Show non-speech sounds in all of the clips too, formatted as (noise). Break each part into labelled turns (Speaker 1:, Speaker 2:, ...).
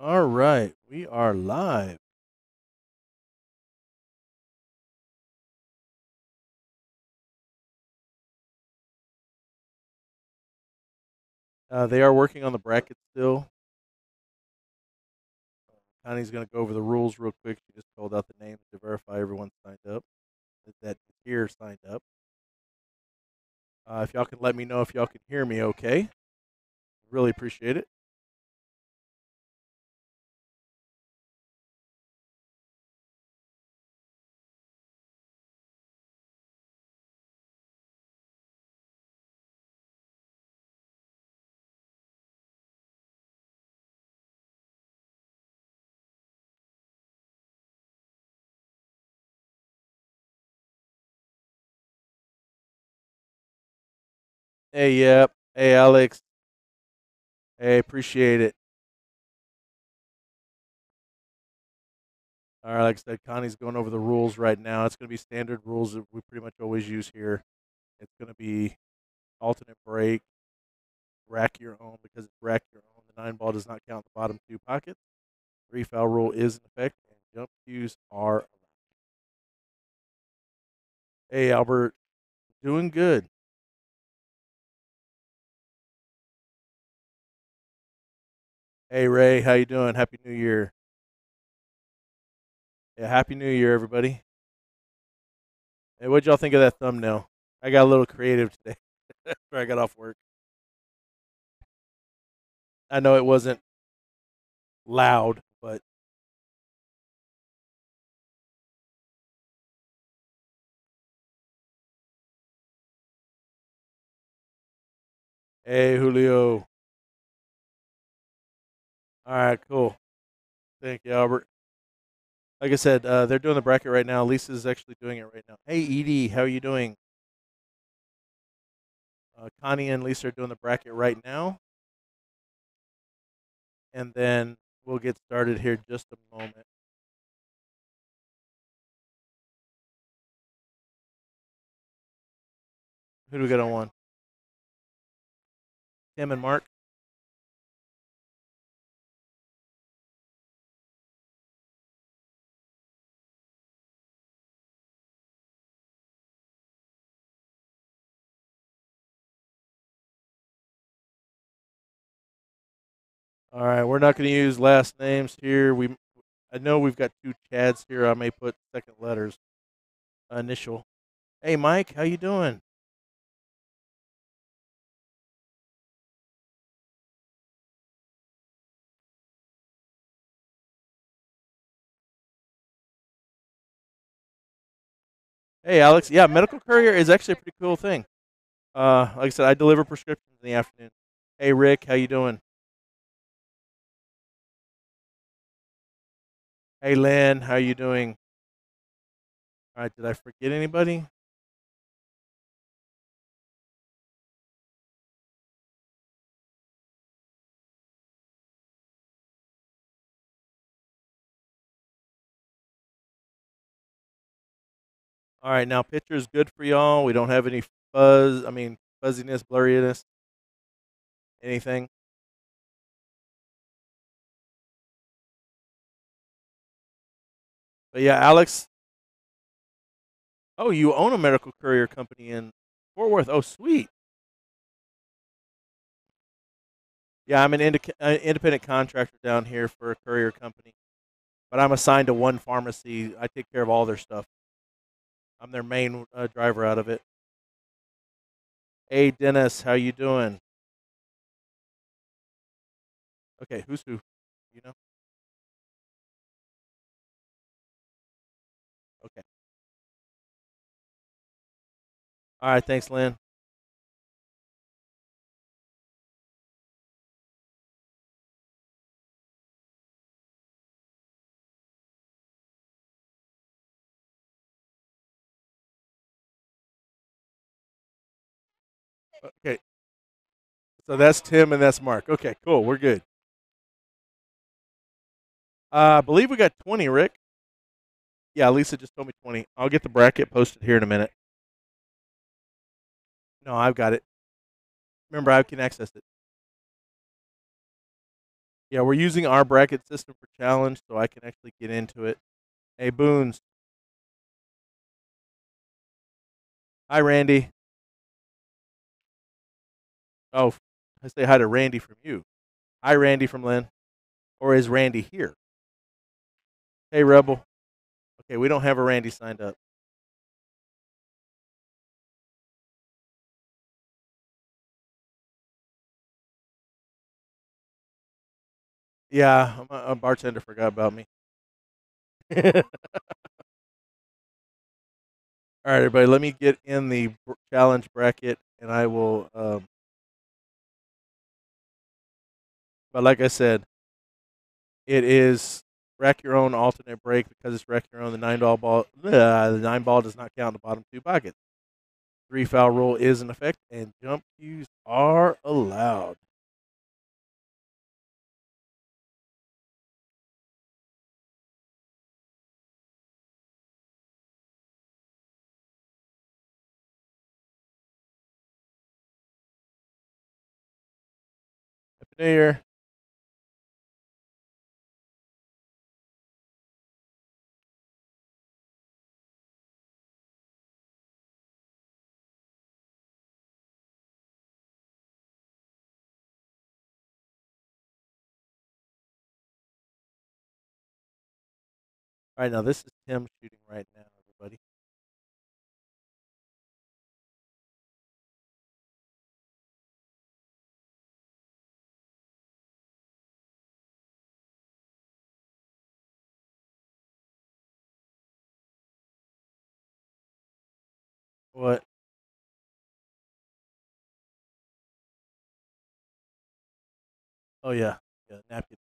Speaker 1: All right, we are live. Uh, they are working on the bracket still. Connie's going to go over the rules real quick. She just called out the names to verify everyone signed up. That here signed up. Uh, if y'all can let me know if y'all can hear me okay. Really appreciate it. Hey, yep. Hey, Alex. Hey, appreciate it. All right, like I said, Connie's going over the rules right now. It's going to be standard rules that we pretty much always use here. It's going to be alternate break, rack your own because it's rack your own. The nine ball does not count the bottom two pockets. Three foul rule is in effect, and jump cues are allowed. Hey, Albert, doing good. Hey, Ray, how you doing? Happy New Year. Yeah, Happy New Year, everybody. Hey, what'd y'all think of that thumbnail? I got a little creative today (laughs) after I got off work. I know it wasn't loud, but hey, Julio. All right, cool. Thank you, Albert. Like I said, uh, they're doing the bracket right now. Lisa's actually doing it right now. Hey, Edie, how are you doing? Uh, Connie and Lisa are doing the bracket right now. And then we'll get started here just a moment. Who do we got on one? Tim and Mark. All right, we're not going to use last names here. We, I know we've got two Chads here. I may put second letters, initial. Hey, Mike, how you doing? Hey, Alex. Yeah, medical courier is actually a pretty cool thing. Uh, like I said, I deliver prescriptions in the afternoon. Hey, Rick, how you doing? Hey, Lynn, how are you doing? All right, did I forget anybody? All right, now picture is good for y'all. We don't have any fuzz. I mean fuzziness, blurriness, anything. But yeah, Alex. Oh, you own a medical courier company in Fort Worth. Oh, sweet. Yeah, I'm an uh, independent contractor down here for a courier company, but I'm assigned to one pharmacy. I take care of all their stuff. I'm their main uh, driver out of it. Hey, Dennis, how you doing? Okay, who's who? You know? All right, thanks, Lynn. Okay. So that's Tim and that's Mark. Okay, cool. We're good. Uh, I believe we got 20, Rick. Yeah, Lisa just told me 20. I'll get the bracket posted here in a minute. No, I've got it. Remember, I can access it. Yeah, we're using our bracket system for challenge, so I can actually get into it. Hey, Boons. Hi, Randy. Oh, I say hi to Randy from you. Hi, Randy from Lynn. Or is Randy here? Hey, Rebel. Okay, we don't have a Randy signed up. Yeah, a, a bartender forgot about me. (laughs) All right, everybody, let me get in the challenge bracket, and I will. Um, but like I said, it is rack your own alternate break because it's rack your own. The nine ball ball, uh, the nine ball does not count the bottom two pockets. Three foul rule is in effect, and jump cues are allowed. Year. All right, now this is Tim shooting right What? Oh yeah, yeah, napkin.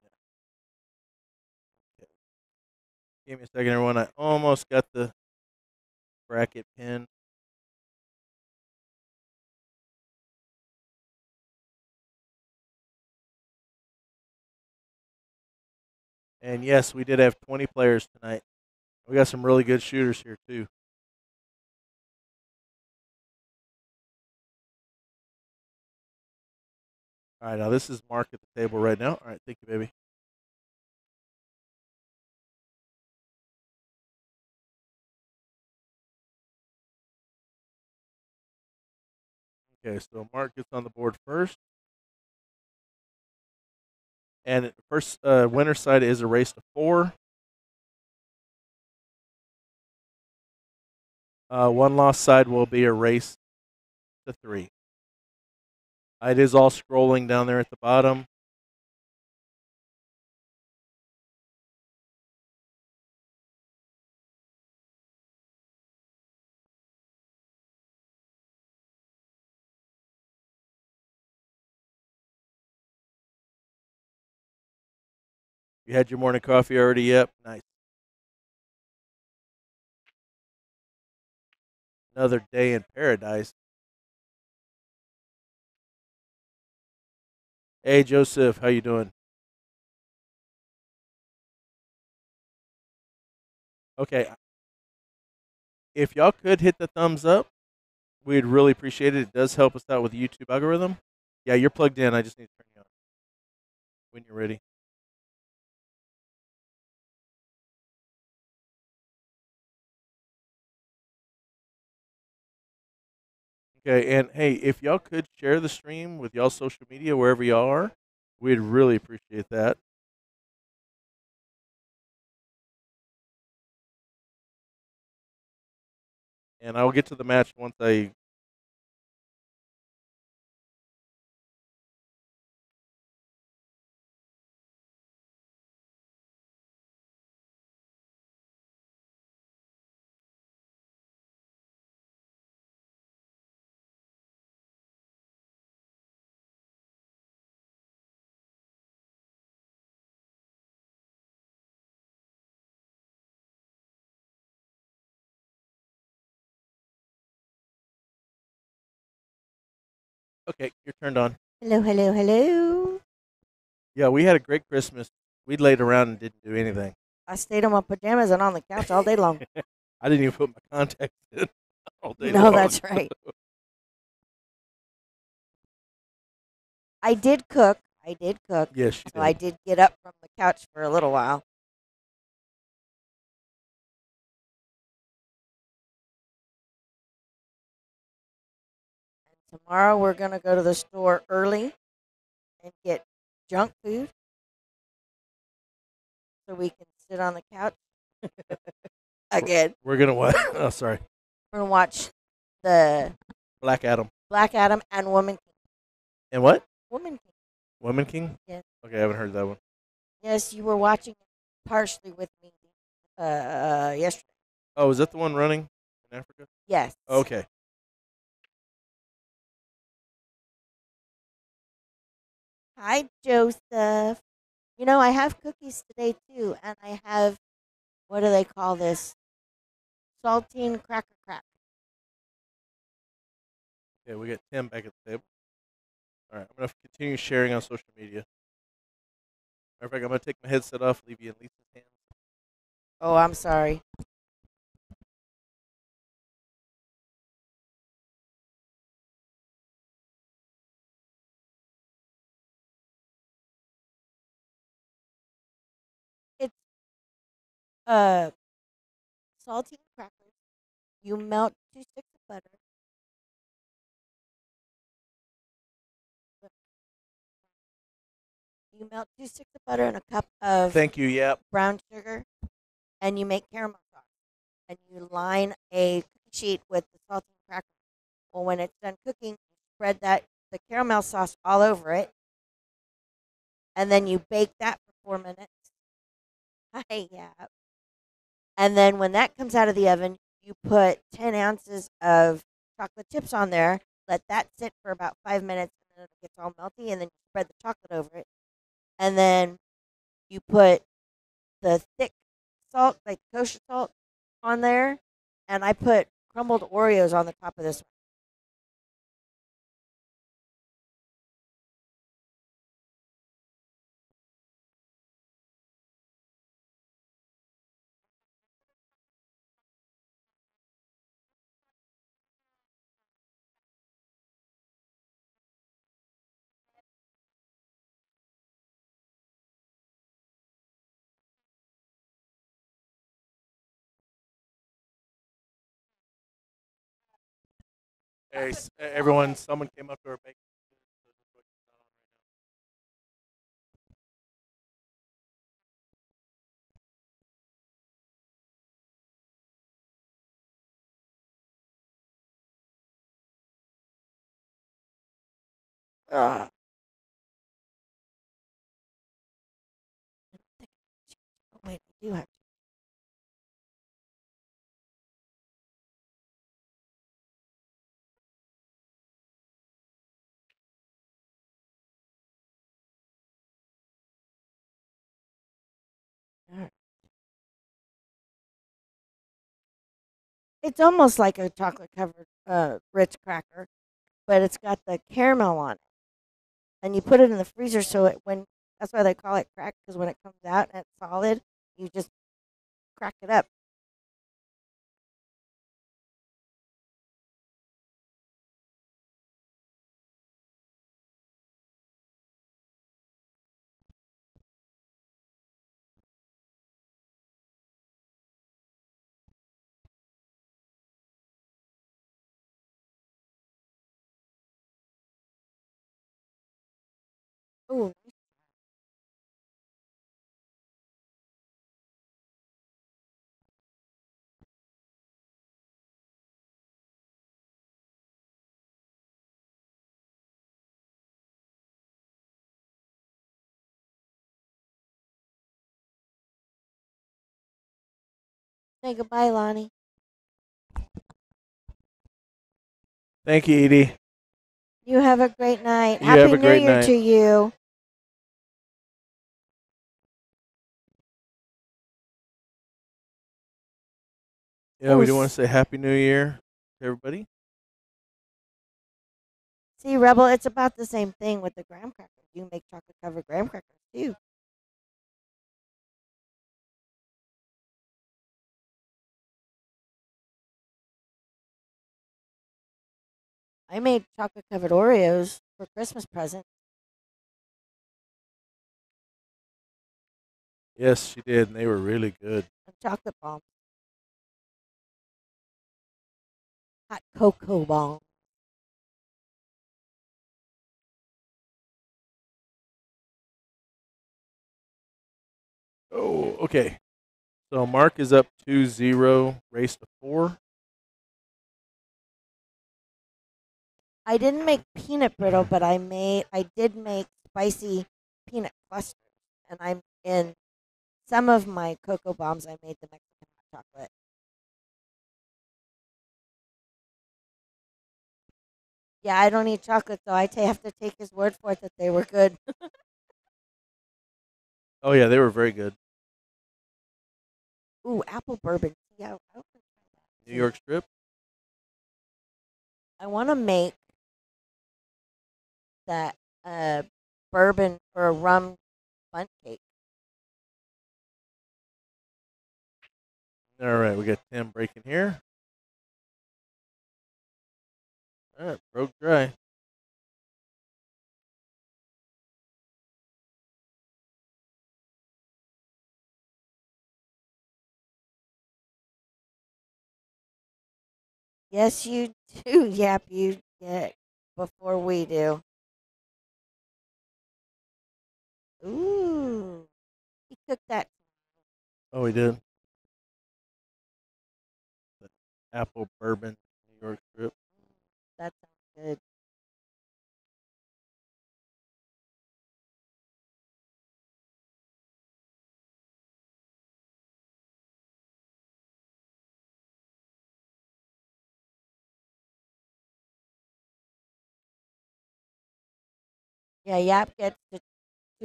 Speaker 1: Give me a second, everyone. I almost got the bracket pin. And yes, we did have 20 players tonight. We got some really good shooters here too. All right, now this is Mark at the table right now. All right, thank you, baby. Okay, so Mark gets on the board first. And first uh, winner side is a race to four. Uh, one lost side will be a race to three. It is all scrolling down there at the bottom. You had your morning coffee already? Yep. Nice. Another day in paradise. Hey Joseph, how you doing? Okay. If y'all could hit the thumbs up, we'd really appreciate it. It does help us out with the YouTube algorithm. Yeah, you're plugged in. I just need to turn you on when you're ready. Okay, and hey, if y'all could share the stream with y'all social media wherever y'all are, we'd really appreciate that. And I'll get to the match once I Okay, you're turned on.
Speaker 2: Hello, hello, hello.
Speaker 1: Yeah, we had a great Christmas. We laid around and didn't do anything.
Speaker 2: I stayed in my pajamas and on the couch all day long. (laughs)
Speaker 1: I didn't even put my contacts (laughs) in all day long.
Speaker 2: no,
Speaker 1: long.
Speaker 2: that's right. I did cook. I did cook.
Speaker 1: Yes, she
Speaker 2: So I
Speaker 1: did.
Speaker 2: did get up from the couch for a little while. Tomorrow we're going to go to the store early and get junk food so we can sit on the couch (laughs) again.
Speaker 1: We're gonna what? (laughs) oh, sorry.
Speaker 2: We're going to watch the
Speaker 1: Black Adam.
Speaker 2: Black Adam and Woman King.
Speaker 1: And what?
Speaker 2: Woman King.
Speaker 1: Woman King.
Speaker 2: Yes.
Speaker 1: Okay, I haven't heard that one.
Speaker 2: Yes, you were watching partially with me uh, uh, yesterday.
Speaker 1: Oh, is that the one running in Africa?
Speaker 2: Yes.
Speaker 1: Okay.
Speaker 2: Hi, Joseph. You know, I have cookies today too, and I have what do they call this? Saltine cracker crack.
Speaker 1: Okay, we got Tim back at the table. All right, I'm gonna continue sharing on social media. Matter of fact, I'm gonna take my headset off, leave you in Lisa's hands.
Speaker 2: Oh, I'm sorry. Uh saltine crackers. You melt two sticks of butter. You melt two sticks of butter and a cup of
Speaker 1: Thank you. Yep.
Speaker 2: brown sugar, and you make caramel sauce. And you line a cookie sheet with the saltine crackers. Well, when it's done cooking, you spread that the caramel sauce all over it, and then you bake that for four minutes. (laughs) Hi, yeah. And then when that comes out of the oven, you put ten ounces of chocolate chips on there. Let that sit for about five minutes, and then it gets all melty, and then you spread the chocolate over it. And then you put the thick salt, like kosher salt, on there, and I put crumbled Oreos on the top of this one.
Speaker 1: Hey, everyone! Someone came up to our bake.
Speaker 2: Ugh. Ah. Oh, wait, I do have. It's almost like a chocolate covered uh, Ritz cracker, but it's got the caramel on it. And you put it in the freezer so it when that's why they call it crack because when it comes out and it's solid, you just crack it up. Say goodbye, Lonnie.
Speaker 1: Thank you, Edie.
Speaker 2: You have a great night.
Speaker 1: You
Speaker 2: Happy
Speaker 1: have a
Speaker 2: New
Speaker 1: great
Speaker 2: Year
Speaker 1: night.
Speaker 2: to you.
Speaker 1: Yeah, we do
Speaker 2: Oh,
Speaker 1: want to say Happy New Year to everybody.
Speaker 2: See, Rebel, it's about the same thing with the graham crackers. You make chocolate covered graham crackers too. I made chocolate covered Oreos for Christmas present.
Speaker 1: Yes, she did, and they were really good.
Speaker 2: And chocolate bomb. Hot cocoa bomb.
Speaker 1: Oh, okay. So Mark is up 2 0, race to 4.
Speaker 2: I didn't make peanut brittle, but I made I did make spicy peanut clusters, and I'm in some of my cocoa bombs. I made the Mexican hot chocolate. Yeah, I don't eat chocolate, so I have to take his word for it that they were good. (laughs)
Speaker 1: Oh yeah, they were very good.
Speaker 2: Ooh, apple bourbon. Yeah, I want to try that.
Speaker 1: New York strip.
Speaker 2: I want to make that uh, bourbon or a rum bundt cake.
Speaker 1: All right, we got Tim breaking here. All right, broke dry.
Speaker 2: Yes, you do. (laughs) Yep, you get before we do. Ooh, he cooked that.
Speaker 1: Oh, we did. The apple bourbon New York strip.
Speaker 2: That sounds good. Yeah, Yap gets to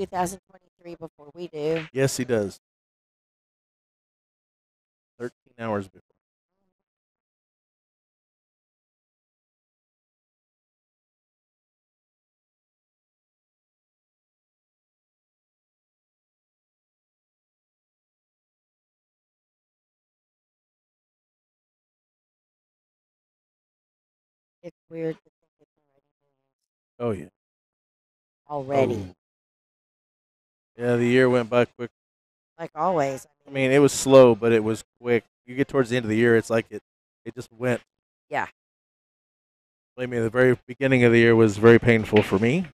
Speaker 2: 2023 before we do.
Speaker 1: Yes, he does. 13 hours before.
Speaker 2: It's weird to think it's
Speaker 1: Oh, yeah.
Speaker 2: already. Already.
Speaker 1: Oh. Yeah, the year went by quick.
Speaker 2: Like always.
Speaker 1: I mean, it was slow, but it was quick. You get towards the end of the year, it's like it, it just went.
Speaker 2: Yeah.
Speaker 1: Believe me, the very beginning of the year was very painful for me,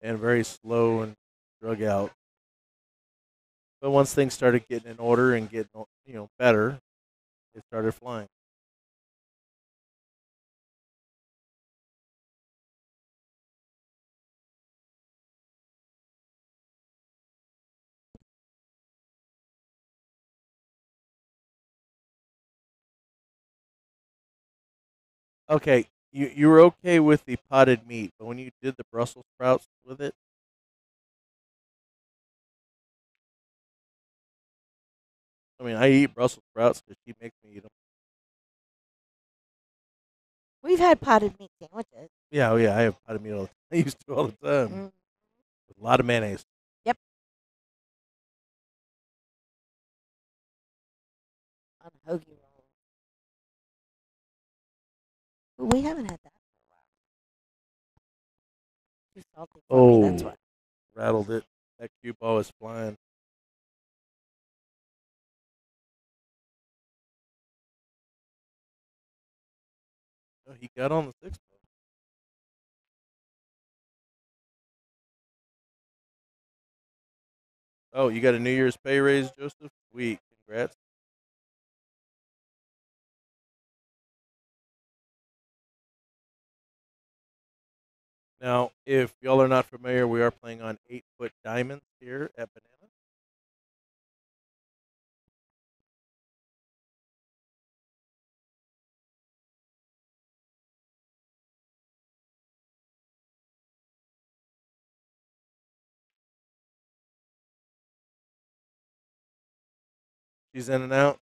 Speaker 1: and very slow and drug out. But once things started getting in order and getting you know better, it started flying. Okay, you you were okay with the potted meat, but when you did the Brussels sprouts with it, I mean, I eat Brussels sprouts because she makes me eat them.
Speaker 2: We've had potted meat sandwiches.
Speaker 1: Yeah, oh yeah, I have potted meat all. The (laughs) time. I used to all the time.
Speaker 2: Mm.
Speaker 1: With a lot of mayonnaise. Yep.
Speaker 2: On a hoagie we haven't had that for a while. Too salty for me, that's
Speaker 1: Oh.
Speaker 2: why.
Speaker 1: Rattled it. That cue ball is flying. Oh, he got on the six ball. Oh, you got a New Year's pay raise, Joseph? Sweet. Congrats. Now, if y'all are not familiar, we are playing on eight foot diamonds here at Banana. She's in and out.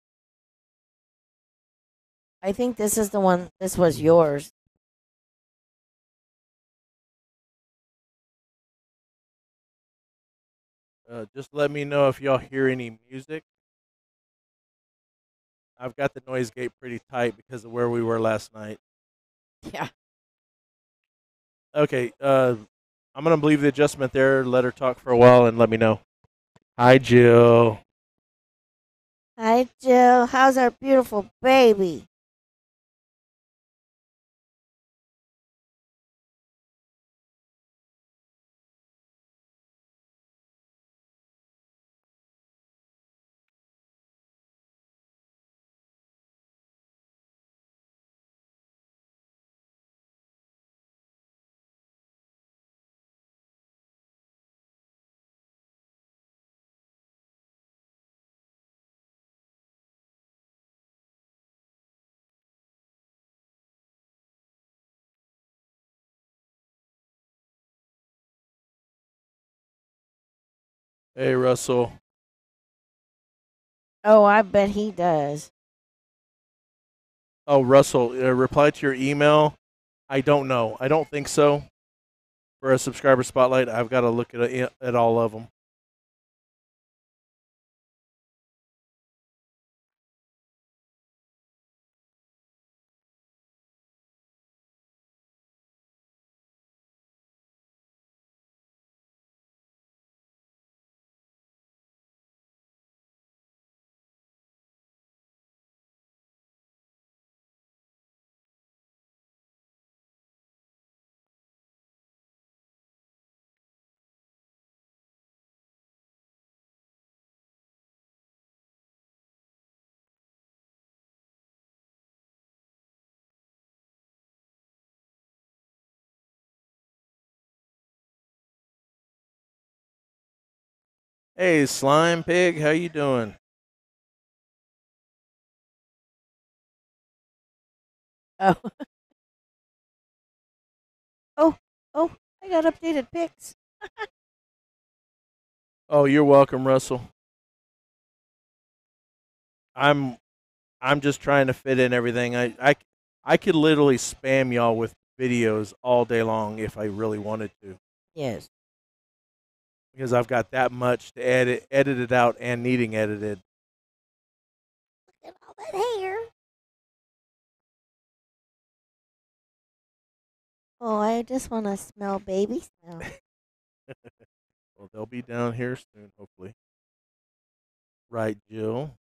Speaker 2: I think this is the one. This was yours.
Speaker 1: Uh, just let me know if y'all hear any music. I've got the noise gate pretty tight because of where we were last night.
Speaker 2: Yeah.
Speaker 1: Okay, uh, I'm gonna leave the adjustment there. Let her talk for a while and let me know. Hi, Jill.
Speaker 2: Hi, Jill. How's our beautiful baby?
Speaker 1: Hey, Russell.
Speaker 2: Oh, I bet he does.
Speaker 1: Oh, Russell, uh, reply to your email. I don't know. I don't think so. For a subscriber spotlight, I've got to look at it, at all of them. Hey, slime pig, how you doing?
Speaker 2: Oh. (laughs) oh, oh, I got updated pics. (laughs)
Speaker 1: Oh, you're welcome, Russell. I'm I'm just trying to fit in everything. I I I could literally spam y'all with videos all day long if I really wanted to.
Speaker 2: Yes.
Speaker 1: Because I've got that much to edit edit it out and needing edited.
Speaker 2: Look at all that hair. Oh, I just want to smell baby smell. (laughs)
Speaker 1: Well, they'll be down here soon, hopefully. Right, Jill?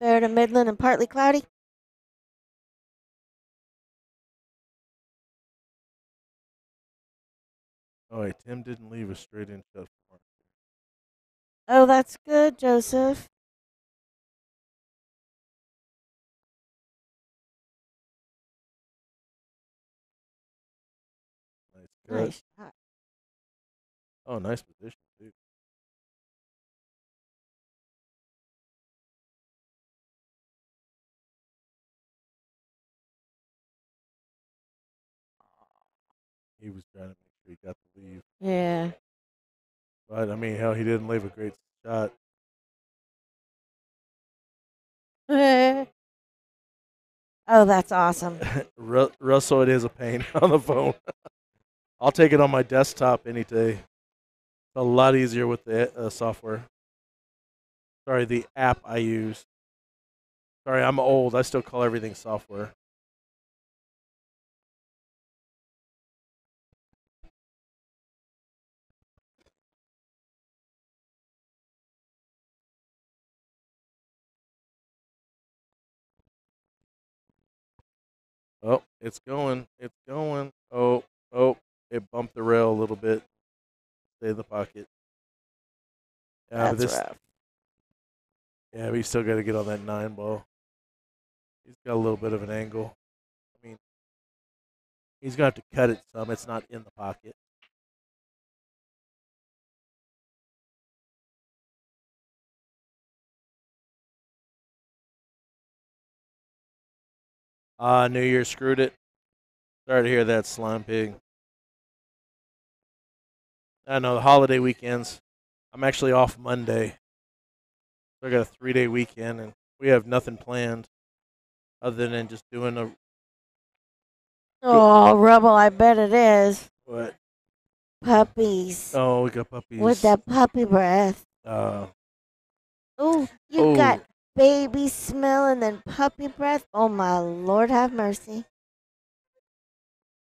Speaker 2: Fair to Midland and partly cloudy.
Speaker 1: Oh, wait, Tim didn't leave a straight in shot. for
Speaker 2: Oh, that's good, Joseph.
Speaker 1: Nice cut.
Speaker 2: Nice shot.
Speaker 1: Oh, nice position, too. He was trying to make sure he got.
Speaker 2: Yeah.
Speaker 1: But, I mean, hell, he didn't leave a great shot. (laughs)
Speaker 2: oh, that's awesome. (laughs)
Speaker 1: Ru- Russell, it is a pain (laughs) on the phone. I'll take it on my desktop any day. It's a lot easier with the uh, software. Sorry, the app I use. Sorry, I'm old. I still call everything software. Oh, it's going. It's going. Oh, oh, it bumped the rail a little bit. Stay in the pocket. Yeah,
Speaker 2: that's
Speaker 1: this,
Speaker 2: rough.
Speaker 1: yeah, we still got to get on that nine ball. He's got a little bit of an angle. I mean, he's gonna have to cut it some. It's not in the pocket. Ah, New Year screwed it. Sorry to hear that, slime pig. I know the holiday weekends. I'm actually off Monday. So I got a three day weekend and we have nothing planned other than just doing a
Speaker 2: Oh, rubble, I bet it is.
Speaker 1: what?
Speaker 2: Puppies.
Speaker 1: Oh, we got puppies.
Speaker 2: With that puppy breath.
Speaker 1: uh
Speaker 2: Oh, you
Speaker 1: Oh.
Speaker 2: got baby smell and then puppy breath. Oh, my Lord, have mercy.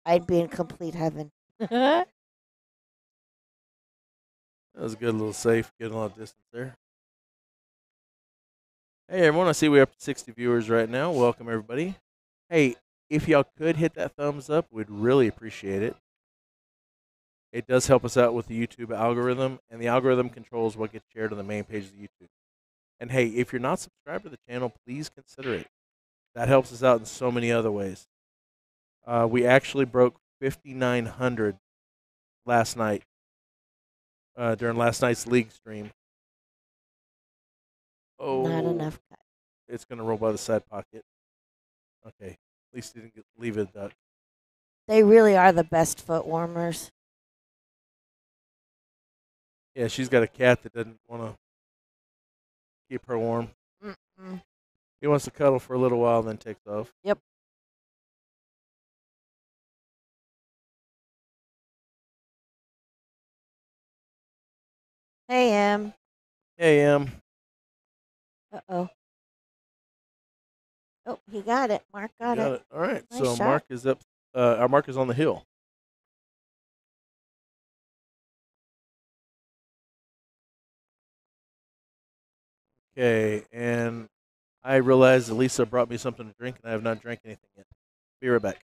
Speaker 2: I'd be in complete heaven. (laughs)
Speaker 1: That was a good little safe, getting a of distance there. Hey everyone, I see we're up to 60 viewers right now. Welcome everybody. Hey, if y'all could hit that thumbs up, we'd really appreciate it. It does help us out with the YouTube algorithm, and the algorithm controls what gets shared on the main page of YouTube. And hey, if you're not subscribed to the channel, please consider it. That helps us out in so many other ways. Uh, we actually broke 5,900 last night uh, during last night's league stream. Oh,
Speaker 2: Not enough cut.
Speaker 1: It's going to roll by the side pocket. Okay. At least he didn't get, leave it duck.
Speaker 2: They really are the best foot warmers.
Speaker 1: Yeah, she's got a cat that doesn't want to keep her warm.
Speaker 2: Mm-mm.
Speaker 1: He wants to cuddle for a little while, then takes off.
Speaker 2: Yep. Hey, Em.
Speaker 1: Hey, Em.
Speaker 2: Uh oh. Oh, he got it. Mark got,
Speaker 1: Got
Speaker 2: it.
Speaker 1: it. All right.
Speaker 2: Nice
Speaker 1: so
Speaker 2: shot.
Speaker 1: Mark is up. Uh, our Mark is on the hill. Okay, and I realized that Lisa brought me something to drink, and I have not drank anything yet. Be right back.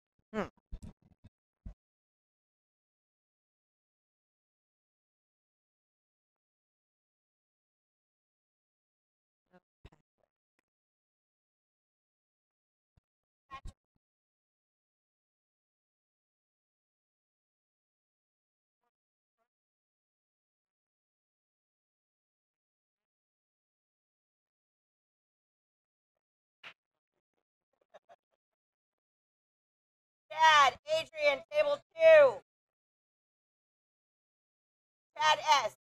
Speaker 2: Chad, Adrian, table two. Chad S.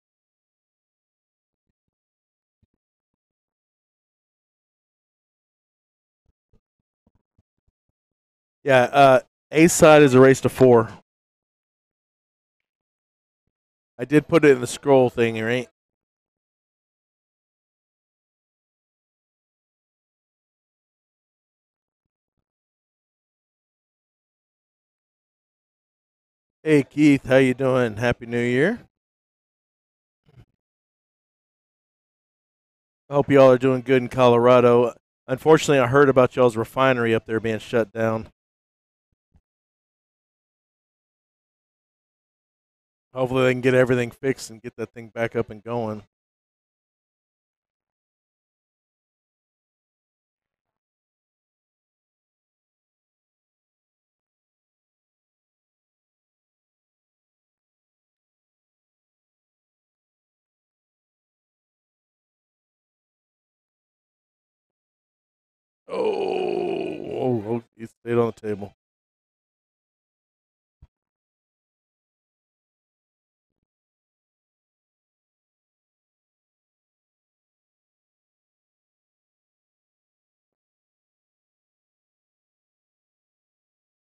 Speaker 1: Yeah, uh, A side is erased to four. I did put it in the scroll thing, right? Hey Keith, how you doing? Happy New Year. I hope y'all are doing good in Colorado. Unfortunately, I heard about y'all's refinery up there being shut down. Hopefully, they can get everything fixed and get that thing back up and going. Oh, oh, it stayed on the table.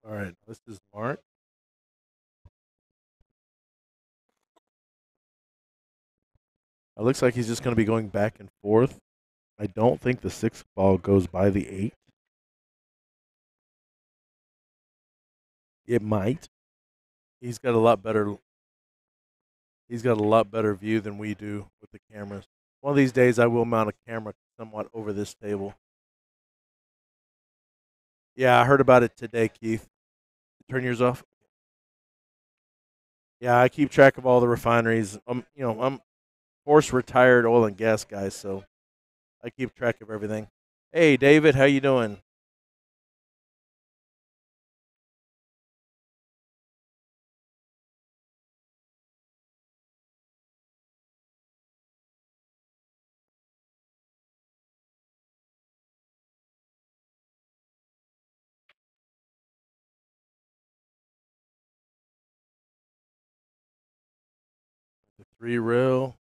Speaker 1: All right, this is Mark. It looks like he's just going to be going back and forth. I don't think the sixth ball goes by the eight. It might. He's got a lot better. He's got a lot better view than we do with the cameras. One of these days, I will mount a camera somewhat over this table. Yeah, I heard about it today, Keith. Turn yours off. Yeah, I keep track of all the refineries. I'm, you know, I'm forced retired oil and gas guy, so I keep track of everything. Hey, David, how you doing? Three rail.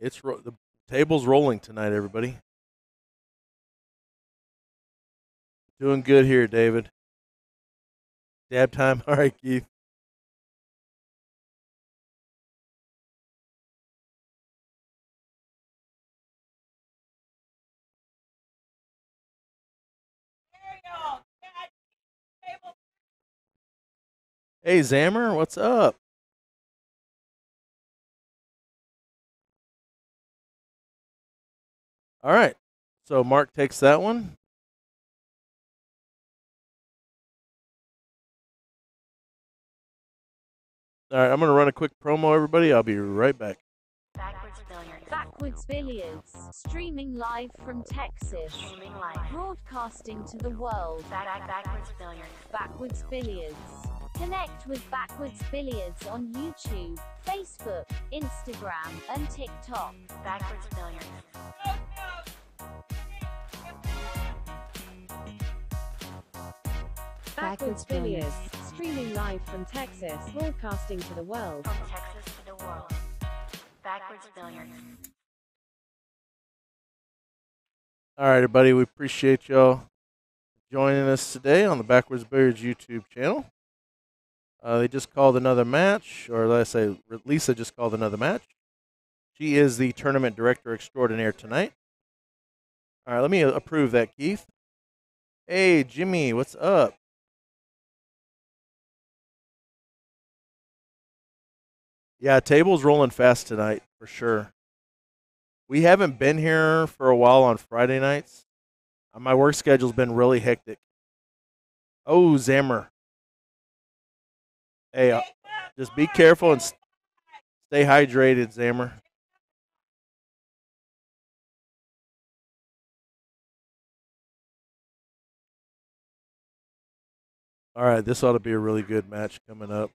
Speaker 1: It's the table's rolling tonight, everybody. Doing good here, David. Dab time. (laughs) All right, Keith. Hey, Zammer, what's up? All right. So Mark takes that one. All right, I'm going to run a quick promo, everybody. I'll be right back.
Speaker 3: Backwards Billiards.
Speaker 4: Backwards Billiards, streaming live from Texas,
Speaker 3: Streaming live.
Speaker 4: broadcasting to the world.
Speaker 3: Back, back, backwards Billiards.
Speaker 4: Backwards Billiards. Connect with Backwards Billiards on YouTube, Facebook, Instagram, and TikTok.
Speaker 3: Backwards Billiards.
Speaker 5: Backwards Billiards, streaming live from Texas, broadcasting to the world.
Speaker 3: From Texas to the world. Backwards Billiards.
Speaker 1: All right, everybody. We appreciate y'all joining us today on the Backwards Billiards YouTube channel. Uh, they just called another match, or let's say Lisa just called another match. She is the tournament director extraordinaire tonight. All right, let me approve that, Keith. Hey, Jimmy, what's up? Yeah, table's rolling fast tonight for sure. We haven't been here for a while on Friday nights. Uh, My work schedule's been really hectic. Oh, Zammer. Hey, uh, just be careful and stay hydrated, Zammer. All right, this ought to be a really good match coming up.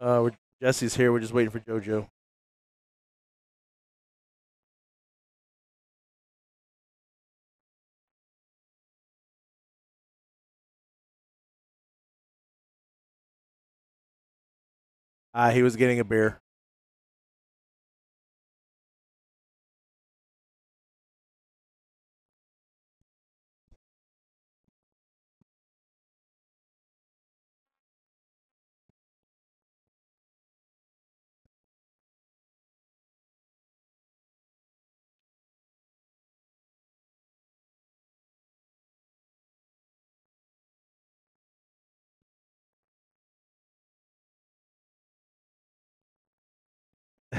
Speaker 1: Uh, Jesse's here. We're just waiting for JoJo. Uh, he was getting a beer.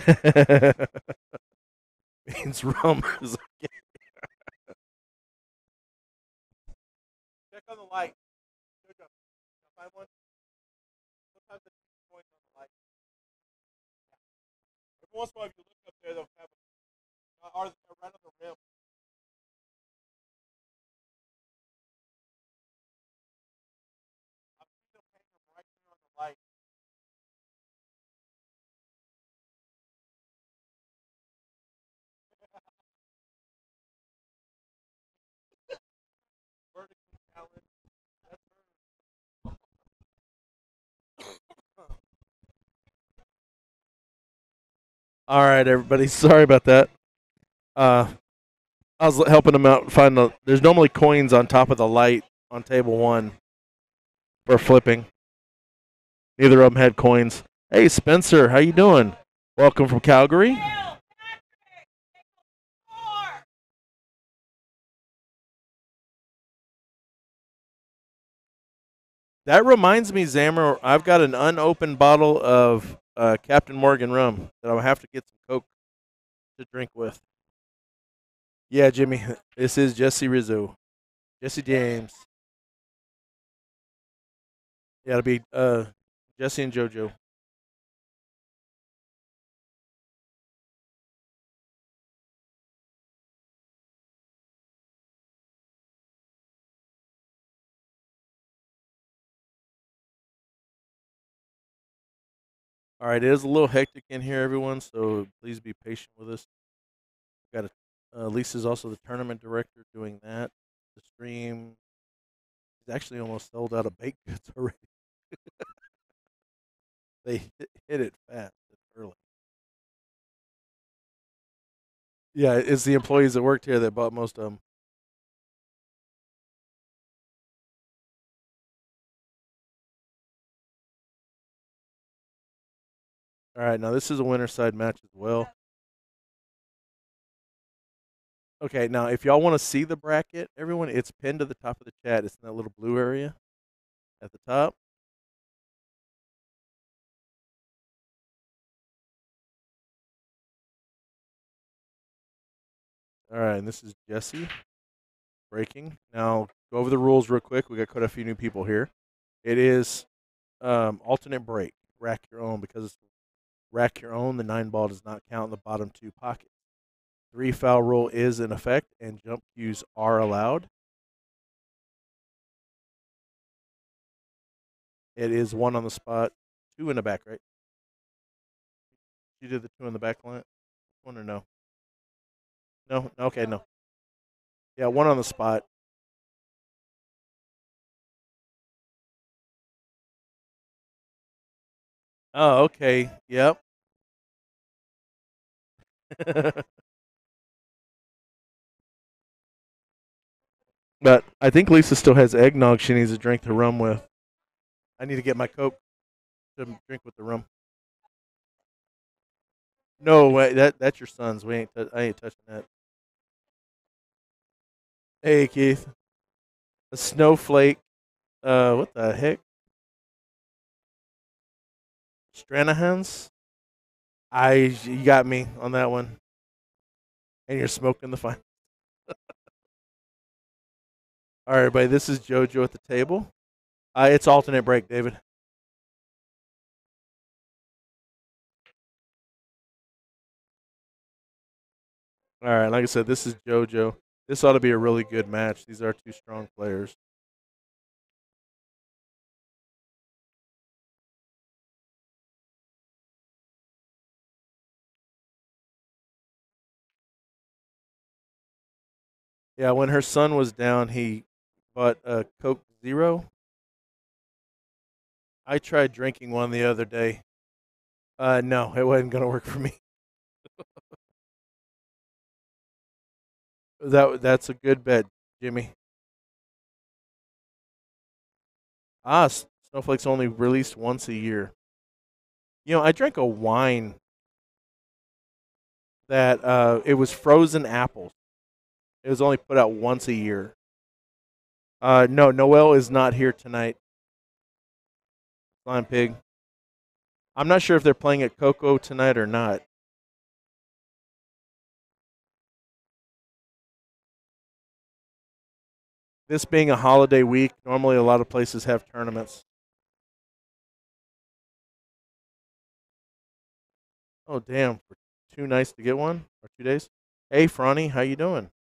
Speaker 1: (laughs) Means rum (laughs) is okay. Check on the light. JoJo, find one. Sometimes the points on the light. Every once in a while, All right, everybody. (laughs) Sorry about that. Uh, I was helping them out find the. There's normally coins on top of the light on table one for flipping. Neither of them had coins. Hey, Spencer, how you doing? Welcome from Calgary. That reminds me, Zammer. I've got an unopened bottle of uh, Captain Morgan rum that I'll have to get some Coke to drink with. Yeah, Jimmy. (laughs) This is Jesse Rizzo, Jesse James. Yeah, it'll be uh, Jesse and JoJo. All right, it is a little hectic in here, everyone. So please be patient with us. Got a uh, Lisa's also the tournament director doing that. The stream. is actually almost sold out of baked (laughs) goods already. they hit, hit it fast and early. Yeah, it's the employees that worked here that bought most of them. All right, now this is a winter side match as well. Okay, now if y'all want to see the bracket, everyone, it's pinned to the top of the chat. It's in that little blue area. at the top. All right, and this is Jesse breaking. Now go over the rules real quick. We got quite a few new people here. It is um, alternate break, rack your own because it's rack your own. The nine ball does not count in the bottom two pockets. Three foul rule is in effect, and jump cues are allowed. It is one on the spot, two in the back, right? You did the two in the back line? One or no? No? Okay, no. Yeah, one on the spot. Oh, okay. Yep. (laughs) but I think Lisa still has eggnog she needs to drink the rum with. I need to get my Coke to drink with the rum. No, wait, that that's your son's. We ain't. I ain't touching that. Hey, Keith. A snowflake. Uh, what the heck? Stranahans. I you got me on that one. And you're smoking the fine. (laughs) All right, everybody. This is JoJo at the table. Uh, it's alternate break, David. All right, like I said, this is JoJo. This ought to be a really good match. These are two strong players. Yeah, when her son was down, he bought a Coke Zero. I tried drinking one the other day. Uh, no, it wasn't gonna work (laughs) for me. that that's a good bet, Jimmy. Ah, Snowflake's only released once a year. You know, I drank a wine that uh, it was frozen apples. It was only put out once a year. Uh, no, Noel is not here tonight. Slime Pig. I'm not sure if they're playing at Coco tonight or not. This being a holiday week, normally a lot of places have tournaments. Oh damn! For two nights to get one or two days. Hey, Franny, how you doing?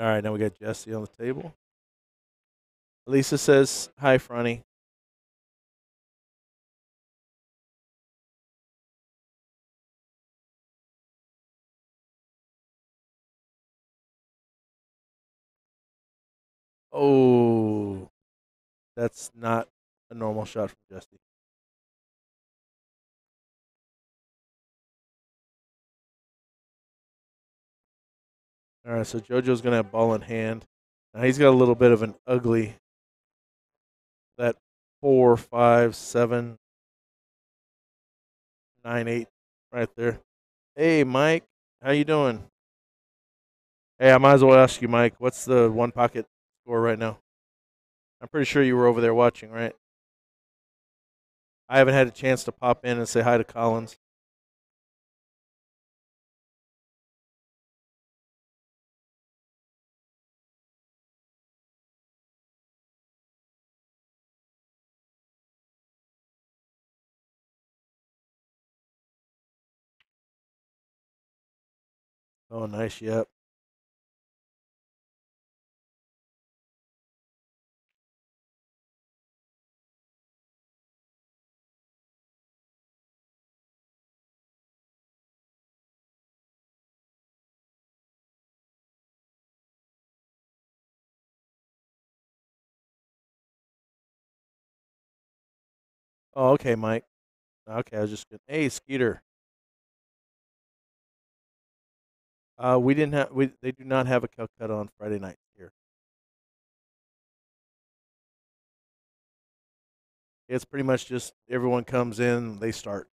Speaker 1: All right, now we got Jesse on the table. Lisa says hi, Franny. Oh, that's not a normal shot from Jesse. All right, so JoJo's gonna have ball in hand. Now he's got a little bit of an ugly. That four, five, seven, nine, eight, right there. Hey, Mike, how you doing? Hey, I might as well ask you, Mike. What's the one pocket score right now? I'm pretty sure you were over there watching, right? I haven't had a chance to pop in and say hi to Collins. Oh, nice. Yep. Oh, okay, Mike. Okay, I was just good. Hey, Skeeter. Uh, we didn't have. We they do not have a Calcutta on Friday night here. It's pretty much just everyone comes in, they start.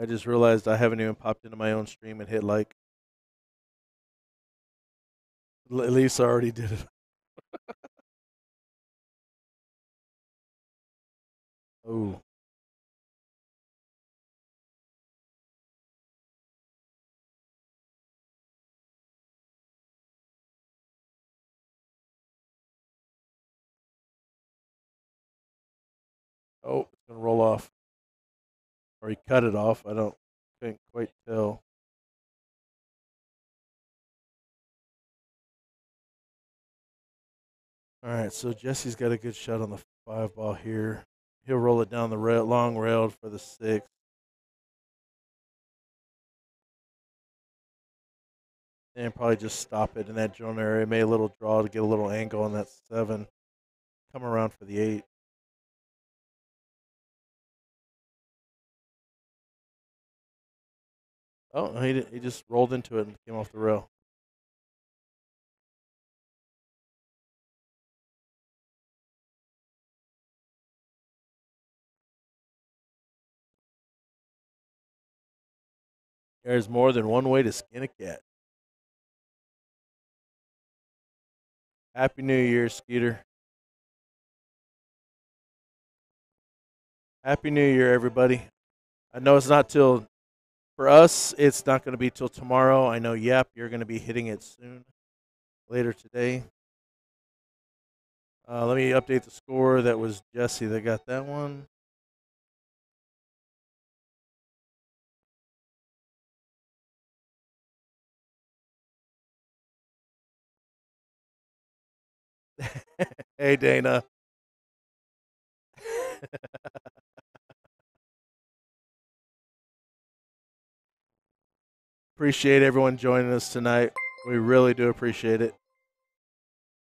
Speaker 1: I just realized I haven't even popped into my own stream and hit like. L- Lisa already did it. (laughs) oh. Oh, it's gonna roll off. Or he cut it off. I don't can't quite tell. All right, so Jesse's got a good shot on the five ball here. He'll roll it down the rail, long rail for the six. And probably just stop it in that zone area. Made a little draw to get a little angle on that seven. Come around for the eight. Oh, he he just rolled into it and came off the rail. There's more than one way to skin a cat. Happy New Year, Skeeter. Happy New Year, everybody. I know it's not till, for us, it's not going to be till tomorrow. I know, yep, you're going to be hitting it soon, later today. Uh, let me update the score. That was Jesse that got that one. (laughs) hey, Dana. (laughs) appreciate everyone joining us tonight. We really do appreciate it.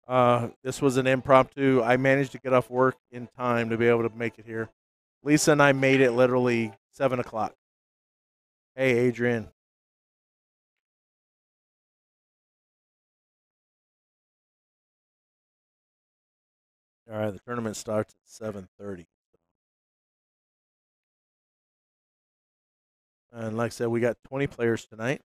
Speaker 1: Uh, this was an impromptu. I managed to get off work in time to be able to make it here. Lisa and I made it literally seven o'clock. Hey, Adrian. All right, the tournament starts at seven thirty. And like I said, we got twenty players tonight.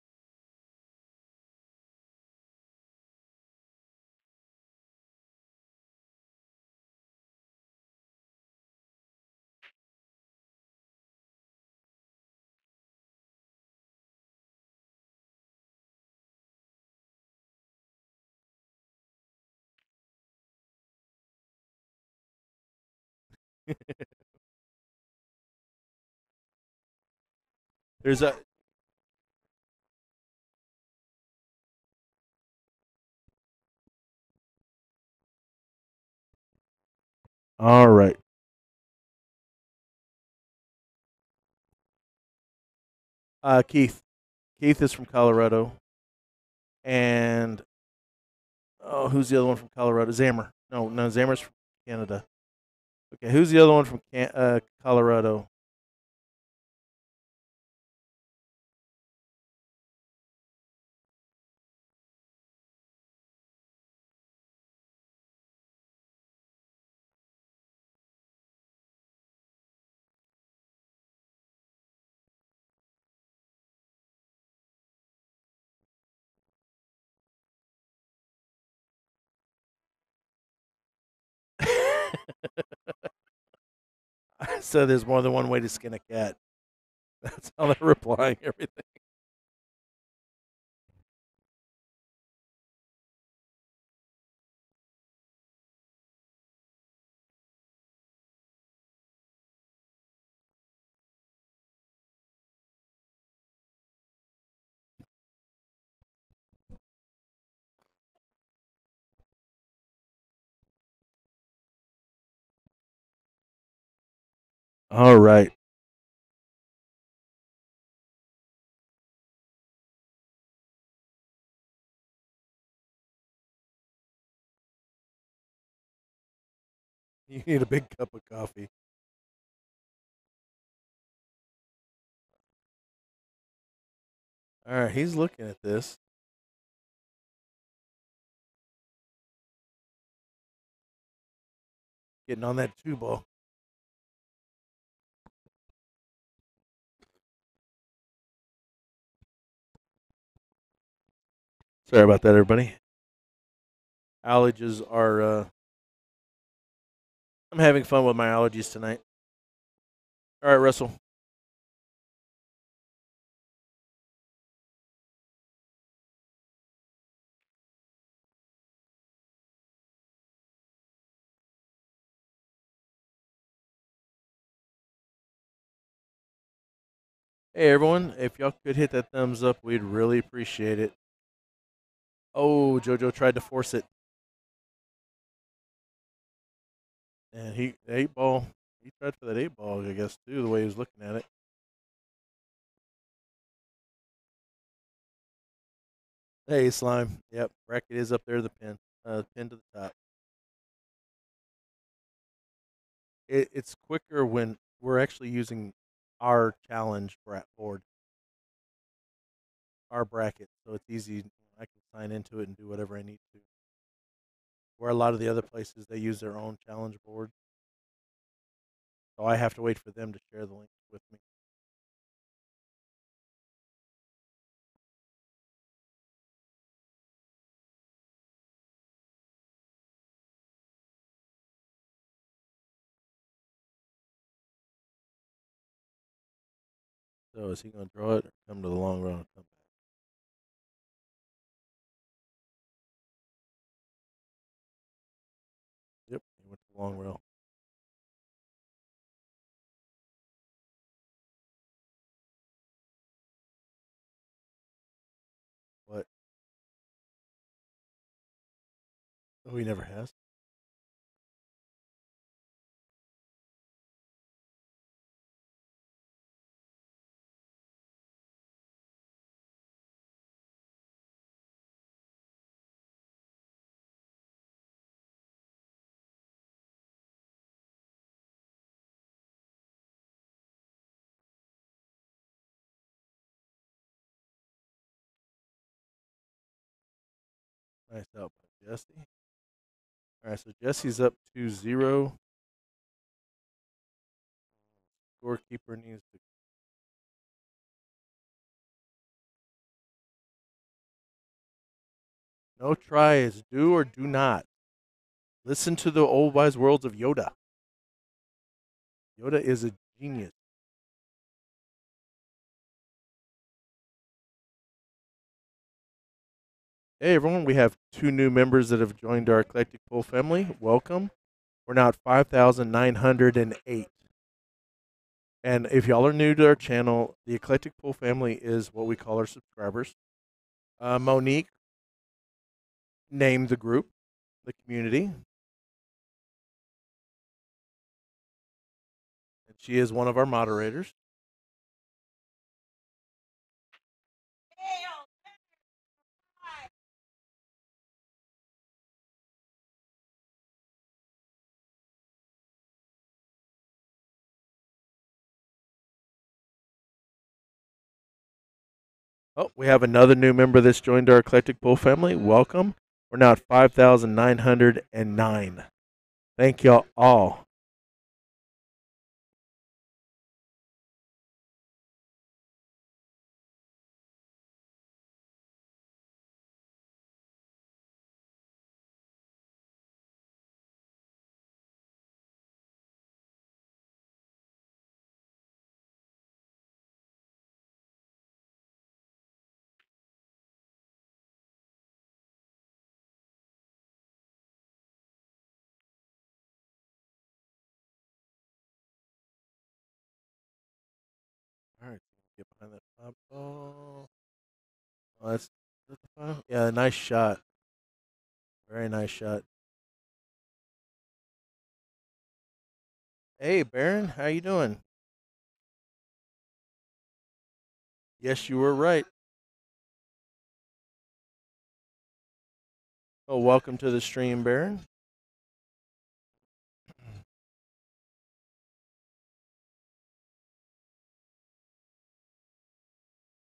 Speaker 1: (laughs) There's a All right. Uh, Keith. Keith is from Colorado. And oh, who's the other one from Colorado? Zammer. No, no, Zammer's from Canada. Okay, who's the other one from Can- uh, Colorado? (laughs) so there's more than one way to skin a cat. (laughs) That's how they're replying everything. All right. You need a big cup of coffee. All right, he's looking at this. Getting on that two ball. Sorry about that, everybody. Allergies are. Uh, I'm having fun with my allergies tonight. All right, Russell. Hey everyone, if y'all could hit that thumbs up, we'd really appreciate it. Oh, JoJo tried to force it. And he eight ball he tried for that eight ball, I guess, too, the way he was looking at it. Hey slime. Yep, bracket is up there, the pin. Uh pin to the top. It, it's quicker when we're actually using our challenge board, our bracket, so it's easy. Sign into it and do whatever I need to. Where a lot of the other places they use their own challenge board, so I have to wait for them to share the link with me. So is he going to draw it or come to the long run long rail. What? Oh, he never has. Nice out by Jesse. All right, so Jesse's up 2 0. Scorekeeper needs to. No try is do or do not. Listen to the old wise words of Yoda. Yoda is a genius. Hey everyone, we have two new members that have joined our eclectic pool family. Welcome. We're now at 5,908. And if y'all are new to our channel, the eclectic pool family is what we call our subscribers. Uh, Monique named the group, the community. And she is one of our moderators. Oh, we have another new member that's joined our eclectic pool family. Welcome. We're now at 5,909. Thank y'all all. All that's? Yeah, nice shot. Very nice shot. Hey, Baron, how you doing? Yes, you were right. Oh, welcome to the stream, Baron.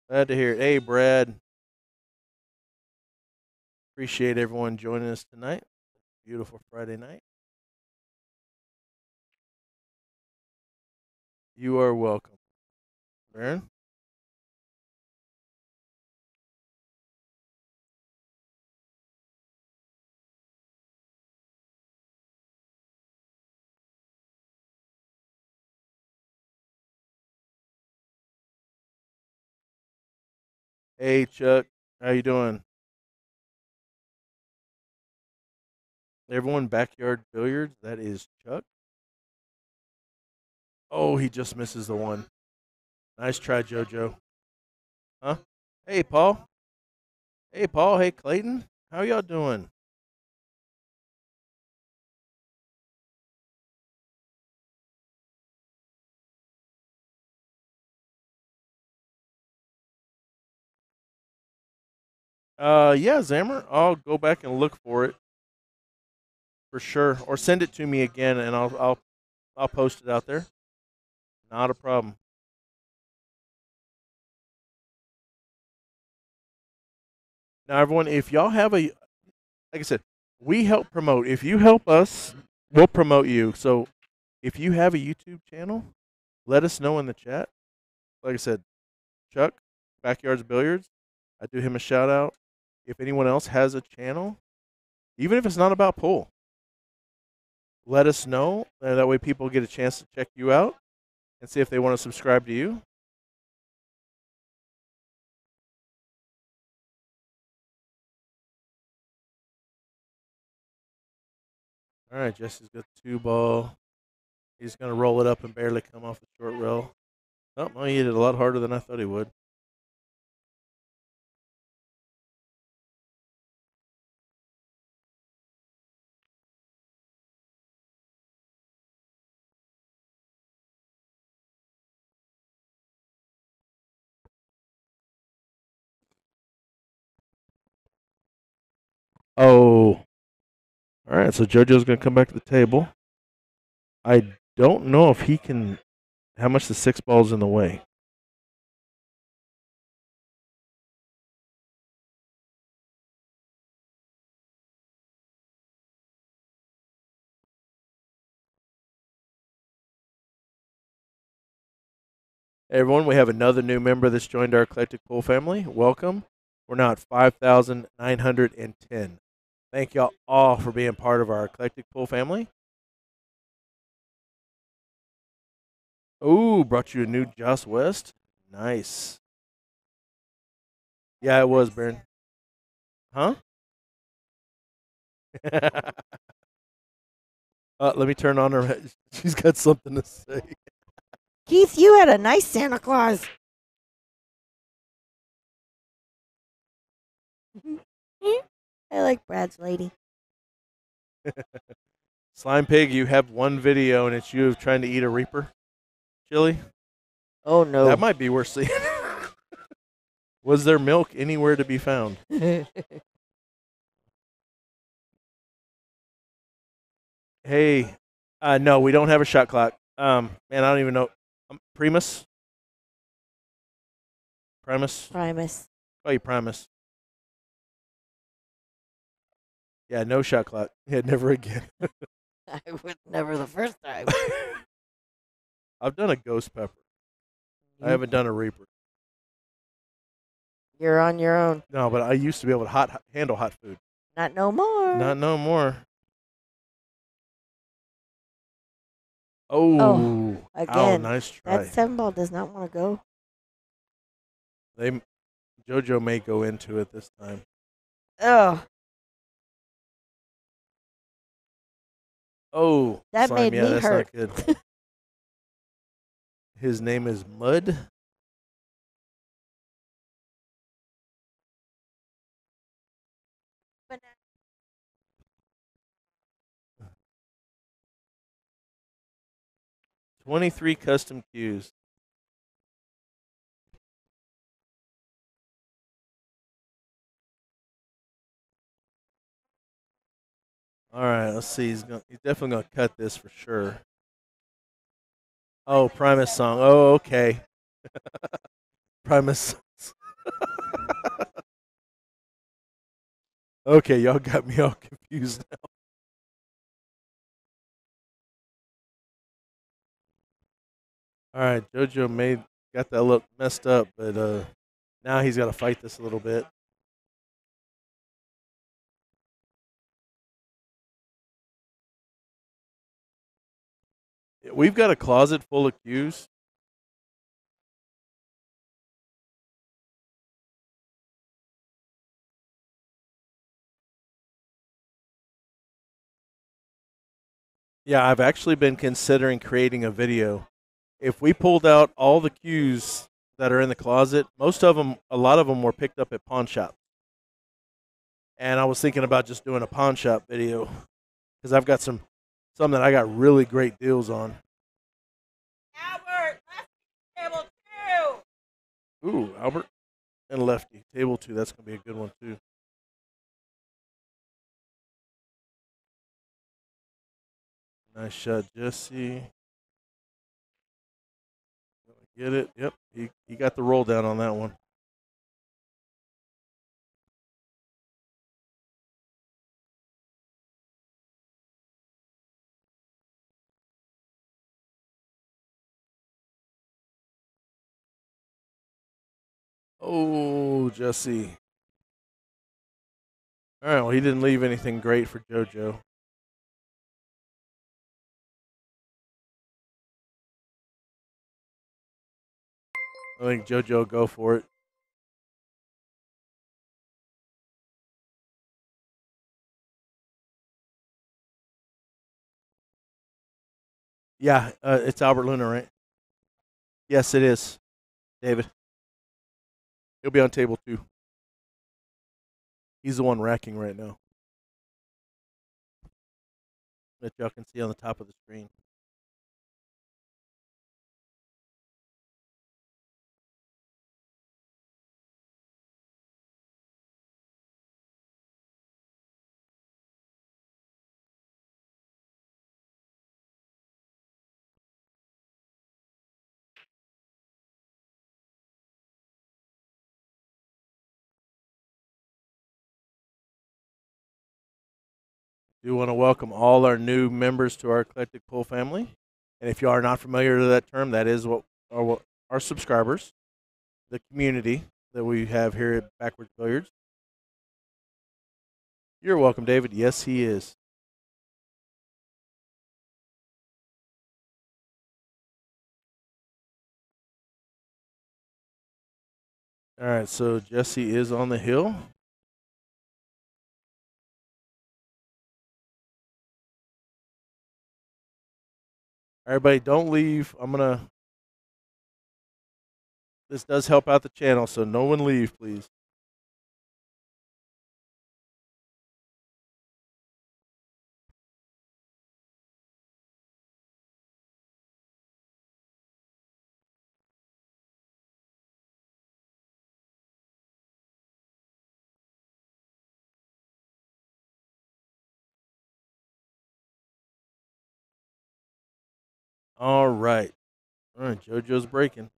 Speaker 1: Glad to hear it. Hey, Brad. Appreciate everyone joining us tonight. Beautiful Friday night. You are welcome. Baron? Hey Chuck, how you doing? Everyone backyard billiards. That is Chuck. Oh, he just misses the one. Nice try, JoJo. Huh? Hey, Paul. Hey, Paul. Hey, Clayton. How y'all doing? Uh, yeah, Zammer. I'll go back and look for it for sure, or send it to me again, and I'll I'll I'll post it out there. Not a problem. Now, everyone, if y'all have a, like I said, we help promote. If you help us, we'll promote you. So, if you have a YouTube channel, let us know in the chat. Like I said, Chuck, Backyards Billiards, I do him a shout out. If anyone else has a channel, even if it's not about pool, let us know. And that way people get a chance to check you out and see if they want to subscribe to you. All right, Jesse's got two ball. He's going to roll it up and barely come off the short rail. Oh, he hit it a lot harder than I thought he would. Oh. All right, so JoJo's going to come back to the table. I don't know if he can, how much the six ball's in the way. Hey everyone, we have another new member that's joined our eclectic pool family. Welcome. We're now at 5,910. Thank y'all all for being part of our eclectic pool family. Ooh, brought you a new Joss West. Nice. Yeah, it was, Baron. Huh? (laughs) uh, let me turn on her. (laughs) She's got something to say.
Speaker 2: Keith, you had a nice Santa Claus. (laughs) I like Brad's lady. (laughs)
Speaker 1: Slime Pig, you have one video and it's you trying to eat a Reaper chili.
Speaker 2: Oh no.
Speaker 1: That might be worth seeing. (laughs) Was there milk anywhere to be found? (laughs) Hey, uh, no, we don't have a shot clock. Um, man, I don't even know. Um, Primus? Primus?
Speaker 2: Primus.
Speaker 1: Oh, you Primus. Yeah, no shot clock. (laughs) Yeah, never again. (laughs) (laughs)
Speaker 2: I would never the first time.
Speaker 1: I've done a ghost pepper. I haven't done a reaper.
Speaker 2: You're on your own.
Speaker 1: No, but I used to be able to hot handle hot food.
Speaker 2: Not no more.
Speaker 1: Not no more. Oh, oh
Speaker 2: again.
Speaker 1: nice try.
Speaker 2: That seven ball does not want to go.
Speaker 1: They, JoJo may go into it this time.
Speaker 2: Oh,
Speaker 1: Oh,
Speaker 2: That
Speaker 1: slime.
Speaker 2: made
Speaker 1: yeah,
Speaker 2: me
Speaker 1: that's
Speaker 2: hurt.
Speaker 1: not good. (laughs) His name is Mud. Twenty-three custom cues. All right, let's see. He's going he's definitely gonna cut this for sure. Oh, Primus song. Oh, okay. (laughs) Primus. (laughs) okay, y'all got me all (laughs) confused now. All right, JoJo made got that look messed up, but uh, now he's got to fight this a little bit. We've got a closet full of cues. Yeah, I've actually been considering creating a video. If we pulled out all the cues that are in the closet, most of them, a lot of them were picked up at pawn shops. And I was thinking about just doing a pawn shop video because I've got some some that I got really great deals on. Ooh, Albert and Lefty. Table two. That's going to be a good one, too. Nice shot, Jesse. Get it? Yep. He, he got the roll down on that one. Oh, Jesse. All right, well, he didn't leave anything great for JoJo. I think JoJo go for it. Yeah, uh, it's Albert Luna, right? Yes, it is, David. He'll be on table two. He's the one racking right now. That y'all can see on the top of the screen. Do want to welcome all our new members to our eclectic pool family. And if you are not familiar with that term, that is what our, what our subscribers, the community that we have here at Backwards Billiards. You're welcome, David. Yes, he is. All right, so Jesse is on the hill. Everybody, don't leave. I'm gonna. This does help out the channel, so no one leave, please. All right. All right, JoJo's breaking.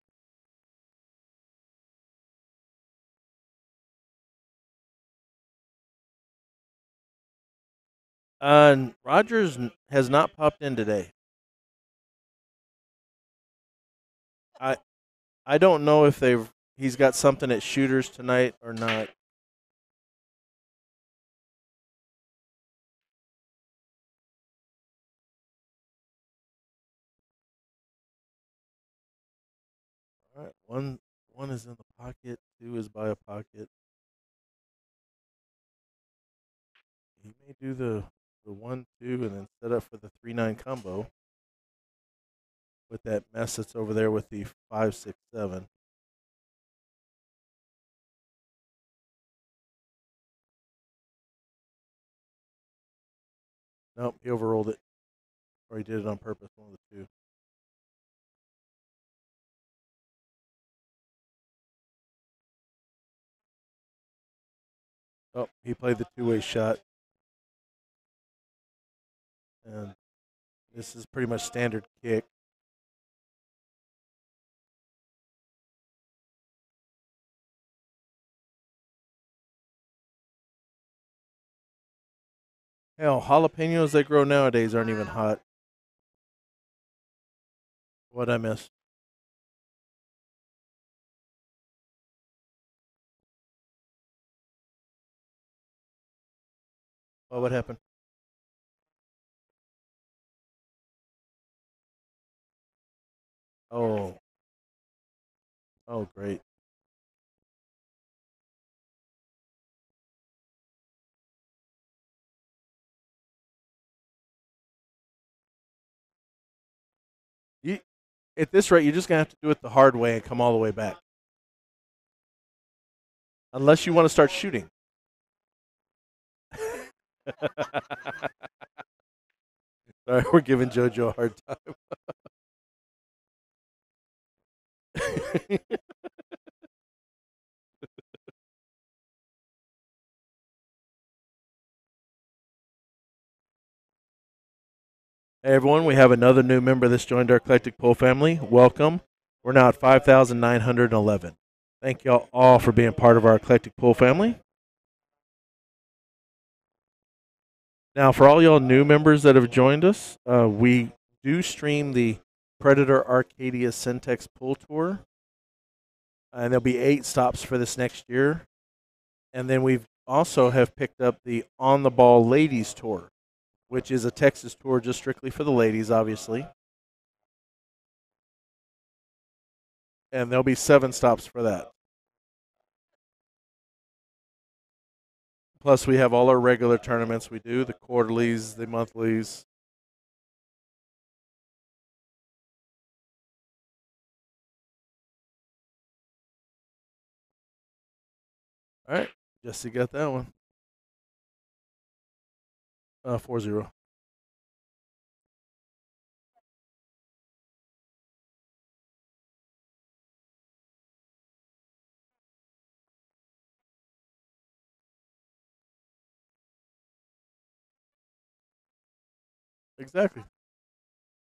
Speaker 1: Uh, Rogers has not popped in today. I I don't know if they've he's got something at shooters tonight or not. One one is in the pocket, two is by a pocket. He may do the the one two and then set up for the three nine combo with that mess that's over there with the five six seven. Nope, he overrolled it, or he did it on purpose. One of the two. Oh, he played the two way shot. And this is pretty much standard kick. Hell, jalapenos that grow nowadays aren't even hot. What I miss? What happened? Oh. Oh, great. You, at this rate, you're just gonna have to do it the hard way and come all the way back. Unless you want to start shooting. (laughs) Sorry, we're giving uh. JoJo a hard time. (laughs) Hey everyone, we have another new member that's joined our eclectic pool family. Welcome. We're now at 5,911. Thank y'all all for being part of our eclectic pool family. Now, for all y'all new members that have joined us, uh, we do stream the Predator Arcadia Syntex Pool Tour. And there'll be eight stops for this next year. And then we've also have picked up the On the Ball Ladies Tour which is a Texas tour just strictly for the ladies, obviously. And there'll be seven stops for that. Plus, we have all our regular tournaments we do the quarterlies, the monthlies. All right, Jesse got that one. Uh, four zero. Exactly.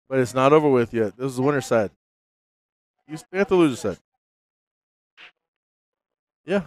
Speaker 1: But it's not over with yet. This is the winner side. You have the loser side. Yeah.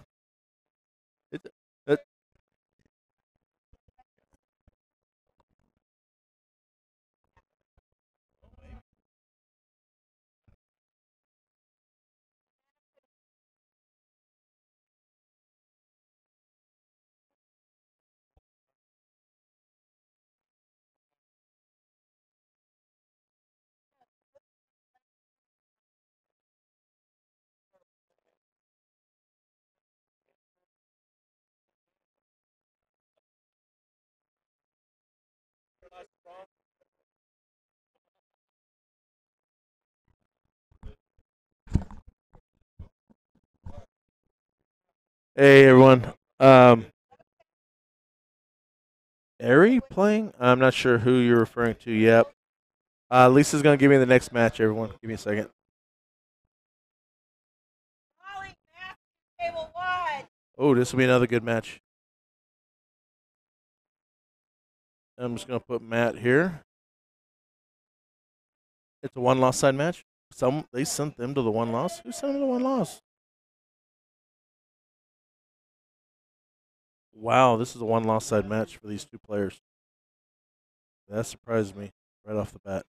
Speaker 1: Hey everyone. Um playing? I'm not sure who you're referring to yet. Uh, Lisa's gonna give me the next match, everyone. Give me a second. Oh, this will be another good match. I'm just gonna put Matt here. It's a one loss side match. Some they sent them to the one loss. Who sent them to the one loss? Wow, this is a one loss side match for these two players. That surprised me right off the bat.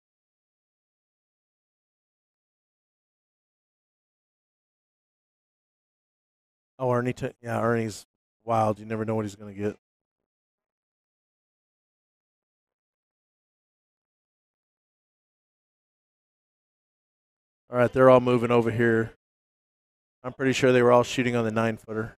Speaker 1: Oh, Ernie, yeah, Ernie's wild. You never know what he's going to get. All right, they're all moving over here. I'm pretty sure they were all shooting on the nine footer.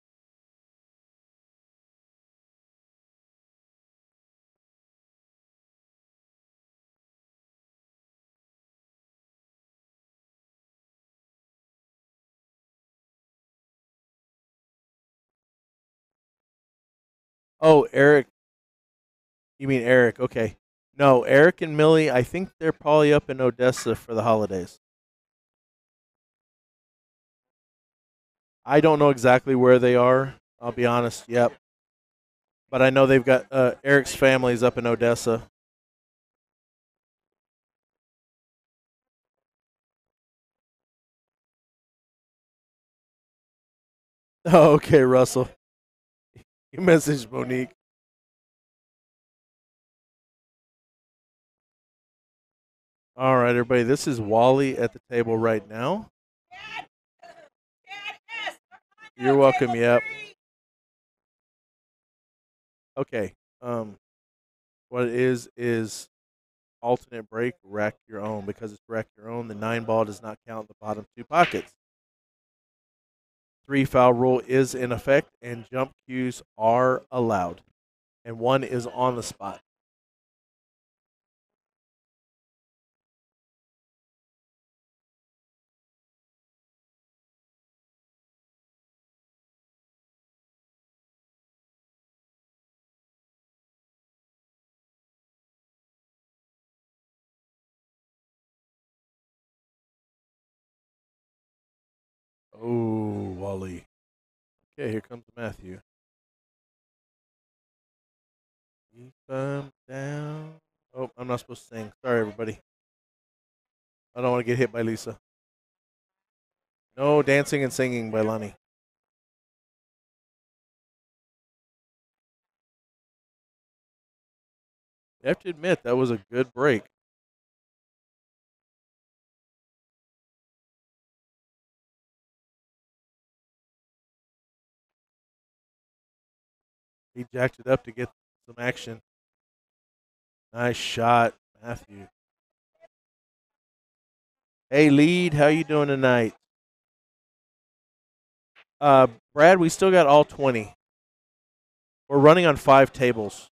Speaker 1: Oh, Eric. You mean Eric? Okay. No, Eric and Millie. I think they're probably up in Odessa for the holidays. I don't know exactly where they are. I'll be honest. Yep. But I know they've got uh, Eric's family's up in Odessa. (laughs) Okay, Russell. (laughs) You messaged Monique. All right, everybody. This is Wally at the table right now. You're welcome. Yep. Okay. Um, what it is is alternate break, rack your own. Because it's rack your own, the nine ball does not count the bottom two pockets. Three foul rule is in effect, and jump cues are allowed, and one is on the spot. Wally. Okay, here comes Matthew. Down. Oh, I'm not supposed to sing. Sorry, everybody. I don't want to get hit by Lisa. No dancing and singing by Lonnie. You have to admit that was a good break. He jacked it up to get some action. Nice shot, Matthew. Hey, lead, how you doing tonight? Uh, Brad, we still got all 20. We're running on five tables.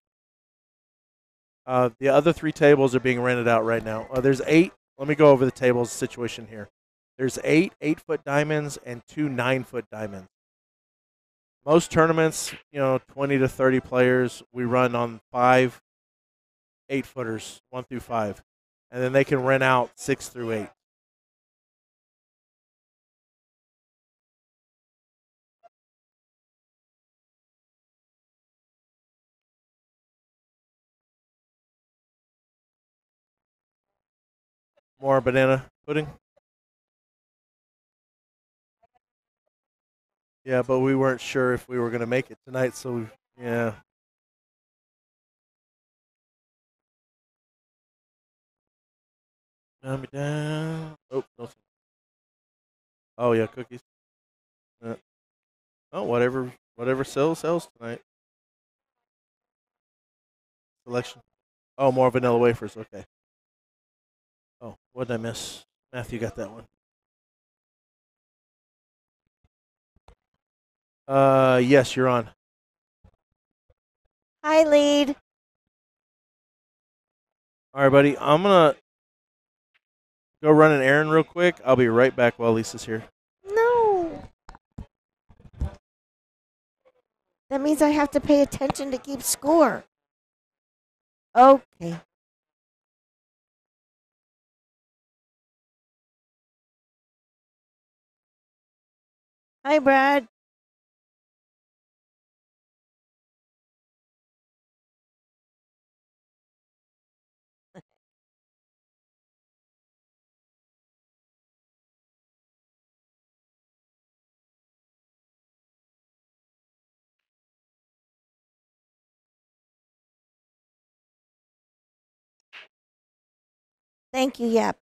Speaker 1: Uh, the other three tables are being rented out right now. Uh, there's eight. Let me go over the tables situation here. There's eight eight foot diamonds and two nine foot diamonds. Most tournaments, you know, 20 to 30 players, we run on five eight footers, one through five. And then they can rent out six through eight. More banana pudding? Yeah, but we weren't sure if we were going to make it tonight, so we, yeah. Me down. Oh. Oh yeah, cookies. Yeah. Oh, whatever, whatever sells sells tonight. Selection. Oh, more vanilla wafers. Okay. Oh, what did I miss? Matthew got that one. Uh, yes, you're on.
Speaker 2: Hi, lead.
Speaker 1: All right, buddy. I'm gonna go run an errand real quick. I'll be right back while Lisa's here.
Speaker 2: No. That means I have to pay attention to keep score. Okay. Hi, Brad. Thank you, Yep.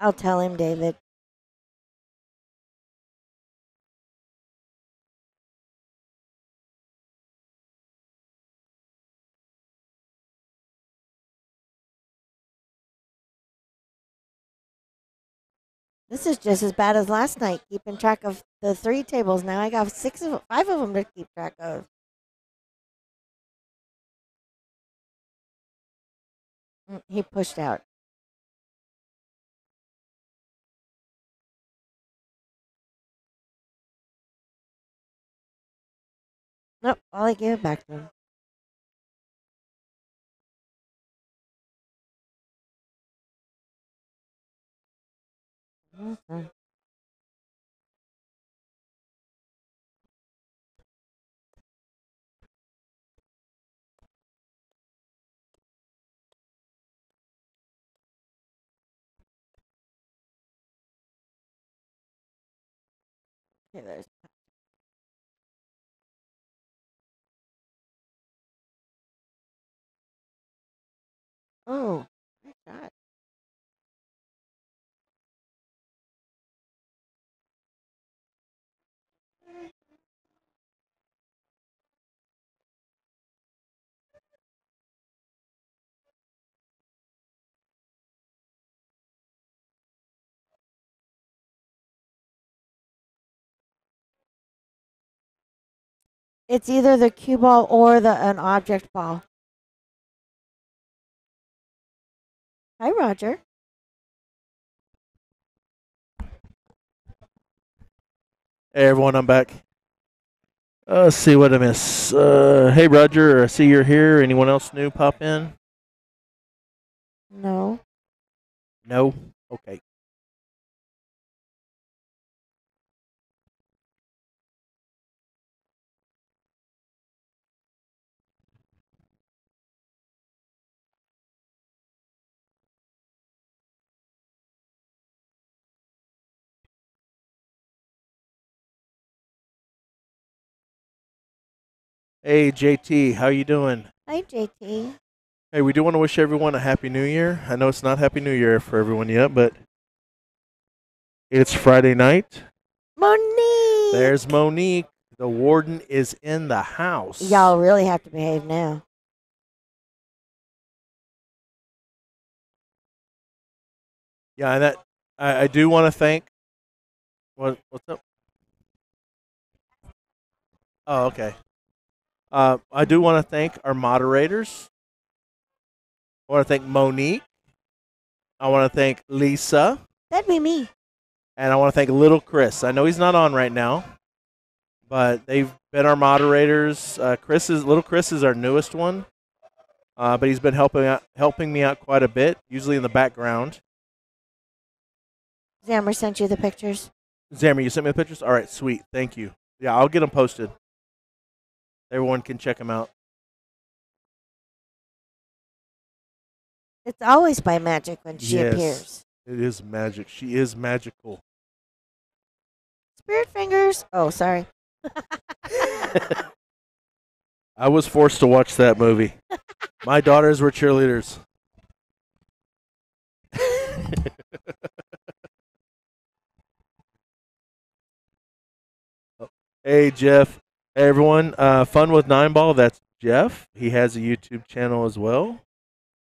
Speaker 2: I'll tell him, David. This is just as bad as last night, keeping track of the three tables. Now I got six of five of them to keep track of. Mm, He pushed out. Nope, Ollie gave it back to him. Mm-hmm. Okay, there's Oh, my God. It's either the cue ball or the an object ball. Hi, Roger.
Speaker 1: Hey, everyone, I'm back. Uh, let's see what I miss. Uh, hey, Roger, I see you're here. Anyone else new pop in?
Speaker 2: No.
Speaker 1: No? Okay. Hey, JT, how you doing?
Speaker 2: Hi, JT.
Speaker 1: Hey, we do want to wish everyone a happy new year. I know it's not happy new year for everyone yet, but it's Friday night.
Speaker 2: Monique.
Speaker 1: There's Monique. The warden is in the house.
Speaker 2: Y'all really have to behave now.
Speaker 1: Yeah, and that I, I do want to thank. What what's up? Oh, okay. Uh, I do want to thank our moderators. I want to thank Monique. I want to thank Lisa,
Speaker 2: That'd be me.
Speaker 1: and I want to thank Little Chris. I know he's not on right now, but they've been our moderators. Uh, Chris is Little Chris is our newest one, uh, but he's been helping out, helping me out quite a bit, usually in the background.
Speaker 2: Zammer sent you the pictures.
Speaker 1: Zammer, you sent me the pictures? All right, sweet. Thank you. Yeah, I'll get them posted. Everyone can check them out.
Speaker 2: It's always by magic when she
Speaker 1: Yes.
Speaker 2: appears.
Speaker 1: It is magic. She is magical.
Speaker 2: Spirit fingers. Oh, sorry. (laughs)
Speaker 1: I was forced to watch that movie. My daughters were cheerleaders. (laughs) Oh, hey, Jeff. Hey, everyone. Uh, Fun with Nine Ball. That's Jeff. He has a YouTube channel as well.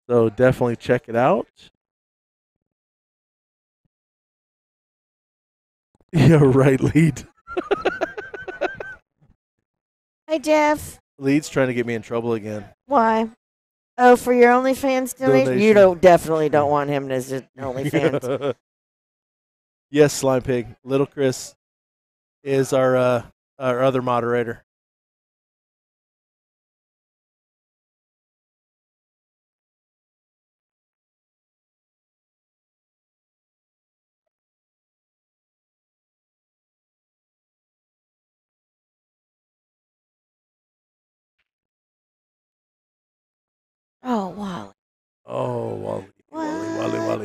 Speaker 1: So definitely check it out. (laughs) Yeah, right, Lead. (laughs)
Speaker 2: Hi, Jeff.
Speaker 1: Lead's trying to get me in trouble again.
Speaker 2: Why? Oh, for your OnlyFans donation? You don't definitely don't want him as an OnlyFans. (laughs)
Speaker 1: yes, Slime Pig. Little Chris is our uh, our other moderator.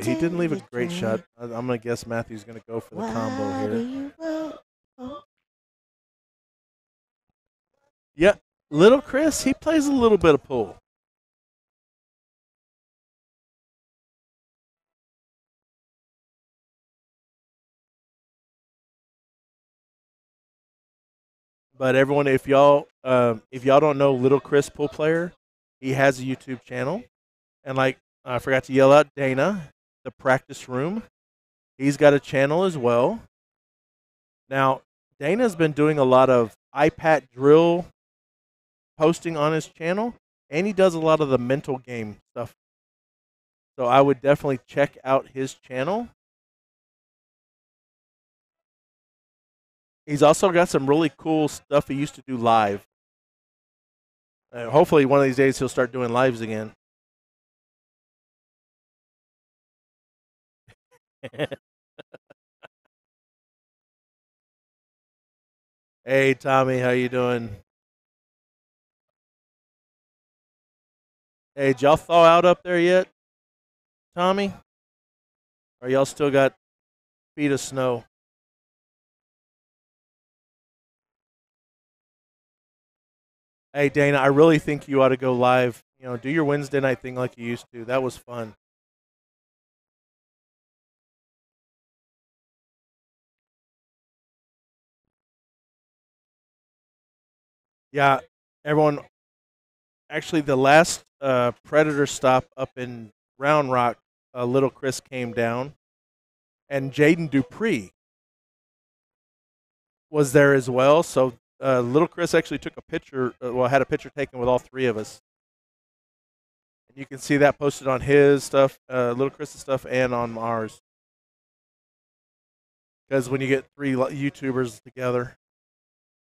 Speaker 1: He didn't leave a great shot. I'm gonna guess Matthew's gonna go for the combo
Speaker 2: Why do
Speaker 1: here.
Speaker 2: Oh,
Speaker 1: Yeah, little Chris. He plays a little bit of pool. But everyone, if y'all um, if y'all don't know Little Chris pool player, he has a YouTube channel, and like I forgot to yell out Dana, the practice room. He's got a channel as well. Now Dana's been doing a lot of iPad drill posting on his channel, and he does a lot of the mental game stuff. So I would definitely check out his channel. He's also got some really cool stuff he used to do live. Uh, hopefully, one of these days he'll start doing lives again. (laughs) hey, Tommy, how you doing? Hey, y'all thaw out up there yet, Tommy? Or y'all still got feet of snow? Hey, Dana, I really think you ought to go live. You know, do your Wednesday night thing like you used to. That was fun. Yeah, everyone. Actually, the last uh, Predator stop up in Round Rock, uh, little Chris came down, and Jaden Dupree was there as well. So uh, little Chris actually took a picture. Uh, well, had a picture taken with all three of us. And you can see that posted on his stuff, uh, little Chris's stuff, and on ours. Because when you get three YouTubers together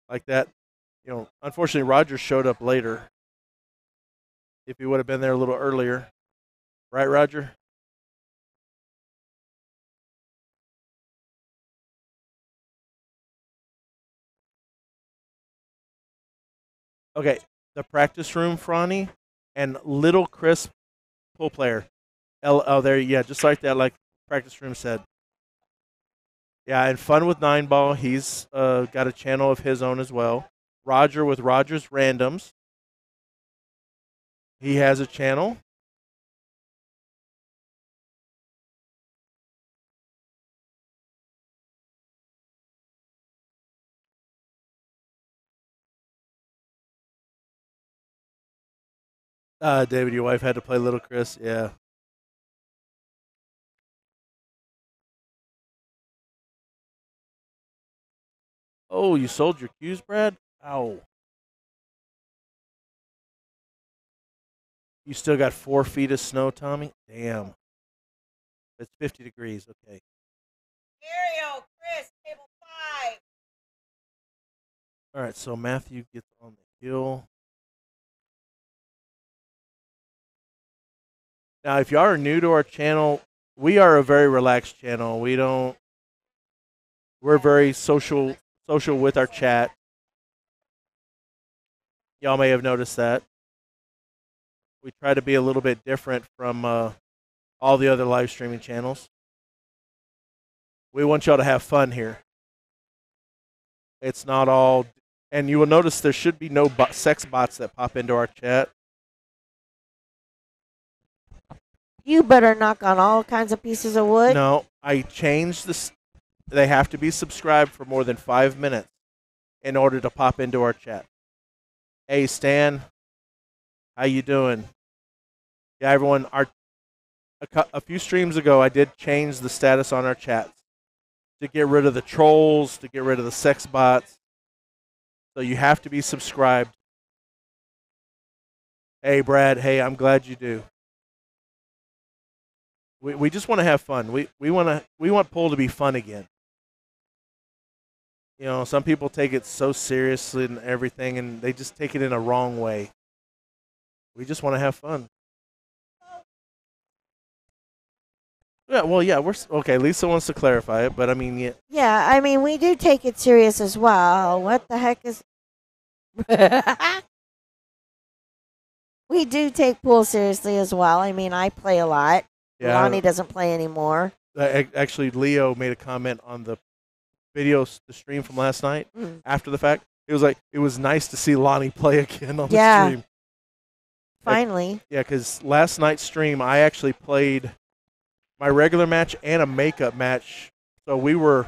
Speaker 1: like that, you know, unfortunately, Roger showed up later. If he would have been there a little earlier, right, Roger? Okay, the practice room, Franny, and little Chris, pool player. L- oh, there, yeah, just like that, like practice room said. Yeah, and fun with nine ball. He's uh, got a channel of his own as well. Roger with Rogers Randoms. He has a channel. Uh, David, your wife had to play Little Chris. Yeah. Oh, you sold your cues, Brad? Ow. You still got four feet of snow, Tommy? Damn. It's 50 degrees. Okay.
Speaker 2: Ariel, Chris, table five.
Speaker 1: All right, so Matthew gets on the hill. Now, if you are new to our channel, we are a very relaxed channel. We don't. We're very social, social with our chat. Y'all may have noticed that. We try to be a little bit different from uh, all the other live streaming channels. We want y'all to have fun here. It's not all and you will notice there should be no bo- sex bots that pop into our chat.
Speaker 2: You better knock on all kinds of pieces of wood.
Speaker 1: No, I changed this. They have to be subscribed for more than five minutes in order to pop into our chat. Hey Stan, how you doing? Yeah, everyone. Our a, a few streams ago, I did change the status on our chats to get rid of the trolls, to get rid of the sex bots. So you have to be subscribed. Hey Brad, hey, I'm glad you do. We we just want to have fun. We we want to we want pool to be fun again. You know, some people take it so seriously and everything, and they just take it in a wrong way. We just want to have fun. Yeah, well, yeah, we're okay. Lisa wants to clarify it, but I mean, yeah,
Speaker 2: Yeah, I mean, we do take it serious as well. What the heck is. (laughs) we do take pool seriously as well. I mean, I play a lot.
Speaker 1: yeah.
Speaker 2: Lonnie doesn't play anymore.
Speaker 1: Uh, actually, Leo made a comment on the video, the stream from last night
Speaker 2: Mm.
Speaker 1: after the fact. It was like it was nice to see Lonnie play (laughs) again on the stream.
Speaker 2: Finally.
Speaker 1: Yeah, because last night's stream, I actually played my regular match and a makeup match. So we were,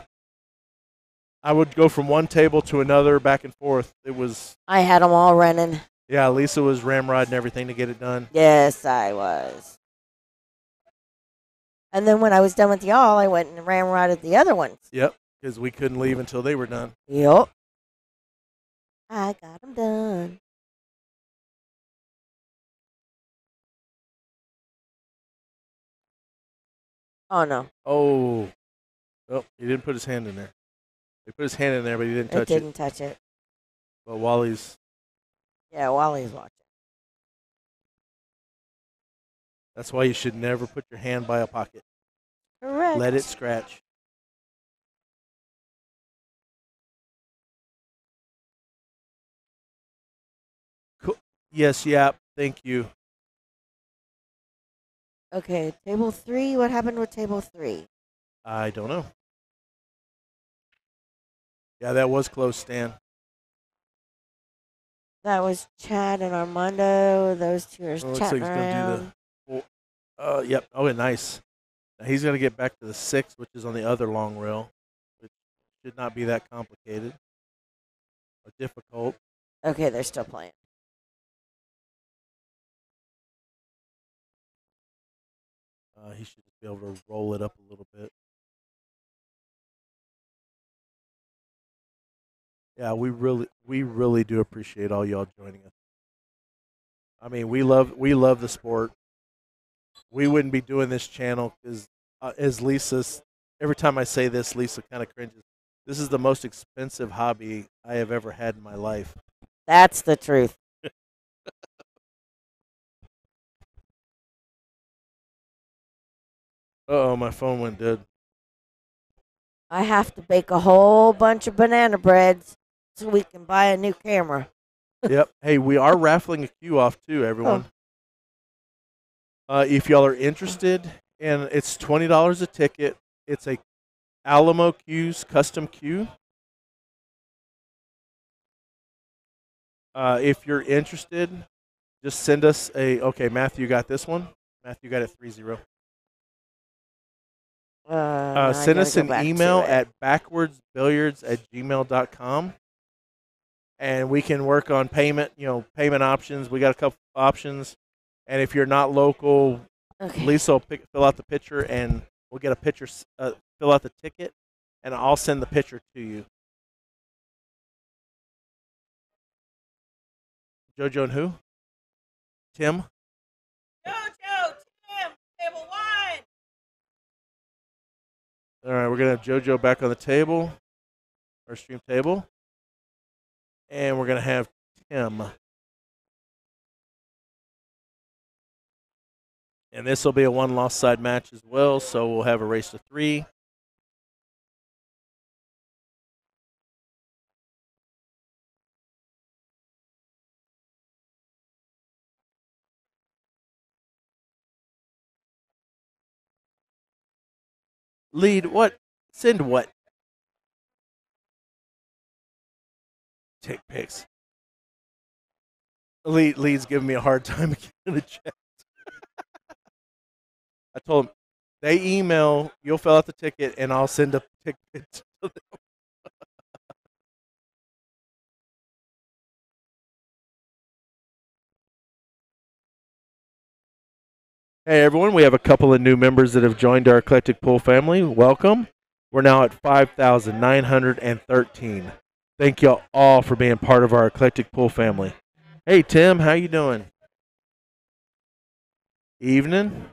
Speaker 1: I would go from one table to another, back and forth. It was,
Speaker 2: I had them all running.
Speaker 1: yeah, Lisa was ramrodding everything to get it done.
Speaker 2: Yes, I was. And then when I was done with y'all, I went and ramrodded the other ones.
Speaker 1: Yep, because we couldn't leave until they were done.
Speaker 2: Yep. I got them done. Oh no,
Speaker 1: Oh, oh, he didn't put his hand in there. He put his hand in there, but he didn't touch it.
Speaker 2: didn't touch it.
Speaker 1: But Wally's,
Speaker 2: Yeah, Wally's watching.
Speaker 1: that's why you should never put your hand by a pocket.
Speaker 2: Correct.
Speaker 1: Let it scratch. Yes, yeah. Thank you.
Speaker 2: Okay, table three. What happened with table three?
Speaker 1: I don't know. Yeah, that was close, Stan.
Speaker 2: That was Chad and Armando. Those two are
Speaker 1: Oh, looks like
Speaker 2: chatting
Speaker 1: gonna
Speaker 2: around.
Speaker 1: do the. Oh, yep. Oh, nice. Now he's gonna get back to the six, which is on the other long rail, which should not be that complicated or difficult.
Speaker 2: Okay, they're still playing.
Speaker 1: Uh, he should just be able to roll it up a little bit. Yeah, we really, we really do appreciate all y'all joining us. I mean, we love, we love the sport. We wouldn't be doing this channel because, uh, as Lisa's, every time I say this, Lisa kind of cringes. This is the most expensive hobby I have ever had in my life.
Speaker 2: That's the truth.
Speaker 1: Oh, my phone went dead.
Speaker 2: I have to bake a whole bunch of banana breads so we can buy a new camera.
Speaker 1: yep. Hey, we are raffling a cue off too, (laughs) everyone. Uh, if y'all are interested, and it's twenty dollars a ticket. It's a Alamo Cues custom cue. Uh, if you're interested, just send us a. Okay, Matthew got this one. Matthew got it three zero.
Speaker 2: Uh,
Speaker 1: Uh, send us an email at backwardsbilliards at gmail.com and we can work on payment, you know, payment options. We got a couple options. And if you're not local,
Speaker 2: Okay.
Speaker 1: Lisa will pick, fill out the picture and we'll get a picture, uh, fill out the ticket, and I'll send the picture to you. JoJo and who? Tim?
Speaker 2: Jojo, Tim, table one.
Speaker 1: All right, we're going to have JoJo back on the table, our stream table. And we're going to have Tim. And this will be a one lost side match as well, so we'll have a race to three. Lead what? Send what? Take pics. Lead lead's giving me a hard (laughs) time again in the chat. (laughs) I told him they email, you'll fill out the ticket, and I'll send a ticket (laughs) Hey everyone, we have a couple of new members that have joined our eclectic pool family. Welcome. We're now at 5,913. Thank y'all all for being part of our eclectic pool family. Hey Tim, how you doing? Evening.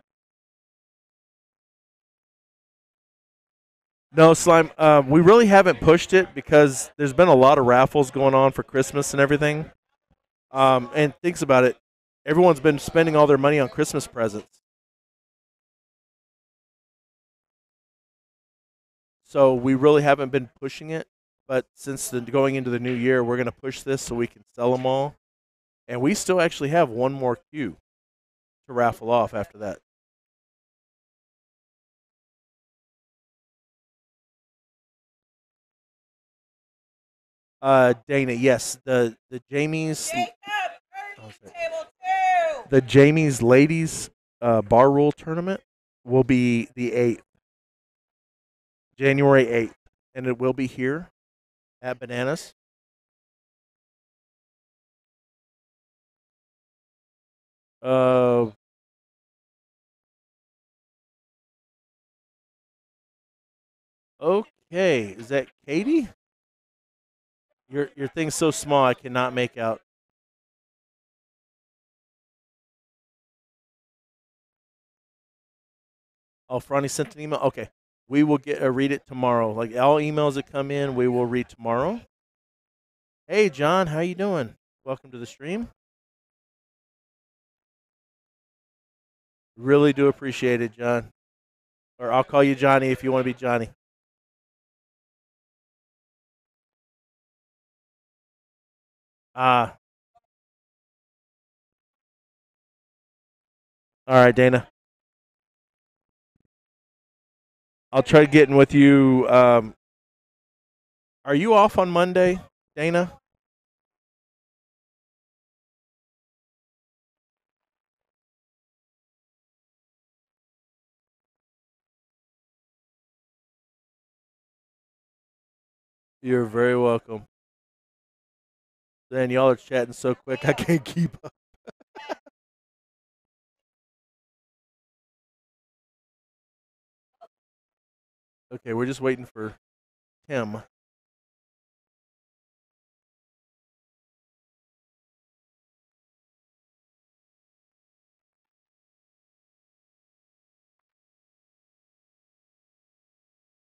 Speaker 1: No slime. Um, we really haven't pushed it because there's been a lot of raffles going on for Christmas and everything. Um, and thinks about it, everyone's been spending all their money on Christmas presents. So we really haven't been pushing it, but since the, going into the new year, we're going to push this so we can sell them all, and we still actually have one more cue to raffle off after that. Uh, Dana, yes, the the Jamie's Oh, sorry. the Jamie's ladies uh, bar rule tournament will be the eighth, January eighth, and it will be here at Bananas. Uh, okay, is that Katie? Your your thing's so small I cannot make out. Oh, Franny sent an email. Okay, we will get uh, read it tomorrow. Like all emails that come in, we will read tomorrow. Hey, John, how you doing? Welcome to the stream. Really do appreciate it, John. Or I'll call you Johnny if you want to be Johnny. Ah. All right, Dana. I'll try getting with you. Um, are you off on Monday, Dana? You're very welcome. Then y'all are chatting so quick I can't (laughs) keep up. Okay, we're just waiting for Tim.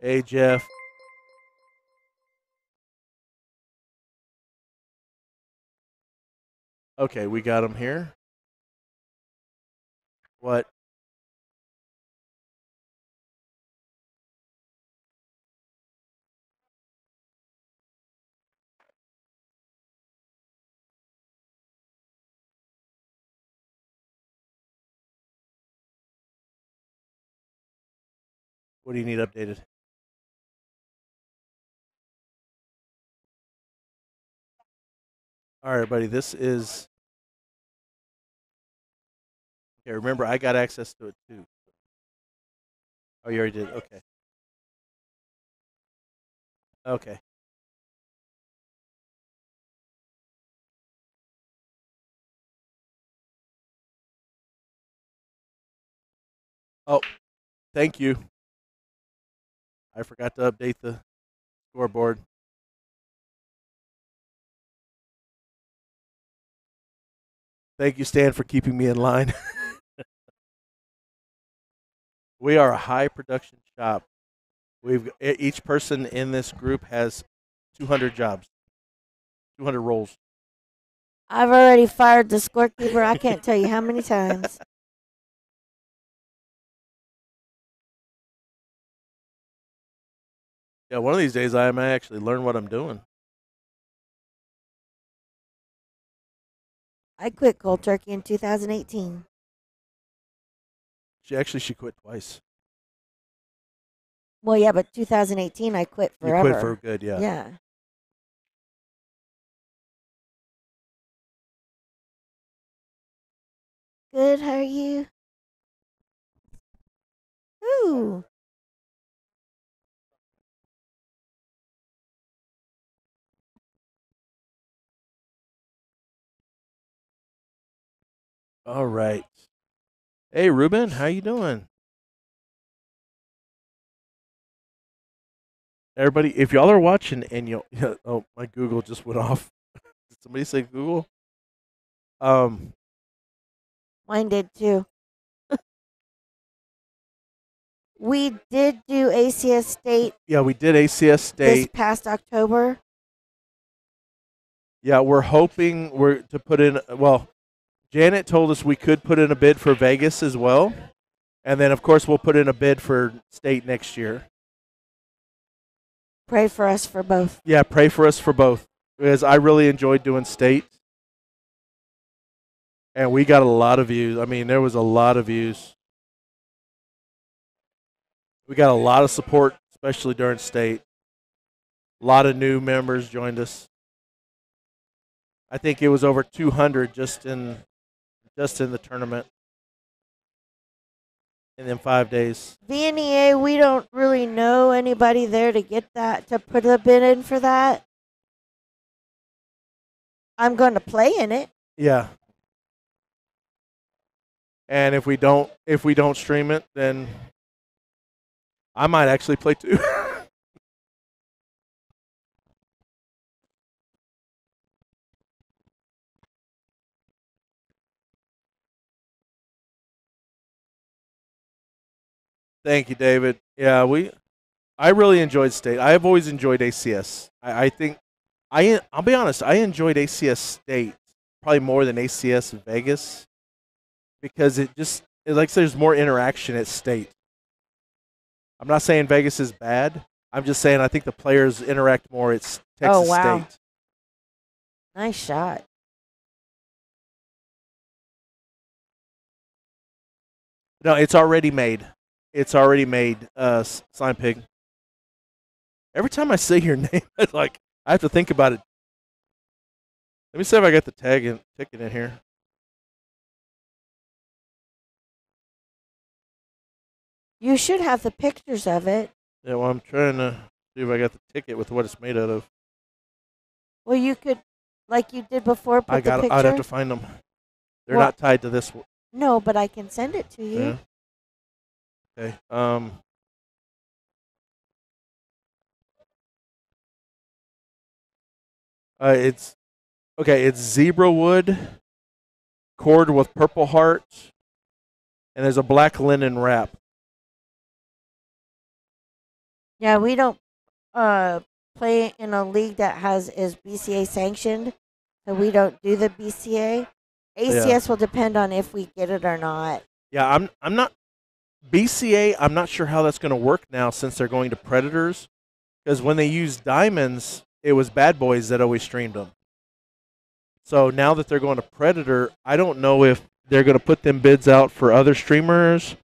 Speaker 1: Hey Jeff. Okay, we got him here. What? What do you need updated? All right, buddy. This is. Okay, remember I got access to it too. Oh, you already did. Okay. Okay. Oh, thank you. I forgot to update the scoreboard. Thank you, Stan, for keeping me in line. (laughs) we are a high production shop. We've each person in this group has 200 jobs, 200 roles.
Speaker 2: I've already fired the scorekeeper. I can't tell you how many times. (laughs)
Speaker 1: Yeah, one of these days I may actually learn what I'm doing.
Speaker 2: I quit cold turkey in 2018.
Speaker 1: She actually she quit twice.
Speaker 2: Well, yeah, but 2018 I quit forever.
Speaker 1: You quit for good, yeah.
Speaker 2: yeah. Good. How are you? Ooh.
Speaker 1: All right. Hey, Ruben, how you doing? Everybody, if y'all are watching and you (laughs) oh, my Google just went off. (laughs) Did somebody say Google? Um,
Speaker 2: Mine did too. we did do ACS State
Speaker 1: yeah, we did ACS
Speaker 2: this
Speaker 1: State.
Speaker 2: past October.
Speaker 1: Yeah, we're hoping we're to put in. Well, Janet told us we could put in a bid for Vegas as well, and then of course we'll put in a bid for state next year.
Speaker 2: Pray for us for both.
Speaker 1: Yeah, pray for us for both because I really enjoyed doing state, and we got a lot of views. I mean, there was a lot of views. We got a lot of support, especially during state. A lot of new members joined us. I think it was over 200 just in just in the tournament. And then five days.
Speaker 2: VNEA, we don't really know anybody there to get that to put a bid in for that. I'm going to play in it.
Speaker 1: Yeah. And if we don't if we don't stream it, then I might actually play too. (laughs) Thank you, David. Yeah, we I really enjoyed state. I have always enjoyed ACS. I, I think I I'll be honest, I enjoyed ACS state probably more than ACS Vegas because it just it like there's more interaction at state. I'm not saying Vegas is bad. I'm just saying I think the players interact more at Texas
Speaker 2: Oh, wow.
Speaker 1: State.
Speaker 2: Nice shot.
Speaker 1: No, it's already made. It's already made. Uh, Slime Pig. Every time I say your (laughs) name, it's like I have to think about it. Let me see if I got the tag and ticket in here.
Speaker 2: You should have the pictures of it.
Speaker 1: Yeah, well, I'm trying to see if I got the ticket with what it's made out of.
Speaker 2: Well, you could, like you did before, put
Speaker 1: I got.
Speaker 2: the picture.
Speaker 1: I'd have to find them. They're
Speaker 2: Well-
Speaker 1: not tied to this one.
Speaker 2: No, but I can send it to you.
Speaker 1: Yeah. Okay. Um. Uh, it's okay. It's zebra wood, cored with purple heart, and there's a black linen wrap.
Speaker 2: Yeah, we don't uh play in a league that has is BCA sanctioned So we don't do the BCA. ACS will depend on if we get it or not.
Speaker 1: Yeah, I'm I'm not BCA. I'm not sure how that's going to work now since they're going to Predators, because when they used diamonds, it was Bad Boys that always streamed them. So now that they're going to Predator, I don't know if they're going to put them bids out for other streamers,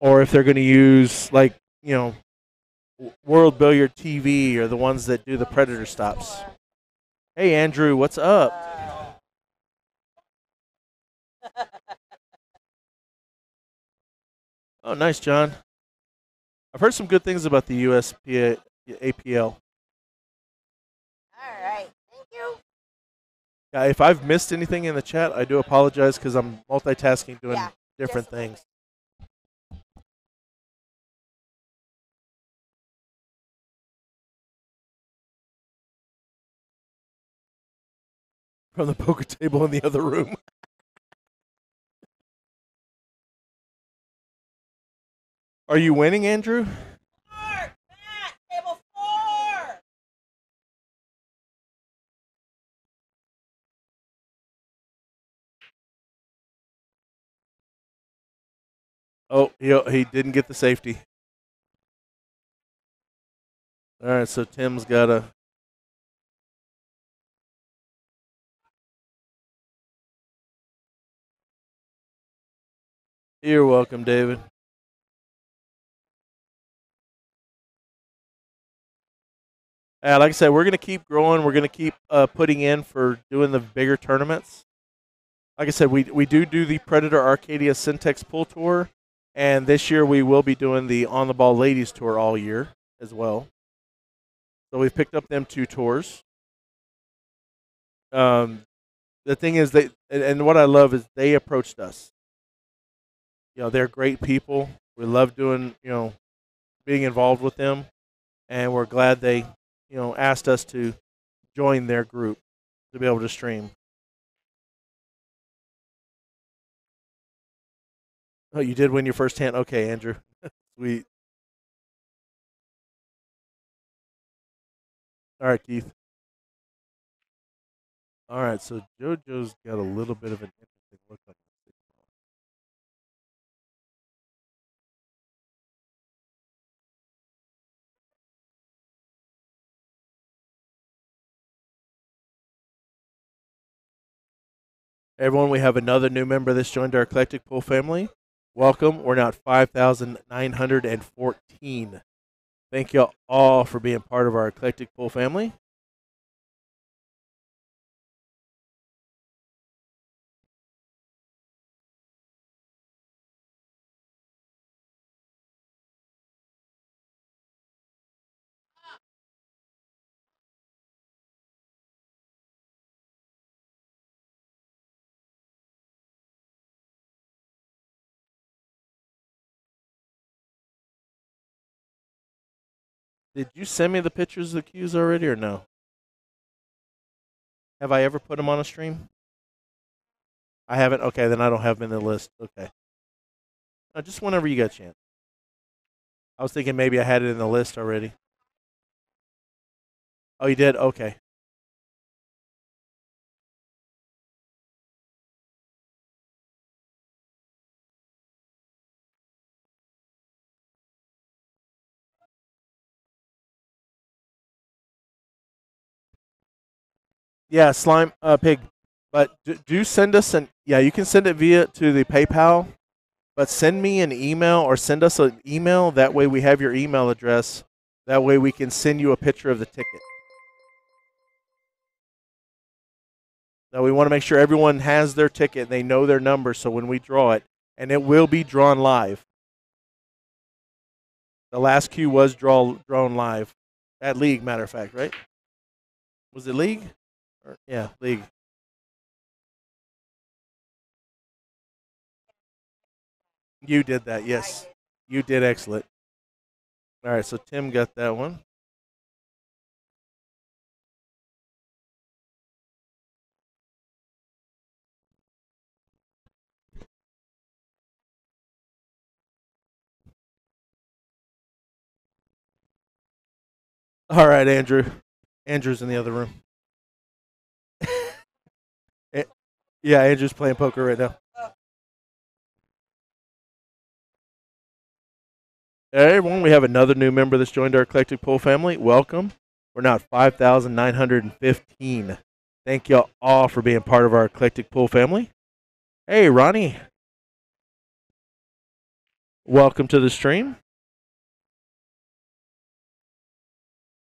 Speaker 1: or if they're going to use like you know World Billiard TV or the ones that do the Predator stops. Hey Andrew, what's up? Oh, nice, John. I've heard some good things about the USPA APL.
Speaker 2: All right. Thank you.
Speaker 1: Yeah, if I've missed anything in the chat, I do apologize because I'm multitasking doing
Speaker 2: Yeah,
Speaker 1: different
Speaker 2: just a little
Speaker 1: things. From the poker table in the other room. (laughs) Are you winning, Andrew? Oh, he he didn't get the safety. All right, so Tim's got a. You're welcome, David. Uh, like I said, we're going to keep growing. We're going to keep uh, putting in for doing the bigger tournaments. Like I said, we we do do the Predator Arcadia Syntex Pool Tour. And this year we will be doing the On the Ball Ladies Tour all year as well. So we've picked up them two tours. Um, the thing is they and, and what I love is they approached us. You know, they're great people. We love doing, you know, being involved with them and we're glad they, you know, asked us to join their group to be able to stream. Oh, you did win your first hand. Okay, Andrew. (laughs) Sweet. All right, Keith. All right, so JoJo's got a little bit of an interesting look Everyone, we have another new member that's joined our eclectic pool family. Welcome. We're now at 5,914. Thank you all for being part of our eclectic pool family. Did you send me the pictures of the cues already or no? Have I ever put them on a stream? I haven't. Okay, then I don't have them in the list. Okay. No, just whenever you got a chance. I was thinking maybe I had it in the list already. Oh, you did? Okay. Yeah, slime uh, pig. But do, do send us an yeah. You can send it via to the PayPal, but send me an email or send us an email. That way we have your email address. That way we can send you a picture of the ticket. Now we want to make sure everyone has their ticket. They know their number, so when we draw it, and it will be drawn live. The last cue was draw drawn live at league. Matter of fact, right? Was it league? Or, yeah, league. You did that, yes. You did excellent. All right, so Tim got that one. All right, Andrew. Andrew's in the other room. Yeah, Andrew's playing poker right now. Hey, everyone, we have another new member that's joined our eclectic pool family. Welcome. We're now at 5,915. Thank y'all all for being part of our eclectic pool family. Hey, Ronnie. Welcome to the stream.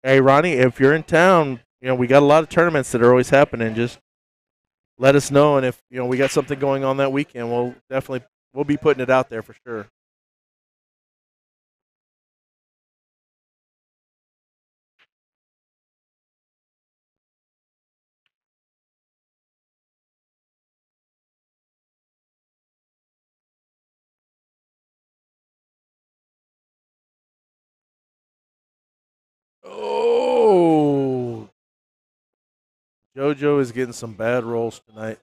Speaker 1: Hey, Ronnie, if you're in town, you know, we got a lot of tournaments that are always happening. Just let us know. And if, you know, we got something going on that weekend, we'll definitely, we'll be putting it out there for sure. JoJo is getting some bad rolls tonight.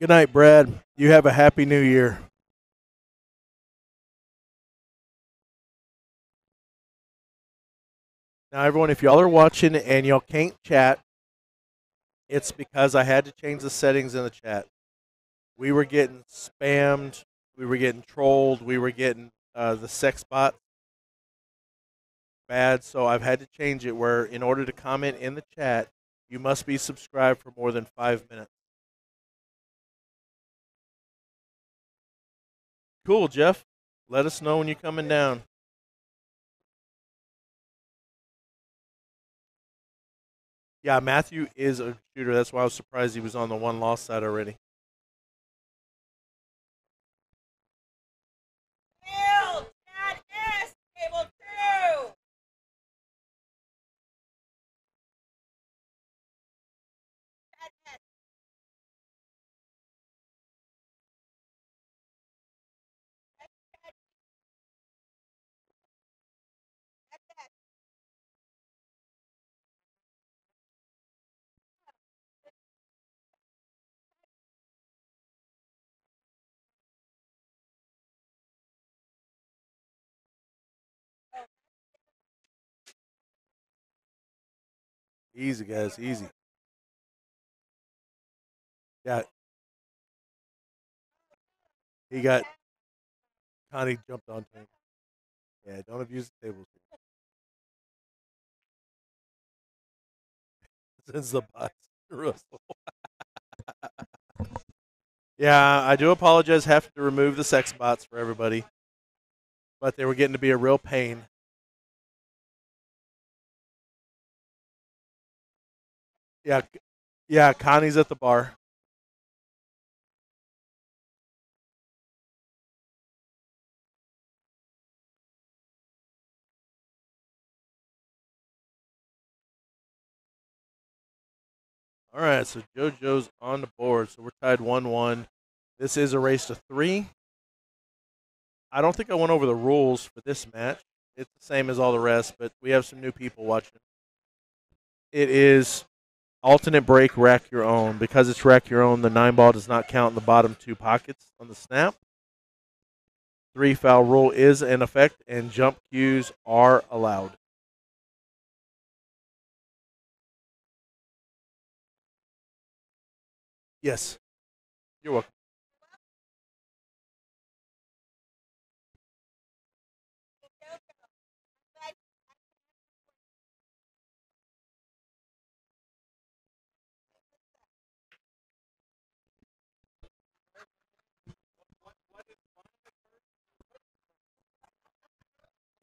Speaker 1: Good night, Brad. You have a happy new year. Now, everyone, if y'all are watching and y'all can't chat, it's because I had to change the settings in the chat. We were getting spammed, we were getting trolled, we were getting uh, the sex bot bad, so I've had to change it where, in order to comment in the chat, you must be subscribed for more than five minutes. Cool, Jeff. Let us know when you're coming down. Yeah, Matthew is a shooter. That's why I was surprised he was on the one loss side already. Easy, guys. Easy. Yeah. He got. Connie jumped onto him. Yeah, don't abuse the tables. Sends (laughs) the box Russell. yeah, I do apologize. Have to remove the sex bots for everybody, but they were getting to be a real pain. Yeah, yeah. Connie's at the bar. All right, so JoJo's on the board. So we're tied 1 1. This is a race to three. I don't think I went over the rules for this match. It's the same as all the rest, but we have some new people watching. It is alternate break, rack your own. Because it's rack your own, the nine ball does not count in the bottom two pockets on the snap. Three foul rule is in effect, and jump cues are allowed. Yes. You're welcome.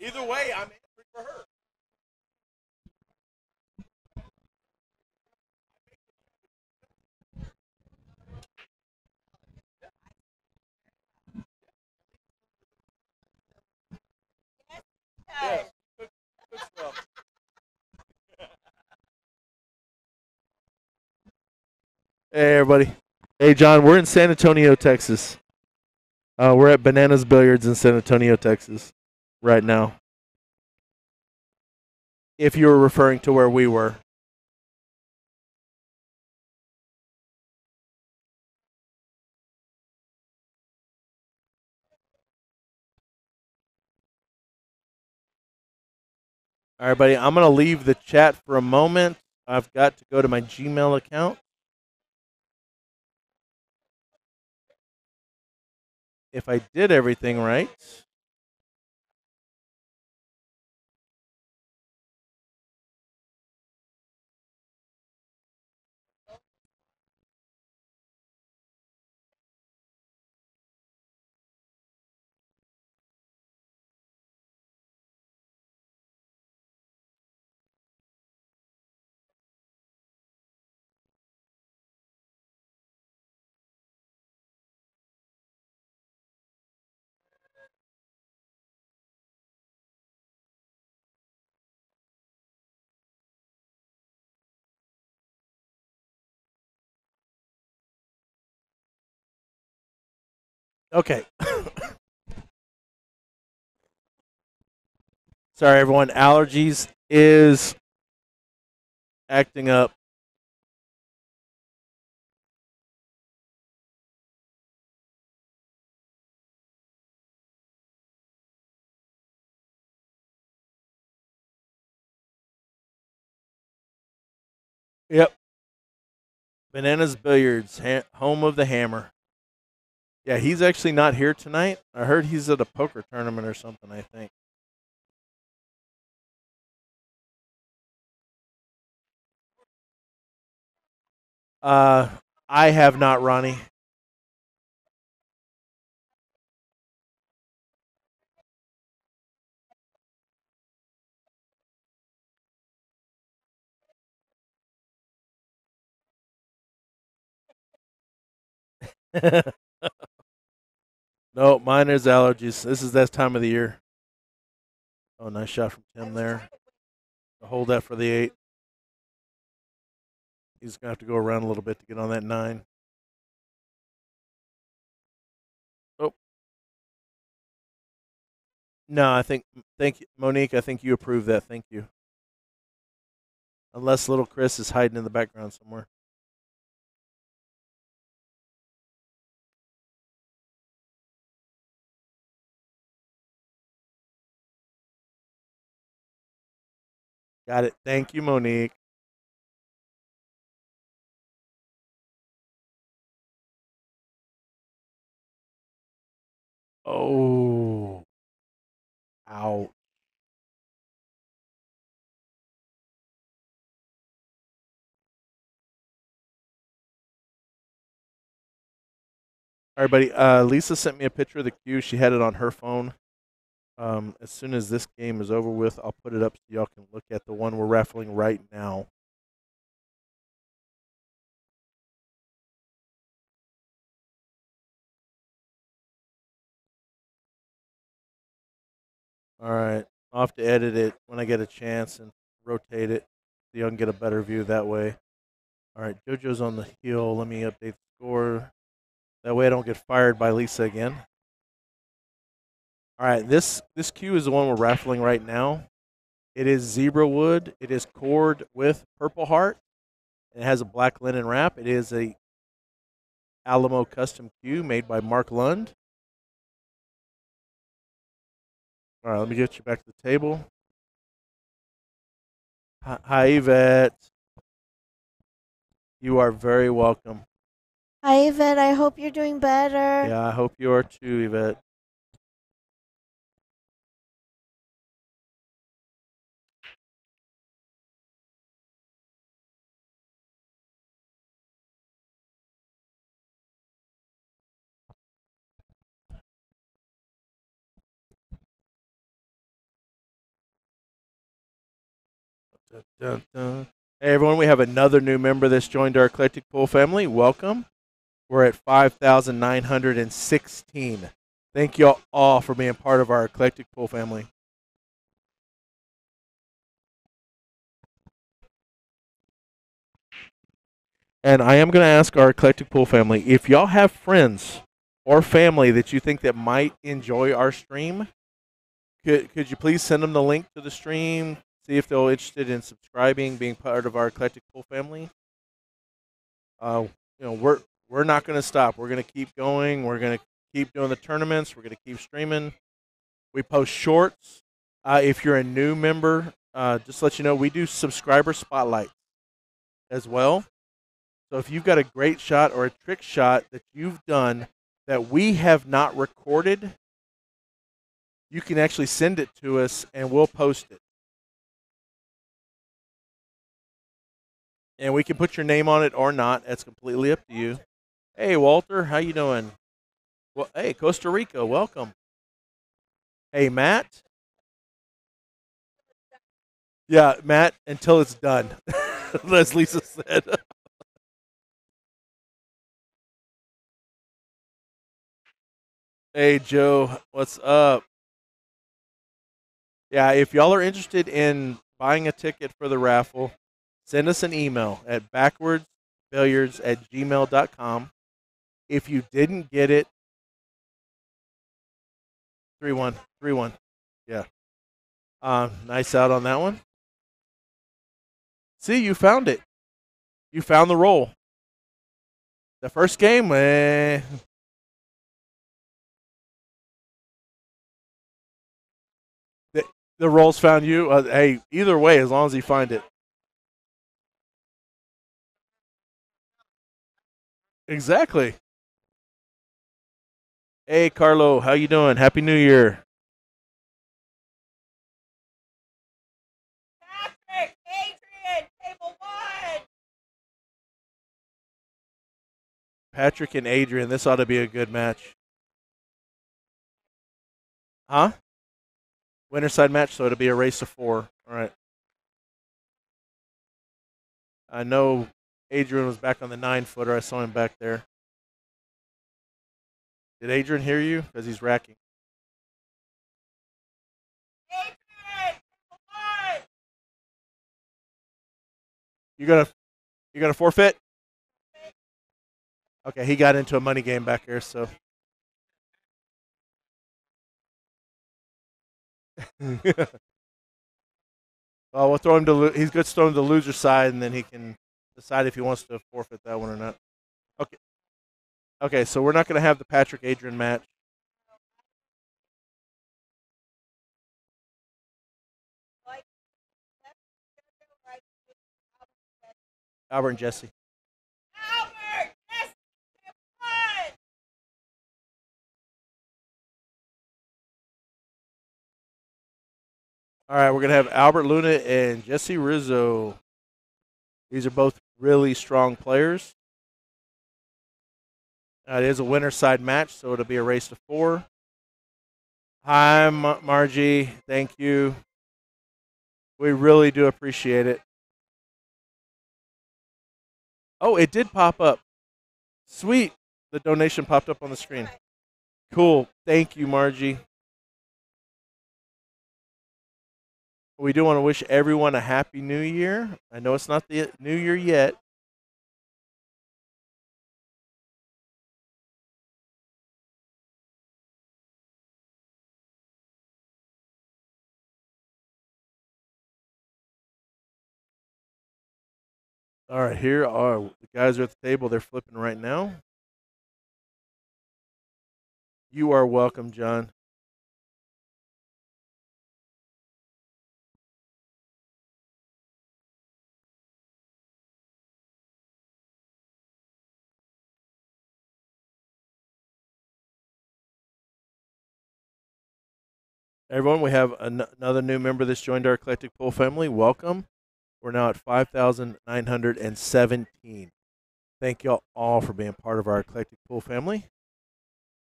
Speaker 1: Either way, I'm answering for her. Yes. Good, good stuff. Hey, everybody. Hey, John, we're in San Antonio, Texas. Uh, we're at Bananas Billiards in San Antonio, Texas, right now. If you were referring to where we were. All right, buddy. I'm going to leave the chat for a moment. I've got to go to my Gmail account. If I did everything right. Okay. Sorry, everyone. Allergies is acting up. Yep. Bananas Billiards, home of the hammer. Yeah, he's actually not here tonight. I heard he's at a poker tournament or something, I think. Uh, I have not, Ronnie. (laughs) no, mine is allergies. This is that time of the year. Oh, nice shot from Tim there. Hold that for the eight. He's gonna have to go around a little bit to get on that nine. Oh. No, I think thank you, Monique. I think you approve that. Thank you. Unless little Chris is hiding in the background somewhere. Got it. Thank you, Monique. Oh. Ow. All right, buddy. Uh, Lisa sent me a picture of the cue. She had it on her phone. Um, as soon as this game is over with, I'll put it up so y'all can look at the one we're raffling right now. All right. I'll have to edit it when I get a chance and rotate it so y'all can get a better view that way. All right. JoJo's on the heel. Let me update the score. That way I don't get fired by Lisa again. All right, this this cue is the one we're raffling right now. It is zebra wood. It is cored with purple heart. It has a black linen wrap. It is a Alamo custom cue made by Mark Lund. All right, let me get you back to the table. Hi, hi Yvette. You are very welcome.
Speaker 2: Hi, Yvette. I hope you're doing better.
Speaker 1: Yeah, I hope you are too, Yvette. Dun, dun. Hey everyone, we have another new member that's joined our eclectic pool family. Welcome. We're at 5,916. Thank you all for being part of our eclectic pool family. And I am going to ask our eclectic pool family if y'all have friends or family that you think that might enjoy our stream, could could you please send them the link to the stream? See if they're interested in subscribing, being part of our eclectic pool family. Uh, you know, we're we're not going to stop. We're going to keep going. We're going to keep doing the tournaments. We're going to keep streaming. We post shorts. Uh, if you're a new member, uh, just let you know, we do subscriber spotlight as well. So if you've got a great shot or a trick shot that you've done that we have not recorded, you can actually send it to us and we'll post it. And we can put your name on it or not. That's completely up to you. Hey Walter, how you doing? Well, hey Costa Rica, welcome. Hey Matt. Yeah, Matt, until it's done, (laughs) as Lisa said. hey Joe, what's up? Yeah, if y'all are interested in buying a ticket for the raffle, send us an email at backwardsbilliards at gmail.com. If you didn't get it, 3 1. 3 1. Yeah. Uh, nice out on that one. See, you found it. You found the roll. The first game, eh. The, rolls found you. Uh, hey, either way, as long as you find it. Exactly. Hey, Carlo, how you doing? Happy New Year.
Speaker 2: Patrick, Adrian, table one.
Speaker 1: Patrick and Adrian, this ought to be a good match. Huh? Winner side match, so it'll be a race of four. All right. I know Adrian was back on the nine footer. I saw him back there. Did Adrian hear you? Because he's racking.
Speaker 2: Adrian.
Speaker 1: You gonna you gonna forfeit? Okay, he got into a money game back here, so. (laughs) well, we'll throw him to. He's good to throw him to the loser side, and then he can decide if he wants to forfeit that one or not. Okay. Okay, so we're not going to have the Patrick Adrian match. Albert and Jesse.
Speaker 2: Albert, table one.
Speaker 1: All right, we're gonna have Albert Luna and Jesse Rizzo. These are both really strong players. Uh, it is a winner side match, so it'll be a race to four. Hi, Ma- Margie. Thank you. We really do appreciate it. Oh, it did pop up. Sweet. The donation popped up on the screen. Cool. Thank you, Margie. We do want to wish everyone a happy new year. I know it's not the new year yet. All right, here are the guys are at the table. They're flipping right now. You are welcome, John. Everyone, we have an- another new member that's joined our eclectic pool family. Welcome. We're now at 5,917. Thank y'all all for being part of our eclectic pool family.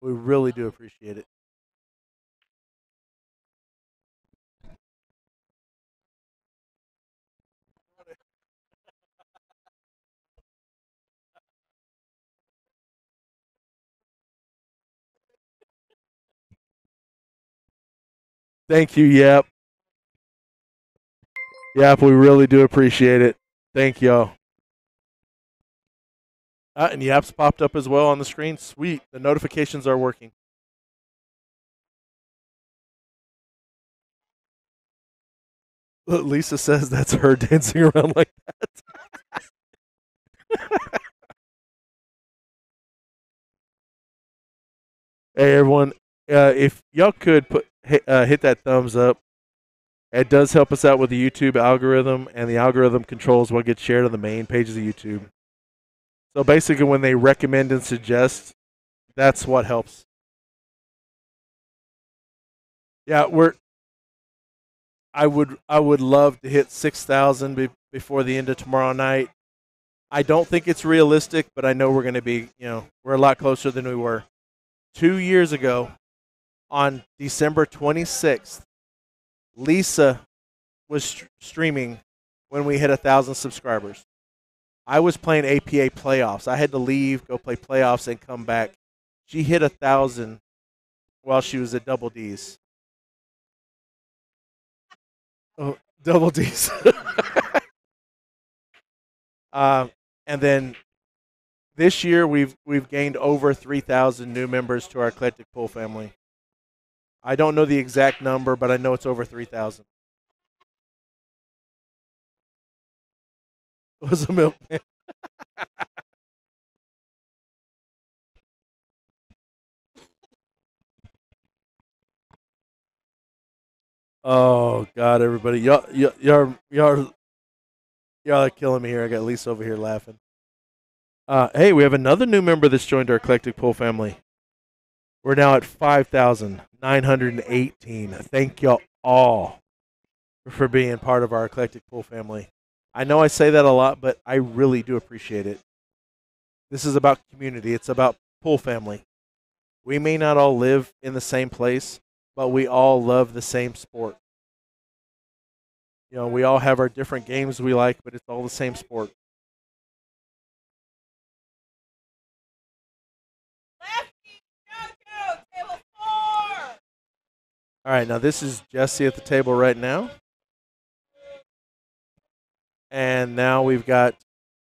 Speaker 1: We really do appreciate it. Thank you, Yep. Yep, we really do appreciate it. Thank y'all. Uh, and Yaps popped up as well on the screen. Sweet. The notifications are working. Lisa says that's her (laughs) dancing around like that. (laughs) hey, everyone. Uh, if y'all could put hit, uh, hit that thumbs up, it does help us out with the YouTube algorithm, and the algorithm controls what gets shared on the main pages of YouTube. So basically, when they recommend and suggest, that's what helps. Yeah, we're. I would I would love to hit six thousand be, before the end of tomorrow night. I don't think it's realistic, but I know we're going to be. You know, we're a lot closer than we were two years ago. On December twenty sixth, Lisa was st- streaming when we hit a thousand subscribers. I was playing APA playoffs. I had to leave, go play playoffs, and come back. She hit a thousand while she was at Double D's. Oh, Double D's. um, (laughs) and then this year we've we've gained over three thousand new members to our eclectic pool family. I don't know the exact number, but I know it's over three thousand. It (laughs) Was a milkman. oh God, everybody, y'all, y'all, y'all, y'all, y'all are killing me here. I got Lisa over here laughing. Uh, hey, we have another new member that's joined our eclectic pool family. We're now at five thousand nine hundred and eighteen. Thank y'all all for being part of our eclectic pool family. I know I say that a lot, but I really do appreciate it. This is about community. It's about pool family. We may not all live in the same place, but we all love the same sport. You know, we all have our different games we like, but it's all the same sport. All right, now this is Jesse at the table right now. And now we've got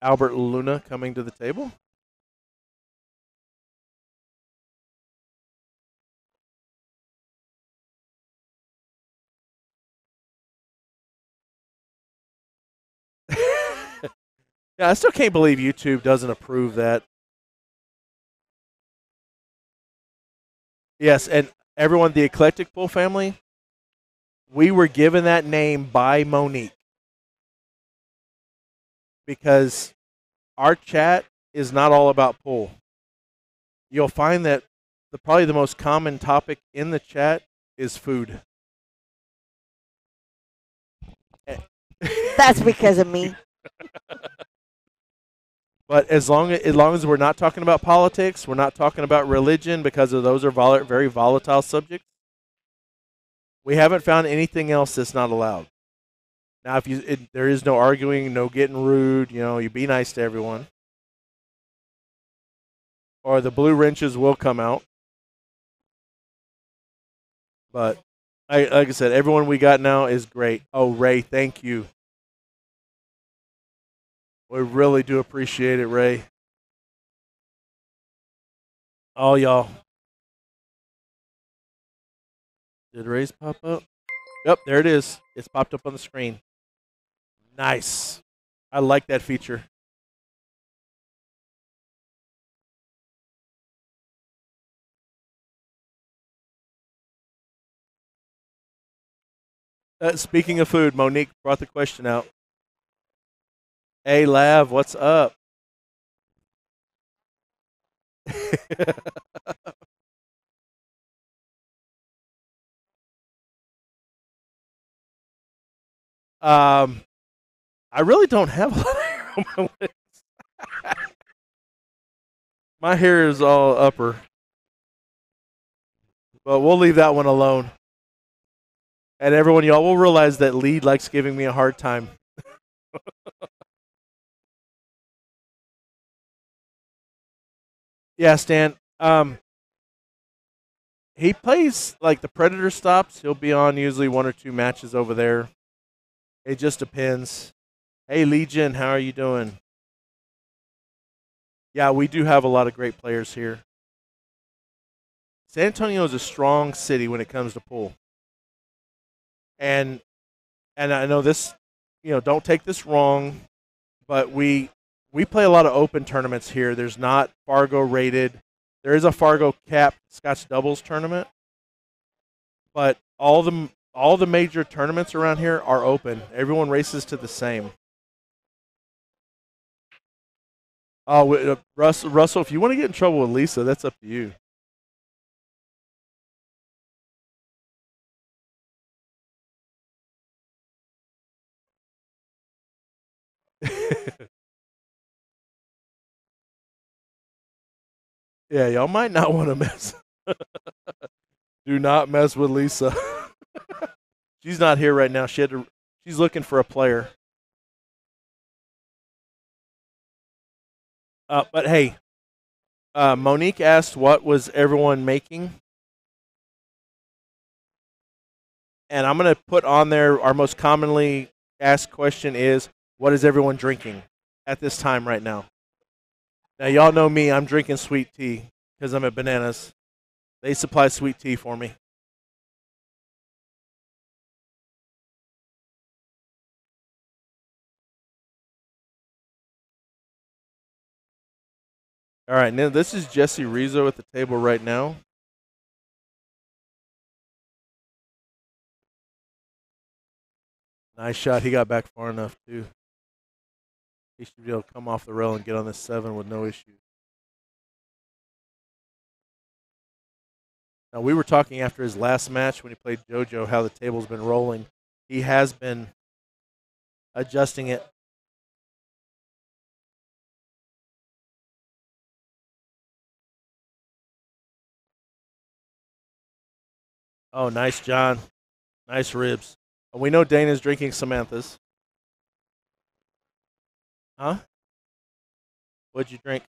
Speaker 1: Albert Luna coming to the table. (laughs) yeah, I still can't believe YouTube doesn't approve that. Yes, and everyone, the Eclectic Pool family, we were given that name by Monique because our chat is not all about pool. You'll find that the probably the most common topic in the chat is food.
Speaker 2: That's because of me. (laughs)
Speaker 1: But as long as, long as we're not talking about politics, we're not talking about religion because of those are vol- very volatile subjects. We haven't found anything else that's not allowed. Now, if you it, there is no arguing, no getting rude, you know, you be nice to everyone, or the blue wrenches will come out. But I, like I said, everyone we got now is great. Oh, Ray, thank you. We really do appreciate it, Ray. All y'all. Did Ray's pop up? Yep, there it is. It's popped up on the screen. Nice. I like that feature. Uh, speaking of food, Monique brought the question out. Hey, Lav, what's up? (laughs) um, I really don't have a lot of hair on my legs. my hair is all upper, but we'll leave that one alone. And everyone, y'all will realize that Lead likes giving me a hard time. (laughs) yeah, Stan. Um, he plays like the Predator stops. He'll be on usually one or two matches over there. It just depends. Hey, Legion, how are you doing? Yeah, we do have a lot of great players here. San Antonio is a strong city when it comes to pool. And and I know this, you know, don't take this wrong, but we we play a lot of open tournaments here. There's not Fargo rated. There is a Fargo cap Scotch doubles tournament, but all the all the major tournaments around here are open. Everyone races to the same. Oh, wi- uh, Russell, Russell, if you want to get in trouble with Lisa, that's up to you. (laughs) yeah, y'all might not want to mess. (laughs) Do not mess with Lisa. (laughs) she's not here right now. She had to. She's looking for a player. Uh, but hey, uh, Monique asked what was everyone making, and I'm gonna put on there our most commonly asked question is what is everyone drinking at this time right now? Now y'all know me. I'm drinking sweet tea because I'm at Bananas. They supply sweet tea for me. All right, now this is Jesse Rizzo at the table right now. Nice shot. He got back far enough too. He should be able to come off the rail and get on this seven with no issue. Now we were talking after his last match when he played JoJo how the table's been rolling. He has been adjusting it. Oh, nice, John. Nice ribs. And we know Dana's drinking Samantha's. Huh? What'd you drink?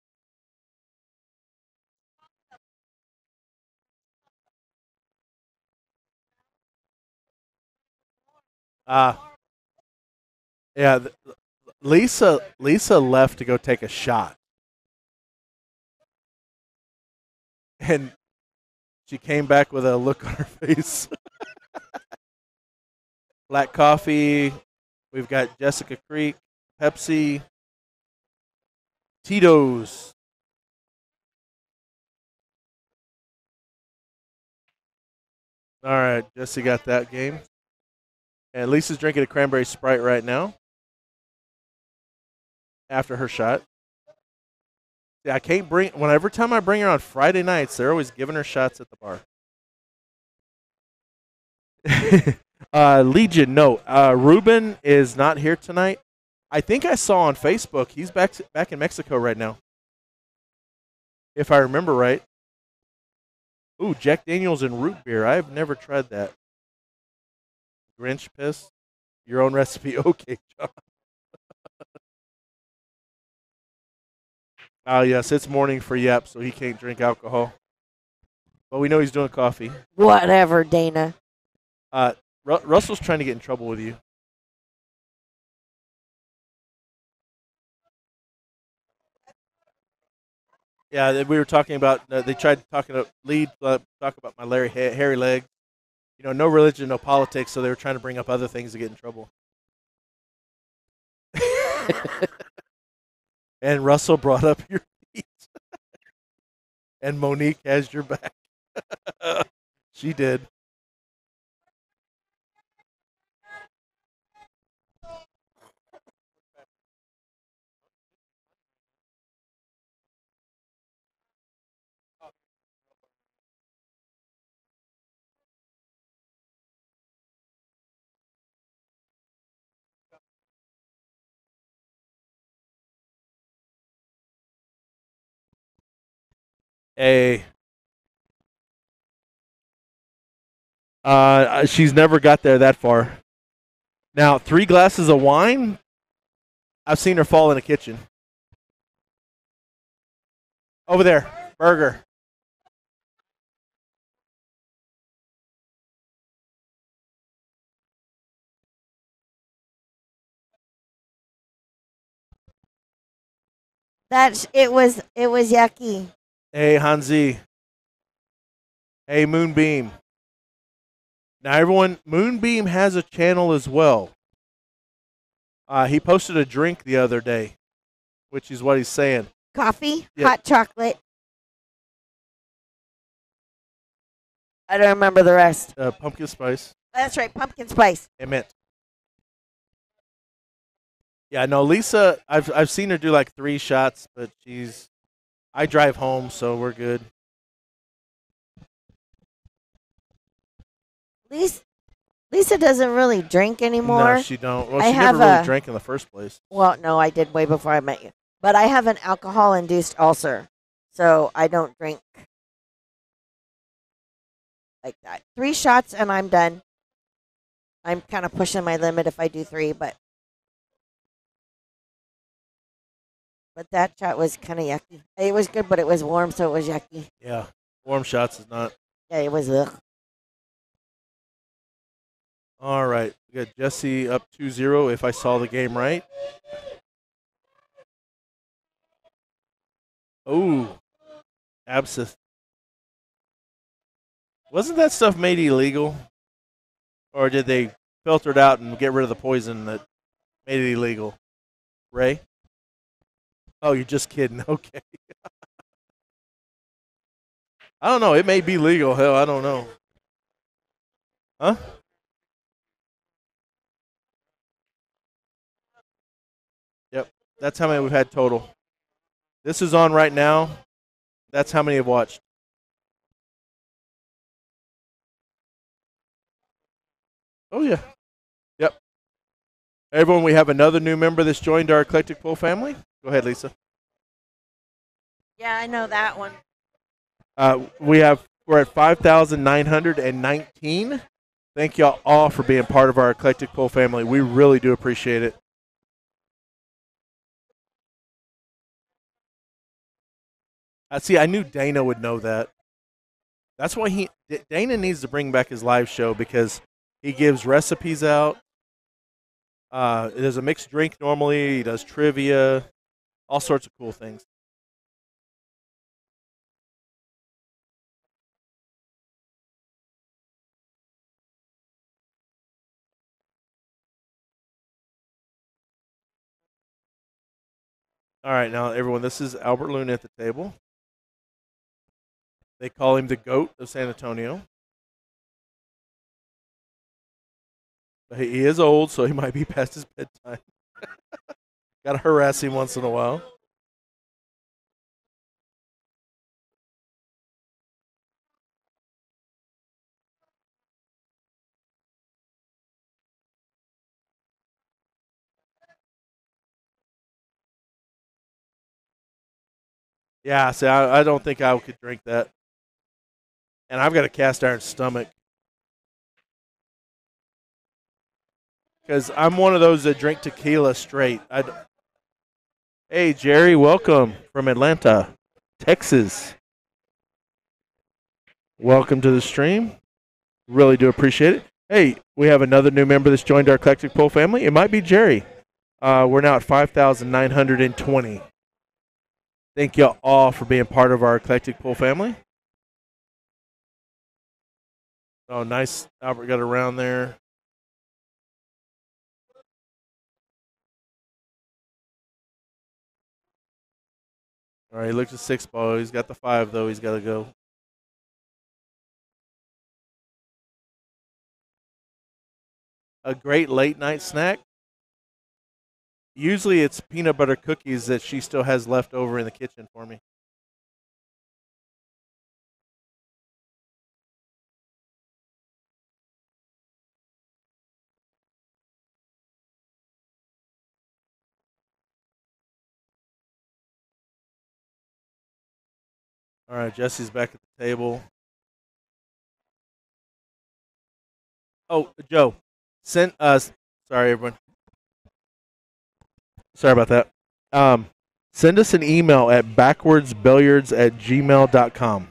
Speaker 1: Ah. yeah, Lisa Lisa left to go take a shot. And she came back with a look (laughs) on her face. Black coffee. We've got Jessica Creek, Pepsi, Tito's. All right, Jesse got that game. And Lisa's drinking a cranberry sprite right now. After her shot. Yeah, I can't bring. whenever time I bring her on Friday nights, they're always giving her shots at the bar. (laughs) uh, Legion, no. Uh, Ruben is not here tonight. I think I saw on Facebook he's back back in Mexico right now. If I remember right. Ooh, Jack Daniels and root beer. I've never tried that. Grinch piss. Your own recipe. (laughs) Okay, John. (laughs) Ah, yes, it's morning for Yep, so he can't drink alcohol. But we know he's doing coffee.
Speaker 2: Whatever, Dana.
Speaker 1: Uh, Ru- Russell's trying to get in trouble with you. Yeah, we were talking about. Uh, they tried talking to lead uh, talk about my Larry ha- hairy leg. You know, no religion, no politics. So they were trying to bring up other things to get in trouble. (laughs) and Russell brought up your feet, (laughs) and Monique has your back. (laughs) she did. A uh she's never got there that far. Now three glasses of wine? I've seen her fall in the kitchen. Over there. Burger.
Speaker 2: That's it was it was yucky.
Speaker 1: Hey, Hanzi. Hey, Moonbeam. Now, everyone, Moonbeam has a channel as well. Uh, he posted a drink the other day, which is what he's saying.
Speaker 2: Coffee, hot chocolate. I don't remember the rest.
Speaker 1: Uh, pumpkin spice
Speaker 2: That's right, pumpkin spice.
Speaker 1: and mint. Yeah, no, Lisa. I've I've seen her do like three shots, but she's. I drive home, so we're good.
Speaker 2: Lisa, Lisa doesn't really drink anymore.
Speaker 1: No, she don't. Well,
Speaker 2: I
Speaker 1: she
Speaker 2: have
Speaker 1: never really
Speaker 2: a-
Speaker 1: drank in the first place.
Speaker 2: well, no, I did way before I met you. But I have an alcohol-induced ulcer, so I don't drink like that. Three shots and I'm done. I'm kind of pushing my limit if I do three, but but that shot was kind of yucky. It was good, but it was warm, so it was yucky.
Speaker 1: Yeah, warm shots is not.
Speaker 2: Yeah, it was. Ugh.
Speaker 1: All right, we got Jesse up 2-0 if I saw the game right. Oh, absinthe. Wasn't that stuff made illegal? Or did they filter it out and get rid of the poison that made it illegal? Ray? Oh, you're just kidding. (laughs) Okay. I don't know. It may be legal. Hell, I don't know. Huh? Yep. That's how many we've had total. This is on right now. That's how many have watched. Oh yeah. Everyone, we have another new member that's joined our eclectic pool family. Go ahead, Lisa.
Speaker 2: Yeah, I know that one.
Speaker 1: Uh, we have we're at five thousand nine hundred and nineteen. Thank y'all all for being part of our eclectic pool family. We really do appreciate it. I see. I knew Dana would know that. That's why he D- Dana needs to bring back his live show because he gives recipes out. Uh, a mixed drink normally. He does trivia, all sorts of cool things. All right, now everyone, this is Albert Luna at the table. They call him the goat of San Antonio. He is old, so he might be (laughs) past his bedtime. Got to harass him once in a while. Yeah, see, I, I don't think I could drink that. And I've got a cast iron stomach. Because I'm one of those that drink tequila straight. I d- hey, Jerry, welcome from Atlanta, Texas. Welcome to the stream. Really do appreciate it. Hey, we have another new member that's joined our eclectic pool family. It might be Jerry. Uh, we're now at 5,920. Thank you all for being part of our eclectic pool family. Oh, nice. Albert got around there. All right, he looks at six ball. He's got the five, though. He's got to go. A great late night snack. Usually it's peanut butter cookies that she still has left over in the kitchen for me. All right, Jesse's back at the table. Oh, Joe, send us. Sorry, everyone. Sorry about that. Um, send us an email at backwardsbilliards at gmail.com.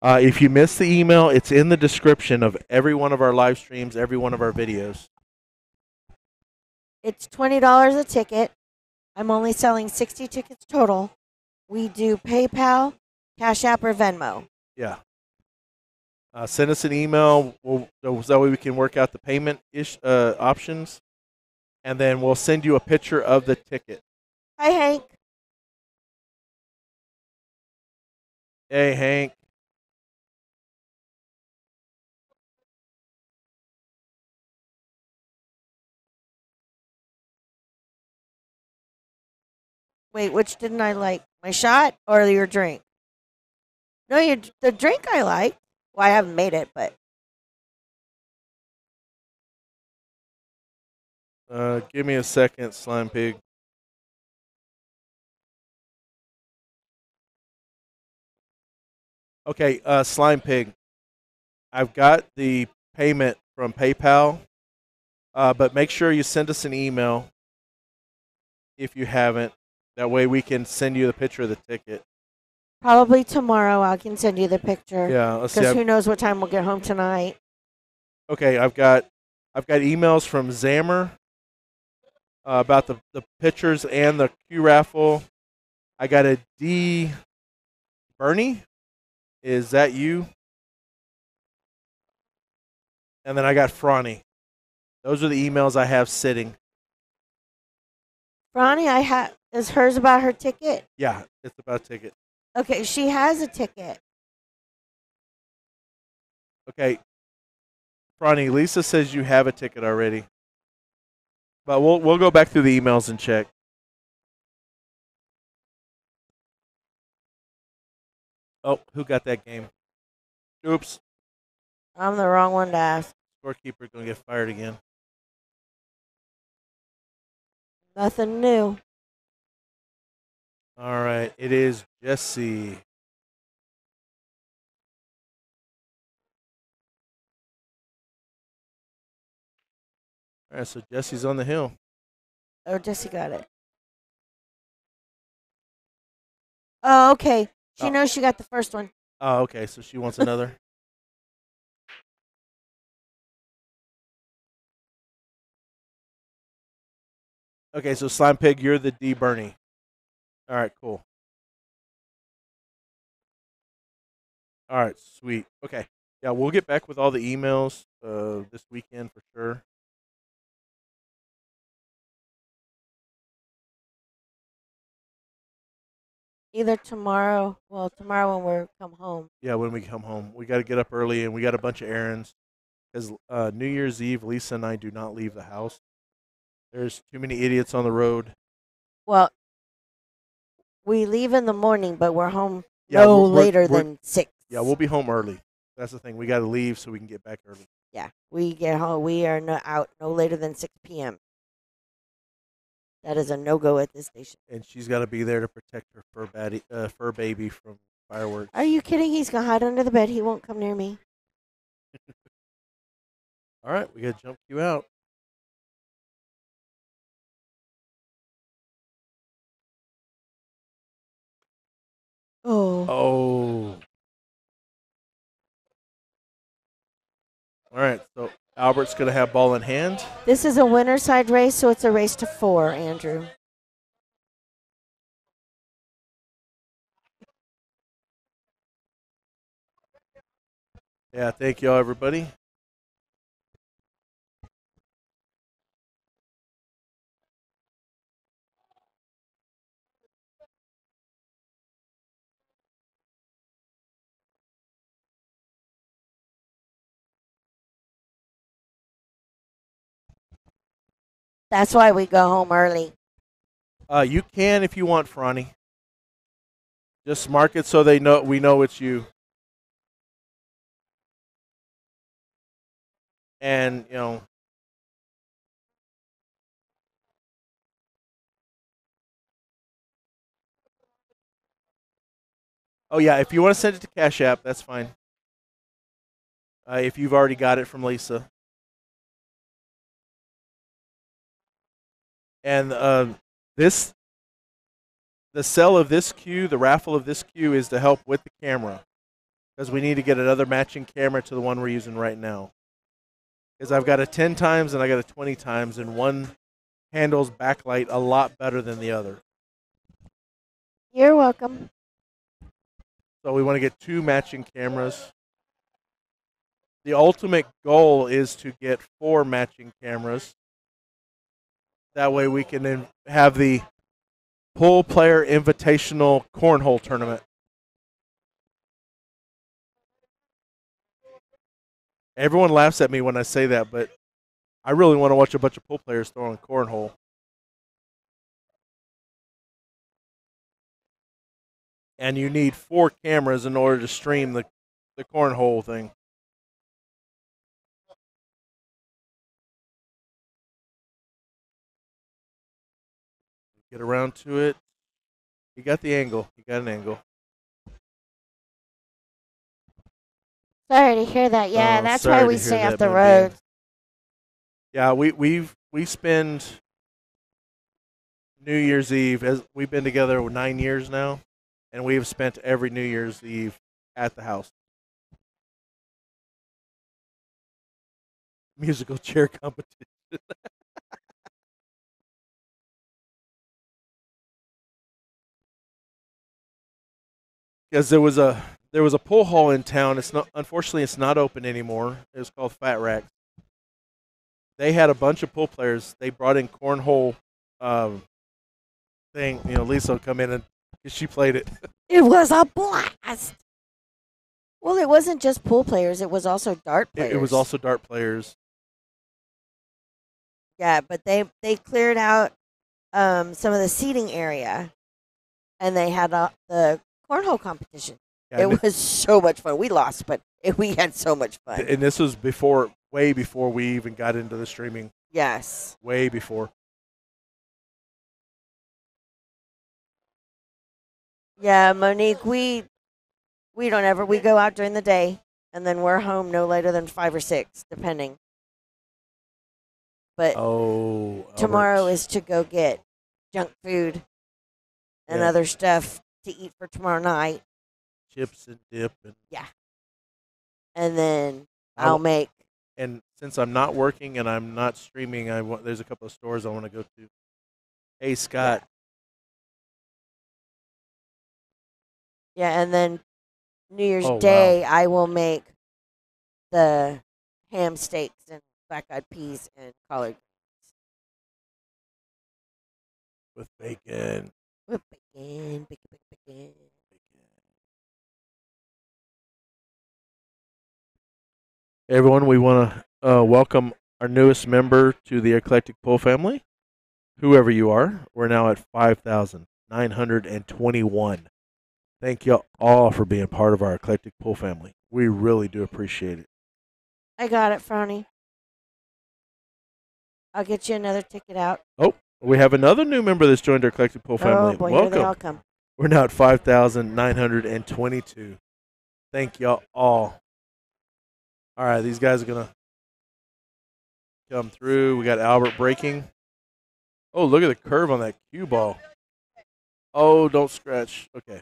Speaker 1: Uh, if you missed the email, it's in the description of every one of our live streams, every one of our videos.
Speaker 2: It's twenty dollars a ticket. I'm only selling 60 tickets total. We do PayPal, Cash App, or Venmo.
Speaker 1: Yeah. Uh, send us an email. We'll, so that way we can work out the payment ish uh, options, and then we'll send you a picture of the ticket.
Speaker 2: Hi, Hank.
Speaker 1: Hey, Hank.
Speaker 2: Wait, which didn't I like? My shot or your drink? No, your the drink I like. Well, I haven't made it, but
Speaker 1: Uh, give me a second, slime pig. Okay, uh, slime pig. I've got the payment from PayPal, uh, but make sure you send us an email if you haven't. That way we can send you the picture of the ticket.
Speaker 2: Probably tomorrow I can send you the picture.
Speaker 1: Yeah, let's see.
Speaker 2: Because
Speaker 1: I've-
Speaker 2: who knows what time we'll get home tonight.
Speaker 1: Okay, I've got I've got emails from Zammer uh, about the the pictures and the cue raffle. I got a D. Bernie, is that you? And then I got Franny. Those are the emails I have sitting.
Speaker 2: Ronnie, I have is hers about her ticket.
Speaker 1: Yeah, it's about a ticket.
Speaker 2: Okay, she has a ticket.
Speaker 1: Okay, Franny, Lisa says you have a ticket already, but we'll we'll go back through the emails and check. Oh, who got that game? Oops,
Speaker 2: I'm the wrong one to ask.
Speaker 1: scorekeeper gonna get fired again.
Speaker 2: Nothing new.
Speaker 1: All right, it is Jesse. All right, so Jesse's on the hill.
Speaker 2: Oh, Jesse got it. Oh, okay. She
Speaker 1: Oh.
Speaker 2: knows she got the first one.
Speaker 1: Oh, okay, so she wants another. (laughs) okay, so Slime Pig, you're the D Bernie. All right, cool. All right, sweet. Okay, yeah, we'll get back with all the emails uh, this weekend for sure.
Speaker 2: Either tomorrow, well, tomorrow when we come home.
Speaker 1: Yeah, when we come home, we got to get up early and we got a bunch of errands because uh, New Year's Eve, Lisa and I do not leave the house. There's too many idiots on the road.
Speaker 2: Well, we leave in the morning, but we're home
Speaker 1: Yeah,
Speaker 2: no
Speaker 1: we're-
Speaker 2: later
Speaker 1: we're-
Speaker 2: than six.
Speaker 1: Yeah, we'll be home early. That's the thing. We got to leave so we can get back early.
Speaker 2: Yeah, we get home. We are no, out no later than six p.m. That is a no go at this station.
Speaker 1: And she's got to be there to protect her fur, baddie, uh, fur baby from fireworks.
Speaker 2: Are you kidding? He's gonna hide under the bed. He won't come near me. (laughs)
Speaker 1: All right, we got to jump you out.
Speaker 2: Oh,
Speaker 1: Oh. All right, so Albert's going to have ball in hand.
Speaker 2: this is a winner side race, so it's a race to four. Andrew.
Speaker 1: Yeah, thank y'all, everybody.
Speaker 2: That's why we go home early.
Speaker 1: Uh, you can if you want, Franny. Just mark it so they know we know it's you. And you know, oh yeah, if you want to send it to Cash App, that's fine. Uh, if you've already got it from Lisa. And uh, this the sell of this cue, the raffle of this cue is to help with the camera because we need to get another matching camera to the one we're using right now. Because I've got a 10 times and I got a 20 times, and one handles backlight a lot better than the other.
Speaker 2: You're welcome.
Speaker 1: So we want to get two matching cameras. The ultimate goal is to get four matching cameras. That way we can then have the pool player invitational cornhole tournament. Everyone laughs at me when I say that, but I really want to watch a bunch of pool players throwing cornhole. And you need four cameras in order to stream the, the cornhole thing. Get around to it. You got the angle. You got an angle.
Speaker 2: Sorry to hear that. Yeah,
Speaker 1: Oh,
Speaker 2: that's why we stay off the
Speaker 1: Moonbeam.
Speaker 2: road.
Speaker 1: Yeah, we we've we spend New Year's Eve as we've been together nine years now, and we've spent every New Year's Eve at the house. Musical chair competition. (laughs) Because there was a there was a pool hall in town. It's not unfortunately it's not open anymore. It was called Fat Racks they had a bunch of pool players. They brought in cornhole um, thing. You know, Lisa will come in and she played it. (laughs)
Speaker 2: It was a blast. Well, it wasn't just pool players; it was also dart players.
Speaker 1: It, it was also dart players.
Speaker 2: yeah, but they they cleared out um, some of the seating area, and they had uh, the cornhole competition.
Speaker 1: Yeah,
Speaker 2: it was so much fun. We lost, but it, (laughs) we had so much fun.
Speaker 1: and this was before, way before we even got into the streaming.
Speaker 2: yes.
Speaker 1: Way before.
Speaker 2: Yeah, Monique, we we don't ever we go out during the day and then we're home no later than five or six, depending. But
Speaker 1: Oh,
Speaker 2: tomorrow is to go get junk food and
Speaker 1: Yeah.
Speaker 2: other stuff to eat for tomorrow night,
Speaker 1: chips and dip, and yeah.
Speaker 2: and then
Speaker 1: I
Speaker 2: I'll make.
Speaker 1: and since I'm not working and I'm not streaming, I want, there's a couple of stores I want to go to. Hey Scott,
Speaker 2: Yeah, and then New Year's
Speaker 1: Oh, wow.
Speaker 2: Day I will make the ham steaks and black eyed peas and collard greens.
Speaker 1: with bacon.
Speaker 2: with bacon, bacon, bacon,
Speaker 1: Everyone, we want to uh, welcome our newest member to the Eclectic Pool family. Whoever you are, we're now at 5,921. Thank you all for being part of our Eclectic Pool family. We really do appreciate it.
Speaker 2: I got it, Frony. I'll get you another ticket out.
Speaker 1: Oh, we have another new member that's joined our Eclectic Pool family.
Speaker 2: Oh boy, here they all
Speaker 1: welcome.
Speaker 2: come.
Speaker 1: We're now at 5,922. Thank y'all all. All right, these guys are going to come through. We got Albert breaking. Oh, look at the curve on that cue ball. Oh, don't scratch. Okay.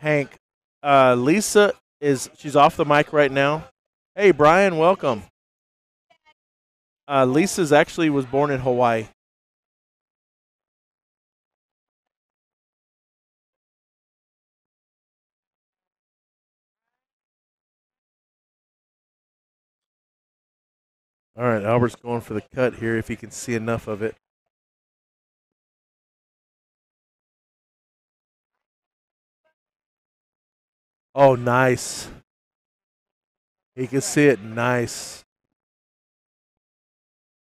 Speaker 1: Hank, uh, Lisa is she's off the mic right now. Hey, Brian, welcome. Uh, Lisa's actually was born in Hawaii. All right, Albert's going for the cut here if he can see enough of it. Oh, nice. He can see it. Nice.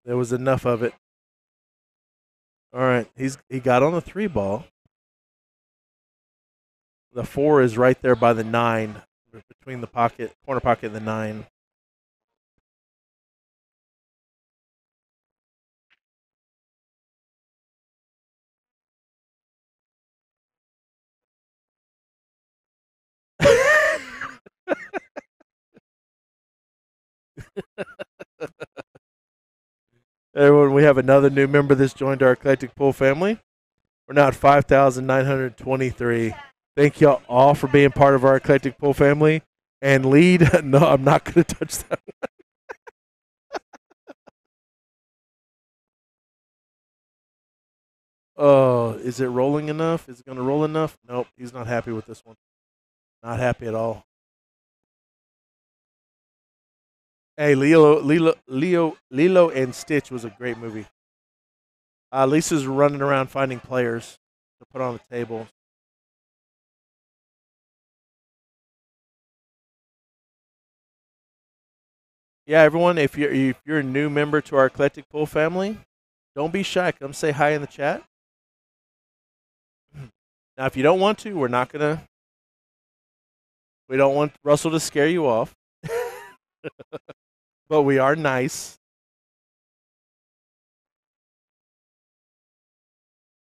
Speaker 1: There was enough of it. All right, he's he got on the three ball. The four is right there by the nine, between the pocket, corner pocket, and the nine. (laughs) Everyone, we have another new member that's joined our eclectic pool family. We're now at 5,923. Thank y'all all for being part of our eclectic pool family. And lead. (laughs) No, I'm not going to touch that. (laughs) Oh, is it rolling enough? Is it going to roll enough? Nope, he's not happy with this one. Not happy at all. Hey, Lilo, Lilo, Leo, Lilo and Stitch was a great movie. Uh, Lisa's running around finding players to put on the table. Yeah, everyone, if you're if you're a new member to our eclectic pool family, don't be shy. Come say hi in the chat. (clears throat) Now, if you don't want to, we're not gonna. We don't want Russell to scare you off, (laughs) but we are nice.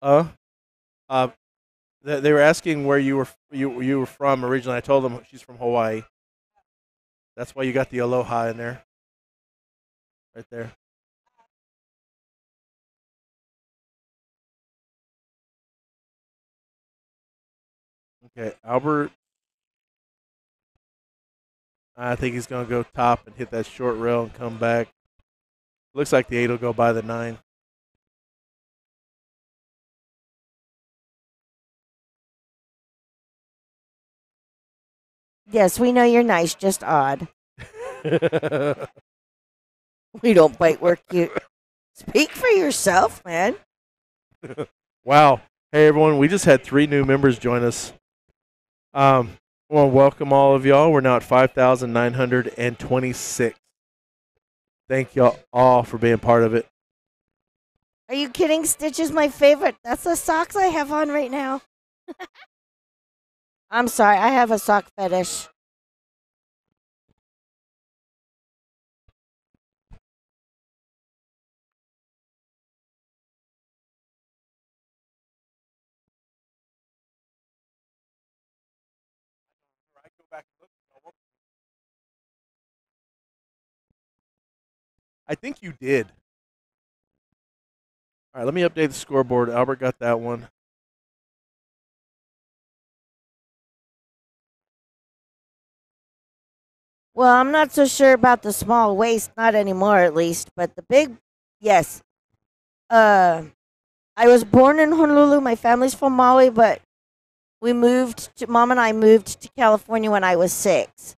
Speaker 1: Uh, uh, they, they were asking where you were you you were from originally. I told them she's from Hawaii. That's why you got the aloha in there, right there. Okay, Albert. I think he's going to go top and hit that short rail and come back. Looks like the eight will go by the nine.
Speaker 2: Yes, we know you're nice, just odd. (laughs) We don't bite, we're cute. Speak for yourself, man. (laughs)
Speaker 1: wow. Hey, everyone. We just had three new members join us. Um, well, welcome all of y'all. We're now at 5,926. Thank y'all all for being part of it.
Speaker 2: Are you kidding? Stitch is my favorite. That's the socks I have on right now. (laughs) I'm sorry, I have a sock fetish.
Speaker 1: I think you did. All right, let me update the scoreboard. Albert got that one.
Speaker 2: Well, I'm not so sure about the small waist, not anymore at least, but the big, yes. Uh, I was born in Honolulu. My family's from Maui, but we moved to, mom and I moved to California when I was six.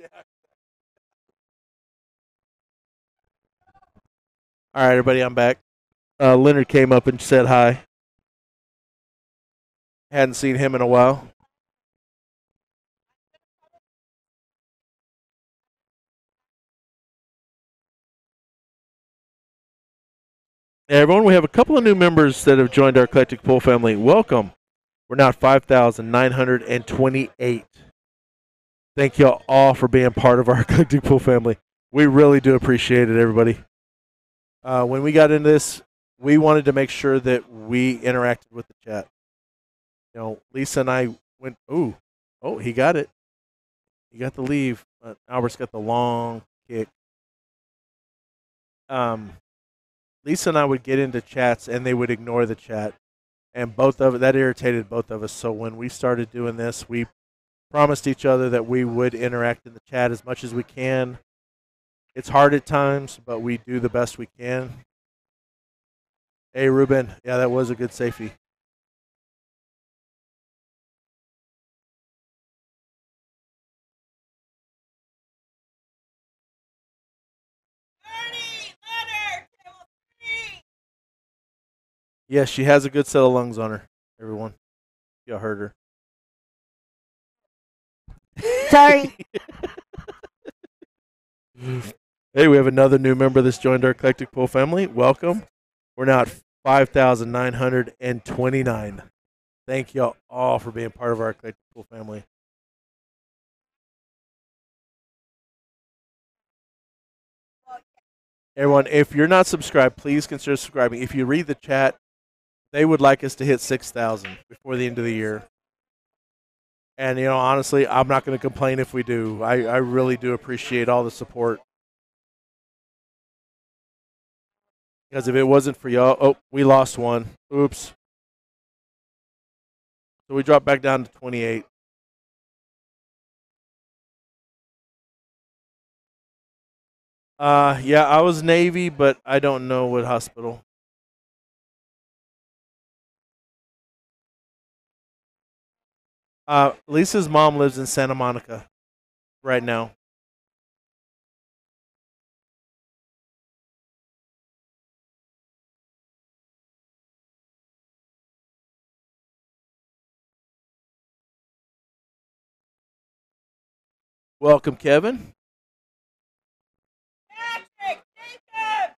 Speaker 1: All right, everybody, I'm back. Uh, Leonard came up and said hi. Hadn't seen him in a while. Everyone, we have a couple of new members that have joined our eclectic pool family. Welcome. We're now at 5,928. Thank you all for being part of our (laughs) eclectic pool family. We really do appreciate it, everybody. Uh, when we got into this, we wanted to make sure that we interacted with the chat. You know, Lisa and I went, ooh, oh, he got it. He got the leave. But Albert's got the long kick. Um, Lisa and I would get into chats and they would ignore the chat. And both of that irritated both of us. So when we started doing this, we promised each other that we would interact in the chat as much as we can. It's hard at times, but we do the best we can. Hey, Ruben. Yeah, that was a good safety. Yes, she has a good set of lungs on her, everyone. Y'all heard her.
Speaker 2: Sorry. (laughs)
Speaker 1: Hey, we have another new member that's joined our eclectic pool family. Welcome. We're now at 5,929. Thank y'all all for being part of our eclectic pool family. Everyone, if you're not subscribed, please consider subscribing. If you read the chat, they would like us to hit 6,000 before the end of the year. And, you know, honestly, I'm not going to complain if we do. I, I really do appreciate all the support. Because if it wasn't for y'all, oh, we lost one. Oops. So we dropped back down to 28. Uh, yeah, I was Navy, but I don't know what hospital. Uh, Lisa's mom lives in Santa Monica right now. Welcome, Kevin. Patrick, Jacob,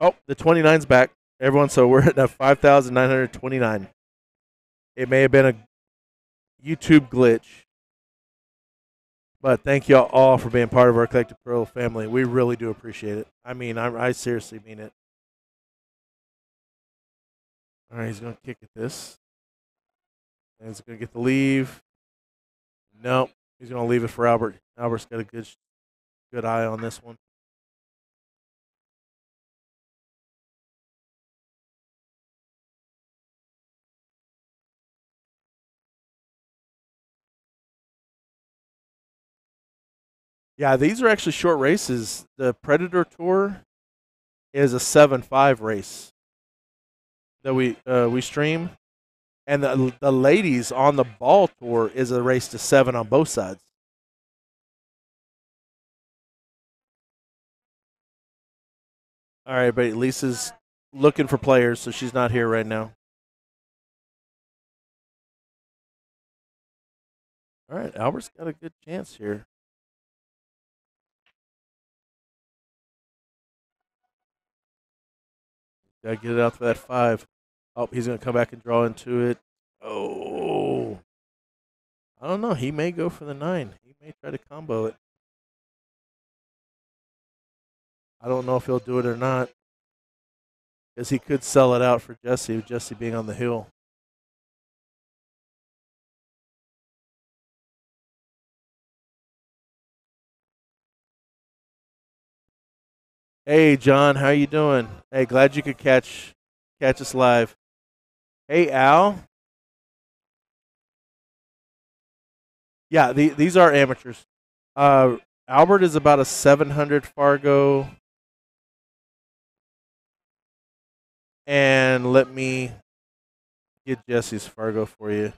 Speaker 1: oh, the 29's back. Everyone, so we're at 5,929. It may have been a YouTube glitch. But thank y'all all for being part of our Collective Pro family. We really do appreciate it. I mean, I, I seriously mean it. All right, he's going to kick at this. And he's going to get the leave. Nope. He's going to leave it for Albert. Albert's got a good, good eye on this one. Yeah, these are actually short races. The Predator Tour is a seven-five race that we uh, we stream, and the the ladies on the Ball Tour is a race to seven on both sides. All right, but Lisa's looking for players, so she's not here right now. All right, Albert's got a good chance here. Gotta get it out for that five. Oh, he's gonna come back and draw into it. Oh, I don't know. He may go for the nine. He may try to combo it. I don't know if he'll do it or not, because he could sell it out for Jesse. With Jesse being on the hill. Hey John, how are you doing? Hey, glad you could catch catch us live. Hey Al. Yeah, the, these are amateurs. Uh, Albert is about a 700 Fargo. And let me get Jesse's Fargo for you.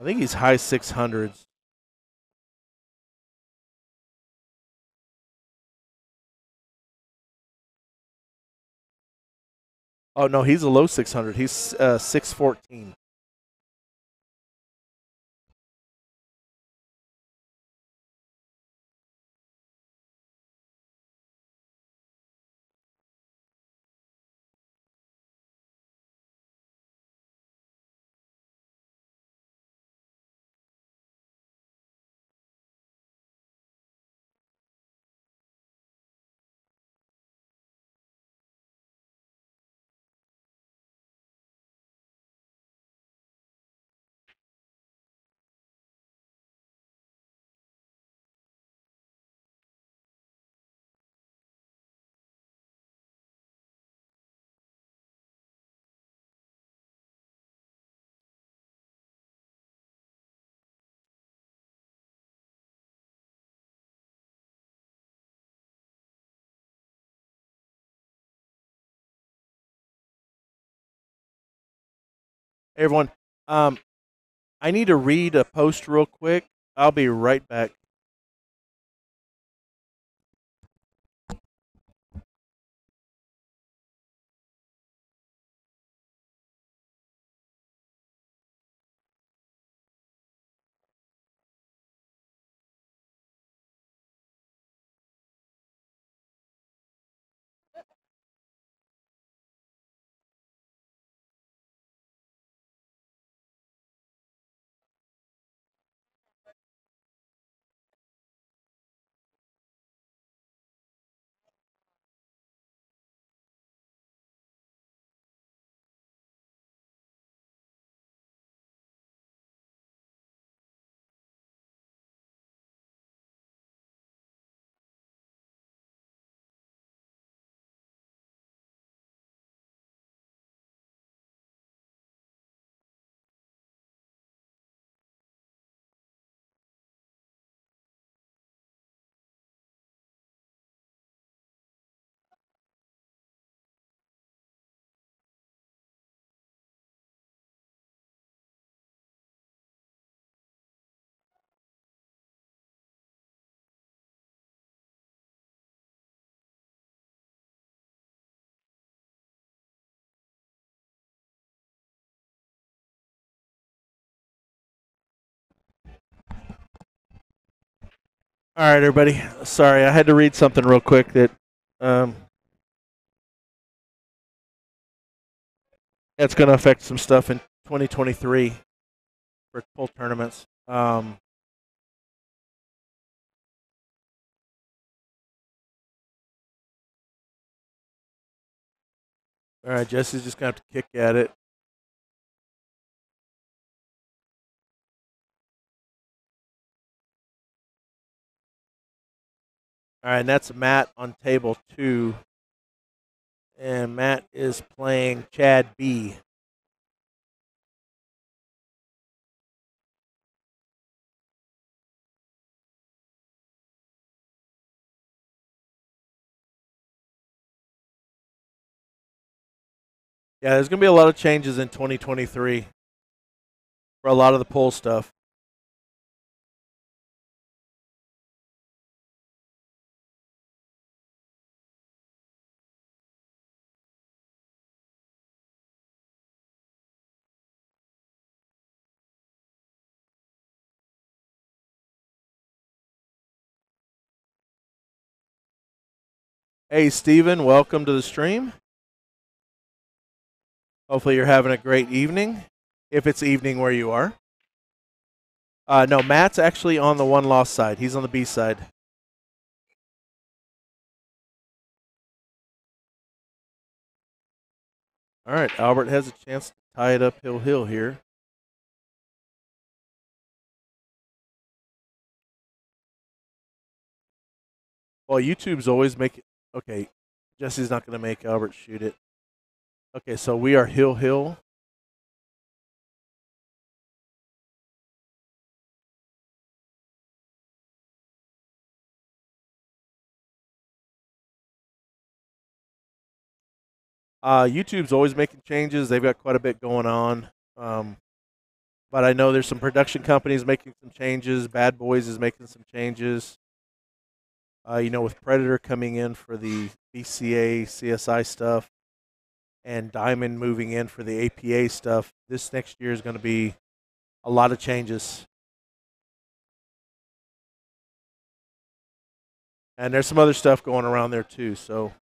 Speaker 1: I think he's high 600s. Oh no, he's a low 600. He's uh, 614. Everyone, um, I need to read a post real quick. I'll be right back. All right, everybody. Sorry, I had to read something real quick that um, that's going to affect some stuff in 2023 for pool tournaments. Um, all right, Jesse's just going to have to kick at it. All right, and that's Matt on table two. And Matt is playing Chad B. Yeah, there's going to be a lot of changes in 2023 for a lot of the poll stuff. Hey, Steven, welcome to the stream. Hopefully, you're having a great evening, if it's evening where you are. Uh, no, Matt's actually on the one loss side. He's on the B side. All right, Albert has a chance to tie it up hill hill here. Well, YouTube's always making. Okay, Jesse's not going to make Albert shoot it. Okay, so we are hill hill. Uh, YouTube's always making changes. They've got quite a bit going on. Um, but I know there's some production companies making some changes. Bad Boys is making some changes. Uh, you know, with Predator coming in for the BCA CSI stuff and Diamond moving in for the APA stuff, this next year is going to be a lot of changes. And there's some other stuff going around there too. So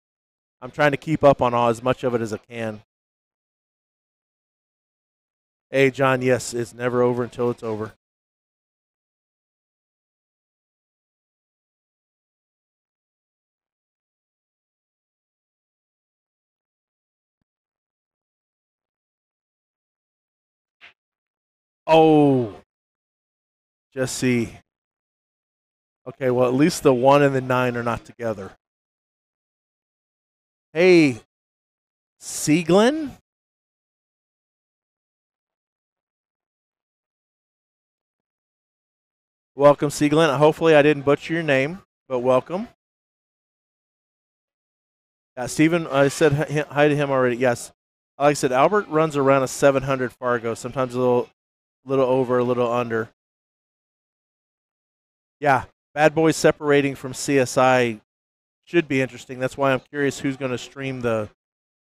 Speaker 1: I'm trying to keep up on all as much of it as I can. Hey, John, yes, it's never over until it's over. Oh, Jesse. Okay, well, at least the one and the nine are not together. Hey, Sieglin? Welcome, Sieglin. Hopefully, I didn't butcher your name, but welcome. Yeah, Stephen, I said hi hi to him already. Yes. Like I said, Albert runs around a 700 Fargo, sometimes a little, little over, a little under. Yeah, Bad Boys separating from CSI should be interesting. That's why I'm curious who's going to stream the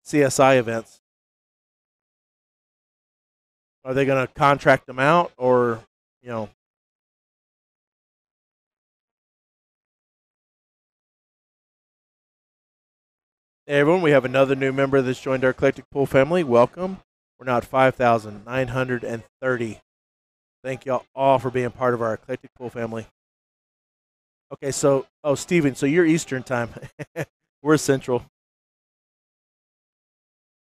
Speaker 1: CSI events. Are they going to contract them out or, you know, Hey everyone, we have another new member that's joined our Eclectic Pool family. Welcome. We're now at 5,930. Thank y'all all for being part of our Eclectic Pool family. Okay, so, oh, Steven, so you're Eastern time. (laughs) We're Central.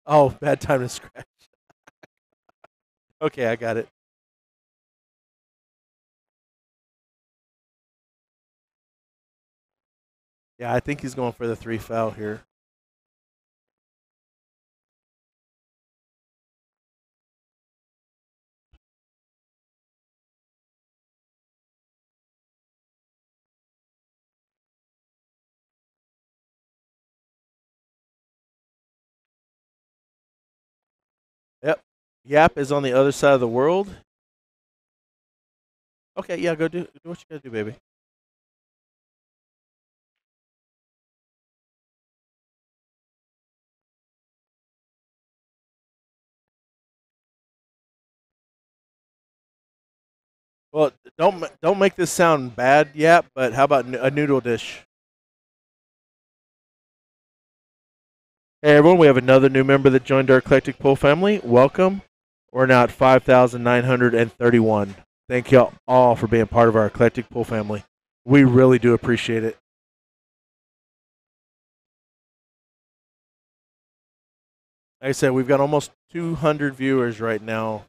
Speaker 1: Oh, bad time to scratch. (laughs) okay, I got it. Yeah, I think he's going for the three foul here. Yap is on the other side of the world. Okay, yeah, go do, do what you gotta do, baby. Well, don't don't make this sound bad yet, but how about a noodle dish? Hey everyone, we have another new member that joined our eclectic pool family. Welcome. We're now at five thousand nine hundred and thirty-one. Thank you all for being part of our eclectic pool family. We really do appreciate it. Like I said, we've got almost 200 viewers right now.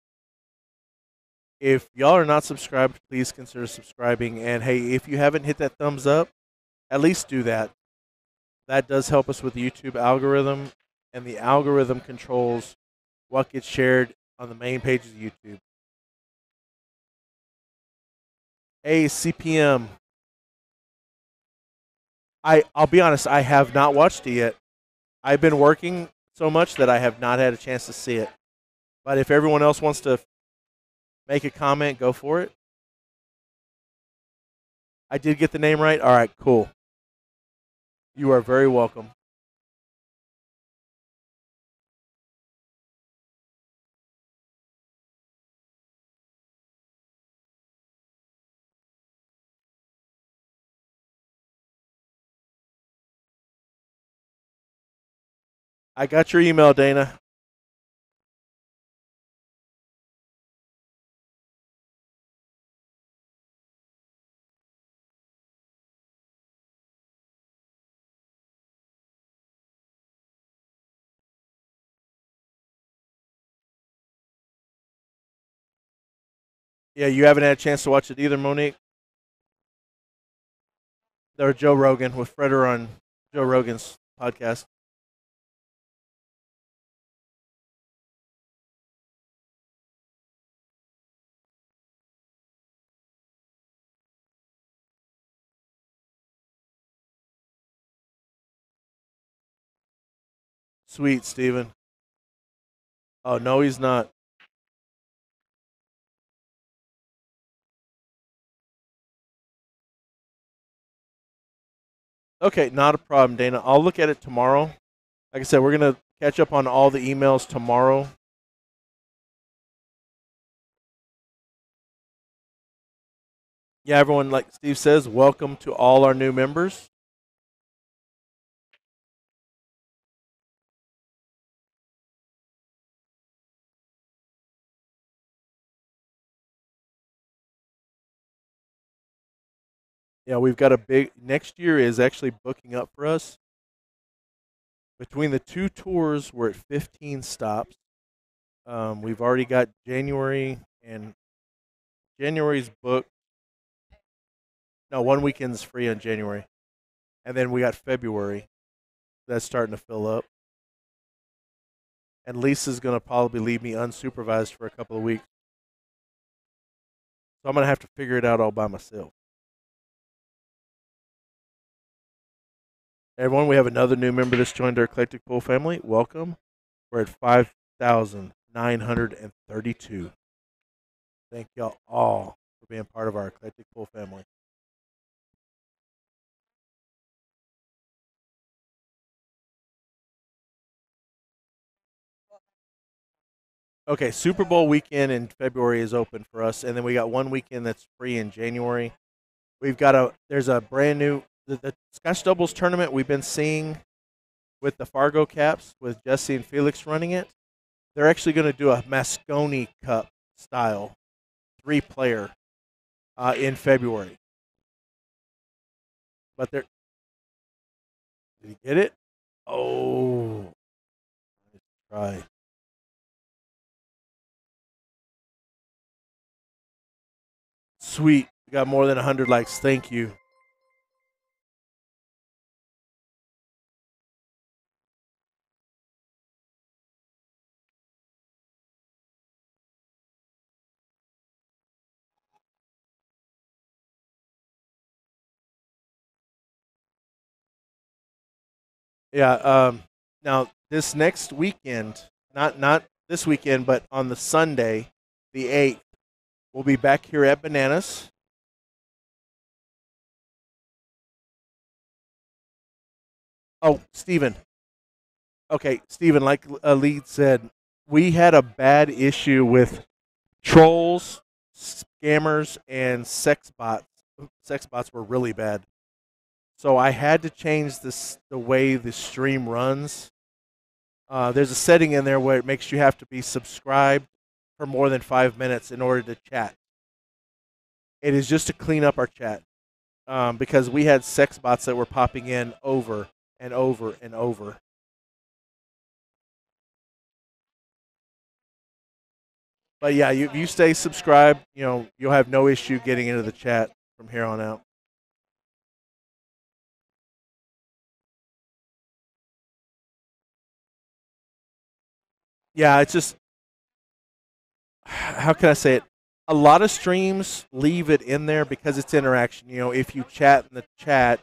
Speaker 1: If y'all are not subscribed, please consider subscribing. And hey, if you haven't hit that thumbs up, at least do that. That does help us with the YouTube algorithm, and the algorithm controls what gets shared on the main pages of YouTube. Hey, CPM. I I'll be honest, I have not watched it yet. I've been working so much that I have not had a chance to see it. But if everyone else wants to make a comment, go for it. I did get the name right. All right, cool. You are very welcome. I got your email, Dana. Yeah, you haven't had a chance to watch it either, Monique. Or Joe Rogan with Freder on Joe Rogan's podcast. Sweet, Steven. Oh, no, he's not. Okay, not a problem, Dana. I'll look at it tomorrow. Like I said, we're going to catch up on all the emails tomorrow. Yeah, everyone, like Steve says, welcome to all our new members. Yeah, we've got a big next year is actually booking up for us. Between the two tours, we're at 15 stops. Um, we've already got January and January's booked. No, one weekend's free in January, and then we got February. That's starting to fill up. And Lisa's gonna probably leave me unsupervised for a couple of weeks, so I'm gonna have to figure it out all by myself. Everyone, we have another new member that's joined our Eclectic Pool family. Welcome. We're at 5,932. Thank y'all all for being part of our Eclectic Pool family. Okay, Super Bowl weekend in February is open for us, and then we got one weekend that's free in January. We've got a there's a brand new the, the Scotch doubles tournament we've been seeing with the Fargo Caps with Jesse and Felix running it. They're actually going to do a Mosconi Cup style three player uh, in February. But they're did he get it? Oh, let's try. Sweet, we got more than hundred likes. Thank you. Yeah. Um, now this next weekend, not not this weekend, but on the Sunday, the eighth, we'll be back here at Bananas. Oh, Stephen. Okay, Stephen. Like uh, said, we had a bad issue with trolls scammers and sex bots. Sex bots were really bad. So I had to change this the way the stream runs. Uh, there's a setting in there where it makes you have to be subscribed for more than five minutes in order to chat. It is just to clean up our chat um, because we had sex bots that were popping in over and over and over. But yeah, you, if you stay subscribed, you know you'll have no issue getting into the chat from here on out. Yeah, it's just how can I say it? A lot of streams leave it in there because it's interaction. You know, if you chat in the chat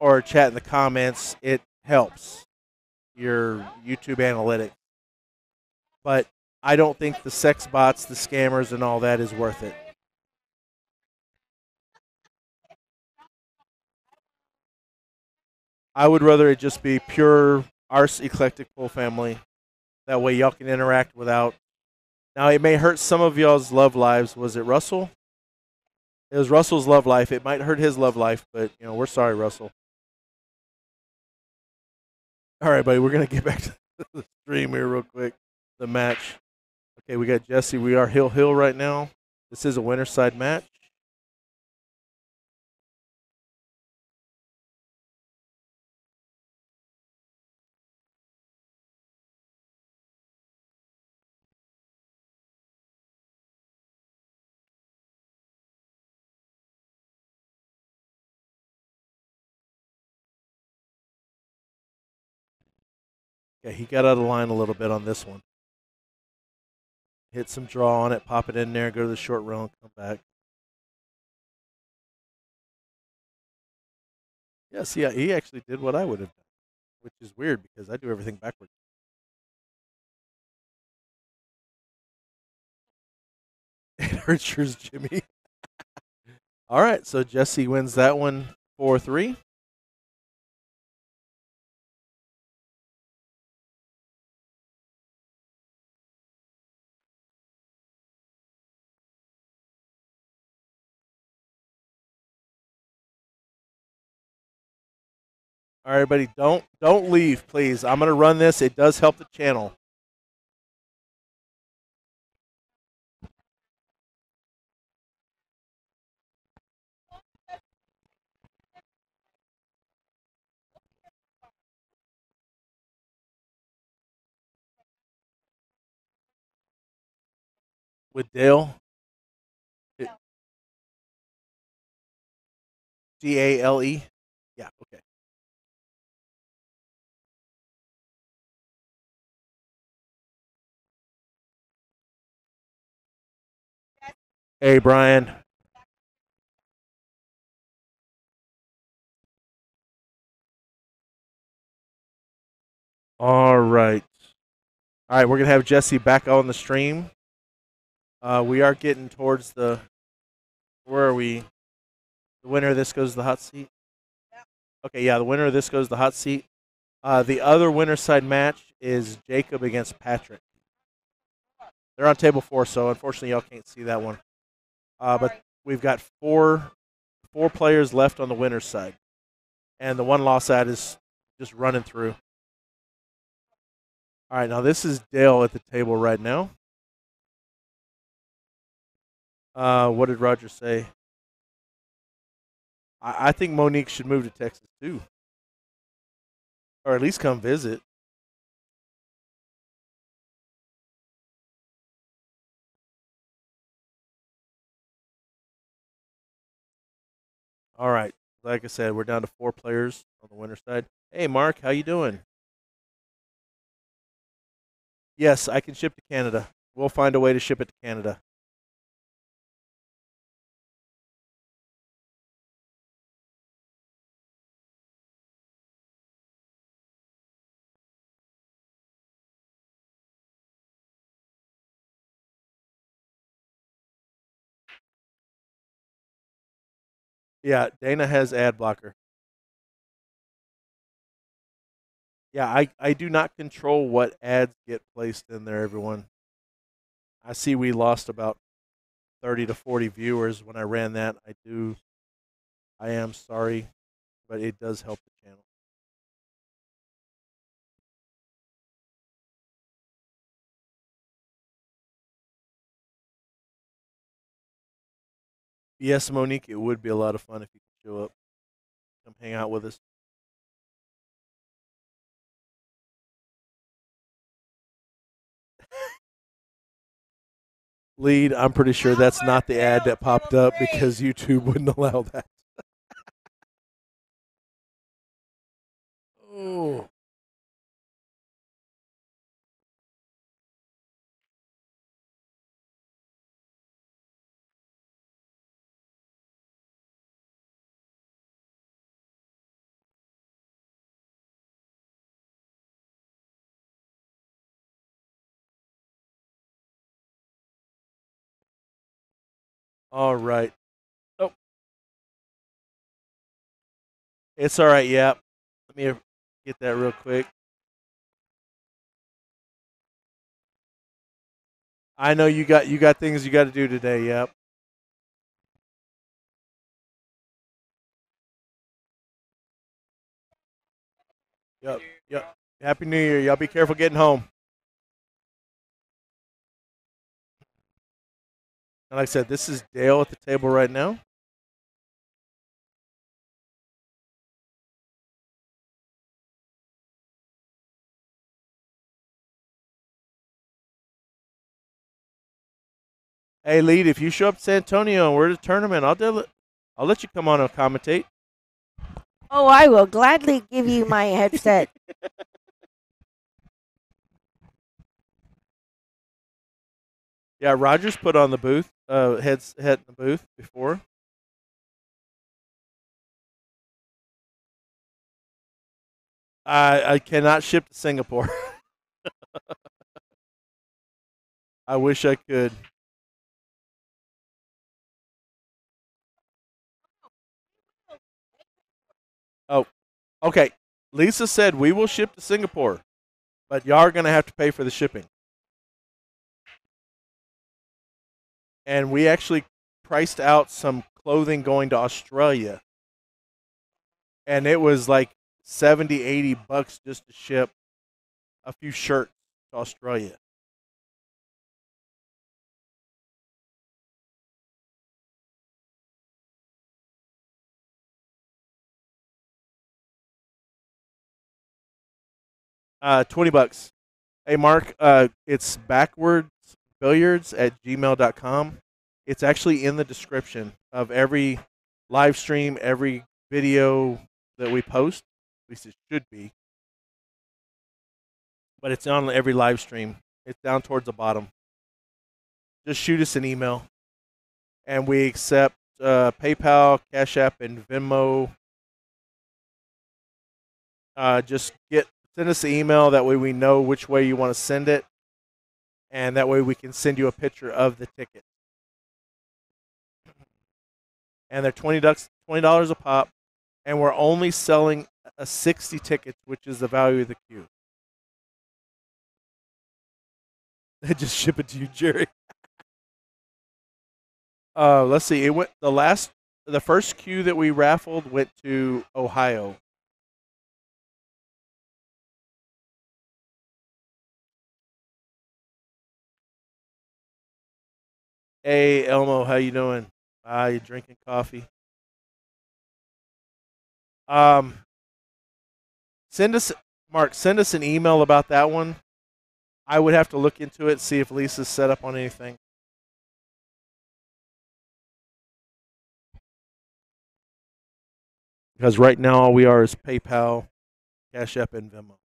Speaker 1: or chat in the comments, it helps your YouTube analytics. But I don't think the sex bots, the scammers, and all that is worth it. I would rather it just be pure arse eclectic full family. That way y'all can interact without. Now it may hurt some of y'all's love lives. Was it Russell? It was Russell's love life. It might hurt his love life, but you know we're sorry, Russell. All right, buddy. We're gonna get back to (laughs) the stream here real quick. The match. Okay, we got Jesse. We are Hill Hill right now. This is a winter side match. Okay, he got out of line a little bit on this one. Hit some draw on it, pop it in there, go to the short rail, and come back. Yeah, see, he actually did what I would have done, which is weird because I do everything backwards. (laughs) It hurts yours, Jimmy. (laughs) All right, so Jesse wins that one 4 3. All right, everybody, don't don't leave, please. I'm gonna run this. It does help the channel. With Dale. D A L E. Yeah. Okay. Hey, Brian. All right. All right, we're going to have Jesse back on the stream. Uh, we are getting towards the. Where are we? The winner of this goes to the hot seat? Okay, yeah, the winner of this goes to the hot seat. Uh, the other winner side match is Jacob against Patrick. They're on table four, so unfortunately, y'all can't see that one. Uh, but we've got four four players left on the winner's side, and the one loss side is just running through. All right, now this is Dale at the table right now. Uh, what did Roger say? I, I think Monique should move to Texas too, or at least come visit. All right. Like I said, we're down to four players on the winner side. Hey, Mark, how you doing? Yes, I can ship to Canada. We'll find a way to ship it to Canada. Yeah, Dana has ad blocker. Yeah, I, I do not control what ads get placed in there, everyone. I see we lost about thirty to forty viewers when I ran that. I do. I am sorry, but it does help Yes, Monique, it would be a lot of fun if you could show up, come hang out with us. Lead, I'm pretty sure that's not the ad that popped up because YouTube (laughs) wouldn't allow that. (laughs) oh. All right. Oh. It's all right, yeah. Let me get that real quick. I know you got you got things you got to do today, yep. Yep. Yep. Happy New Year. Y'all be careful getting home. And like I said, this is Dale at the table right now. Hey, lead. If you show up to San Antonio and we're at a tournament, I'll it. I'll let you come on and commentate.
Speaker 2: Oh, I will gladly give you my headset. (laughs)
Speaker 1: Yeah, Rogers put on the booth, uh, heads head in the booth before. I I cannot ship to Singapore. (laughs) I wish I could. Oh, okay. Lisa said we will ship to Singapore, but y'all are gonna have to pay for the shipping. And we actually priced out some clothing going to Australia. And it was like 70, 80 bucks just to ship a few shirts to Australia. Uh, 20 bucks. Hey, Mark, uh, it's backwards billiards at gmail.com. It's actually in the description of every live stream, every video that we post. At least it should be. But it's on every live stream. It's down towards the bottom. Just shoot us an email. And we accept uh, PayPal, Cash App, and Venmo. Uh, just get send us an email. That way we know which way you want to send it and that way we can send you a picture of the ticket. And they're twenty ducks, twenty dollars a pop, and we're only selling a sixty tickets, which is the value of the cue. They (laughs) just ship it to you, Jerry. uh, let's see. It went the last, the first cue that we raffled went to Ohio. Hey Elmo, how you doing? Ah, you drinking coffee? Um, send us Mark. Send us an email about that one. I would have to look into it, see if Lisa's set up on anything. Because right now all we are is PayPal, Cash App, and Venmo.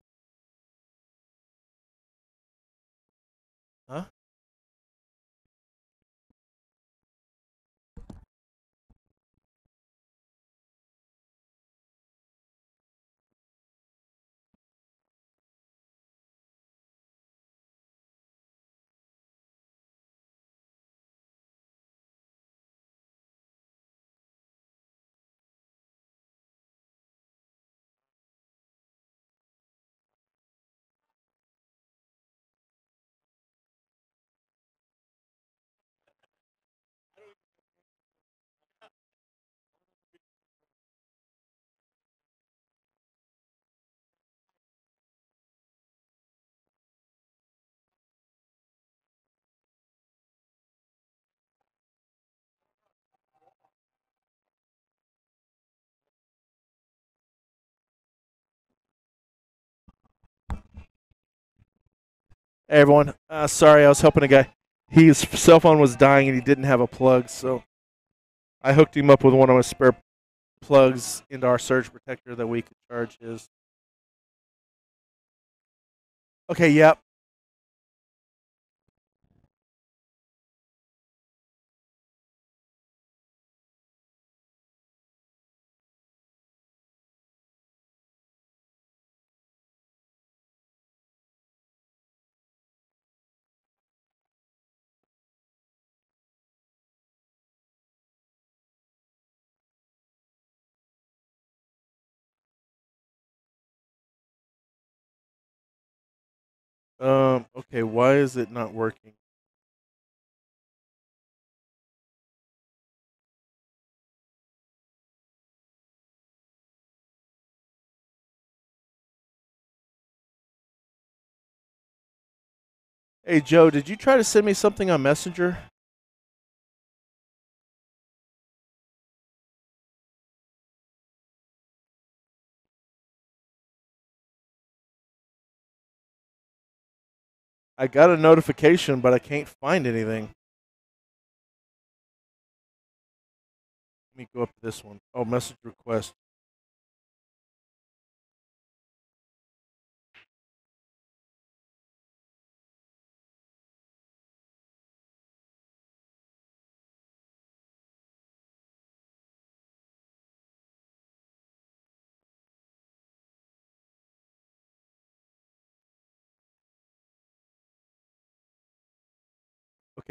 Speaker 1: Hey everyone, uh, sorry I was helping a guy. His cell phone was dying and he didn't have a plug, so I hooked him up with one of my spare plugs into our surge protector that we could charge his. Okay, yep. Um, okay, why is it not working? Hey Joe, did you try to send me something on Messenger? I got a notification, but I can't find anything. Let me go up to this one. Oh, message request.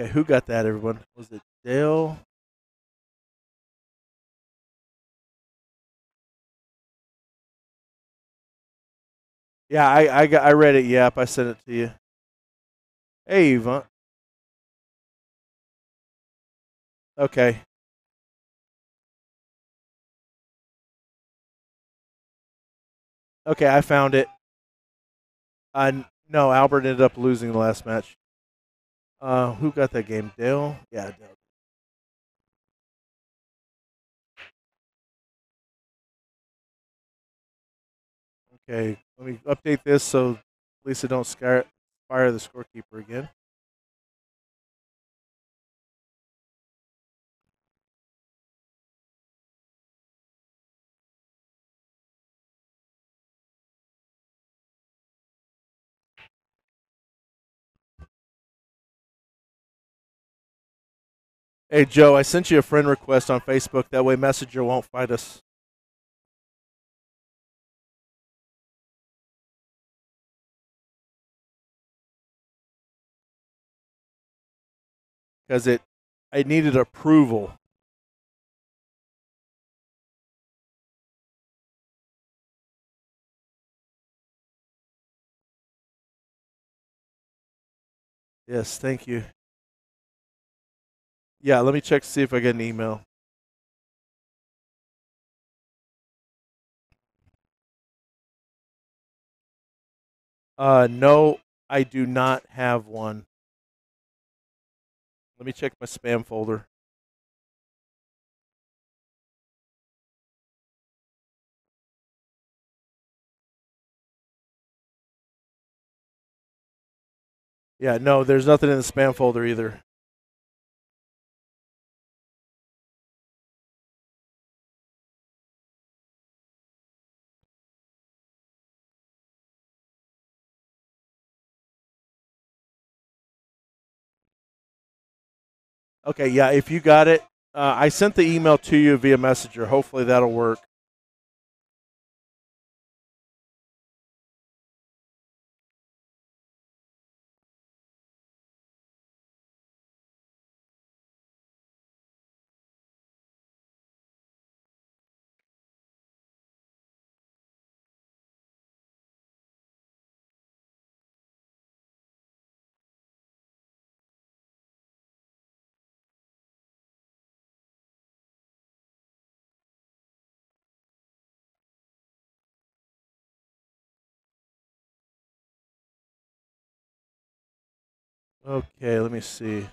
Speaker 1: Okay, who got that, everyone? Was it Dale? Yeah, I I got I read it. Yep, I sent it to you. Hey, Yvonne. Okay. Okay, I found it. Uh, no, Albert ended up losing the last match. Uh, who got that game? Dale? Yeah, Dale. Okay, let me update this so Lisa don't scare, fire the scorekeeper again. Hey Joe, I sent you a friend request on Facebook. That way Messenger won't fight us. Because it I needed approval. Yes, thank you. Yeah, let me check to see if I get an email. Uh, no, I do not have one. Let me check my spam folder. Yeah, no, there's nothing in the spam folder either. Okay, yeah, if you got it, uh, I sent the email to you via Messenger. Hopefully that'll work. Okay, let me see.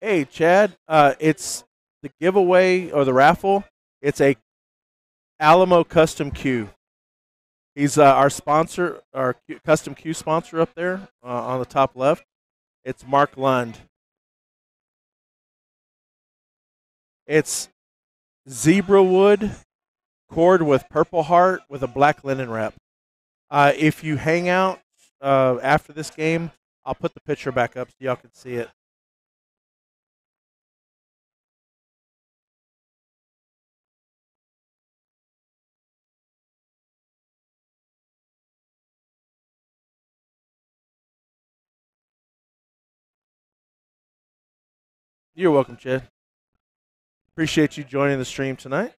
Speaker 1: Hey, Chad. Uh, it's the giveaway or the raffle. It's a Alamo custom cue. He's uh, our sponsor, our custom cue sponsor up there uh, on the top left. It's Mark Lund. It's zebra wood cored with purple heart with a black linen wrap. Uh, if you hang out uh, after this game, I'll put the picture back up so y'all can see it. You're welcome, Chad. Appreciate you joining the stream tonight.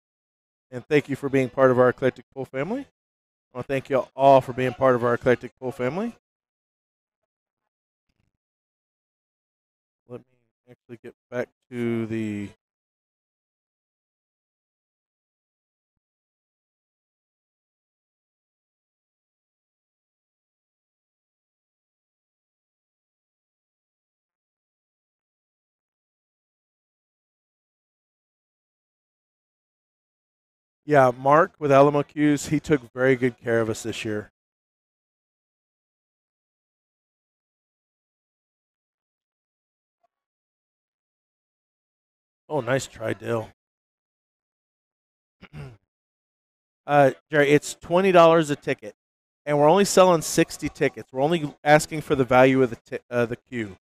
Speaker 1: And thank you for being part of our eclectic pool family. I want to thank you all for being part of our eclectic pool family. Let me actually get back to the. Yeah, Mark with Alamo Cues, he took very good care of us this year. Oh, nice try, Dale. (clears throat) uh, Jerry, it's twenty dollars a ticket, and we're only selling sixty tickets. We're only asking for the value of the ti- uh, the cue.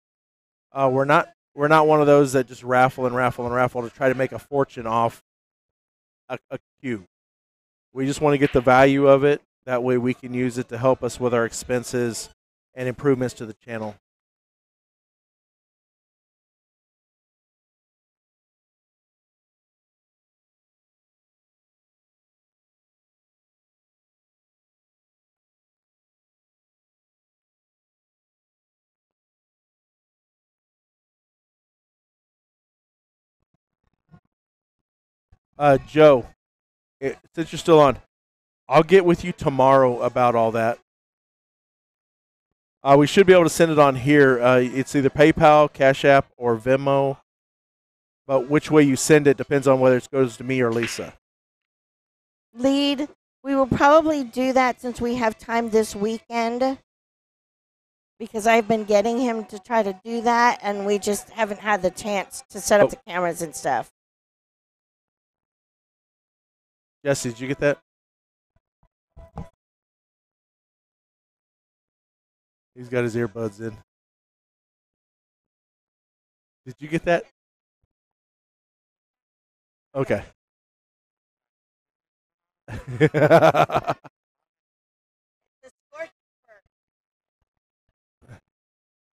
Speaker 1: Uh, we're not we're not one of those that just raffle and raffle and raffle to try to make a fortune off a, a. We just want to get the value of it. That way, we can use it to help us with our expenses and improvements to the channel. Uh, Joe, it, since you're still on, I'll get with you tomorrow about all that. Uh, we should be able to send it on here. Uh, it's either PayPal, Cash App, or Venmo. But which way you send it depends on whether it goes to me or Lisa.
Speaker 2: Lead. We will probably do that since we have time this weekend. Because I've been getting him to try to do that, and we just haven't had the chance to set up
Speaker 1: Oh.
Speaker 2: the cameras and stuff.
Speaker 1: Jesse, did you get that? He's got his earbuds in. Did you get that? Okay.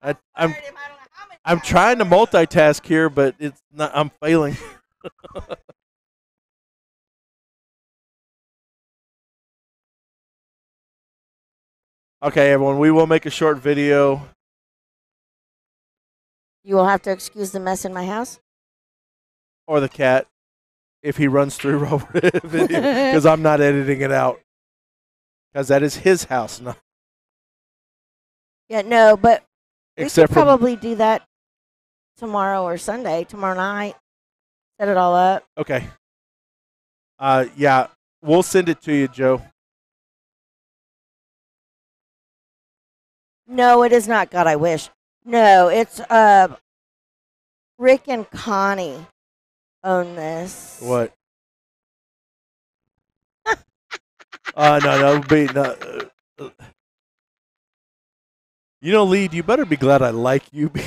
Speaker 1: I, I'm I'm trying to multitask here, but it's not. I'm failing. (laughs) okay, everyone, we will make a short video.
Speaker 2: You will have to excuse the mess in my house.
Speaker 1: or the cat if he runs through (laughs) Robert because (laughs) I'm not editing it out because that is his house, not
Speaker 2: Yeah, no, but we
Speaker 1: except
Speaker 2: could probably do that tomorrow or Sunday, tomorrow night. Set it all up.
Speaker 1: okay. Uh, yeah, we'll send it to you, Joe.
Speaker 2: No, it is not. God, I wish. No, it's uh, Rick and Connie own this.
Speaker 1: What? (laughs) uh, no, no, be Not, uh, uh. You know, lead. You better be glad I like you. (laughs)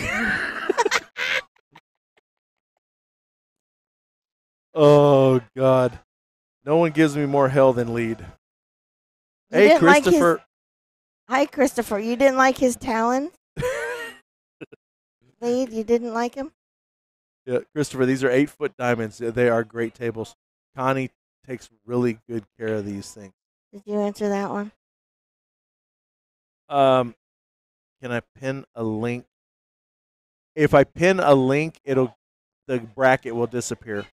Speaker 1: oh God, no one gives me more hell than lead.
Speaker 2: You
Speaker 1: hey,
Speaker 2: didn't like
Speaker 1: Christopher.
Speaker 2: Hi, Christopher. You didn't like his talons, (laughs) lead. You didn't like him.
Speaker 1: Yeah, Christopher, these are eight foot diamonds. They are great tables. Connie takes really good care of these things.
Speaker 2: Did you answer that one?
Speaker 1: Um, can I pin a link? If I pin a link, it'll the bracket will disappear.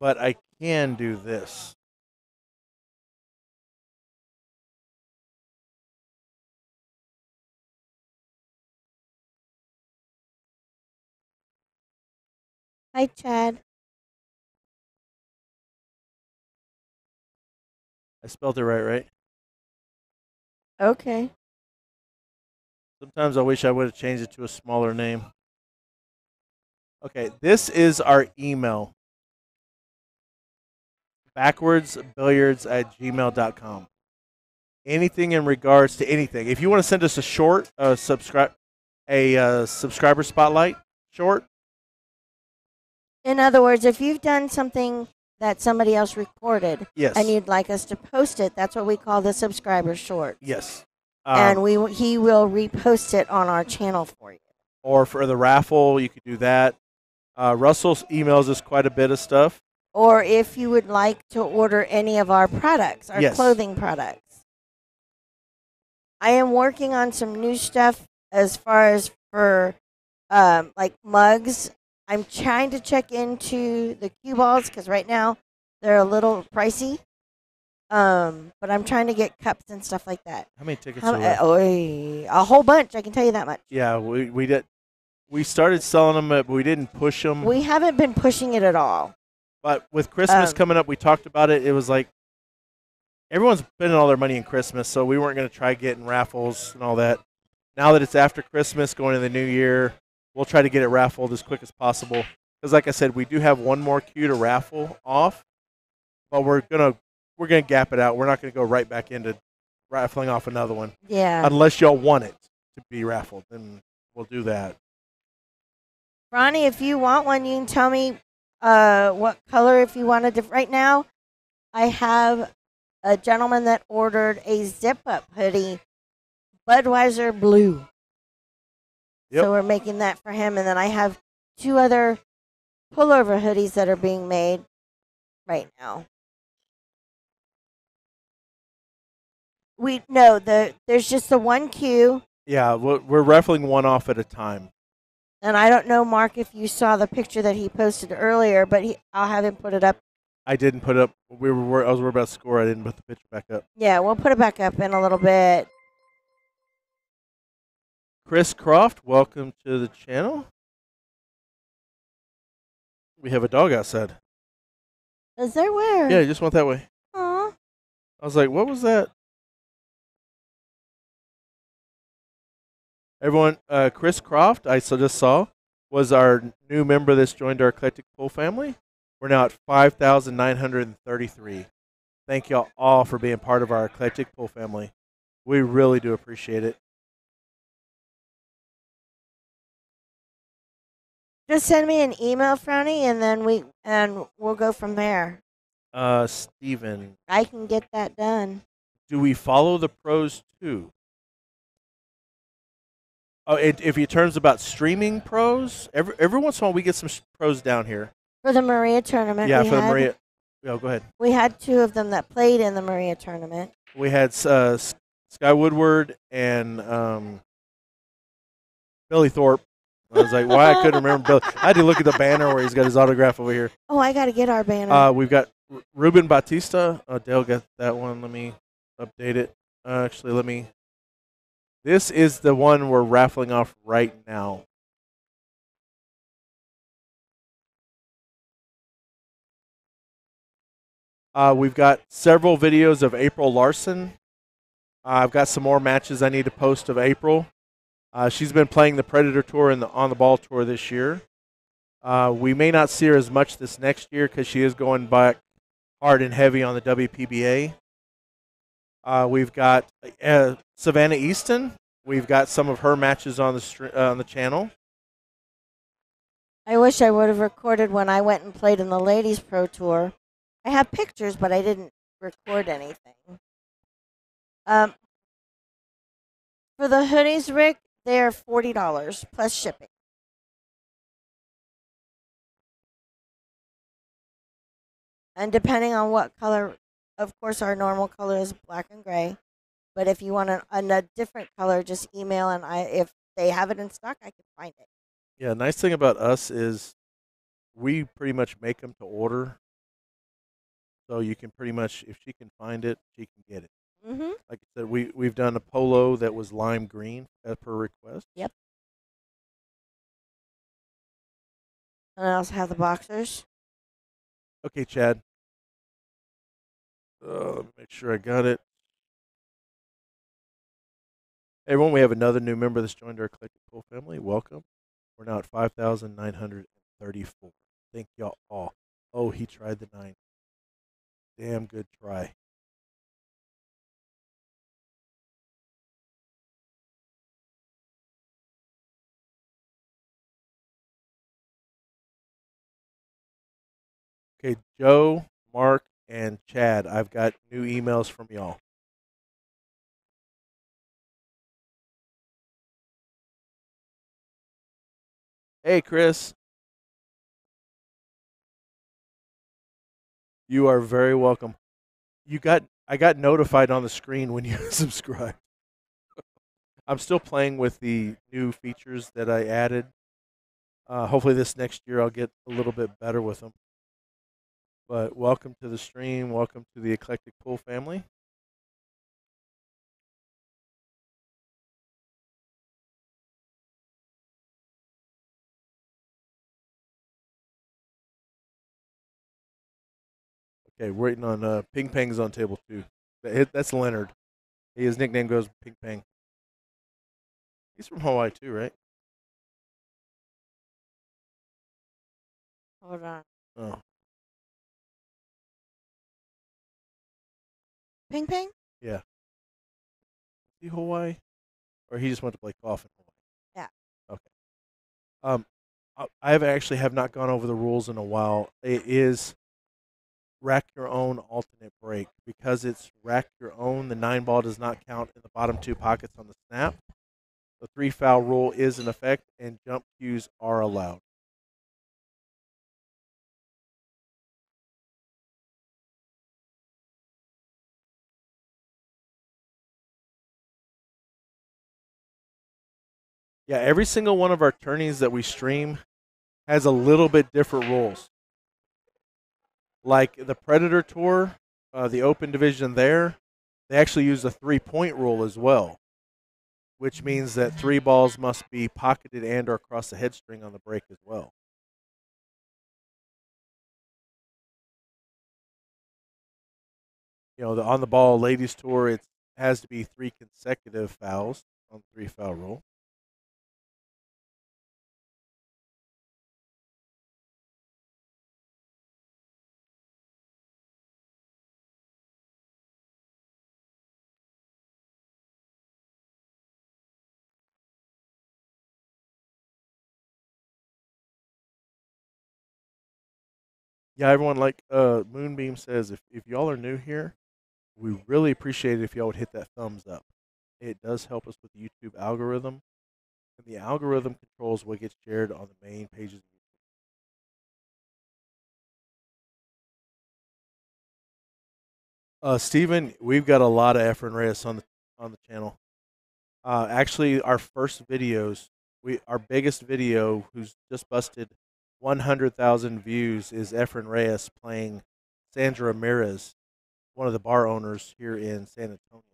Speaker 1: but I can do this.
Speaker 2: Hi, Chad.
Speaker 1: I spelled it right, right?
Speaker 2: Okay.
Speaker 1: Sometimes I wish I would have changed it to a smaller name. Okay, this is our email. Backwardsbilliards at gmail.com. Anything in regards to anything. If you want to send us a short, uh, subscribe, a uh, subscriber spotlight short,
Speaker 2: In other words, if you've done something that somebody else recorded
Speaker 1: yes,
Speaker 2: and you'd like us to post it, that's what we call the subscriber short.
Speaker 1: yes, um,
Speaker 2: and we he will repost it on our channel for you.
Speaker 1: or for the raffle, you could do that. Uh, Russell emails us quite a bit of stuff.
Speaker 2: Or if you would like to order any of our products, our
Speaker 1: Yes.
Speaker 2: clothing products. I am working on some new stuff as far as for um, like mugs. I'm trying to check into the cue balls because right now they're a little pricey. Um, but I'm trying to get cups and stuff like that.
Speaker 1: How many tickets?
Speaker 2: How,
Speaker 1: are
Speaker 2: uh, oy, a whole bunch, I can tell you that much.
Speaker 1: Yeah, we we did. We started selling them, but we didn't push them.
Speaker 2: We haven't been pushing it at all.
Speaker 1: But with Christmas
Speaker 2: um,
Speaker 1: coming up, we talked about it. It was like everyone's spending all their money in Christmas, so we weren't going to try getting raffles and all that. Now that it's after Christmas, going into the new year, we'll try to get it raffled as quick as possible. Because, like I said, we do have one more cue to raffle off, but we're gonna we're gonna gap it out. We're not gonna go right back into raffling off another one
Speaker 2: Yeah.
Speaker 1: unless y'all want it to be raffled. Then we'll do that.
Speaker 2: Ronnie, if you want one, you can tell me uh, what color if you wanted to. Right now, I have a gentleman that ordered a zip up hoodie, Budweiser blue.
Speaker 1: Yep.
Speaker 2: So we're making that for him. And then I have two other pullover hoodies that are being made right now. We no the there's just the one cue,
Speaker 1: Yeah, we're, we're raffling one off at a time.
Speaker 2: And I don't know, Mark, if you saw the picture that he posted earlier, but he, I'll have him put it up
Speaker 1: I didn't put up. We were. I was worried about score. I didn't put the picture back up.
Speaker 2: Yeah, we'll put it back up in a little bit.
Speaker 1: Chris Croft, welcome to the channel. We have a dog outside.
Speaker 2: Is there where?
Speaker 1: Yeah, he just went that way.
Speaker 2: Aw.
Speaker 1: I was like, what was that? Everyone, uh, Chris Croft, I so just saw, was our new member that's joined our eclectic pool family. We're now at 5,933. Thank y'all all for being part of our eclectic pool family. We really do appreciate it.
Speaker 2: Just send me an email, Frowny, and then we and we'll go from there.
Speaker 1: Uh, Steven,
Speaker 2: I can get that done.
Speaker 1: do we follow the pros too? Oh, it, if he turns about streaming pros, every every once in a while we get some pros down here.
Speaker 2: For the Maria tournament,
Speaker 1: yeah,
Speaker 2: we
Speaker 1: for the
Speaker 2: had,
Speaker 1: Maria. Oh, go ahead.
Speaker 2: We had two of them that played in the Maria tournament.
Speaker 1: We had uh, Sky Woodward and um, Billy Thorpe. I was like, why I couldn't remember Billy. I had to look at the banner where he's got his autograph over here.
Speaker 2: Oh, I got to get our banner.
Speaker 1: Uh, we've got R- Ruben Bautista. Uh, Dale got that one. Let me update it. Uh, actually, let me. This is the one we're raffling off right now. Uh, we've got several videos of April Larson. Uh, I've got some more matches I need to post of April. Uh, she's been playing the Predator Tour and the On the Ball Tour this year. Uh, we may not see her as much this next year because she is going back hard and heavy on the WPBA. Uh, we've got uh, Savannah Easton. We've got some of her matches on the str- uh, on the channel.
Speaker 2: I wish I would have recorded when I went and played in the Ladies Pro Tour. I have pictures, but I didn't record anything. Um, for the hoodies, Rick, they're forty dollars plus shipping. And depending on what color, of course, our normal color is black and gray. But if you want a, a different color, just email and I. If they have it in stock, I can find it.
Speaker 1: Yeah, nice thing about us is we pretty much make them to order. So you can pretty much, if she can find it, she can get it.
Speaker 2: Mm-hmm.
Speaker 1: Like I said, we we've done a polo that was lime green as per request.
Speaker 2: Yep. And I also have the boxers.
Speaker 1: Okay, Chad. Uh, make sure I got it. Hey, everyone, we have another new member that's joined our Eclectic Pool family. Welcome. We're now at 5,934. Thank y'all all. Oh, he tried the nine. Damn good try. Okay, Joe, Mark, and Chad, I've got new emails from y'all. Hey, Chris. You are very welcome. You got I got notified on the screen when you (laughs) subscribed. I'm still playing with the new features that I added. Uh, hopefully, this next year I'll get a little bit better with them. But welcome to the stream. Welcome to the Eclectic Pool family. Okay, we're waiting on uh, Ping Pang's on table two. That- That's Leonard. His nickname goes Ping Pang. He's from Hawaii too, right?
Speaker 2: Hold on.
Speaker 1: Oh,
Speaker 2: Ping ping? Yeah.
Speaker 1: Is he Hawaii, or he just went to play golf in Hawaii?
Speaker 2: Yeah.
Speaker 1: Okay. Um, I- I have actually have not gone over the rules in a while. It is rack your own alternate break because it's rack your own. The nine ball does not count in the bottom two pockets on the snap. The three foul rule is in effect, and jump cues are allowed. Yeah, every single one of our tourneys that we stream has a little bit different rules. Like the Predator Tour, uh, the Open Division there, they actually use a three point rule as well, which means that three balls must be pocketed and or across the headstring on the break as well. You know, the on the ball ladies tour, it has to be three consecutive fouls on the three foul rule. Yeah, everyone, like uh, Moonbeam says, if, if y'all are new here, we really appreciate it if y'all would hit that thumbs up. It does help us with the YouTube algorithm, and the algorithm controls what gets shared on the main pages. Uh, Steven, we've got a lot of Efren Reyes on the on the channel. Uh, actually, our first videos, we our biggest video, who's just busted 100,000 views is Efren Reyes playing Sandra Ramirez, one of the bar owners here in San Antonio.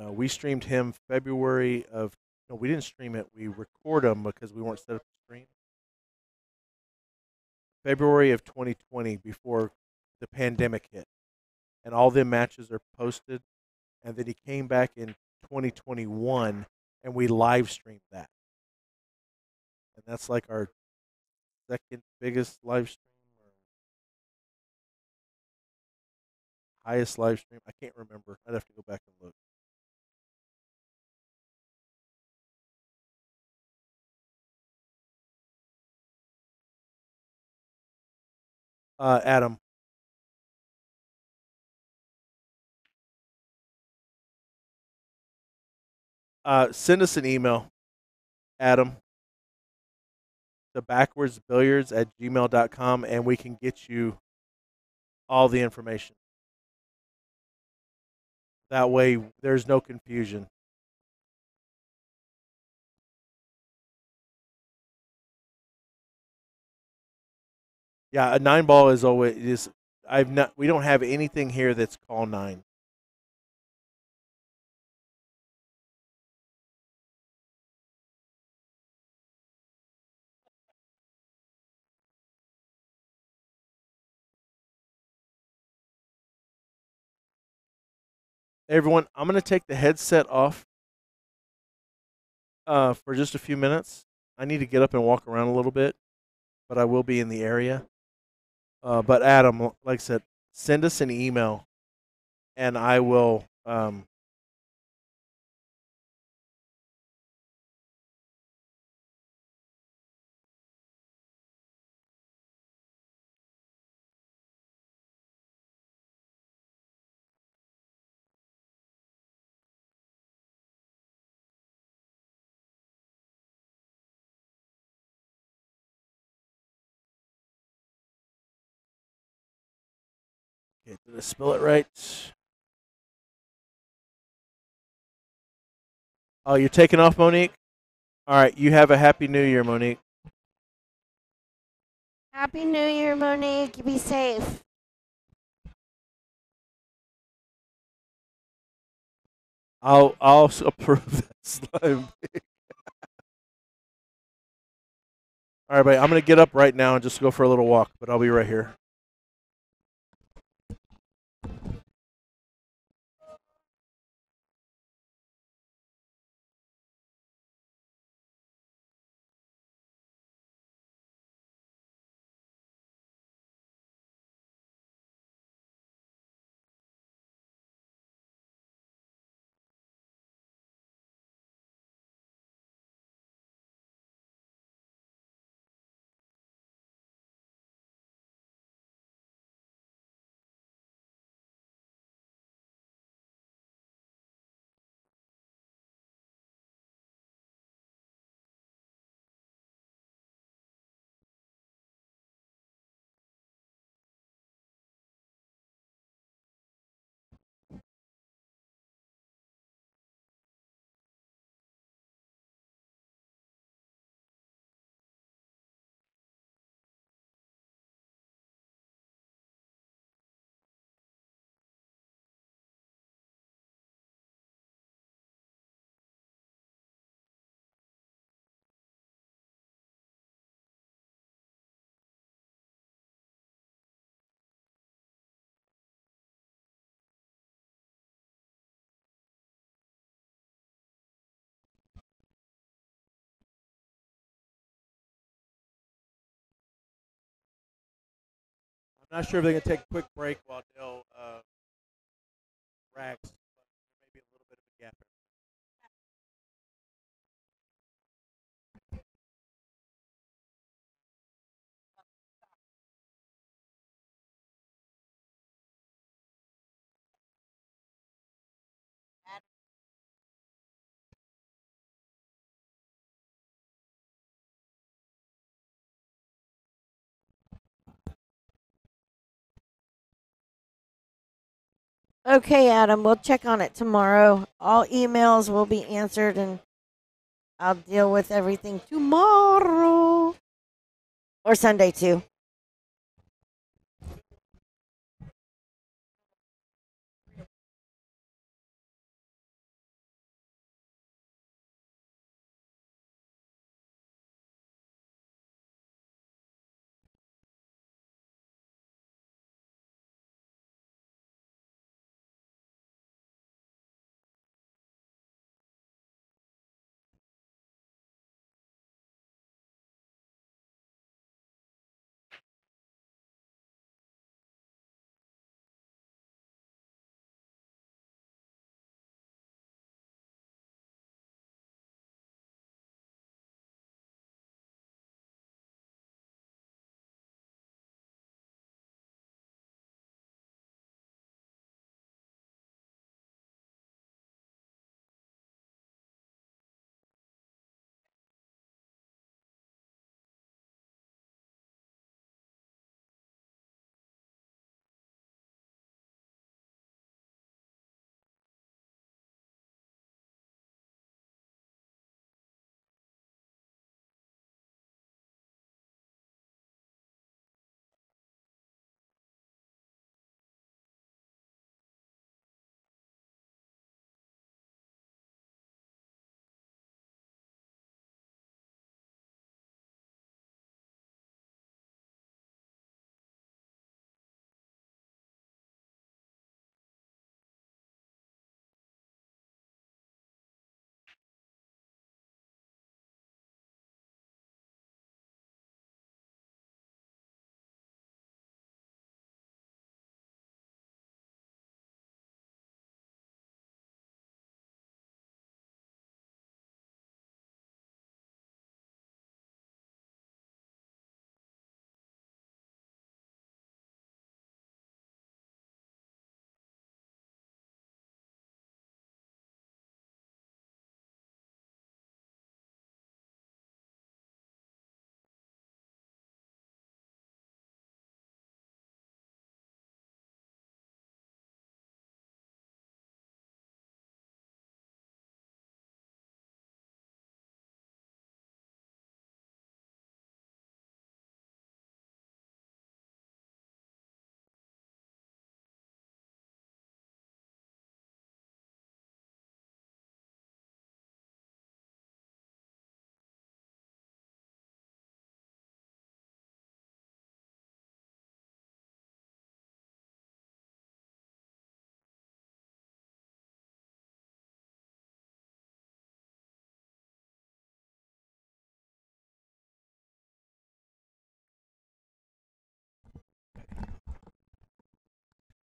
Speaker 1: Uh, we streamed him February of no, we didn't stream it. We record them because we weren't set up to stream. February of 2020, before the pandemic hit, and all the matches are posted. And then he came back in 2021, and we live streamed that that's like our second biggest live stream or highest live stream. I can't remember. I'd have to go back and look. Uh, Adam. Uh, send us an email, Adam, to backwardsbilliards at gmail.com and we can get you all the information. That way, there's no confusion. Yeah, a nine ball is always is. I've not. We don't have anything here that's call nine. Everyone, I'm going to take the headset off uh, for just a few minutes. I need to get up and walk around a little bit, but I will be in the area. Uh, but Adam, like I said, send us an email, and I will. Um, okay, did I spell it right? Oh, you're taking off, Monique. All right, you have a happy New Year, Monique.
Speaker 2: Happy New Year, Monique. You be safe.
Speaker 1: I'll I'll (laughs) approve that slime. (laughs) All right, buddy. I'm gonna get up right now and just go for a little walk, but I'll be right here. Not sure if they can take a quick break while Dale uh, racks,
Speaker 2: Okay, Adam. We'll check on it tomorrow. All emails will be answered, and I'll deal with everything tomorrow or Sunday too.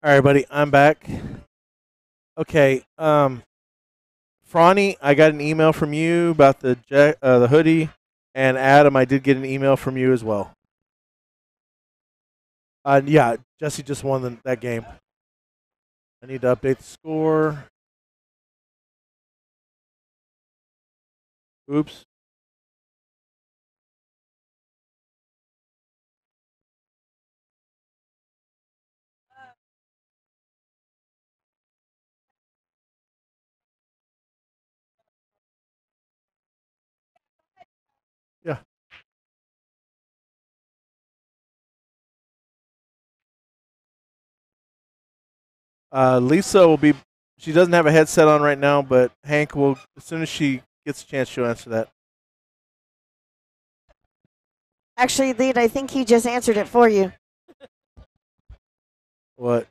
Speaker 1: All right, buddy, I'm back. Okay, um, Frawny, I got an email from you about the ja- uh, the hoodie, and Adam, I did get an email from you as well. Uh, yeah, Jesse just won the, that game. I need to update the score. Oops. Uh, Lisa will be. She doesn't have a headset on right now, but Hank will as soon as she gets a chance, she'll answer that.
Speaker 2: Actually, Lead, I think he just answered it for you.
Speaker 1: What?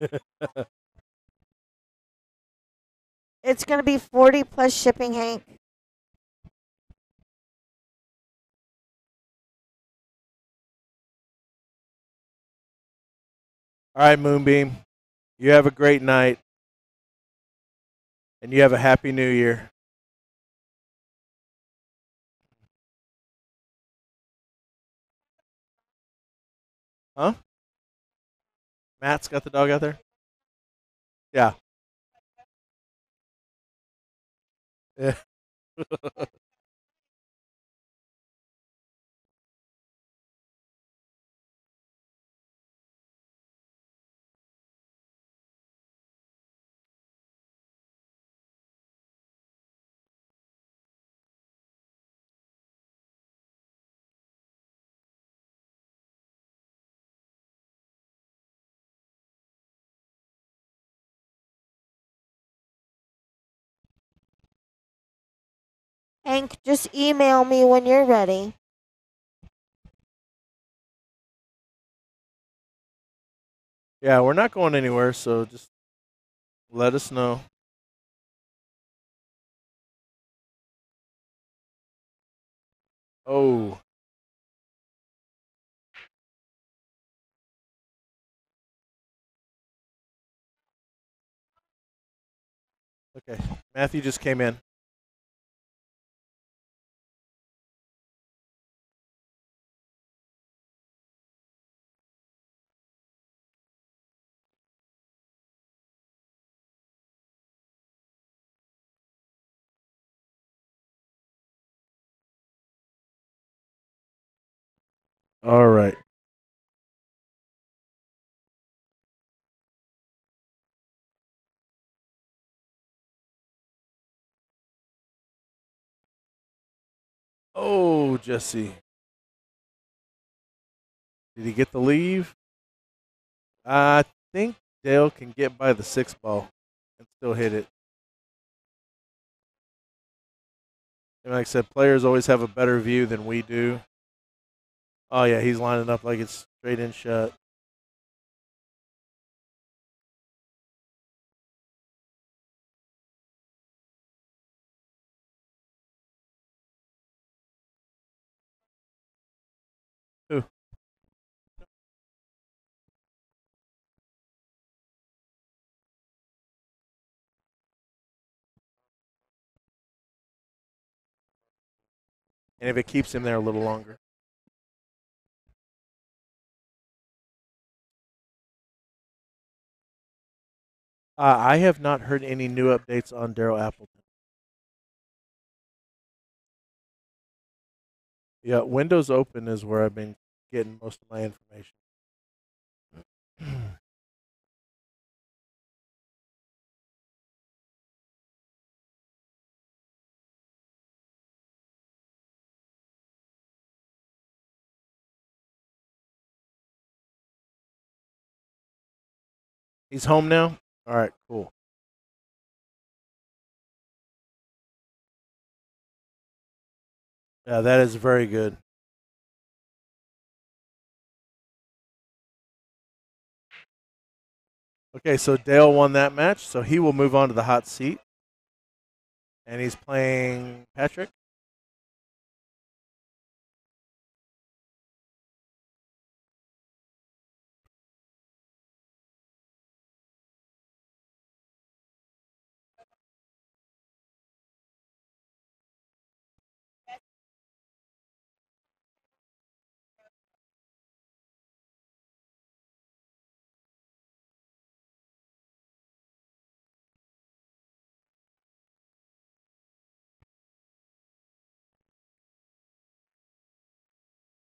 Speaker 1: (laughs)
Speaker 2: It's going to be 40 plus shipping, Hank.
Speaker 1: All right, Moonbeam. You have a great night. And you have a happy new year. Huh? Matt's got the dog out there? Yeah. Yeah. (laughs) (laughs)
Speaker 2: Hank, just email me when you're ready.
Speaker 1: Yeah, we're not going anywhere, so just let us know. Oh. Okay. Matthew just came in. All right. Oh, Jesse. Did he get the leave? I think Dale can get by the six ball and still hit it. And like I said, players always have a better view than we do. Oh yeah, he's lining up like it's straight in shut. Who? And if it keeps him there a little longer. Uh, I have not heard any new updates on Darren Appleton. Yeah, Windows Open is where I've been getting most of my information. (clears throat) He's home now? All right, cool. Yeah, that is very good. Okay, so Dale won that match, so he will move on to the hot seat. And he's playing Patrick.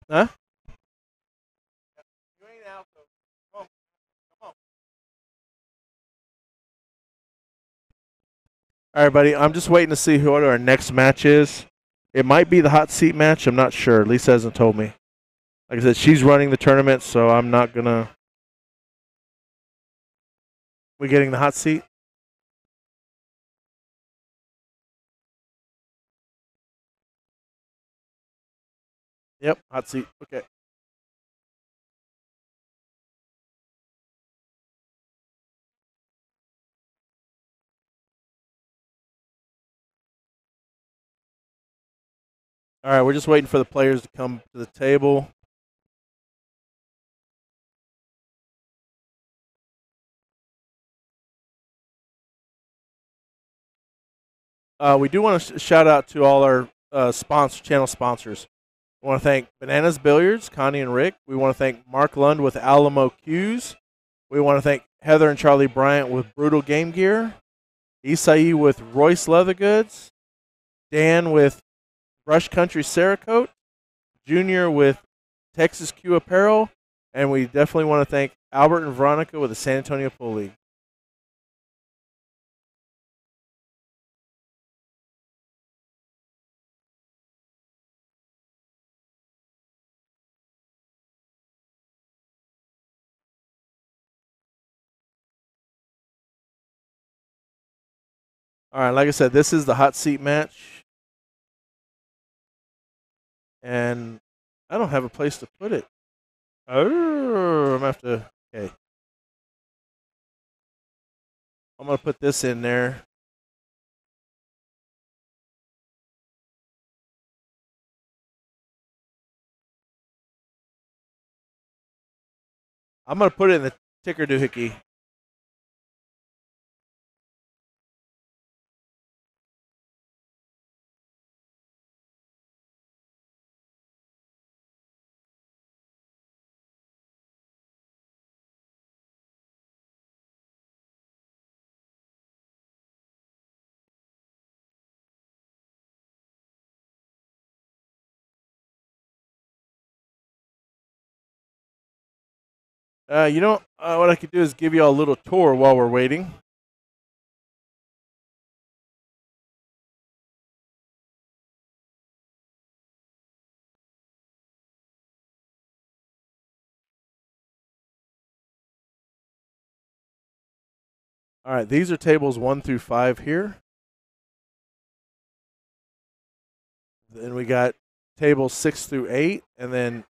Speaker 1: On. All right, buddy. I'm just waiting to see who our next match is. It might be the hot seat match. I'm not sure. Lisa hasn't told me. Like I said, she's running the tournament, so I'm not gonna. We getting the hot seat? Yep, hot seat. Okay. All right, we're just waiting for the players to come to the table. Uh, we do want to sh- shout out to all our uh, sponsor channel sponsors. We want to thank Bananas Billiards, Connie and Rick. We want to thank Mark Lund with Alamo Cues. We want to thank Heather and Charlie Bryant with Brutal Game Gear. Isai with ROIS Leather Goods. Dan with Brush Country Cerakote. Junior with Texas Q Apparel. And we definitely want to thank Albert and Veronica with the San Antonio Pool League. All right, like I said, this is the hot seat match. And I don't have a place to put it. Oh, I'm gonna have to. Okay. I'm gonna put this in there. I'm gonna put it in the ticker doohickey. Uh, you know uh, what I could do is give you all a little tour while we're waiting. All right, these are tables one through five here. Then we got tables six through eight, and then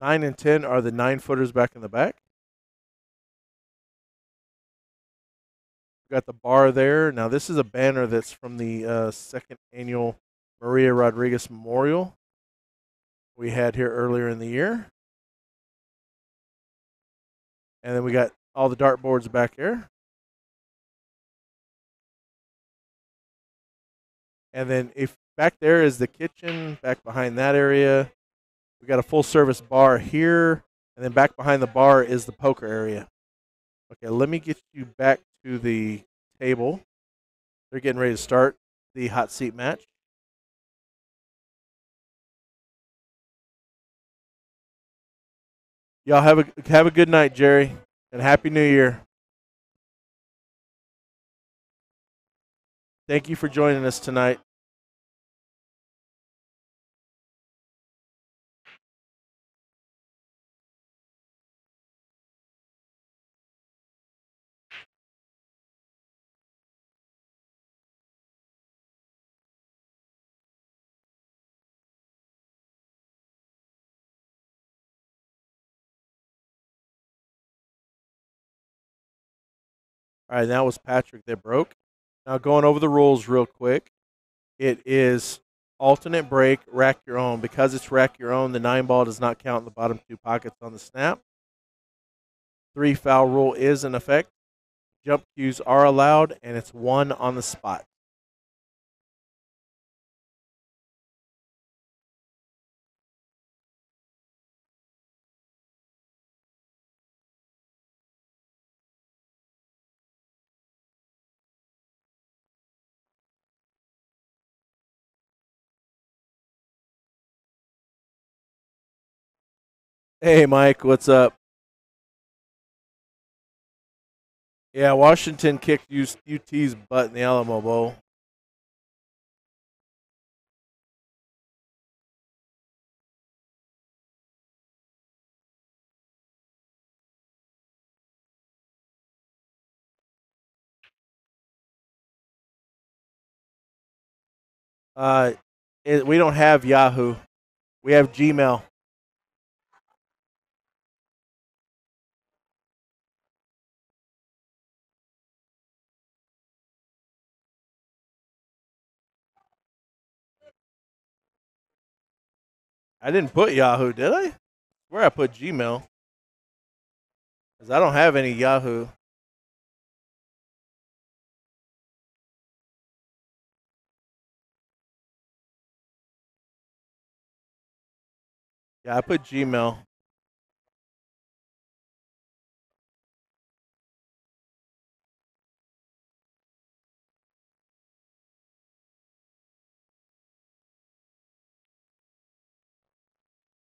Speaker 1: nine and ten are the nine footers back in the back. Got the bar there. Now this is a banner that's from the uh, second annual Maria Rodriguez Memorial we had here earlier in the year. And then we got all the dartboards back here. And then if back there is the kitchen, back behind that area, we got a full service bar here, and then back behind the bar is the poker area. Okay, let me get you back to the table. They're getting ready to start the hot seat match. Y'all have a have a good night, Jerry, and happy New Year. Thank you for joining us tonight. All right, that was Patrick that broke. Now going over the rules real quick. It is alternate break, rack your own. Because it's rack your own, the nine ball does not count in the bottom two pockets on the snap. Three foul rule is in effect. Jump cues are allowed, and it's one on the spot. Hey, Mike, what's up? Yeah, Washington kicked UT's butt in the Alamo Bowl. Uh, it, we don't have Yahoo. We have Gmail. I didn't put Yahoo, did I? Where I put Gmail? Because I don't have any Yahoo. Yeah, I put Gmail.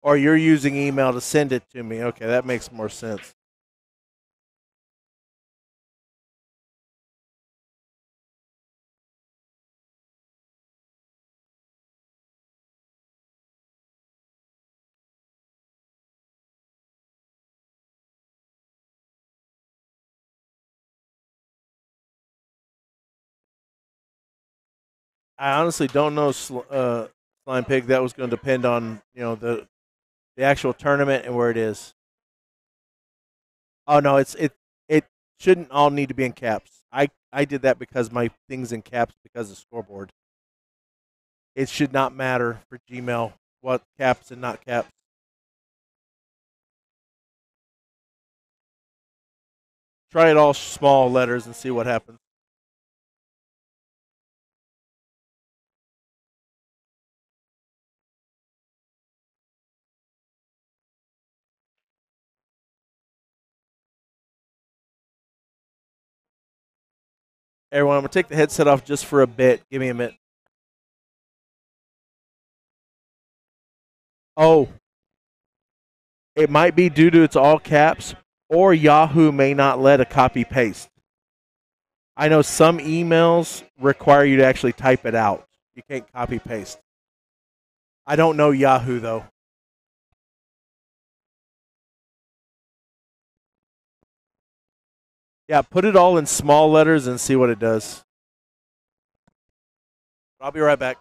Speaker 1: Or you're using email to send it to me. Okay, that makes more sense. I honestly don't know, uh, Slime Pig. That was going to depend on you know the the actual tournament and where it is. Oh no, it's it it shouldn't all need to be in caps. I I did that because my things in caps because of scoreboard. It should not matter for Gmail what caps and not caps. Try it all small letters and see what happens. Everyone, I'm gonna take the headset off just for a bit. Give me a minute. Oh, it might be due to it's all caps, or Yahoo may not let a copy paste. I know some emails require you to actually type it out. You can't copy paste. I don't know Yahoo though. Yeah, put it all in small letters and see what it does. I'll be right back.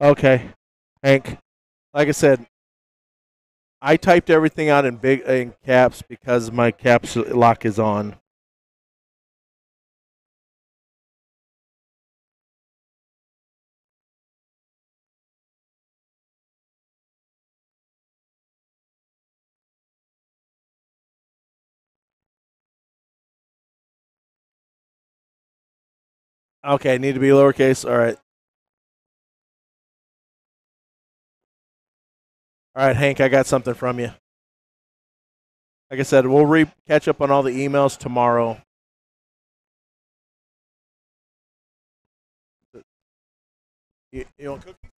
Speaker 1: Okay, Hank. Like I said, I typed everything out in big in caps because my caps lock is on. Okay, need to be lowercase. All right. All right, Hank, I got something from you. Like I said, we'll re- catch up on all the emails tomorrow. You, you want cookies?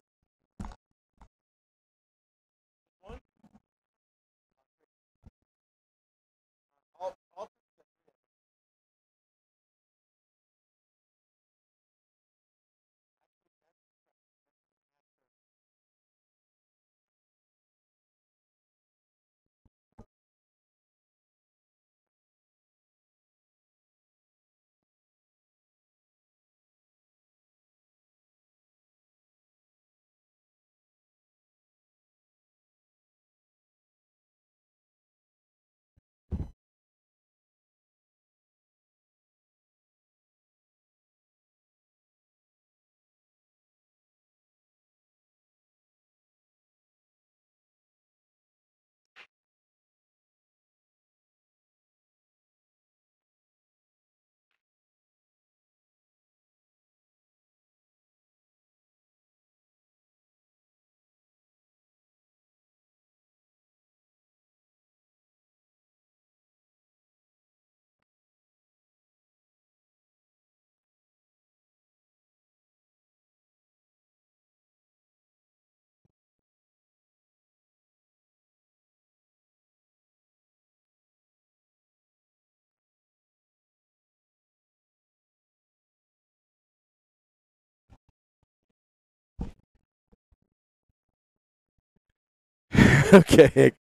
Speaker 1: (laughs) okay.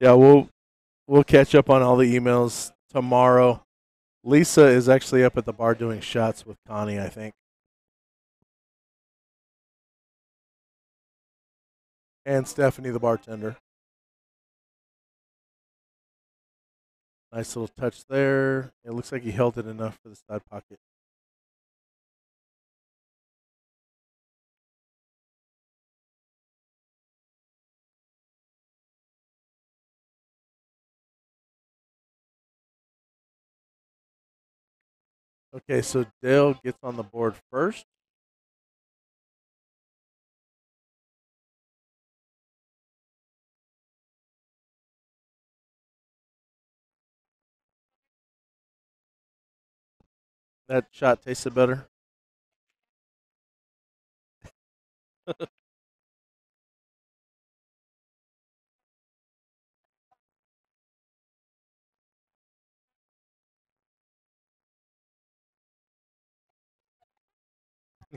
Speaker 1: Yeah, we'll we'll catch up on all the emails tomorrow. Lisa is actually up at the bar doing shots with Connie, I think. And Stephanie, the bartender. Nice little touch there. It looks like he held it enough for the side pocket. Okay, so Dale gets on the board first. That shot tasted better. (laughs)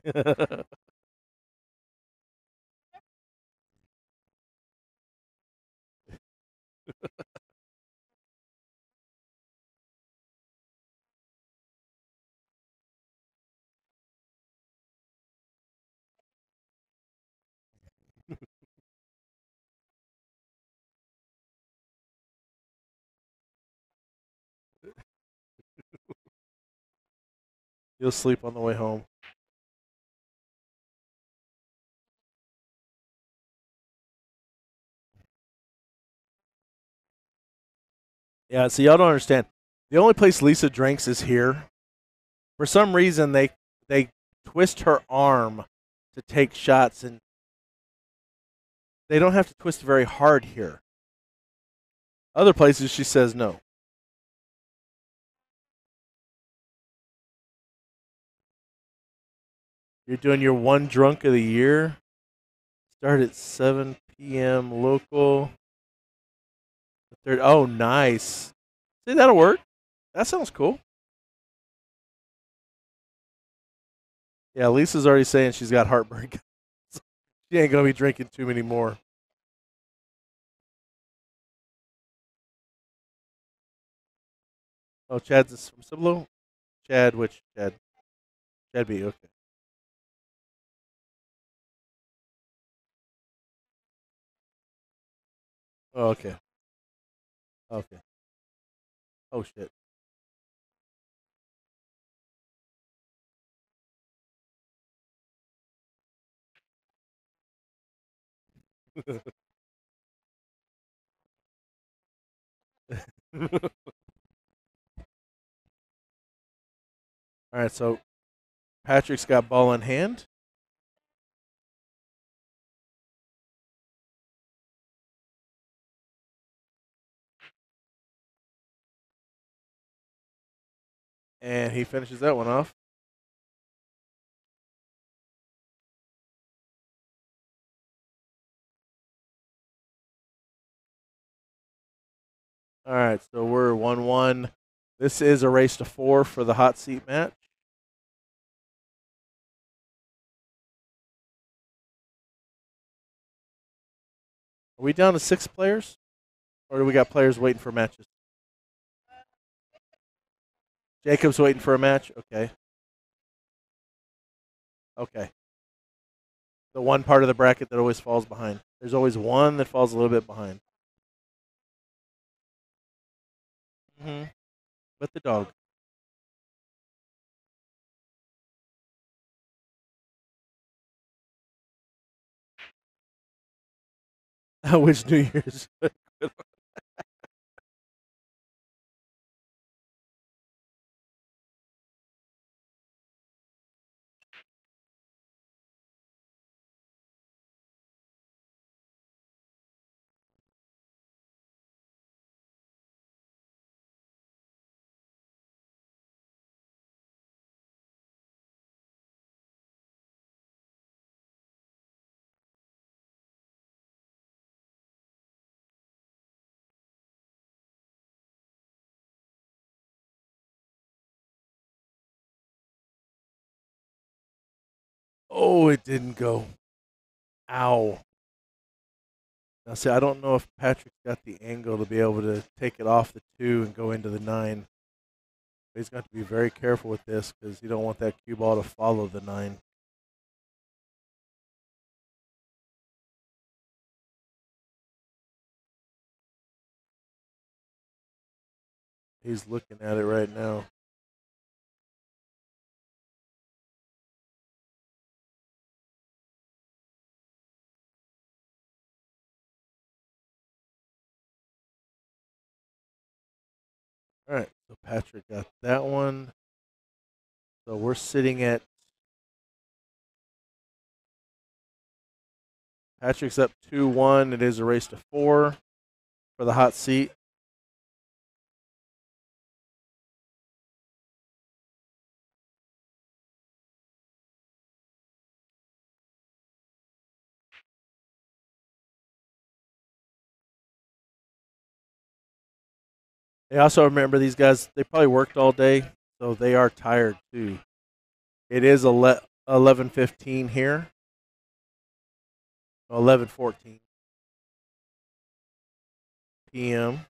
Speaker 1: (laughs) You'll sleep on the way home. Yeah, so y'all don't understand. The only place Lisa drinks is here. For some reason, they they twist her arm to take shots, and they don't have to twist very hard here. Other places, she says no. You're doing your one drunk of the year. Start at 7 p.m. local. The third. Oh, nice. See, that'll work. That sounds cool. Yeah, Lisa's already saying she's got heartburn. (laughs) she ain't gonna be drinking too many more. Oh, Chad's from Cibolo? Chad, which Chad? Chad B, okay. Oh, okay. Okay. Oh shit. (laughs) All right, so Patrick's got ball in hand. And he finishes that one off. All right, so we're 1 1. This is a race to four for the hot seat match. Are we down to six players? Or do we got players waiting for matches? Jacob's waiting for a match? Okay. Okay. The one part of the bracket that always falls behind. There's always one that falls a little bit behind. Mm-hmm. The dog. (laughs) Which New Year's? (laughs) Oh, it didn't go. Ow. Now, see, I don't know if Patrick's got the angle to be able to take it off the two and go into the nine. He's got to be very careful with this because you don't want that cue ball to follow the nine. He's looking at it right now. All right, so Patrick got that one. So we're sitting at Patrick's up 2 1. It is a race to four for the hot seat. They also remember these guys, they probably worked all day, so they are tired too. It is ele- 11:15 here. 11:14 p.m.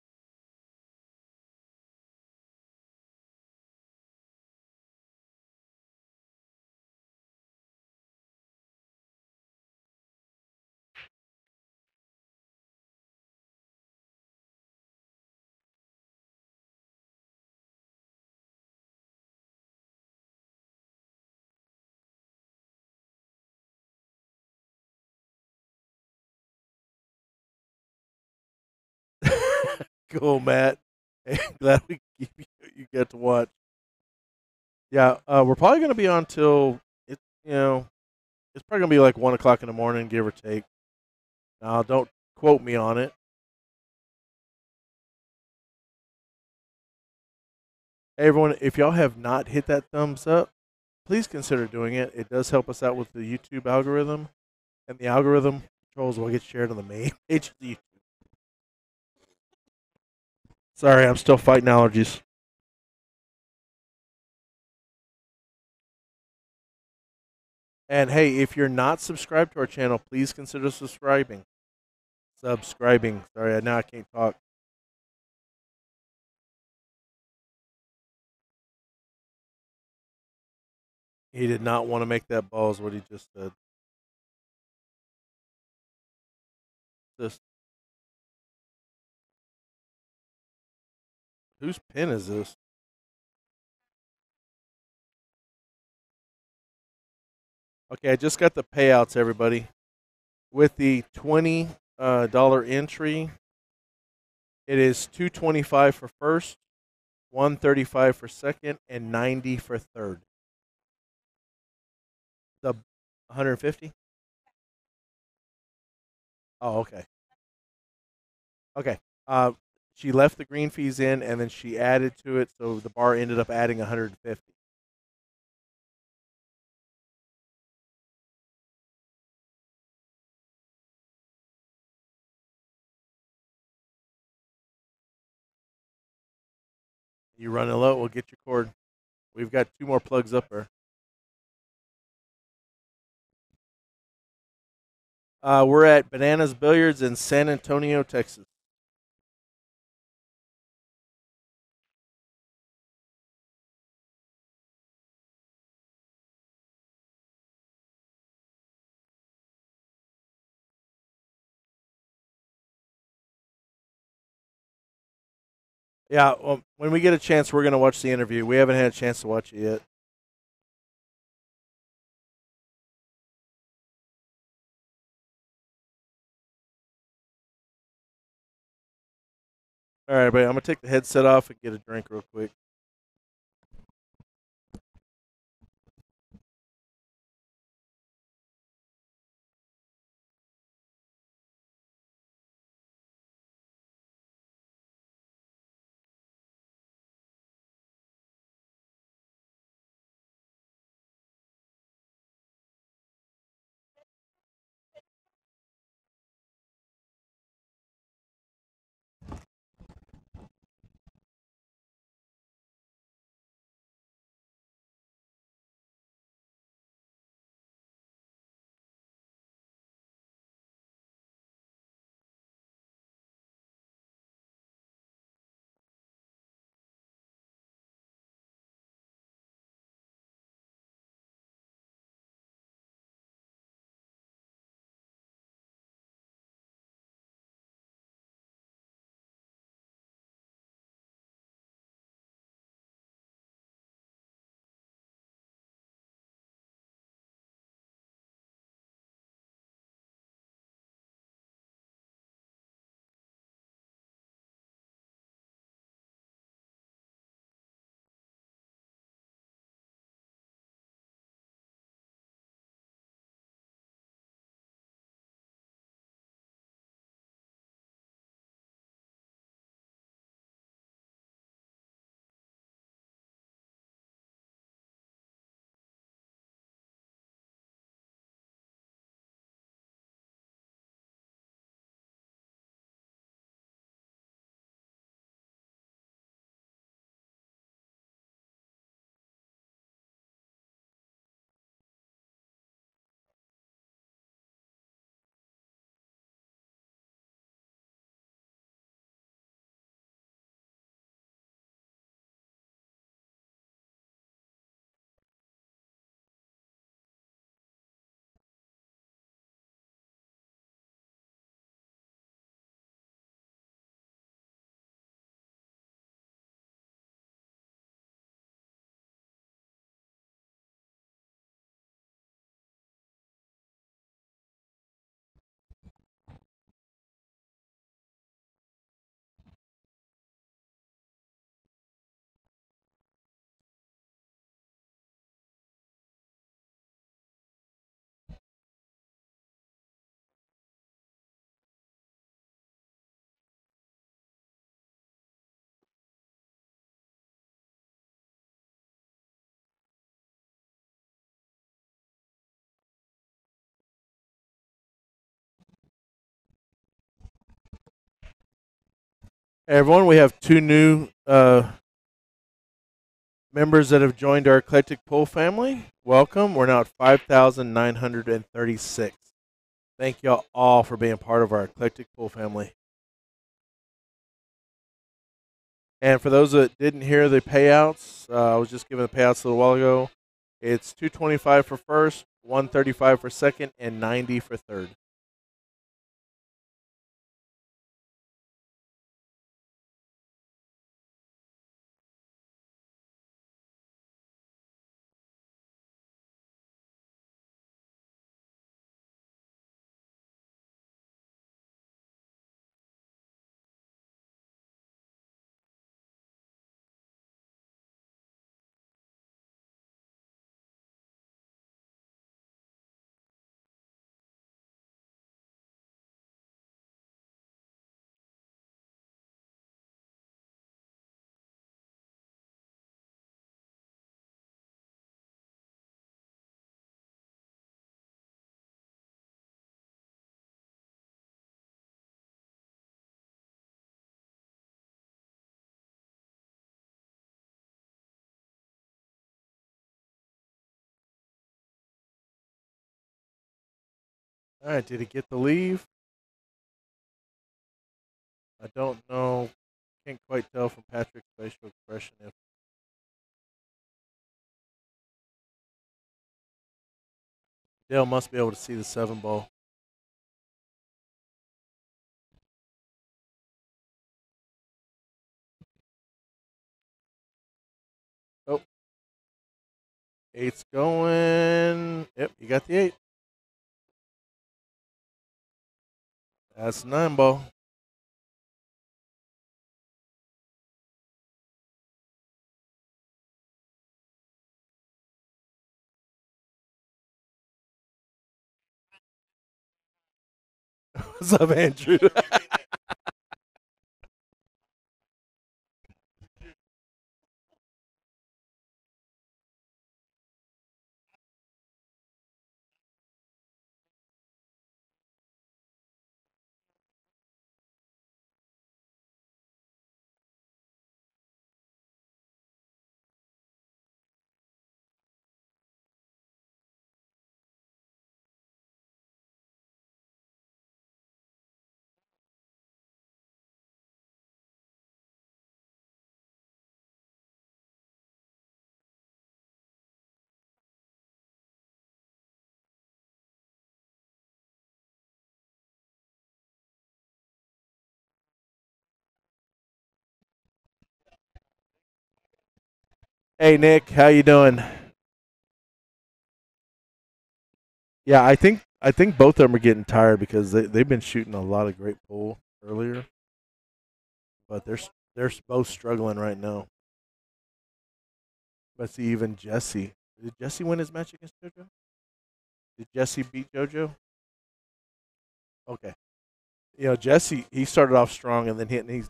Speaker 1: cool, Matt. (laughs) Glad we (laughs) you, you get to watch. Yeah, uh, we're probably going to be on till it. You know, it's probably going to be like one o'clock in the morning, give or take. Now, don't quote me on it. Hey, everyone, if y'all have not hit that thumbs up, please consider doing it. It does help us out with the YouTube algorithm, and the algorithm controls what gets shared on the main (laughs) page of the. Sorry, I'm still fighting allergies. And hey, if you're not subscribed to our channel, please consider subscribing. Subscribing. Sorry, now I can't talk. He did not want to make that ball, is what he just said. Just whose pin is this? Okay, I just got the payouts, everybody. With the twenty uh, dollar entry, it is two twenty five for first, one thirty five for second, and ninety for third. The one hundred fifty. Oh, okay. Okay. Uh, she left the green fees in, and then she added to it, so the bar ended up adding one hundred and fifty. You run it low, we'll get your cord. We've got two more plugs up there. Uh, we're at Bananas Billiards in San Antonio, Texas. Yeah, well, when we get a chance, we're going to watch the interview. We haven't had a chance to watch it yet. All right, everybody, I'm going to take the headset off and get a drink real quick. Hey everyone, we have two new uh, members that have joined our eclectic pool family. Welcome. We're now at five thousand nine hundred and thirty-six. Thank y'all all for being part of our eclectic pool family. And for those that didn't hear the payouts, uh, I was just giving the payouts a little while ago. It's two twenty-five for first, one thirty-five for second, and ninety for third. All right, did he get the leave? I don't know. Can't quite tell from Patrick's facial expression if Dale must be able to see the seven ball. Oh. Eight's going. Yep, you got the eight. That's ball. (laughs) What's up, Andrew? (laughs) hey, Nick, how you doing? Yeah, I think I think both of them are getting tired because they they've been shooting a lot of great pool earlier, but they're they're both struggling right now. Let's see, even Jesse. Did Jesse win his match against JoJo? Did Jesse beat JoJo? Okay. You know, Jesse he started off strong and then hit and he's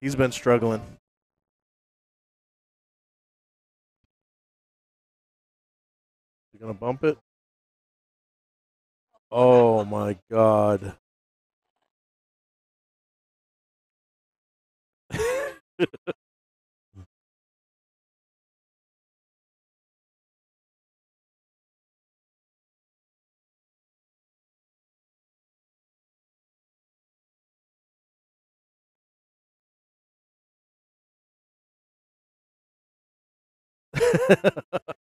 Speaker 1: he's been struggling. You gonna bump it? Oh my god. (laughs) (laughs)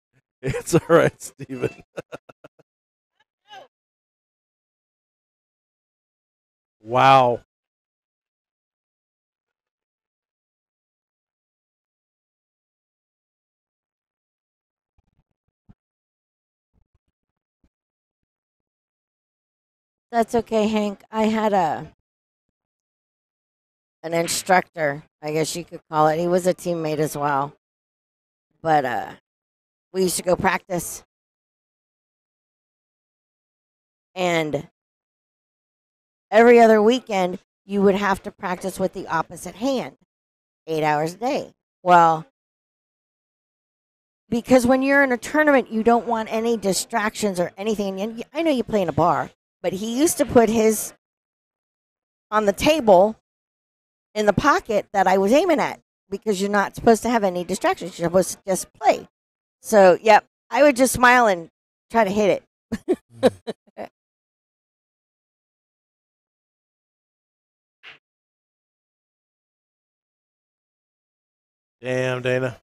Speaker 1: it's all right, Steven. wow.
Speaker 2: That's okay, Hank. I had a an instructor, I guess you could call it. He was a teammate as well. But uh we used to go practice. And every other weekend you would have to practice with the opposite hand. 8 hours a day. Well, because when you're in a tournament, you don't want any distractions or anything. And I know you play in a bar, but he used to put his on the table in the pocket that I was aiming at because you're not supposed to have any distractions. You're supposed to just play. So, yep, I would just smile and try to hit it. (laughs)
Speaker 1: Damn, Dana.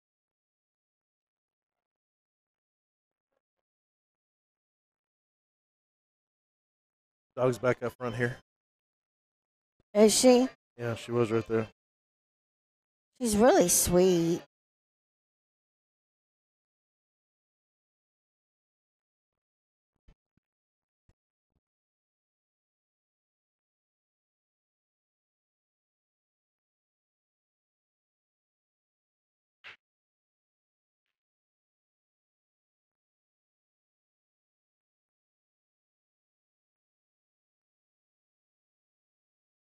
Speaker 1: Dog's back up front here.
Speaker 2: Is she?
Speaker 1: Yeah, she was right there.
Speaker 2: She's really sweet.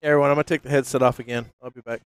Speaker 1: Everyone, I'm gonna take the headset off again. I'll be back.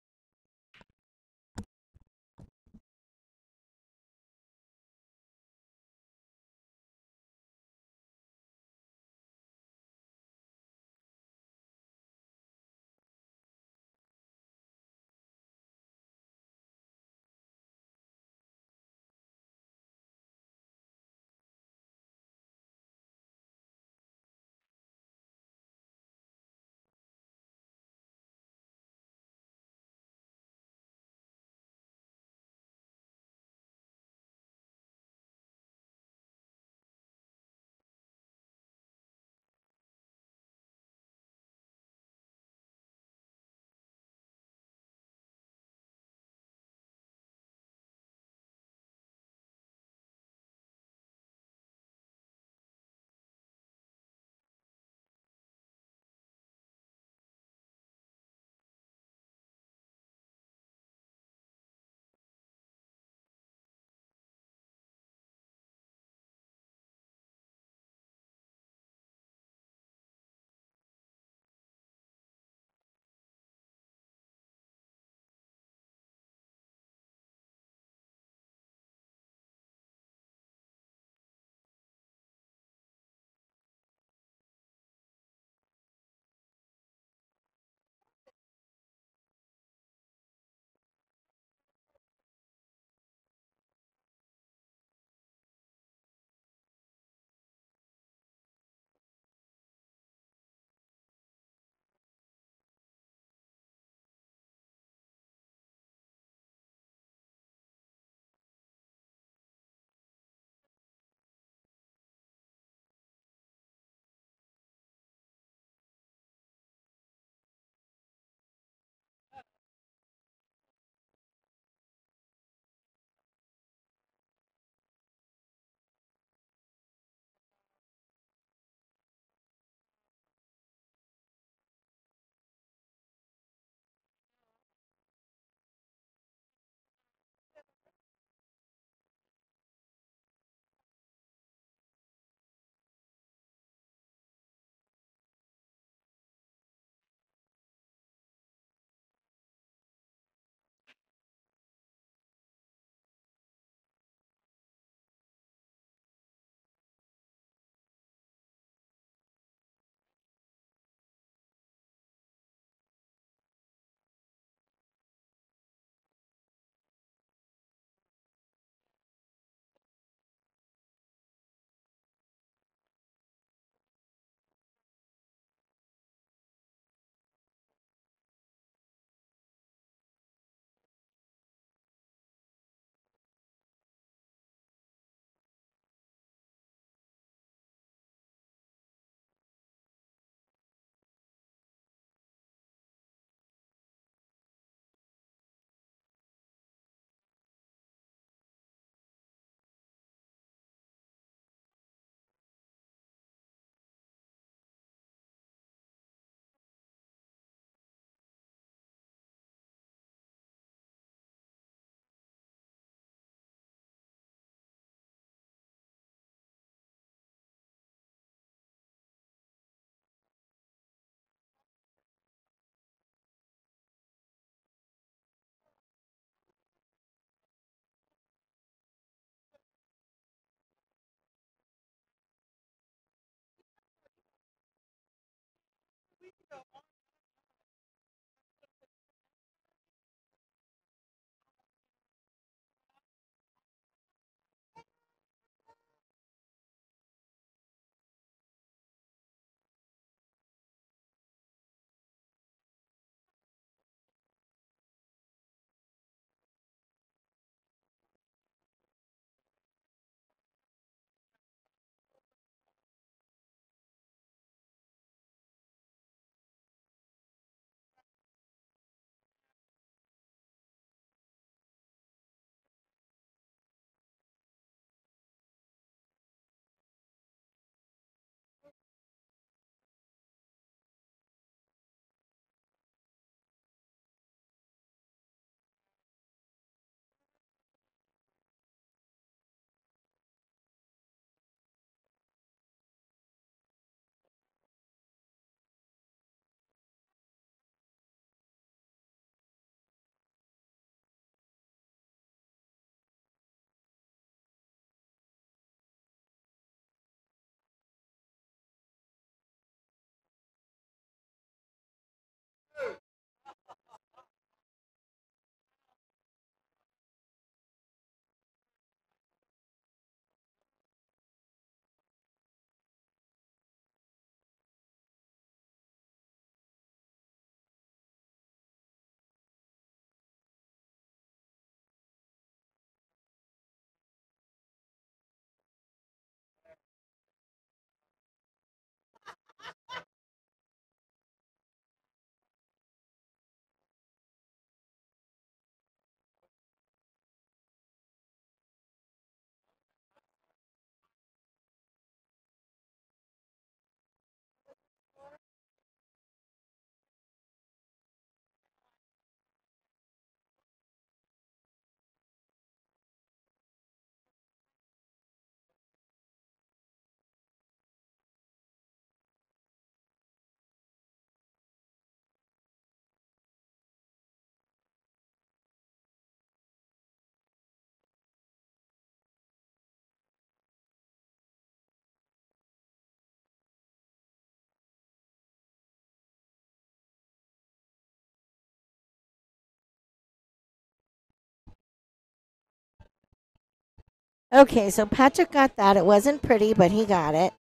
Speaker 2: Okay, so Patrick got that. It wasn't pretty, but he got it.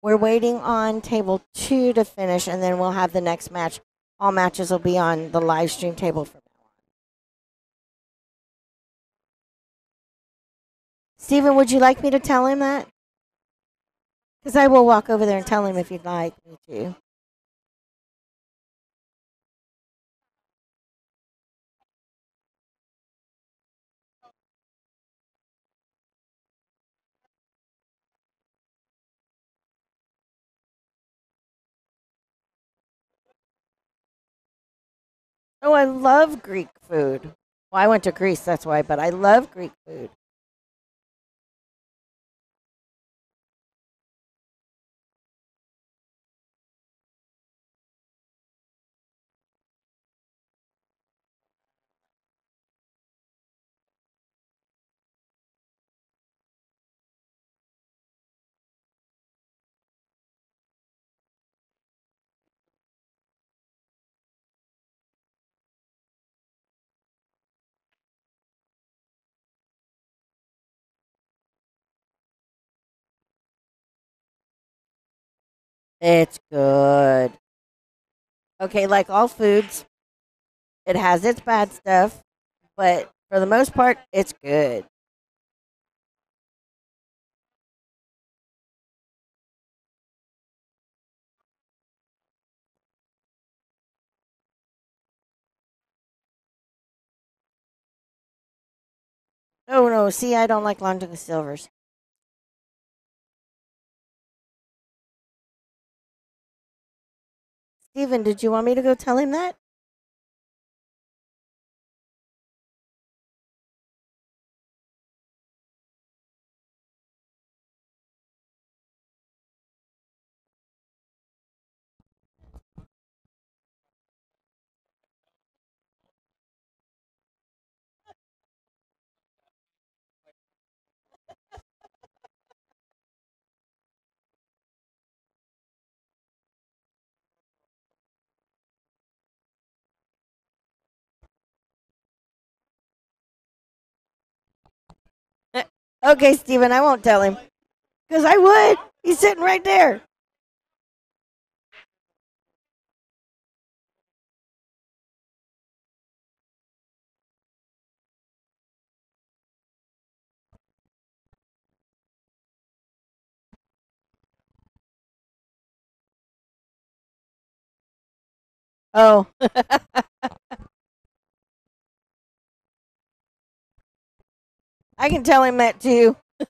Speaker 2: We're waiting on table two to finish, and then we'll have the next match. All matches will be on the live stream table from now on. Stephen, would you like me to tell him that? Because I will walk over there and tell him if you'd like me to. Oh, I love Greek food. Well, I went to Greece, that's why, but I love Greek food. It's good. Okay, like all foods, it has its bad stuff, but for the most part, it's good. Oh no, see, I don't like Long John Silvers. Steven, did you want me to go tell him that? Okay, Steven, I won't tell him. Because I would. He's sitting right there. Oh. (laughs) I can tell him that too. (laughs)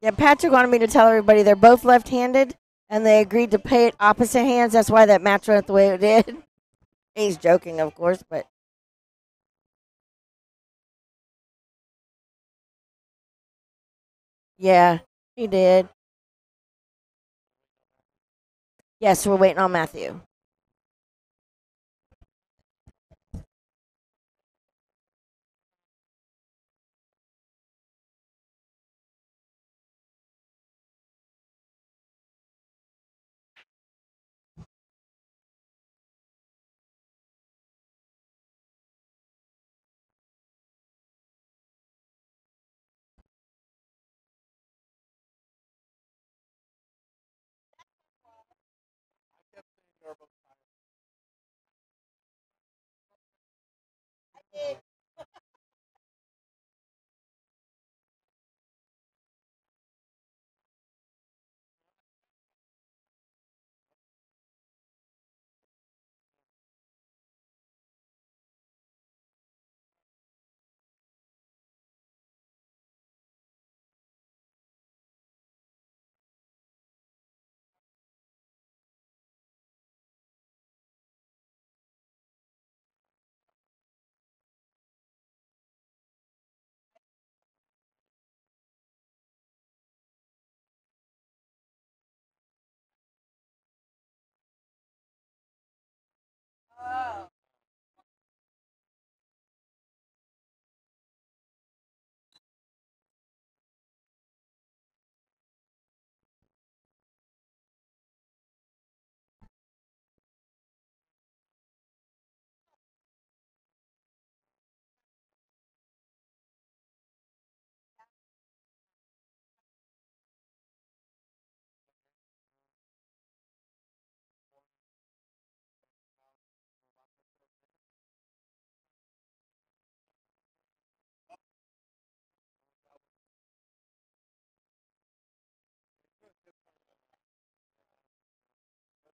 Speaker 2: yeah, Patrick wanted me to tell everybody they're both left handed and they agreed to pay it opposite hands. That's why that match went the way it did. (laughs) He's joking, of course, but yeah, he did. Yes, we're waiting on Matthew.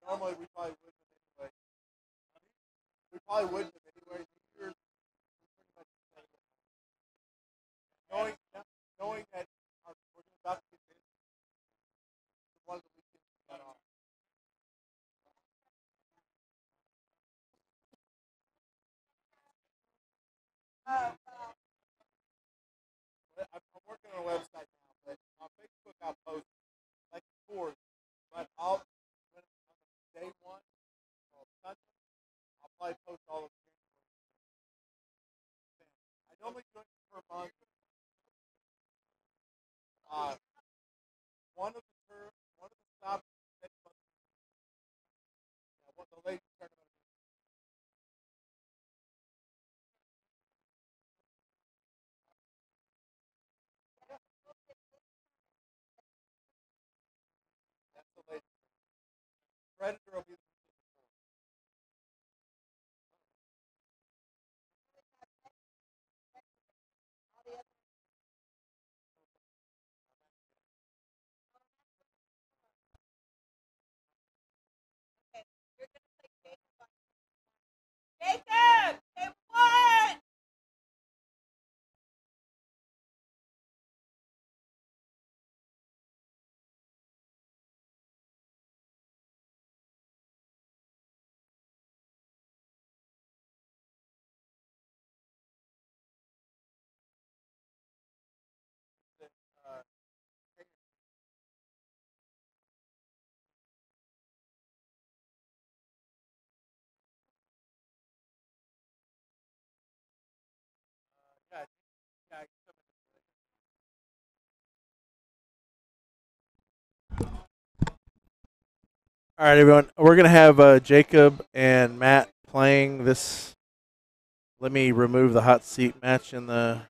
Speaker 1: Normally we probably wouldn't have anyway. We probably wouldn't have anyway. The. Knowing, knowing that our, we're about to get this, it's one of the weekends we off. But I'm, working on a website now, but on Facebook I'll post like scores, but I'll when on the day one or Sunday, I'll probably post all of them. I normally do it per month. Uh, one of the tur- one of the stops. Yeah, of the ladies tournament. That's the ladies. Predator will be the All right, everyone. We're gonna have uh, Jacob and Matt playing this. Let me remove the hot seat match in the.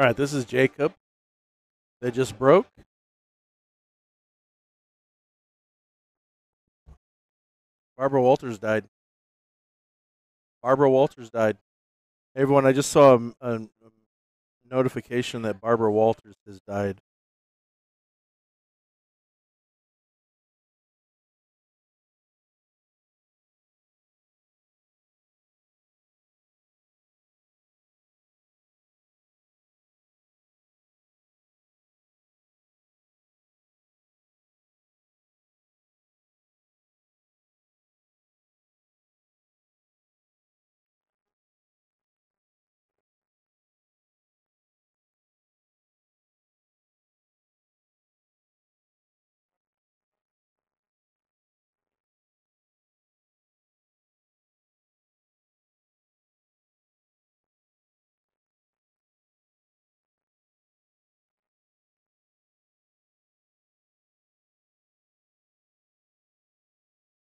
Speaker 1: All right, this is Jacob. They just broke. Barbara Walters died. Barbara Walters died. Hey, everyone, I just saw a, a, a notification that Barbara Walters has died.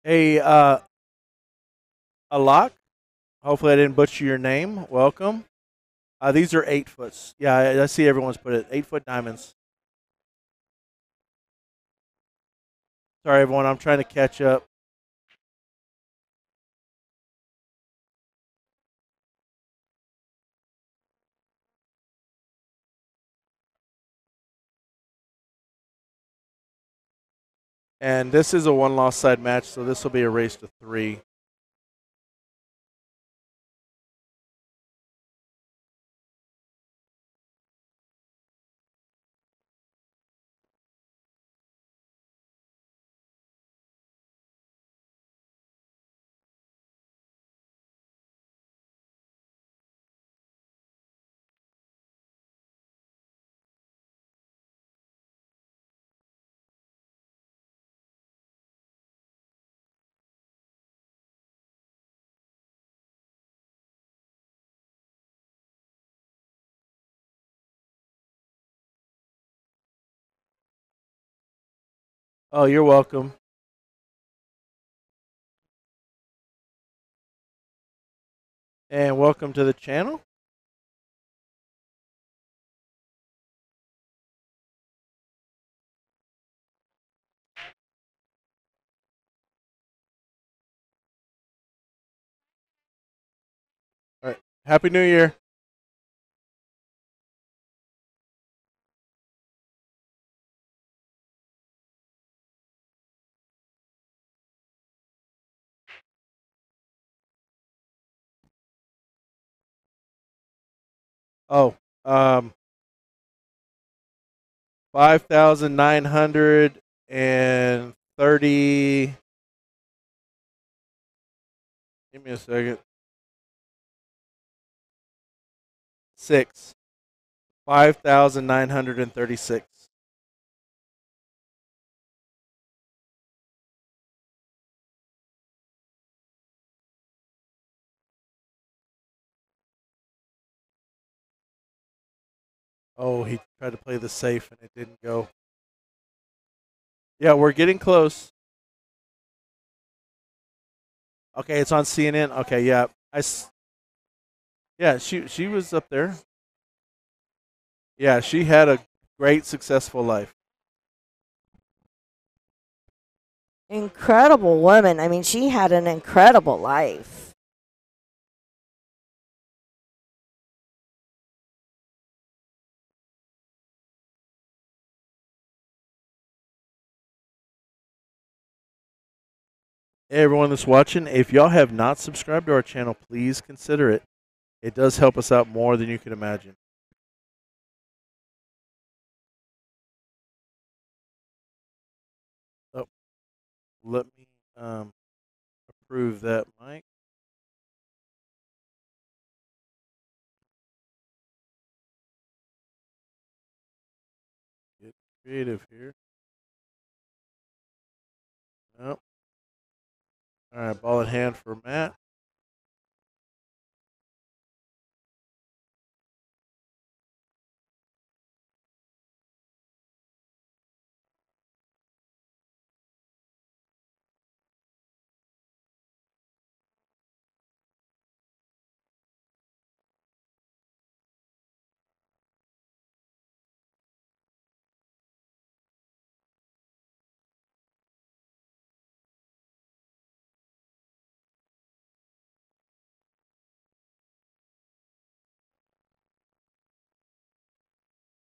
Speaker 1: Hey, uh, a lock. Hopefully, I didn't butcher your name. Welcome. Uh, these are eight foots. Yeah, I, I see everyone's put it. Eight foot diamonds. Sorry, everyone. I'm trying to catch up. And this is a one loss side match, so this will be a race to three. Oh, you're welcome. And welcome to the channel. All right. Happy New Year. Oh, um, five thousand nine hundred and thirty. Give me a second. Six. Five thousand nine hundred and thirty-six. Oh, he tried to play the safe and it didn't go. Yeah, we're getting close. Okay, it's on CNN. Okay, yeah. I Yeah, she she was up there. Yeah, she had a great successful life.
Speaker 2: Incredible woman. I mean, she had an incredible life.
Speaker 1: Everyone that's watching, if y'all have not subscribed to our channel, please consider it. It does help us out more than you can imagine. Oh, let me um, approve that, Mike. Get creative here. All right, ball in hand for Matt.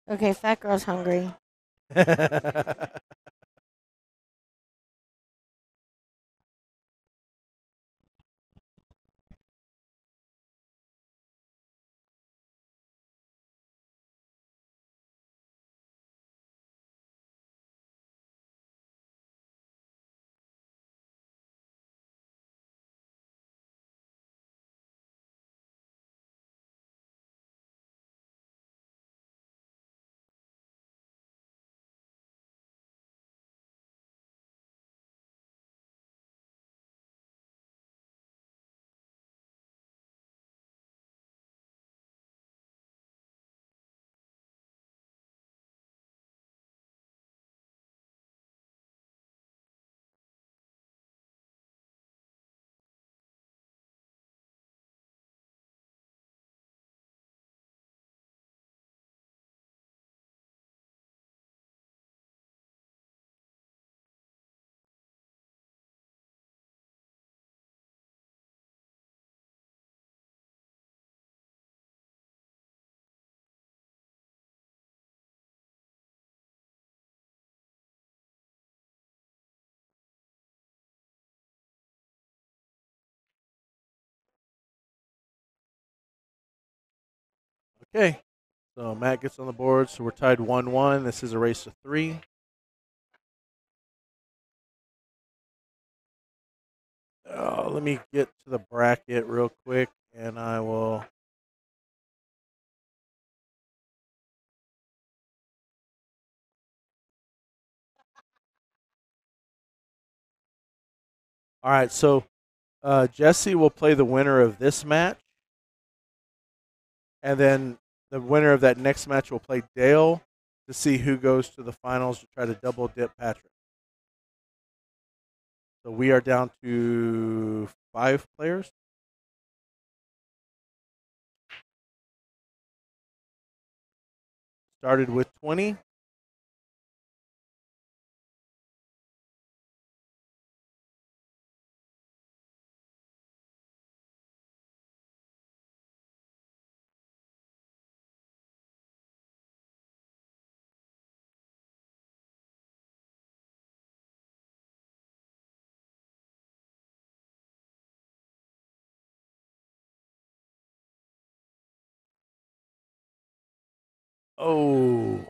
Speaker 2: Okay, fat girl's hungry. (laughs)
Speaker 1: okay, so Matt gets on the board. So we're tied 1 1. This is a race to three. Oh, let me get to the bracket real quick and I will. All right, so uh, Jesse will play the winner of this match, and then the winner of that next match will play Dale to see who goes to the finals to try to double dip Patrick. So we are down to five players. Started with 20. Oh,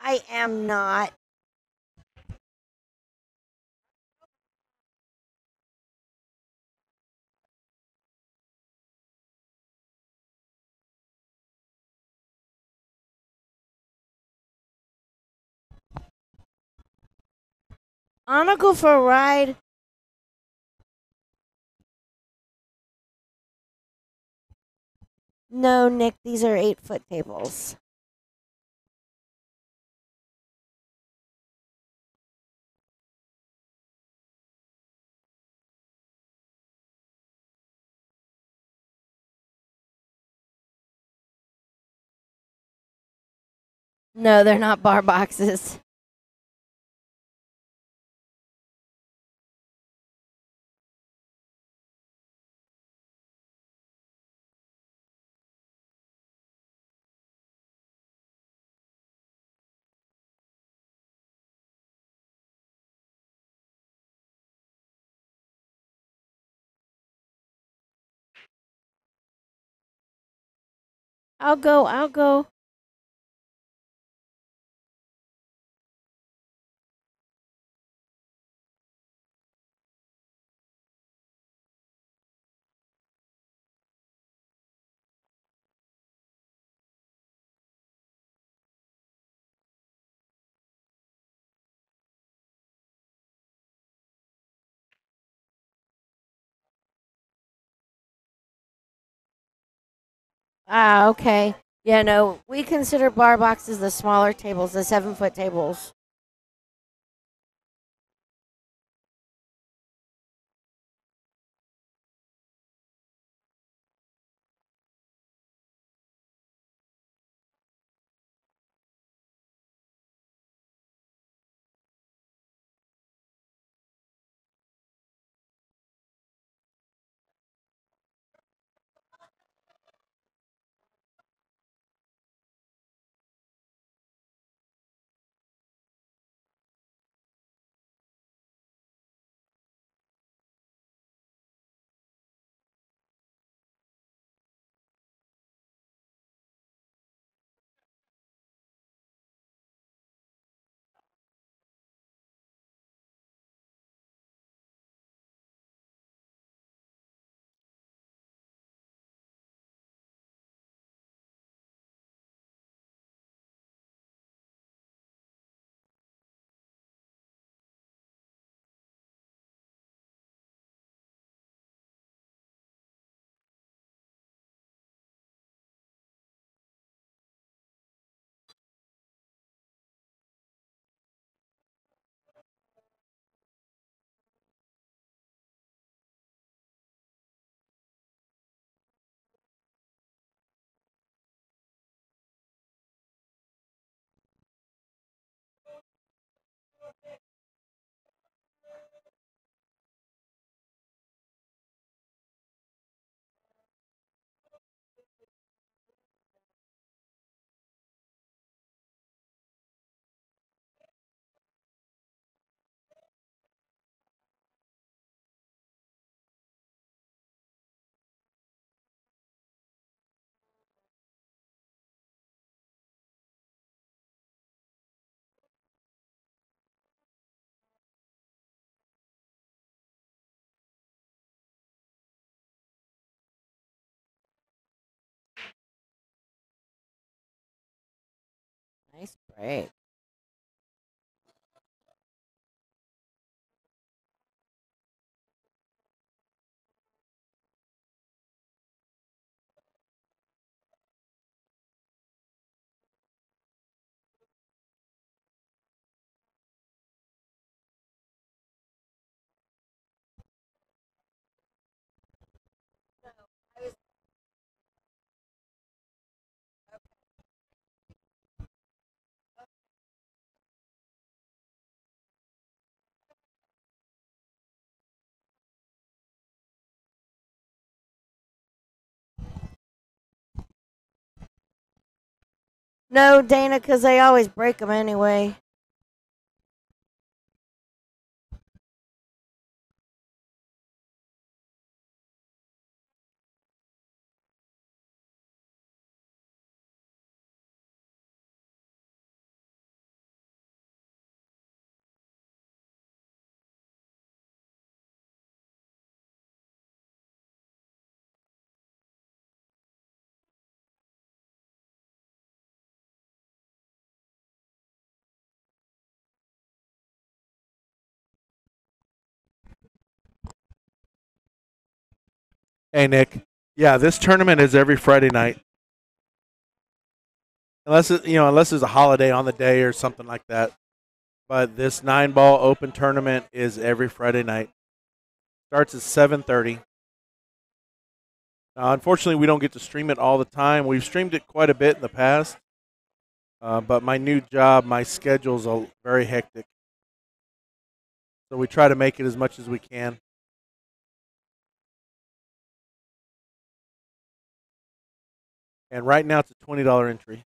Speaker 2: I am not. I wanna go for a ride. No, Nick, these are eight foot tables. No, they're not bar boxes. I'll go, I'll go. Ah, okay. Yeah, no, we consider bar boxes the smaller tables, the seven foot tables. Break. No, Dana, because they always break them anyway.
Speaker 1: Hey Nick, yeah, this tournament is every Friday night, unless it, you know, unless there's a holiday on the day or something like that. But this nine ball open tournament is every Friday night. Starts at seven thirty. Uh, unfortunately, we don't get to stream it all the time. We've streamed it quite a bit in the past, uh, but my new job, my schedule's a, very hectic. So we try to make it as much as we can. And right now it's a twenty dollar entry.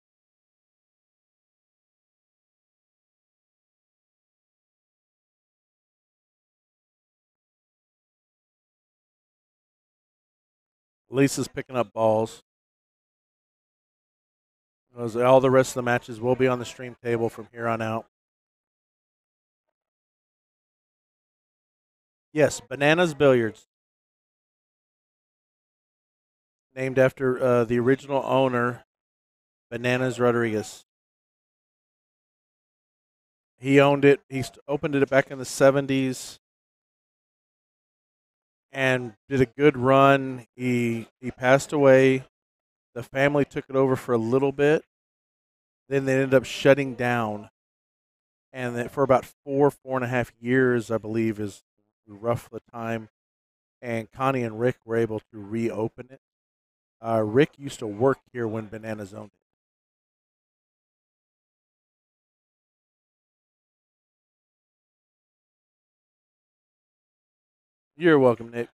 Speaker 1: Lisa's picking up balls. All the rest of the matches will be on the stream table from here on out. Yes, Bananas Billiards. Named after uh, the original owner, Bananas Rodriguez. He owned it. He opened it back in the 70s and did a good run. He he passed away. The family took it over for a little bit. Then they ended up shutting down. And then for about four, four and a half years, I believe, is rough the time. And Connie and Rick were able to reopen it. Uh, Rick used to work here when Bananas owned it. You're welcome, Nick.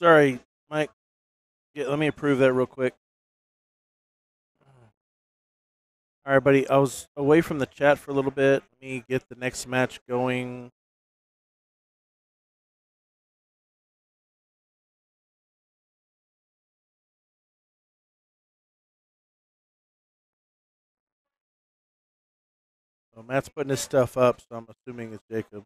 Speaker 1: Sorry, Mike. Yeah, let me approve that real quick. All right, buddy. I was away from the chat for a little bit. Let me get the next match going. So Matt's putting his stuff up, so I'm assuming it's Jacob.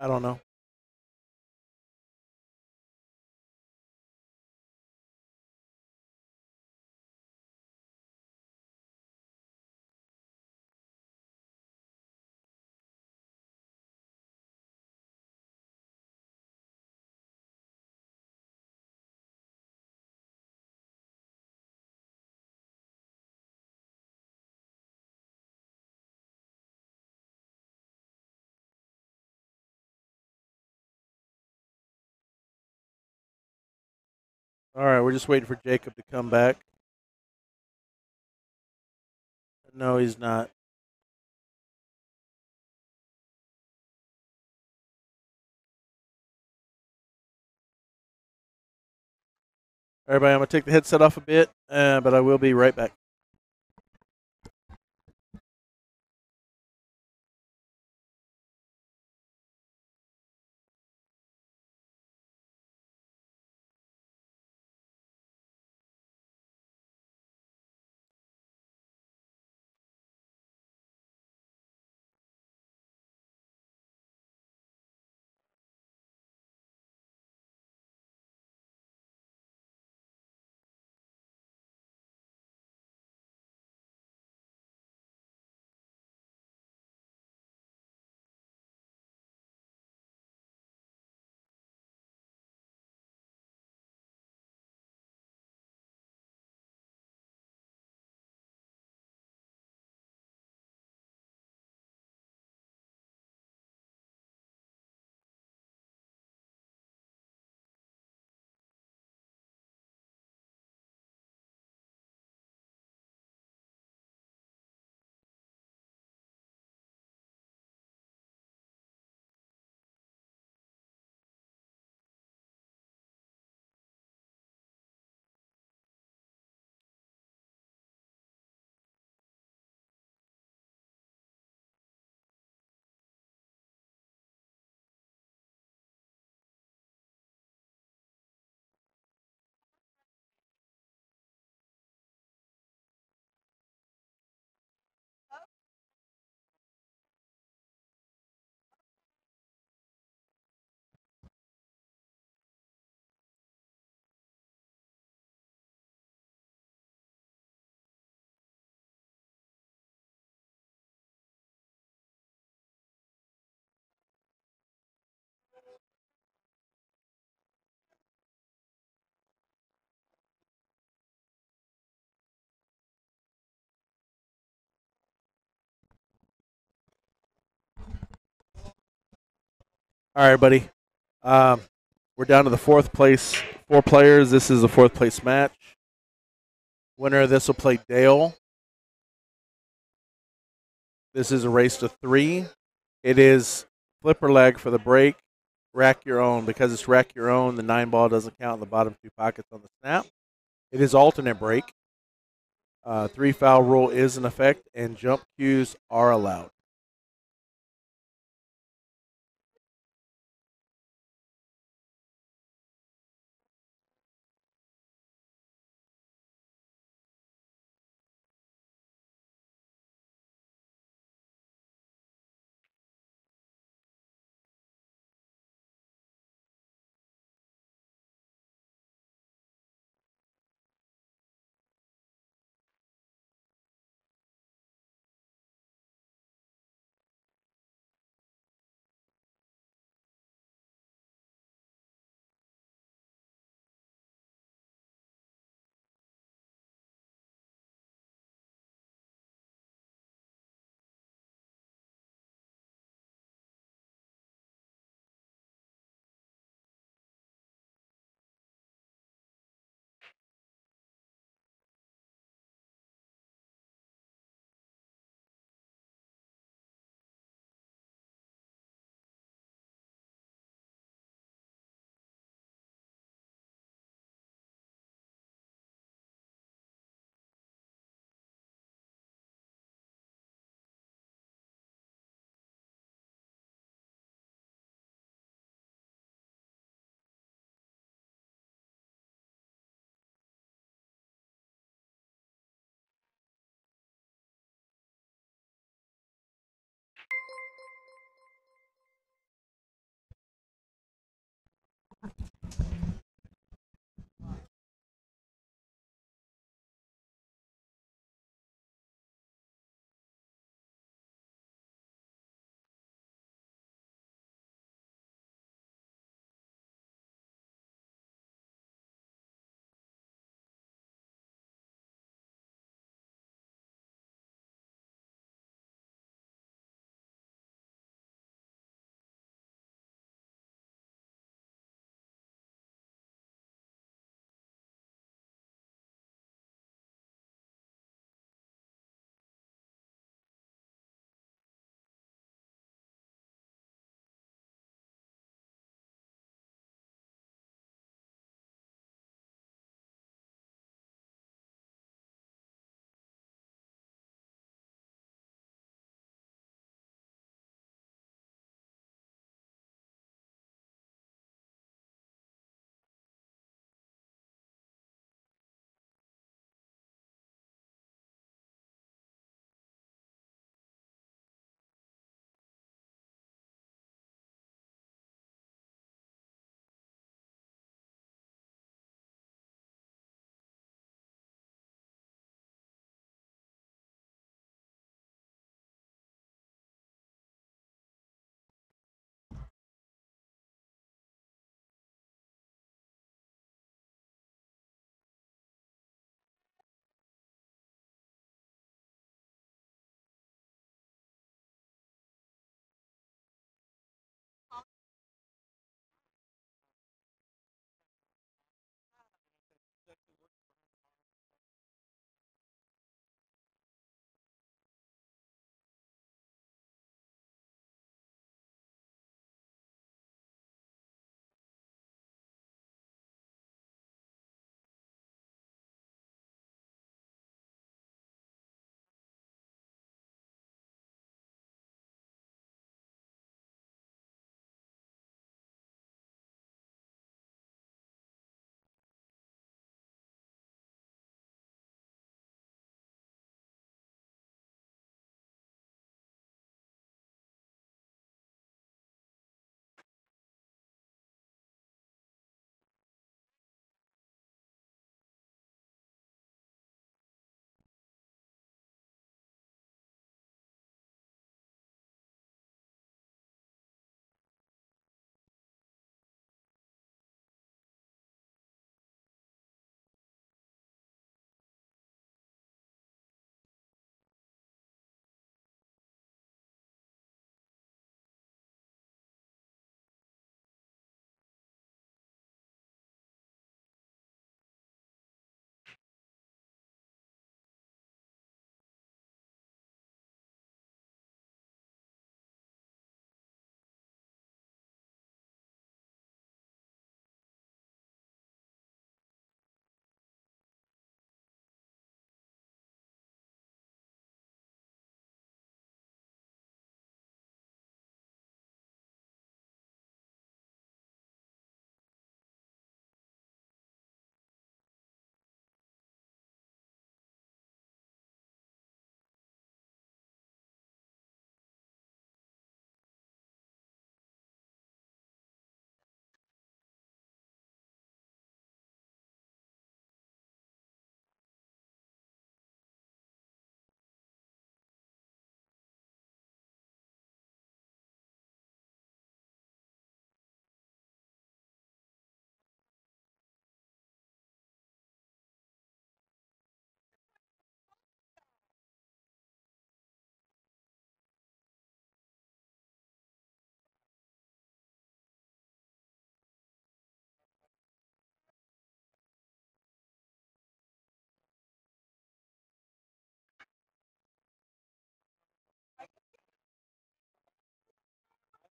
Speaker 1: I don't know. All right, we're just waiting for Jacob to come back. No, he's not. Everybody, I'm going to take the headset off a bit, uh, but I will be right back. All right, buddy. Um, we're down to the fourth place. Four players. This is a fourth place match. Winner of this will play Dale. This is a race to three. It is flipper leg for the break. Rack your own. Because it's rack your own, the nine ball doesn't count in the bottom two pockets on the snap. It is alternate break. Uh, three foul rule is in effect, and jump cues are allowed.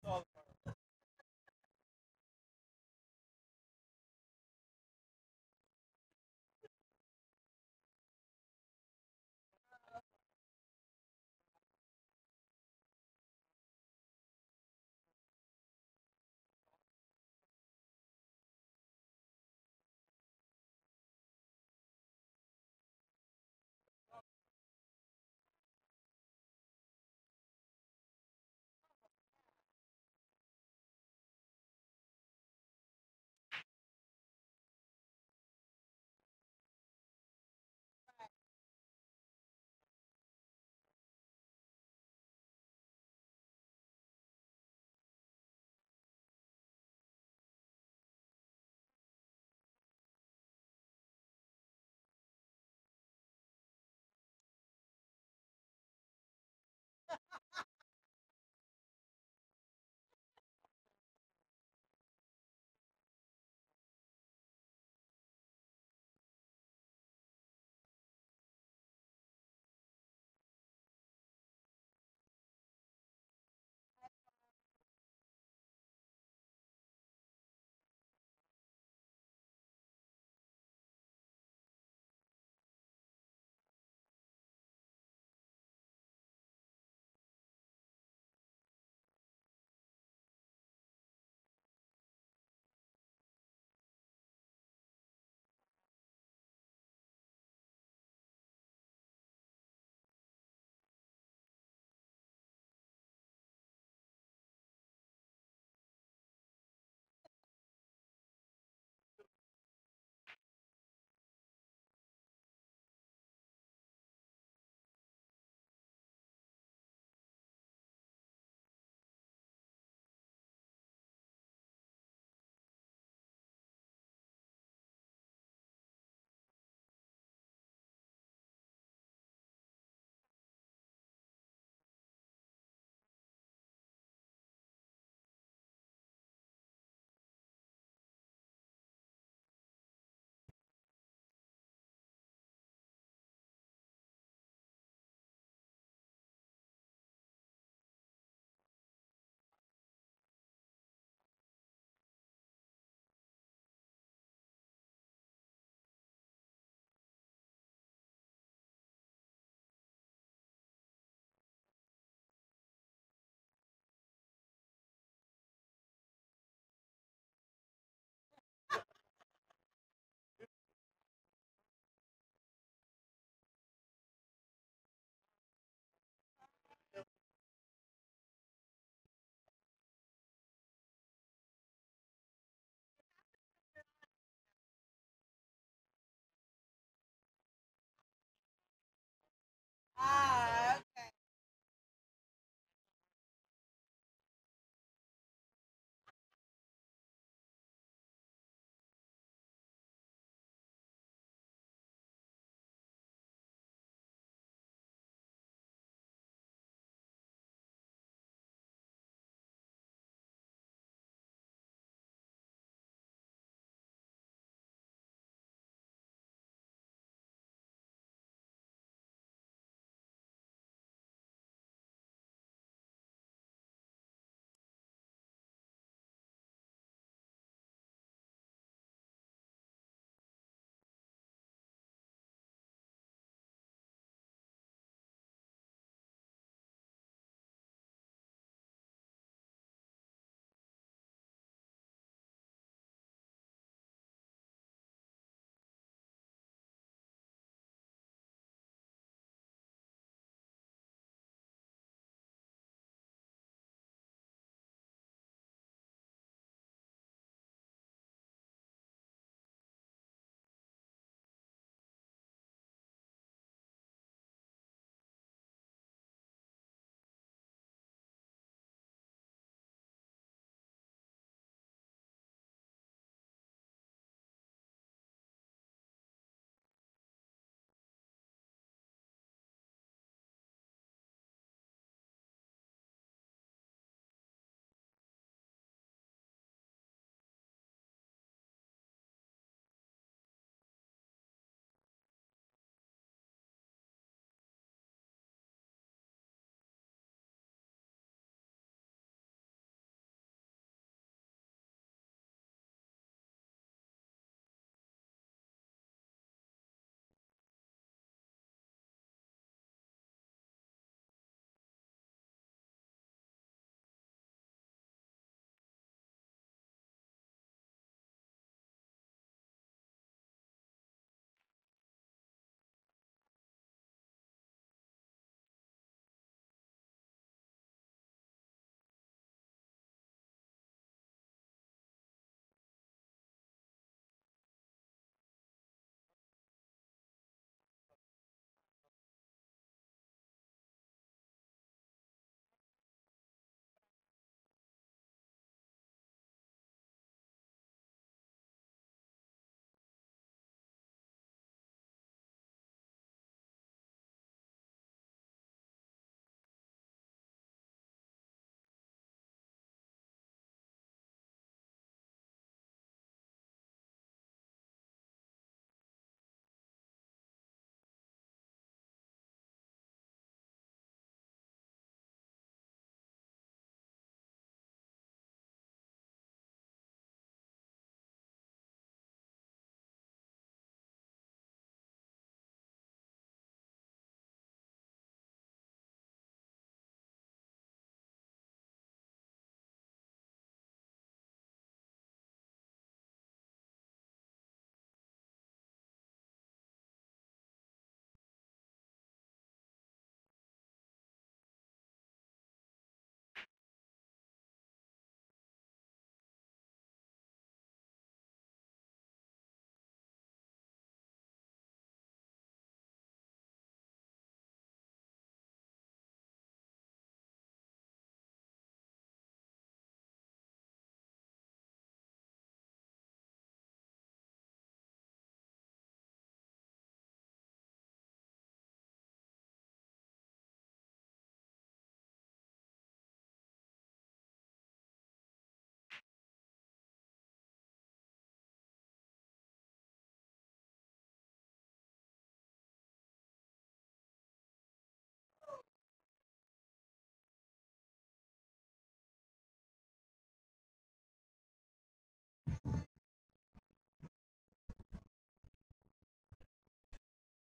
Speaker 1: all the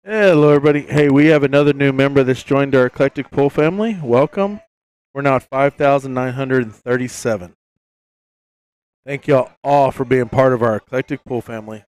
Speaker 1: Hello, everybody. Hey, we have another new member that's joined our eclectic pool family. Welcome. We're now at 5,937. Thank y'all all for being part of our eclectic pool family.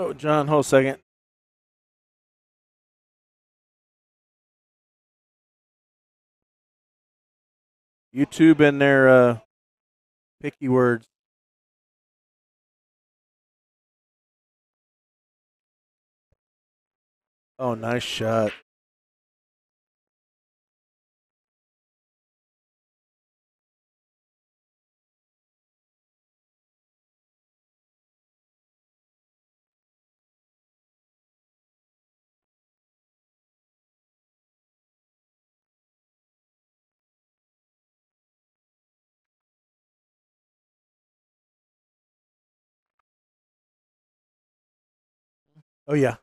Speaker 1: Oh, John, hold a second. YouTube and their uh, picky words. Oh, nice shot. Oh, yeah.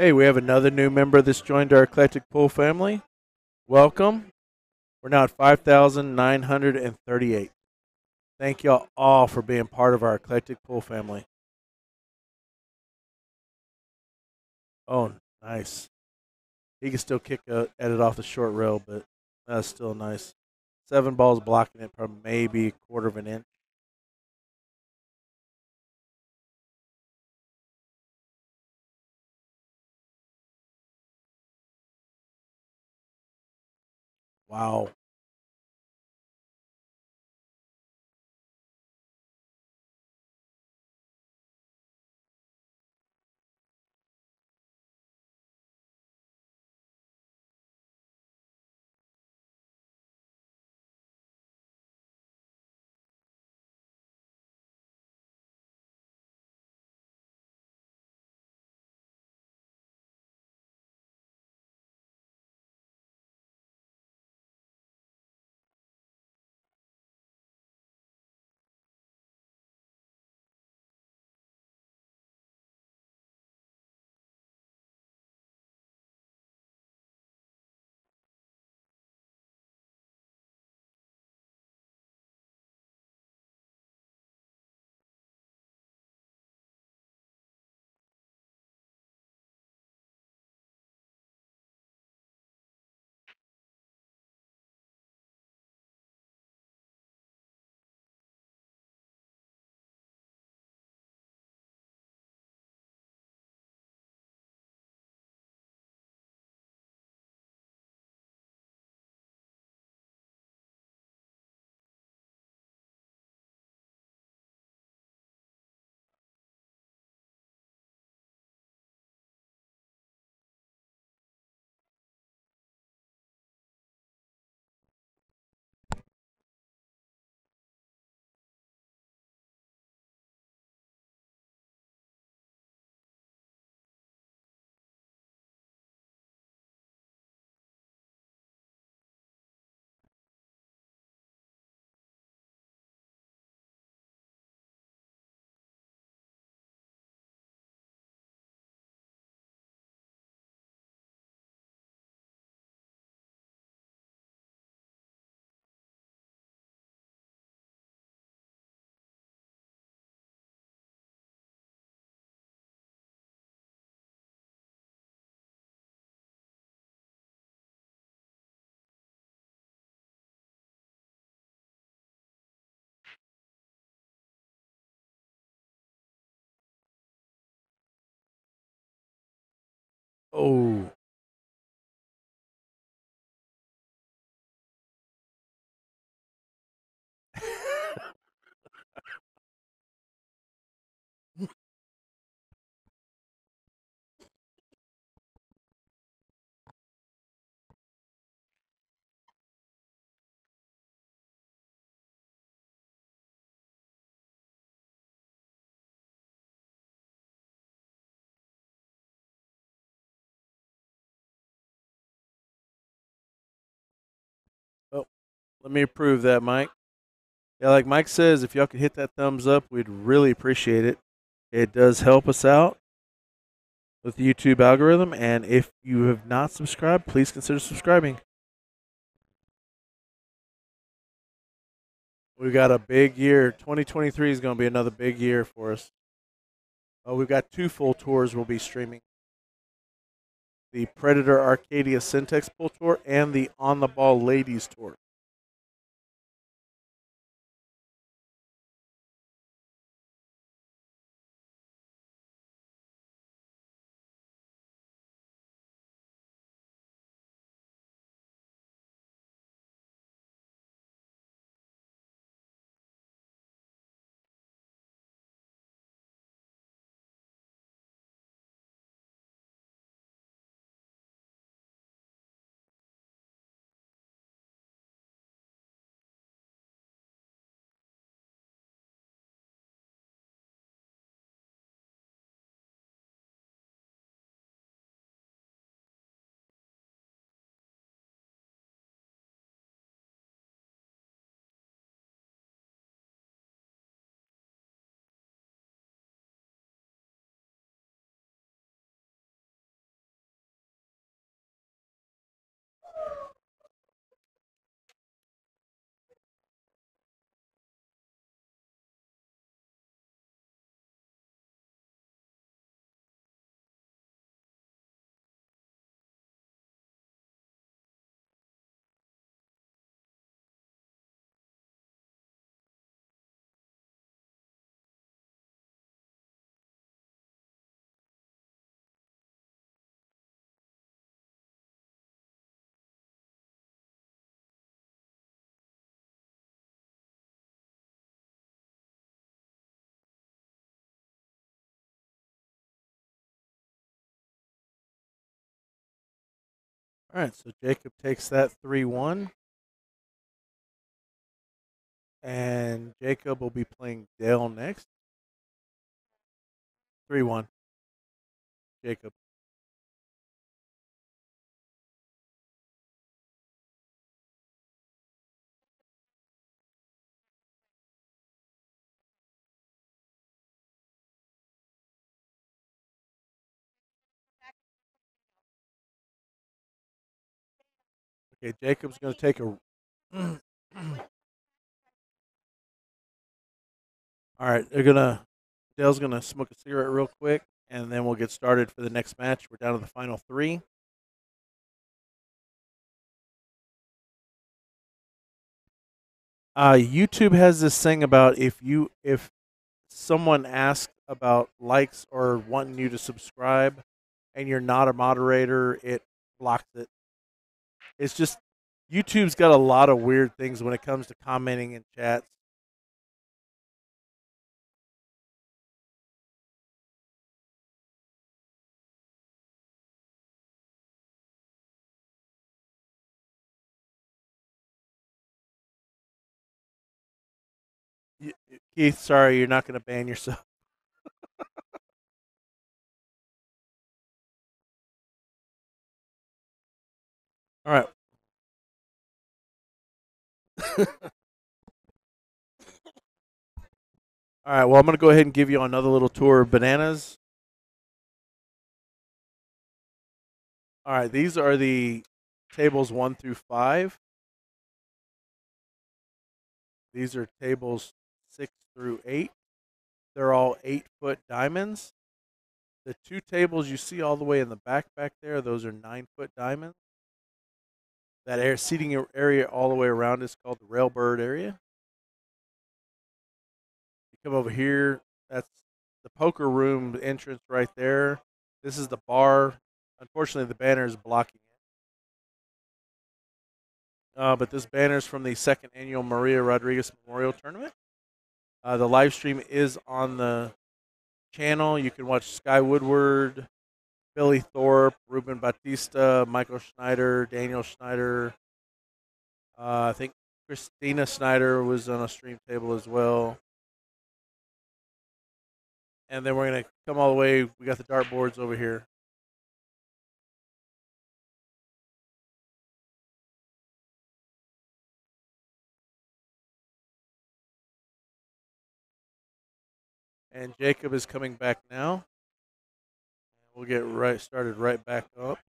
Speaker 1: Hey, we have another new member that's joined our eclectic pool family. Welcome. We're now at 5,938. Thank y'all all for being part of our eclectic pool family. Oh, nice. He can still kick a, at it off the short rail, but that's still nice. Seven balls blocking it from maybe a quarter of an inch. Wow. Oh. Let me approve that, Mike. Yeah, like Mike says, if y'all could hit that thumbs up, we'd really appreciate it. It does help us out with the YouTube algorithm. And if you have not subscribed, please consider subscribing. We've got a big year. 2023 is going to be another big year for us. Oh, we've got two full tours we'll be streaming the Predator Arcadia CenTex Pool Tour and the On the Ball Ladies Tour. All right, so Jacob takes that 3 1. And Jacob will be playing Dale next. 3 1. Jacob. Okay, Jacob's going to take a. All right, they're gonna. Dale's gonna smoke a cigarette real quick, and then we'll get started for the next match. We're down to the final three. Uh, YouTube has this thing about if you if someone asks about likes or wanting you to subscribe, and you're not a moderator, it blocks it. It's just YouTube's got a lot of weird things when it comes to commenting in chats. Keith, sorry, you're not going to ban yourself. All right. (laughs) All right. Well, I'm going to go ahead and give you another little tour of bananas. All right. These are the tables one through five. These are tables six through eight. They're all eight foot diamonds. The two tables you see all the way in the back back there, those are nine foot diamonds. That air seating area all the way around is called the railbird area. You come over here, that's the poker room entrance right there. This is the bar Unfortunately, the banner is blocking it. Uh, but this banner is from the second annual Maria Rodriguez Memorial Tournament. Uh, the live stream is on the channel. You can watch Sky Woodward, Billy Thorpe, Ruben Bautista, Michael Schneider, Daniel Schneider. Uh, I think Christina Snyder was on a stream table as well. And then we're going to come all the way. We got the dartboards over here. And Jacob is coming back now. We'll get right started right back up.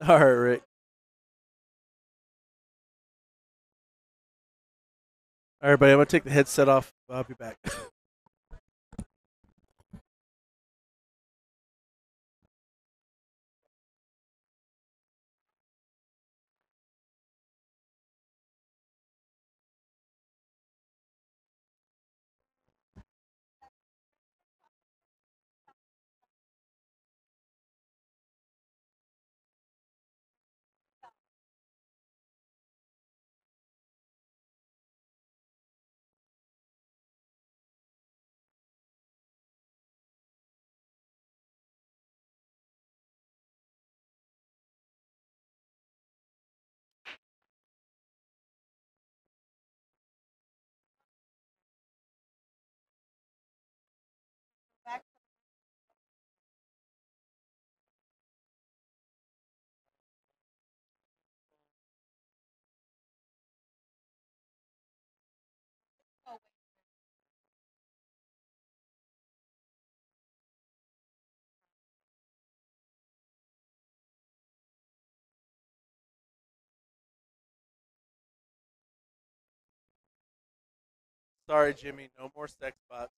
Speaker 1: (laughs) All right, Rick. All right, everybody. I'm gonna take the headset off. I'll be back. (laughs) Sorry, Jimmy. No more sex bots.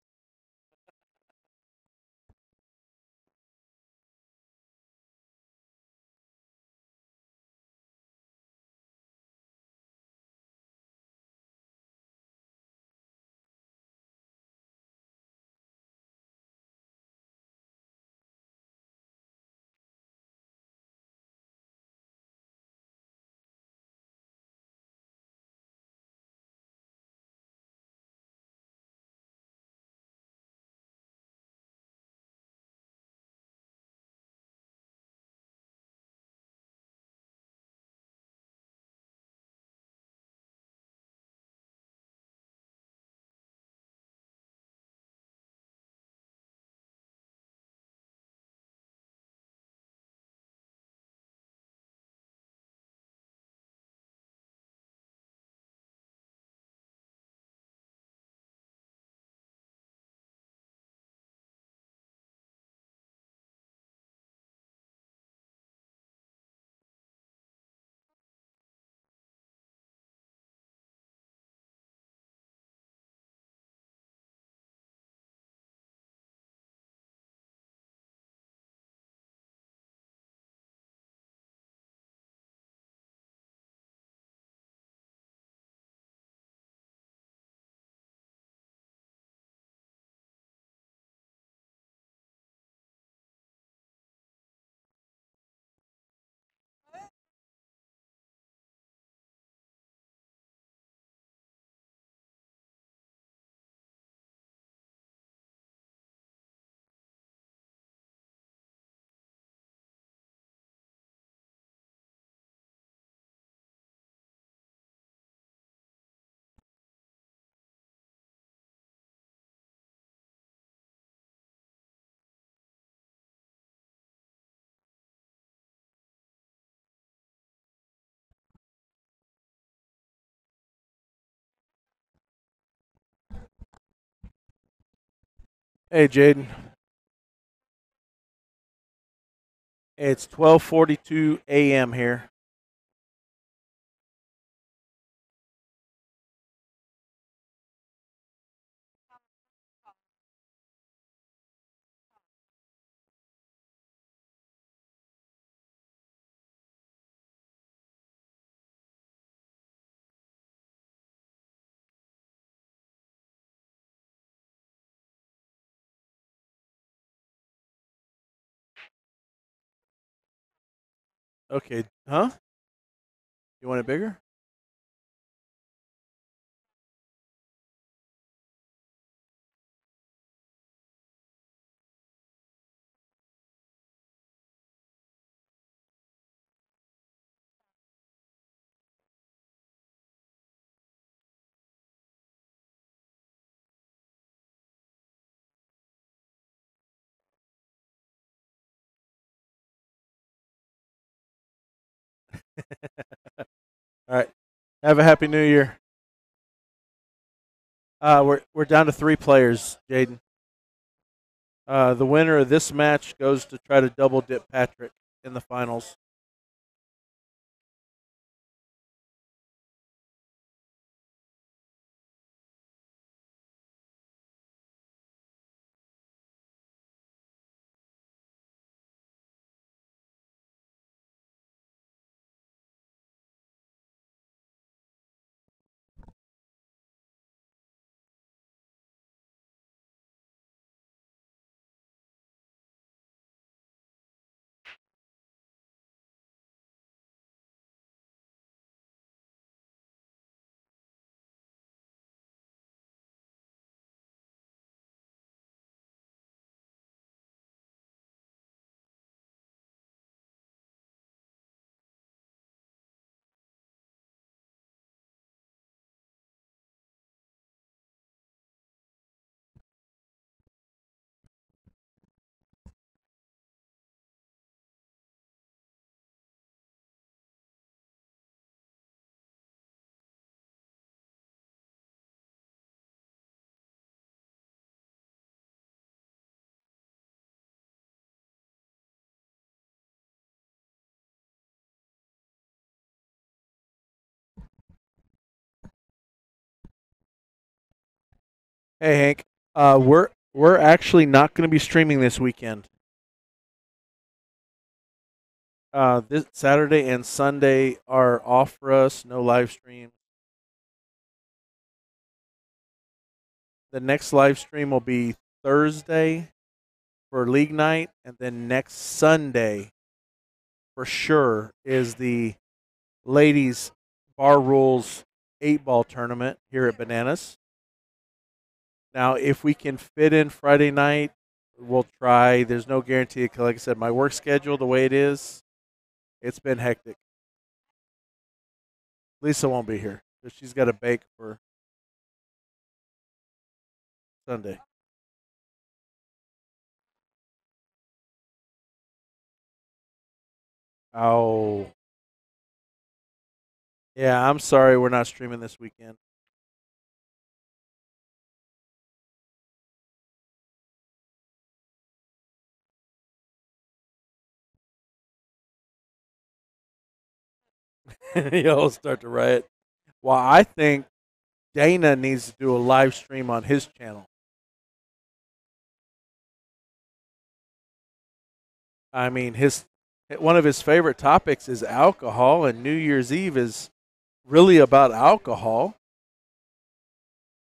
Speaker 1: Hey, Jaden. It's 12:42 a.m. here. Okay, huh? You want it bigger? Have a happy new year. Uh, we're we're down to three players, Jaden. Uh, the winner of this match goes to try to double dip Patrick in the finals. Hey Hank, uh, we're we're actually not going to be streaming this weekend. Uh, this Saturday and Sunday are off for us. No live stream. The next live stream will be Thursday for league night, and then next Sunday, for sure, is the ladies bar rules eight ball tournament here at Bananas. Now, if we can fit in Friday night, we'll try. There's no guarantee. Like I said, my work schedule, the way it is, it's been hectic. Lisa won't be here. She's got to bake for Sunday. Oh. Yeah, I'm sorry we're not streaming this weekend. (laughs) Y'all start to riot. Well, I think Dana needs to do a live stream on his channel. I mean, his one of his favorite topics is alcohol, and New Year's Eve is really about alcohol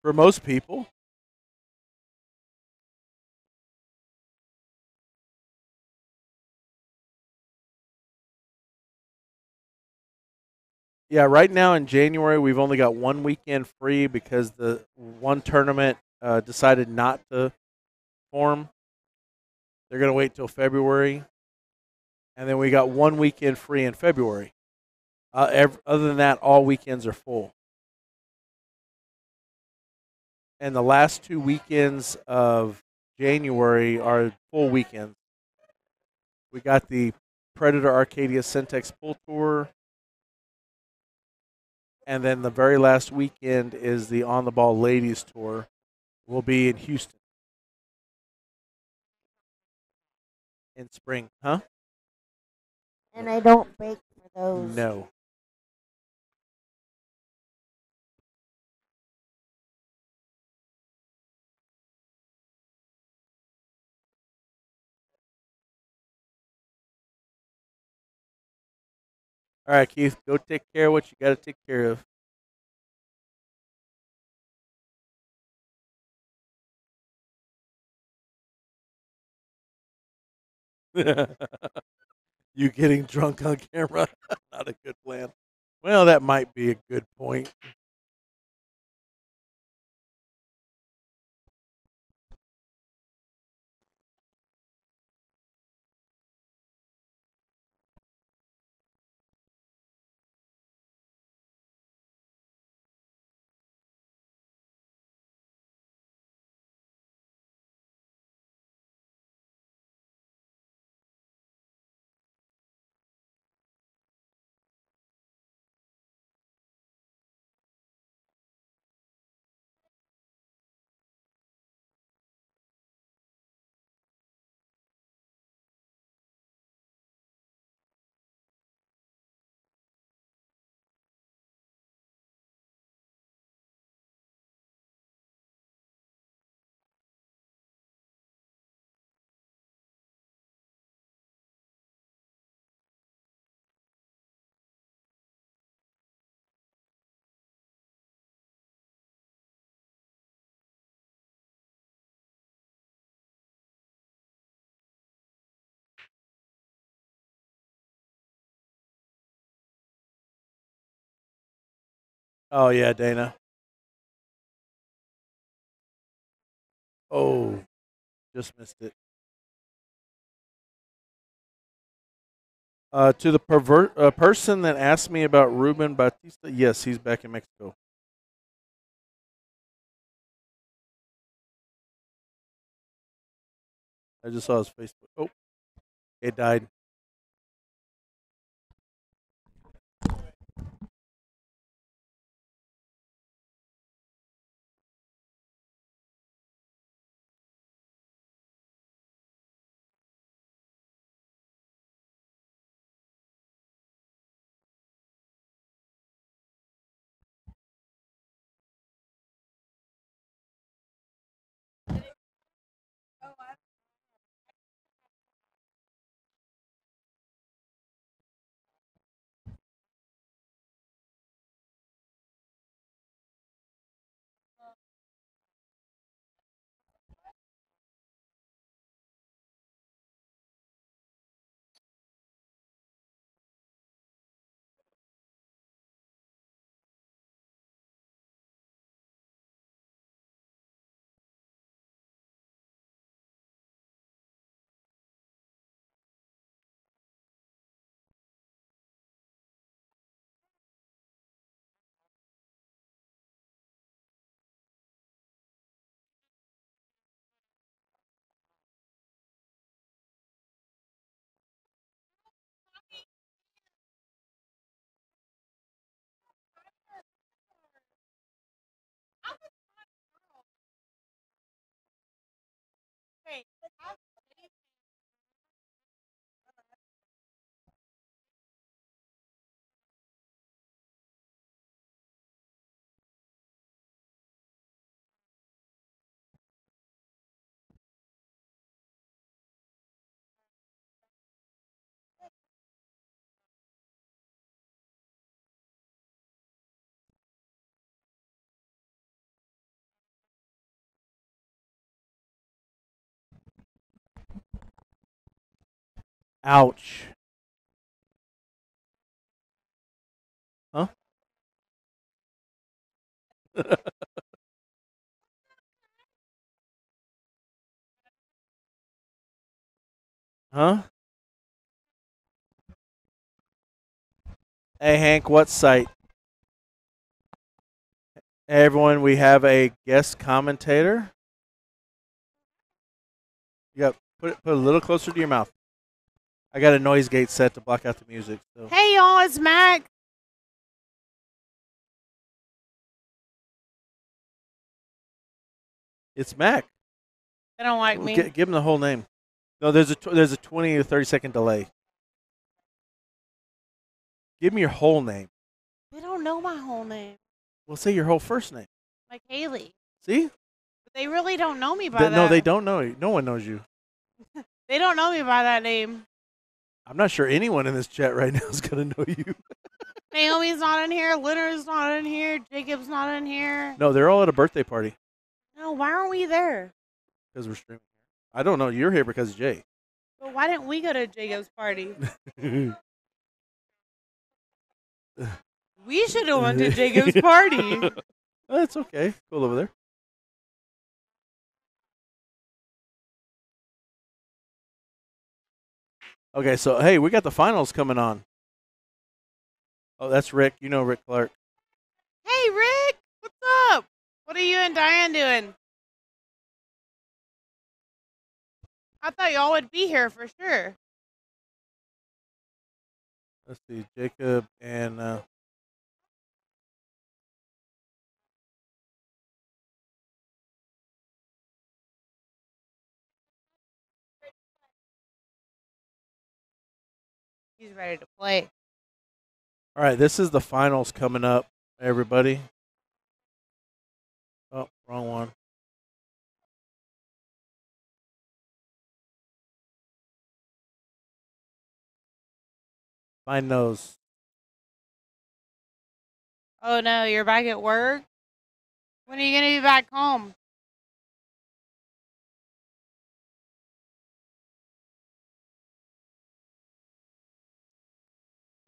Speaker 1: for most people. Yeah, right now in January, we've only got one weekend free because the one tournament uh, decided not to form. They're going to wait till February. And then we got one weekend free in February. Uh, other than that, all weekends are full. And the last two weekends of January are full weekends. We got the Predator Arcadia CenTex Pool Tour. And then the very last weekend is the On the Ball Ladies Tour. We'll be in Houston in spring, huh?
Speaker 2: And I don't bake for those.
Speaker 1: No. All right, Keith, go take care of what you got to take care of. (laughs) you getting drunk on camera. (laughs) Not a good plan. Well, that might be a good point. Oh yeah, Dana. Oh, just missed it. Uh, to the pervert uh, person that asked me about Ruben Bautista, yes, he's back in Mexico. I just saw his Facebook. Oh, it died. Great. Ouch. Huh? (laughs) huh? Hey Hank, what site? Hey everyone, we have a guest commentator. Yep, put it put it a little closer to your mouth. I got a noise gate set to block out the music. So.
Speaker 6: Hey y'all, it's Mac.
Speaker 1: It's Mac.
Speaker 6: They don't like me.
Speaker 1: Gi- give him the whole name. No, there's a tw- there's a twenty to thirty second delay. Give me your whole name.
Speaker 6: They don't know my whole name.
Speaker 1: Well, say your whole first name.
Speaker 6: Like Haley.
Speaker 1: See?
Speaker 6: But they really don't know me by
Speaker 1: Th-
Speaker 6: that.
Speaker 1: no, they don't know you. No one knows you. (laughs)
Speaker 6: They don't know me by that name.
Speaker 1: I'm not sure anyone in this chat right now is gonna know you. (laughs)
Speaker 6: Naomi's not in here. Leonard's not in here. Jacob's not in here.
Speaker 1: No, they're all at a birthday party
Speaker 6: No, why aren't we there?
Speaker 1: because we're streaming. I don't know. You're here because of Jay.
Speaker 6: But why didn't we go to Jacob's party? (laughs) We should have went to (laughs) Jacob's party.
Speaker 1: That's okay. Cool over there. Okay, so hey, we got the finals coming on. Oh, that's Rick. You know Rick Clark.
Speaker 6: Hey, Rick, what's up? What are you and Diane doing? I thought y'all would be here for sure.
Speaker 1: Let's see, Jacob and uh,
Speaker 6: He's ready to play.
Speaker 1: all right. This is the finals coming up, everybody. Oh, wrong one. My nose.
Speaker 6: Oh no, you're back at work? When are you gonna be back home?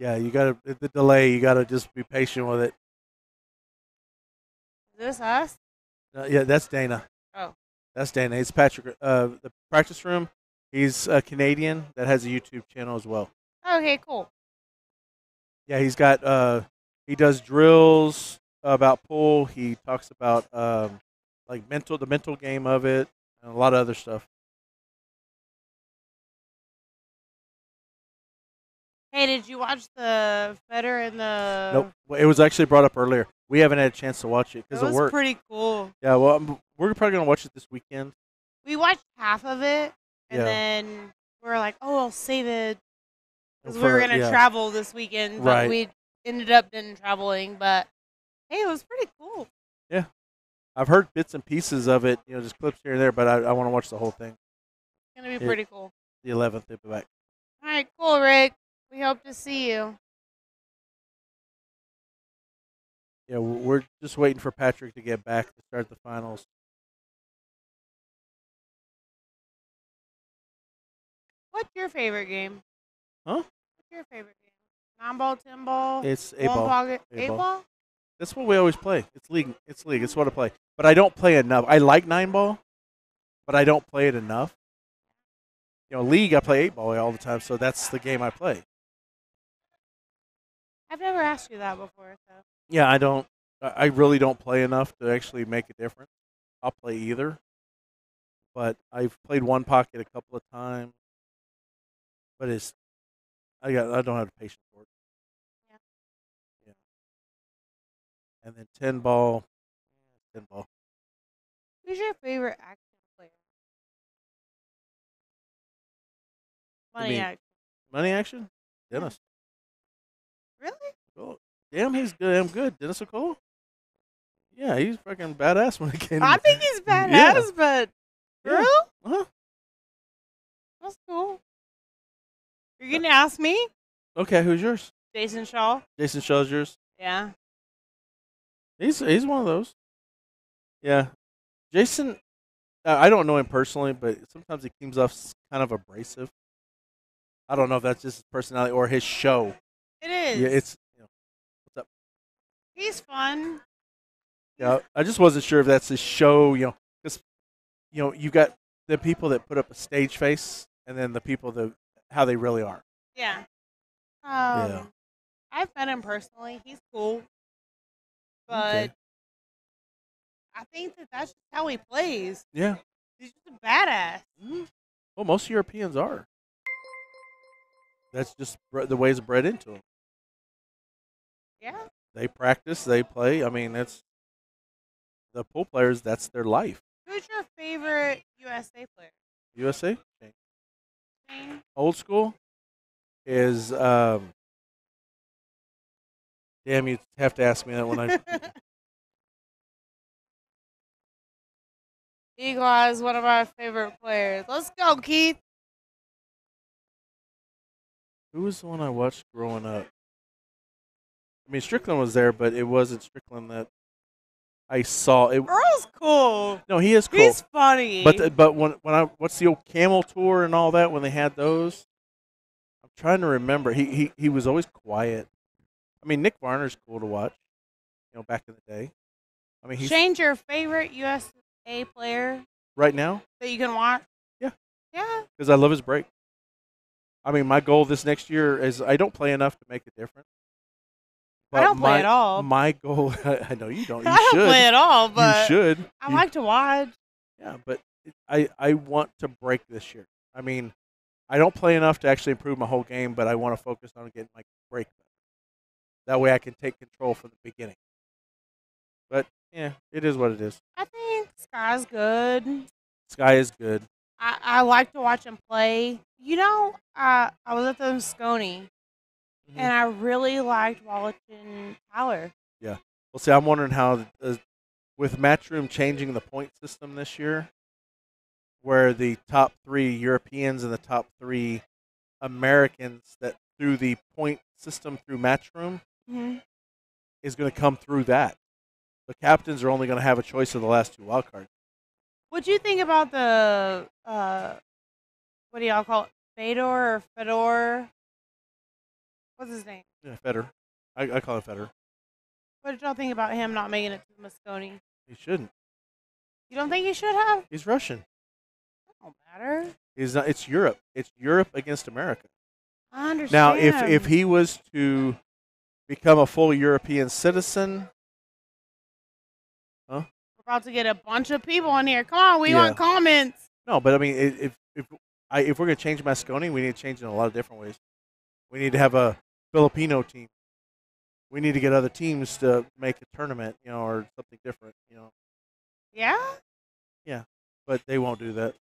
Speaker 1: Yeah, you gotta the delay. You gotta just be patient with it.
Speaker 6: Is this us?
Speaker 1: Uh, yeah, that's Dana.
Speaker 6: Oh.
Speaker 1: That's Dana. He's Patrick. Uh, the practice room. He's a Canadian that has a YouTube channel as well.
Speaker 6: Okay, cool.
Speaker 1: Yeah, he's got. Uh, he does drills about pool. He talks about um, like mental, the mental game of it, and a lot of other stuff.
Speaker 6: Hey, did you watch the Feder and the?
Speaker 1: nope. Well, it was actually brought up earlier. We haven't had a chance to watch it because It
Speaker 6: was
Speaker 1: of work.
Speaker 6: pretty cool.
Speaker 1: yeah, well, I'm, we're probably gonna watch it this weekend.
Speaker 6: We watched half of it, and
Speaker 1: Yeah.
Speaker 6: then we were like, "Oh, I'll save it," because we
Speaker 1: For-
Speaker 6: were gonna
Speaker 1: yeah.
Speaker 6: travel this weekend, but
Speaker 1: Right.
Speaker 6: we ended up didn't traveling. But hey, it was pretty cool. Yeah.
Speaker 1: I've heard bits and pieces of it, you know, just clips here and there, but I, I want to watch the whole thing.
Speaker 6: It's gonna be
Speaker 1: Yeah.
Speaker 6: pretty cool.
Speaker 1: The 11th, they'll be back.
Speaker 6: All right, cool, Rick. We hope to see you.
Speaker 1: Yeah, we're just waiting for Patrick to get back to start the finals.
Speaker 6: What's your favorite game?
Speaker 1: Huh?
Speaker 6: What's your favorite game? Nine ball, ten ball,
Speaker 1: It's a
Speaker 6: one
Speaker 1: ball.
Speaker 6: pocket,
Speaker 1: Eight
Speaker 6: eight
Speaker 1: ball.
Speaker 6: ball.
Speaker 1: That's what we always play. It's league. It's league. It's what I play. But I don't play enough. I like nine ball, but I don't play it enough. You know, league I play eight ball all the time, so that's the game I play.
Speaker 6: I've never asked you that before. So
Speaker 1: Yeah, I don't. I really don't play enough to actually make a difference. I'll play either, but I've played one pocket a couple of times. But it's, I got. I don't have the patience for it.
Speaker 6: Yeah.
Speaker 1: Yeah. And then ten ball. Ten ball.
Speaker 6: who's your favorite action player? Money action.
Speaker 1: Money action. Dennis.
Speaker 6: Really?
Speaker 1: Oh, damn, he's good. Damn good. Dennis Orcollo. Yeah, he's fucking badass when it came.
Speaker 6: I
Speaker 1: to
Speaker 6: think he's badass,
Speaker 1: Yeah.
Speaker 6: but
Speaker 1: Yeah.
Speaker 6: real?
Speaker 1: Huh?
Speaker 6: That's cool. You're gonna ask me?
Speaker 1: Okay, who's yours?
Speaker 6: Jason Shaw.
Speaker 1: Jason Shaw's yours.
Speaker 6: Yeah.
Speaker 1: He's he's one of those. Yeah, Jason. Uh, I don't know him personally, but sometimes he comes off s- kind of abrasive. I don't know if that's just his personality or his show.
Speaker 6: It is.
Speaker 1: Yeah, it's. You know,
Speaker 6: he's fun.
Speaker 1: yeah, I just wasn't sure if that's his show. You know, because you know you got the people that put up a stage face, and then the people that how they really are.
Speaker 6: Yeah. Um,
Speaker 1: Yeah.
Speaker 6: I've met him personally. He's cool. But
Speaker 1: Okay.
Speaker 6: I think that that's just how he plays.
Speaker 1: Yeah.
Speaker 6: He's just a badass.
Speaker 1: Mhm. Well, most Europeans are. That's just the ways bred into them.
Speaker 6: Yeah.
Speaker 1: They practice, they play. I mean, that's the pool players. That's their life.
Speaker 6: Who's your favorite USA player?
Speaker 1: USA
Speaker 6: Shane?
Speaker 1: old school is. Um, damn, you have to ask me that when I. (laughs)
Speaker 6: Eagle is one of my favorite players. Let's go, Keith.
Speaker 1: Who was the one I watched growing up? I mean, Strickland was there, but it wasn't Strickland that I saw it.
Speaker 6: Earl's cool.
Speaker 1: No, he is cool.
Speaker 6: He's funny.
Speaker 1: But the, but when when I what's the old camel tour and all that when they had those, I'm trying to remember. He he he was always quiet. I mean, Nick Varner's cool to watch. You know, back in the day. I mean, he's
Speaker 6: Shane's your favorite USA player
Speaker 1: right now
Speaker 6: that you can watch?
Speaker 1: Yeah.
Speaker 6: Yeah.
Speaker 1: because I love his break. I mean, my goal this next year is I don't play enough to make a difference.
Speaker 6: I don't play
Speaker 1: my,
Speaker 6: at all.
Speaker 1: My goal, (laughs) I know you don't. (laughs) You
Speaker 6: I don't
Speaker 1: should.
Speaker 6: play at all, but you
Speaker 1: should.
Speaker 6: I
Speaker 1: You-
Speaker 6: like to watch.
Speaker 1: Yeah, but it- I I want to break this year. I mean, I don't play enough to actually improve my whole game, but I want to focus on getting my break. That way, I can take control from the beginning. But yeah, it is what it is.
Speaker 6: I think Sky's good.
Speaker 1: Sky is good.
Speaker 6: I, I like to watch him play. You know, uh, I was at the Mosconi,
Speaker 1: Mhm.
Speaker 6: and I really liked watching Tyler. Yeah.
Speaker 1: Well, see, I'm wondering how, uh, with Matchroom changing the point system this year, where the top three Europeans and the top three Americans that through the point system through Matchroom
Speaker 6: Mm-hmm.
Speaker 1: is going to come through that. The captains are only going to have a choice of the last two wild cards.
Speaker 6: What do you think about the uh, what do y'all call it, Fedor or Fedor? What's his name?
Speaker 1: Yeah, Federer. I, I call him Federer.
Speaker 6: What did y'all think about him not making it to the Mosconi?
Speaker 1: He shouldn't.
Speaker 6: You don't think he should have?
Speaker 1: He's Russian.
Speaker 6: Don't matter.
Speaker 1: He's not. It's Europe. It's Europe against America.
Speaker 6: I understand.
Speaker 1: Now, if if he was to become a full European citizen, huh?
Speaker 6: we're about to get a bunch of people in here, come on, we
Speaker 1: Yeah.
Speaker 6: want comments.
Speaker 1: no. But I mean, if if I if we're going to change Mosconi, we need to change it in a lot of different ways. We need to have a Filipino team. We need to get other teams to make a tournament, you know, or something different, you know.
Speaker 6: Yeah.
Speaker 1: Yeah, but they won't do that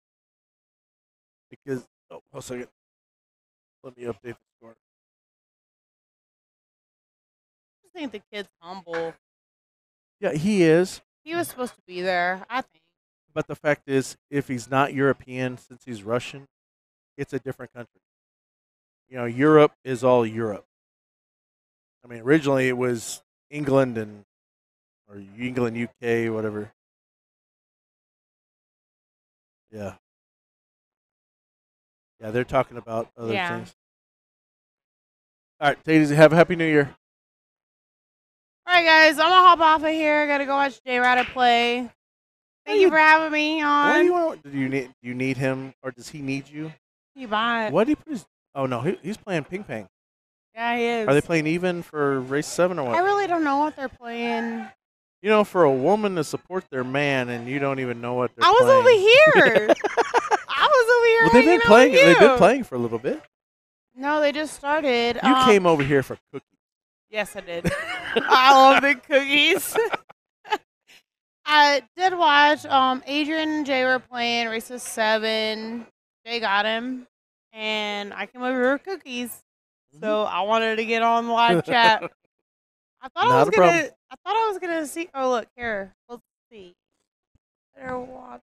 Speaker 1: because. Oh, hold a second. Let me update the score.
Speaker 6: I just think the kid's humble.
Speaker 1: Yeah, he is.
Speaker 6: He was supposed to be there. I think.
Speaker 1: But the fact is, if he's not European, since he's Russian, it's a different country. You know, Europe is all Europe. I mean, originally it was England and or England, UK, whatever. Yeah. Yeah, they're talking about other
Speaker 6: Yeah.
Speaker 1: things. All right, take it easy. Have a happy new year.
Speaker 6: All right, guys, I'm gonna hop off of here. I gotta go watch J Rada play. Thank you for having me on.
Speaker 1: you want? Do you need? Do you need him, or does he need you?
Speaker 6: You bye.
Speaker 1: What did he put his? Oh no, he, he's playing ping pong.
Speaker 6: Yeah, he is.
Speaker 1: Are they playing even for race seven or what?
Speaker 6: I really don't know what they're playing.
Speaker 1: you know, for a woman to support their man and you don't even know what they're
Speaker 6: I was
Speaker 1: playing.
Speaker 6: over here. (laughs) I was over here.
Speaker 1: well, they've been playing. They've been playing for a little bit.
Speaker 6: No, they just started.
Speaker 1: You
Speaker 6: Um,
Speaker 1: came over here for cookies.
Speaker 6: Yes, I did. (laughs) I love the cookies. (laughs) I did watch. Um, Adrian and Jay were playing races seven. Jay got him, and I came over for cookies. So I wanted to get on live (laughs) chat. I thought I was gonna.
Speaker 1: problem.
Speaker 6: I thought I was gonna see. Oh look here. Let's see. Better watch.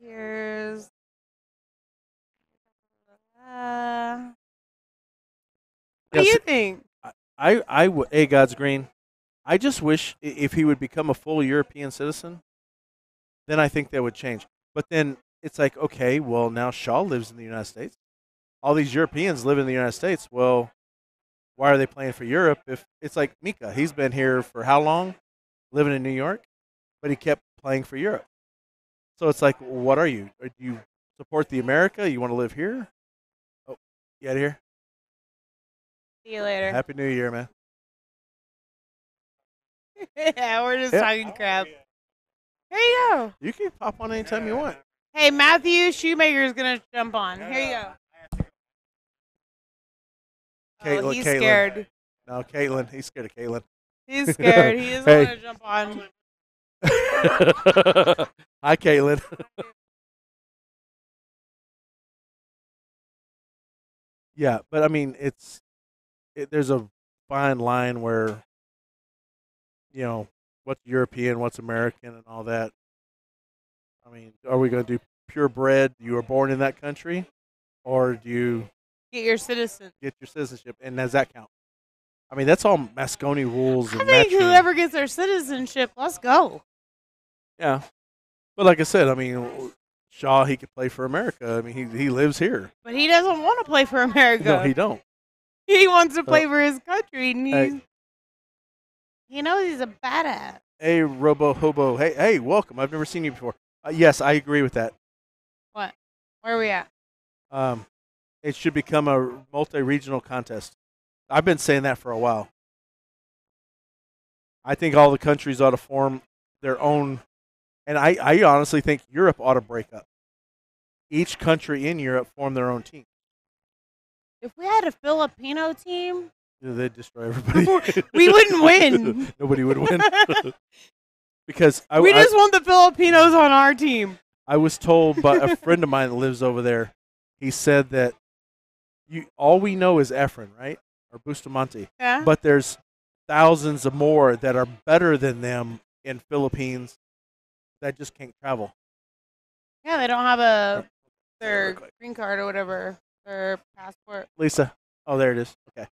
Speaker 6: Here's. Uh, what
Speaker 1: Yeah,
Speaker 6: do you think?
Speaker 1: I, I, w- hey, God's green. I just wish if he would become a full European citizen, then I think that would change. But then it's like, okay, well, now Shaw lives in the United States. All these Europeans live in the United States. Well, why are they playing for Europe? If it's like Mika, he's been here for how long, living in New York, but he kept playing for Europe. So it's like, what are you? Do you support the America? You want to live here? Oh, you out of here?
Speaker 6: See you later.
Speaker 1: Happy New Year, man. (laughs)
Speaker 6: yeah, we're just
Speaker 1: Yeah.
Speaker 6: talking oh, crap. Here you go.
Speaker 1: You can pop on anytime you want.
Speaker 6: Hey, Matthew Shoemaker is gonna jump on. Here you go. Oh,
Speaker 1: Caitlin-
Speaker 6: he's
Speaker 1: Caitlin.
Speaker 6: scared.
Speaker 1: No, Caitlin. He's scared of Caitlin.
Speaker 6: He's (laughs) scared. He doesn't
Speaker 1: Hey.
Speaker 6: want to jump on. (laughs) (laughs)
Speaker 1: Hi, Caitlin. yeah, but I mean, it's it, there's a fine line where you know what's European, what's American, and all that. I mean, are we going to do purebred? You were born in that country, or do you
Speaker 6: Get your citizen.
Speaker 1: get your citizenship, and does that count? I mean, that's all Mosconi rules.
Speaker 6: I think
Speaker 1: matchroom.
Speaker 6: whoever gets their citizenship, let's go.
Speaker 1: Yeah, but like I said, I mean, Shaw he could play for America. I mean, he he lives here.
Speaker 6: But he doesn't want to play for America.
Speaker 1: No, he don't. (laughs)
Speaker 6: He wants to
Speaker 1: So-
Speaker 6: play for his country, and he's
Speaker 1: Hey.
Speaker 6: he knows he's a badass.
Speaker 1: Hey, Robo Hobo. Hey, hey, welcome. I've never seen you before. Uh, yes, I agree with that.
Speaker 6: What? Where are we at?
Speaker 1: Um, it should become a multi-regional contest. I've been saying that for a while. I think all the countries ought to form their own, and I, I honestly think Europe ought to break up. Each country in Europe form their own team.
Speaker 6: If we had a Filipino team,
Speaker 1: They'd destroy everybody. (laughs)
Speaker 6: we wouldn't win. (laughs)
Speaker 1: Nobody would win (laughs) because I,
Speaker 6: we
Speaker 1: I-
Speaker 6: just want the Filipinos on our team.
Speaker 1: I was told by a friend of mine that lives over there. He said that you all we know is Efren, right, or Bustamante,
Speaker 6: Yeah.
Speaker 1: but there's thousands of more that are better than them in Philippines that just can't travel.
Speaker 6: yeah, they don't have a their green card or whatever, their passport.
Speaker 1: Lisa, oh there it is. Okay,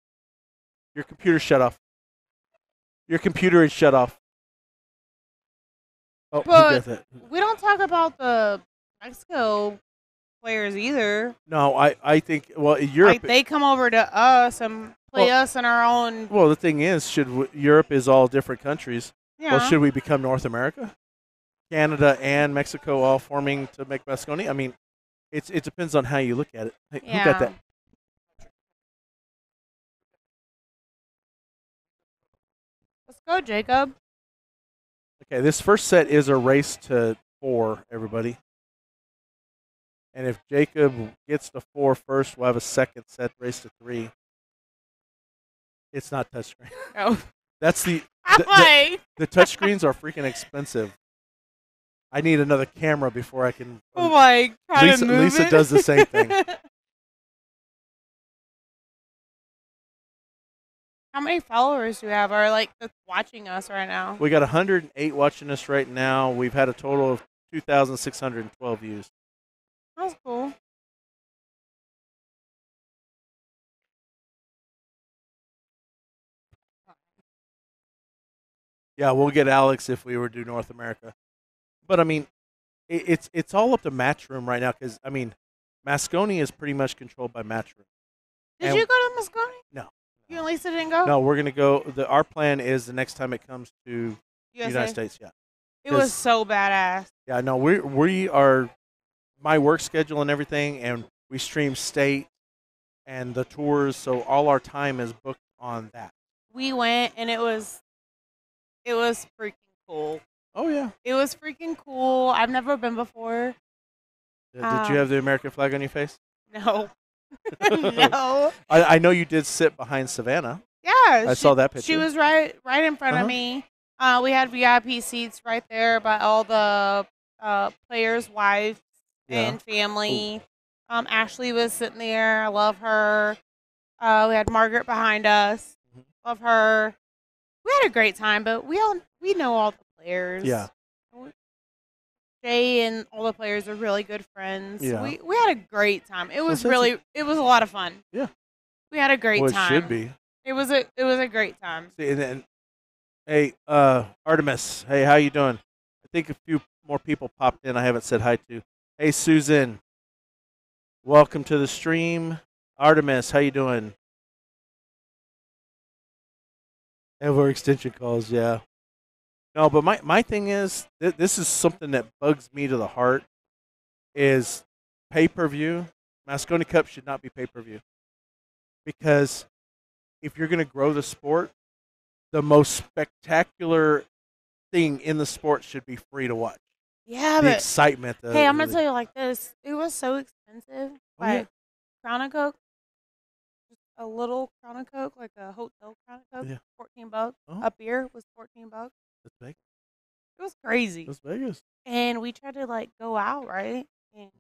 Speaker 1: your computer shut off. Your computer is shut off. Oh,
Speaker 6: But-
Speaker 1: it?
Speaker 6: We don't talk about the Mexico players either.
Speaker 1: No, I, I think well Europe.
Speaker 6: like they come over to us and play
Speaker 1: Well-
Speaker 6: us in our own.
Speaker 1: well, the thing is, should w- Europe is all different countries.
Speaker 6: Yeah.
Speaker 1: Well, should we become North America? Canada and Mexico all forming to make Mosconi? I mean, it's it depends on how you look at it. Hey, Who got that?
Speaker 6: Let's go, Jacob.
Speaker 1: Okay, this first set is a race to four, everybody. And if Jacob gets the four first, we'll have a second set race to three. It's not touchscreen. (laughs)
Speaker 6: Oh,
Speaker 1: That's the (laughs) the- the- the touchscreens are freaking expensive. I need another camera before I can.
Speaker 6: oh my,
Speaker 1: Lisa- Lisa
Speaker 6: it.
Speaker 1: does the same thing. (laughs)
Speaker 6: How many followers do we have? Are like watching us right now?
Speaker 1: We got 108 watching us right now. We've had a total of 2,612 views.
Speaker 6: That's cool.
Speaker 1: Yeah, we'll get Alex if we were to do North America. But I mean, it, it's it's all up to Matchroom right now because I mean, Mosconi is pretty much controlled by Matchroom.
Speaker 6: Did
Speaker 1: And-
Speaker 6: you go to Mosconi?
Speaker 1: No.
Speaker 6: You and Lisa didn't go.
Speaker 1: No, we're gonna go. The our plan is the next time it comes to the United States. Yeah,
Speaker 6: It was so badass.
Speaker 1: yeah. No, we we are my work schedule and everything, and we stream state and the tours, so all our time is booked on that.
Speaker 6: We went and it was, it was freaking cool.
Speaker 1: Oh yeah.
Speaker 6: It was freaking cool. I've never been before.
Speaker 1: Did, did
Speaker 6: Um,
Speaker 1: you have the American flag on your face?
Speaker 6: No. (laughs) no. (laughs)
Speaker 1: I, I know you did sit behind Savannah.
Speaker 6: Yeah.
Speaker 1: I
Speaker 6: she-
Speaker 1: saw that picture.
Speaker 6: She was right right in front
Speaker 1: Uh-huh.
Speaker 6: of me. Uh, we had VIP seats right there by all the uh, players' wives
Speaker 1: Yeah.
Speaker 6: and family. Um, Ashley was sitting there. I love her. Uh, we had Margaret behind us.
Speaker 1: Mhm.
Speaker 6: Love her. We had a great time, but we all we know all the players.
Speaker 1: Yeah.
Speaker 6: Jay and all the players are really good friends.
Speaker 1: Yeah.
Speaker 6: We we had a great time. It was
Speaker 1: a-
Speaker 6: really it was a lot of fun.
Speaker 1: Yeah.
Speaker 6: We had a great
Speaker 1: well, it
Speaker 6: time.
Speaker 1: should be.
Speaker 6: It was a it was a great time.
Speaker 1: See, and then, hey, uh, Artemis. Hey, how you doing? I think a few more people popped in. I haven't said hi to. Hey, Susan. Welcome to the stream. Artemis, how you doing? Have our extension calls, yeah. No, but my, my thing is, th- this is something that bugs me to the heart, is pay-per-view. Mosconi Cup should not be pay-per-view. Because if you're going to grow the sport, the most spectacular thing in the sport should be free to watch.
Speaker 6: Yeah,
Speaker 1: the
Speaker 6: but
Speaker 1: excitement. The,
Speaker 6: hey, I'm gonna tell you like this. It was so expensive.
Speaker 1: Oh, yeah.
Speaker 6: Like Crown of Coke, just a little Crown of Coke, like a hotel Crown of Coke,
Speaker 1: Yeah.
Speaker 6: fourteen bucks.
Speaker 1: Oh.
Speaker 6: A beer was fourteen bucks.
Speaker 1: Las Vegas.
Speaker 6: It was crazy.
Speaker 1: Las Vegas.
Speaker 6: And we tried to like go out right and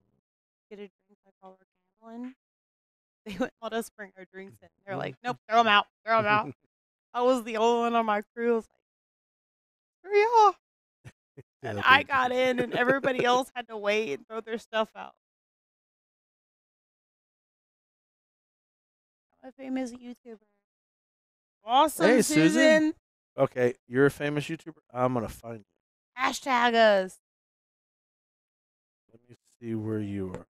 Speaker 6: get a drink like all we're gambling. (laughs) They wouldn't let us bring our drinks in. They're like, nope, throw them out, throw them out. (laughs) I was the only one on my crew. I was like, hurry up. And I got in, and everybody (laughs) else had to wait and throw their stuff out. I'm a famous YouTuber. Awesome,
Speaker 1: Hey,
Speaker 6: Susan.
Speaker 1: Susan. Okay, you're a famous YouTuber. I'm gonna find you.
Speaker 6: Hashtag us.
Speaker 1: Let me see where you are.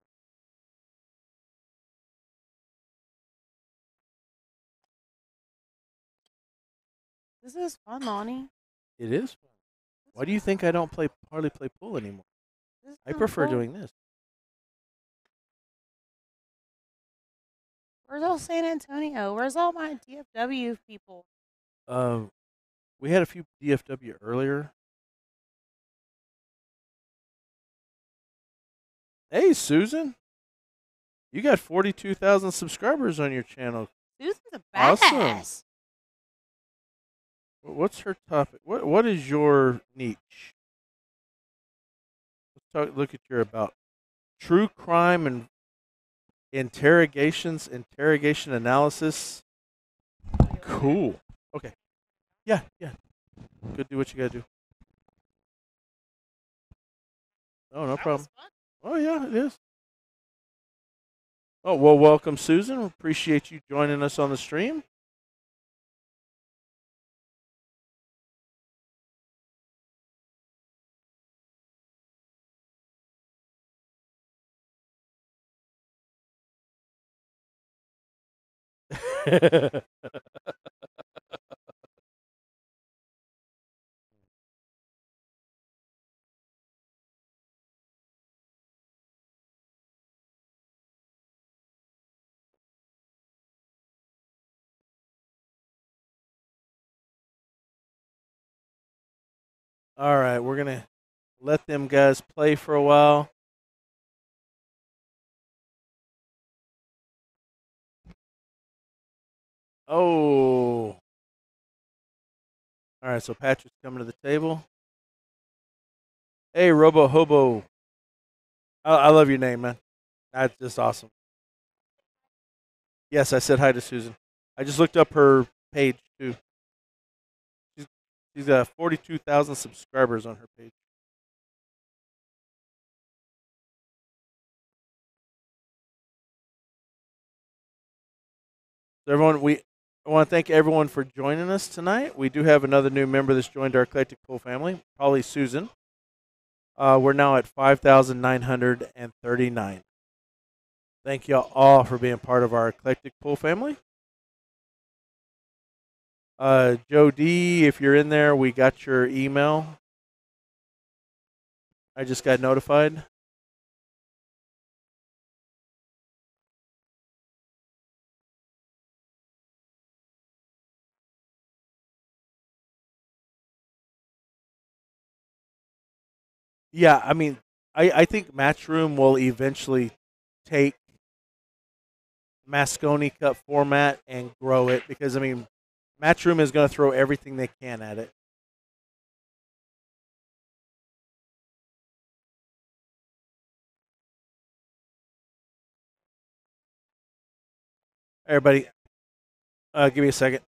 Speaker 6: This is fun, Lonnie.
Speaker 1: It is fun. Why do you think I don't play hardly play pool anymore? I prefer doing this.
Speaker 6: Where's all San Antonio? Where's all my DFW people?
Speaker 1: Um, we had a few DFW earlier. Hey, Susan, you got forty-two thousand subscribers on your channel.
Speaker 6: Susan's a badass.
Speaker 1: Wh- What's her topic? What What is your niche? Let's talk. Look at your about true crime and interrogations, interrogation analysis. Cool. Okay. Yeah, yeah. Go do what you gotta do. Oh, no
Speaker 6: That was
Speaker 1: problem.
Speaker 6: fun.
Speaker 1: Oh yeah, it is. Oh well, welcome, Susan. Appreciate you joining us on the stream. All right, we're gonna let them guys play for a while. Oh. All right, so Patrick's coming to the table. Hey, Robo Hobo. I, I love your name, man. That's just awesome. Yes, I said hi to Susan. I just looked up her page too. She's she's got forty-two thousand subscribers on her page. So everyone, we I want to thank everyone for joining us tonight. We do have another new member that's joined our eclectic pool family, probably Susan. Uh, we're now at five thousand nine hundred and thirty-nine. Thank y'all all for being part of our eclectic pool family. Uh, Joe D, if you're in there, we got your email. I just got notified. Yeah, I mean, I, I think Matchroom will eventually take Mosconi Cup format and grow it because I mean, Matchroom is going to throw everything they can at it. Everybody, uh, give me a second.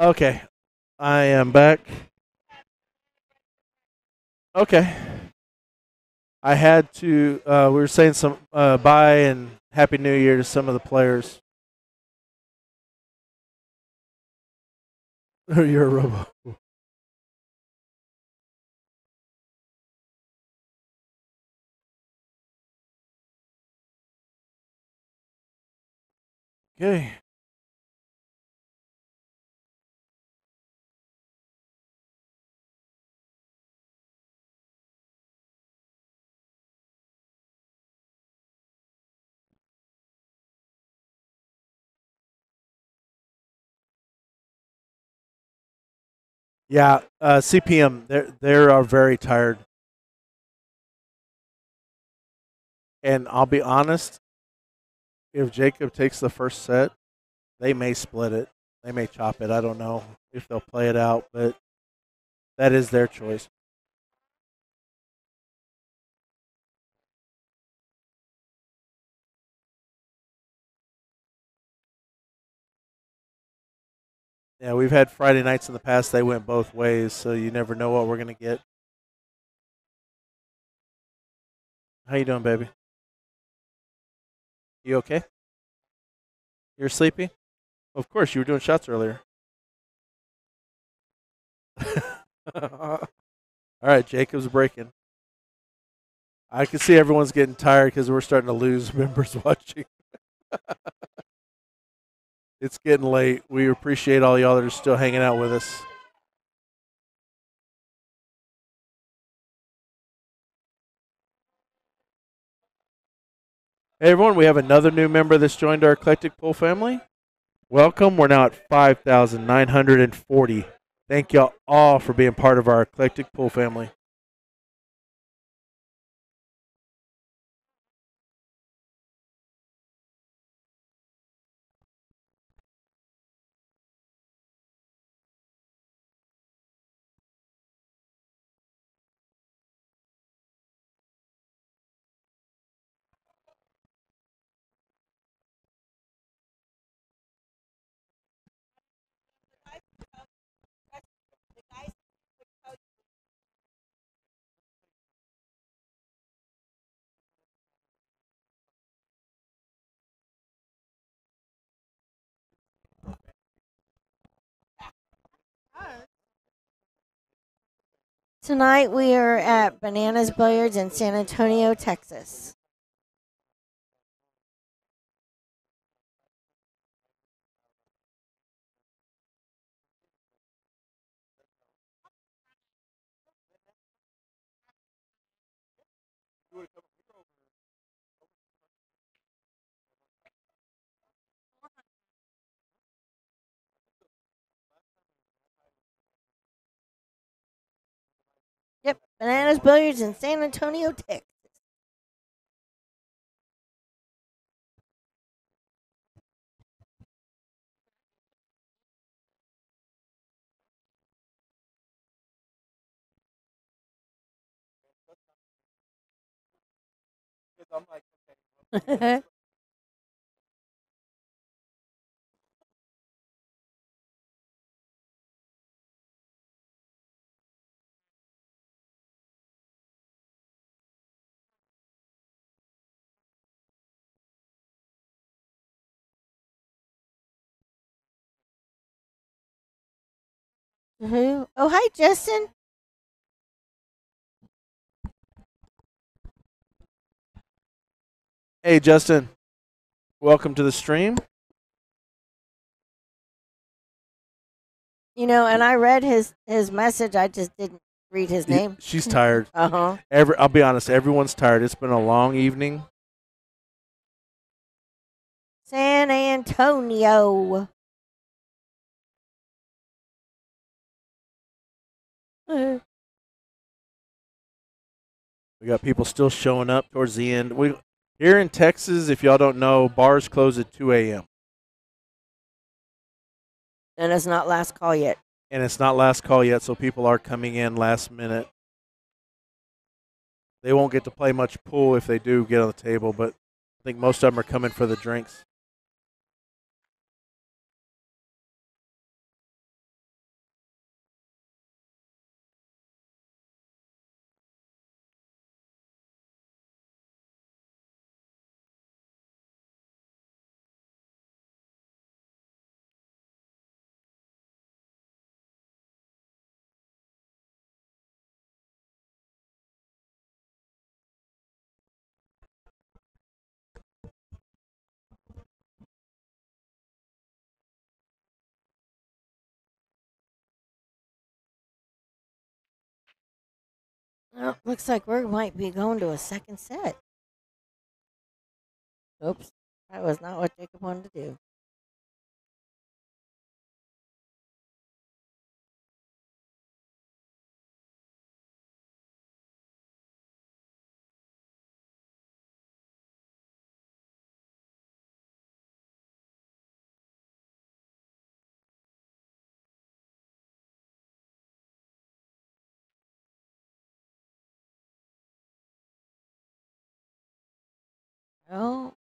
Speaker 1: Okay, I am back. Okay. I had to. Uh, we were saying some uh, bye and happy New Year to some of the players. (laughs) You're a robot. Okay. Yeah, uh, CPM. They they are very tired, and I'll be honest. If Jacob takes the first set, they may split it. They may chop it. I don't know if they'll play it out, but that is their choice. Yeah, we've had Friday nights in the past. They went both ways, so you never know what we're gonna get. How you doing, baby? You okay? You're sleepy? Of course, you were doing shots earlier. (laughs) All right, Jacob's breaking. I can see everyone's getting tired because we're starting to lose (laughs) members watching. (laughs) it's getting late. We appreciate all y'all that are still hanging out with us. Hey everyone, we have another new member that's joined our eclectic pool family. Welcome. We're now at 5,940. Thank y'all all for being part of our eclectic pool family.
Speaker 2: Tonight we are at Bananas Billiards in San Antonio, Texas. Bananas Billiards in San Antonio, Texas. (laughs) Who? Oh, hi, Justin.
Speaker 1: Hey, Justin. Welcome to the stream.
Speaker 2: You know, and I read his his message. I just didn't read his name.
Speaker 1: She's tired. (laughs)
Speaker 2: Uh huh.
Speaker 1: Every, I'll be honest, everyone's tired. It's been a long evening.
Speaker 2: San Antonio.
Speaker 1: We got people still showing up towards the end. We here in Texas, if y'all don't know, bars close at 2 a.m.
Speaker 2: And it's not last call yet.
Speaker 1: and it's not last call yet, so people are coming in last minute. They won't get to play much pool if they do get on the table, but I think most of them are coming for the drinks.
Speaker 2: Looks like we might be going to a second set. Oops, that was not what Jacob wanted to do. Oh,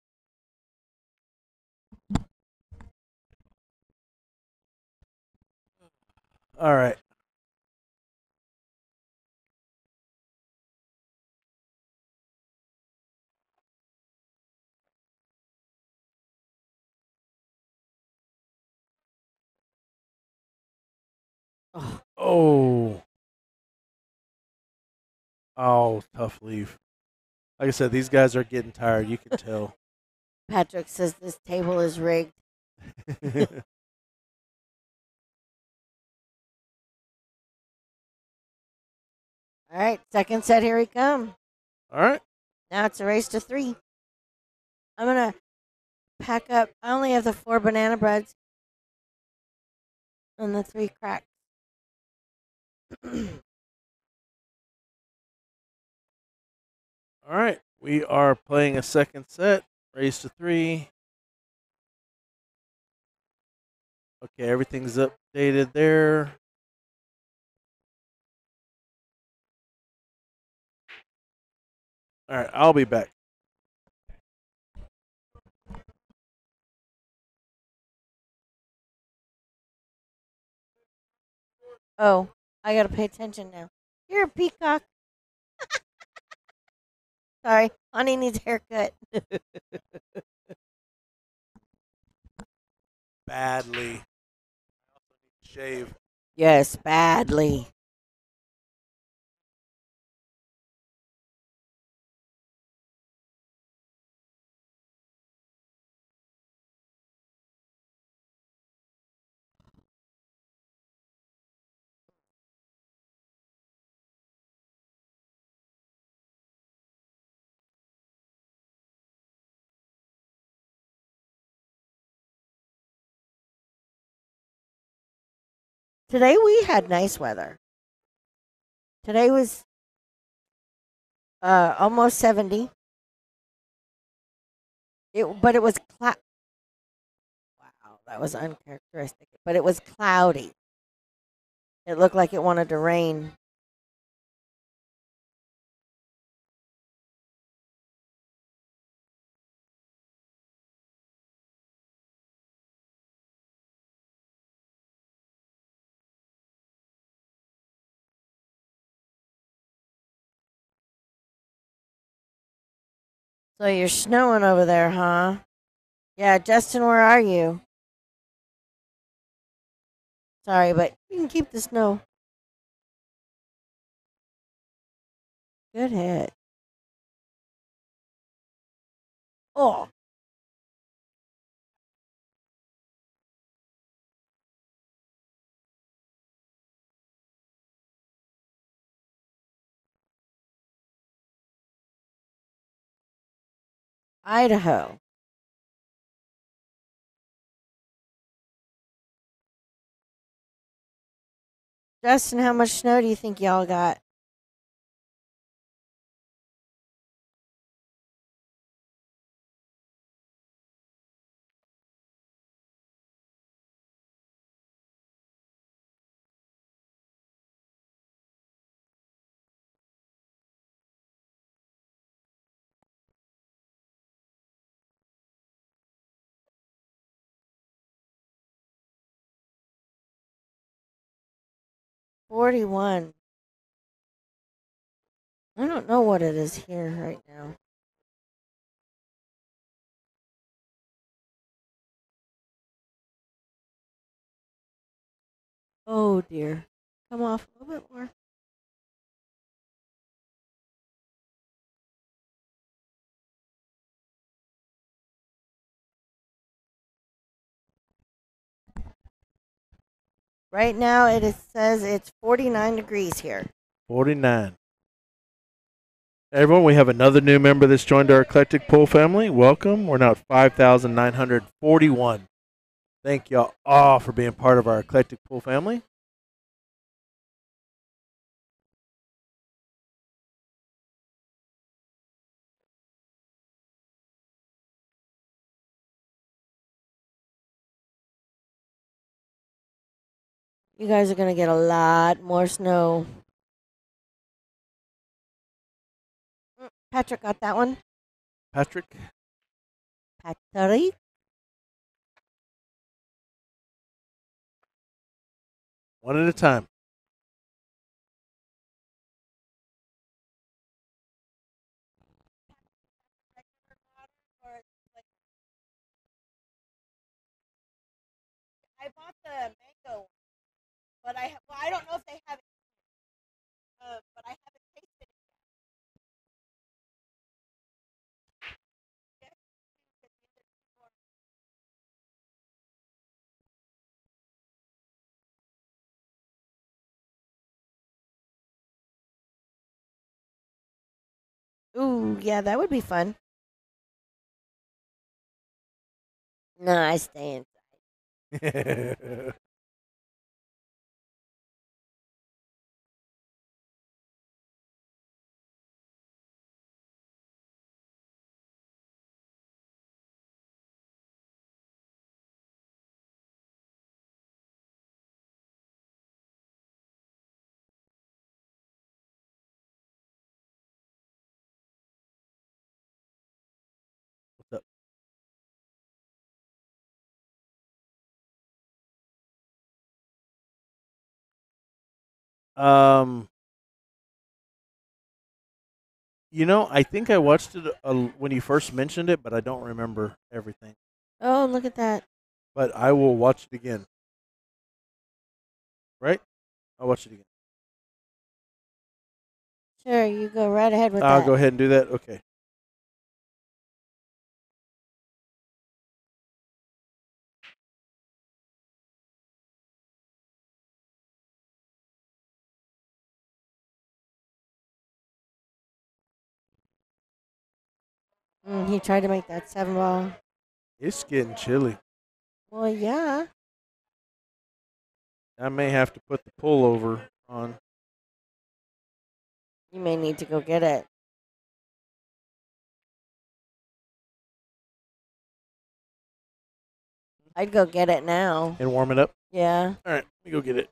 Speaker 1: All right.
Speaker 2: oh,
Speaker 1: Oh. Oh, tough leave. Like I said, these guys are getting tired. You can tell. (laughs)
Speaker 2: Patrick says this table is rigged. (laughs) All right, second set, here we come.
Speaker 1: All right.
Speaker 2: Now it's a race to three. I'm gonna pack up. I only have the four banana breads and the three cracks. (clears throat)
Speaker 1: All right. We are playing a second set. Race to three. Okay, everything's updated there. All right, I'll be back.
Speaker 2: oh, I gotta pay attention now. You're a peacock. Sorry, honey needs a haircut.
Speaker 1: Badly. Shave.
Speaker 2: yes, badly. Today we had nice weather. Today was uh almost 70. It but it was cloud Wow, that was uncharacteristic. But it was cloudy. It looked like it wanted to rain. So you're snowing over there, huh? Yeah, Justin, where are you? Sorry, but you can keep the snow. Good hit. Oh. Idaho. Justin, how much snow do you think y'all got? Forty-one. I don't know what it is here right now. Oh dear. Come off a little bit more. Right now it is, says it's 49 degrees here.
Speaker 1: 49. Everyone, we have another new member that's joined our eclectic pool family. Welcome. We're now at 5,941. Thank y'all all for being part of our eclectic pool family.
Speaker 2: You guys are gonna get a lot more snow. Mm, Patrick got that one.
Speaker 1: Patrick,
Speaker 2: Patrick.
Speaker 1: one at a time.
Speaker 2: But I ha- well, I don't know if they have it, uh, but I haven't tasted it yet. Ooh, yeah, that would be fun. No, I stay in. (laughs)
Speaker 1: Um, you know, I think I watched it uh, when you first mentioned it, but I don't remember everything.
Speaker 2: Oh, look at that.
Speaker 1: But I will watch it again. Right? I'll watch it again.
Speaker 2: Sure, you go right ahead with that.
Speaker 1: I'll go ahead and do that. Okay.
Speaker 2: Mm, he tried to make that seven ball.
Speaker 1: It's getting chilly.
Speaker 2: Well, yeah.
Speaker 1: I may have to put the pullover on.
Speaker 2: You may need to go get it. I'd go get it now.
Speaker 1: and warm it up.
Speaker 2: Yeah.
Speaker 1: All right, let me go get it.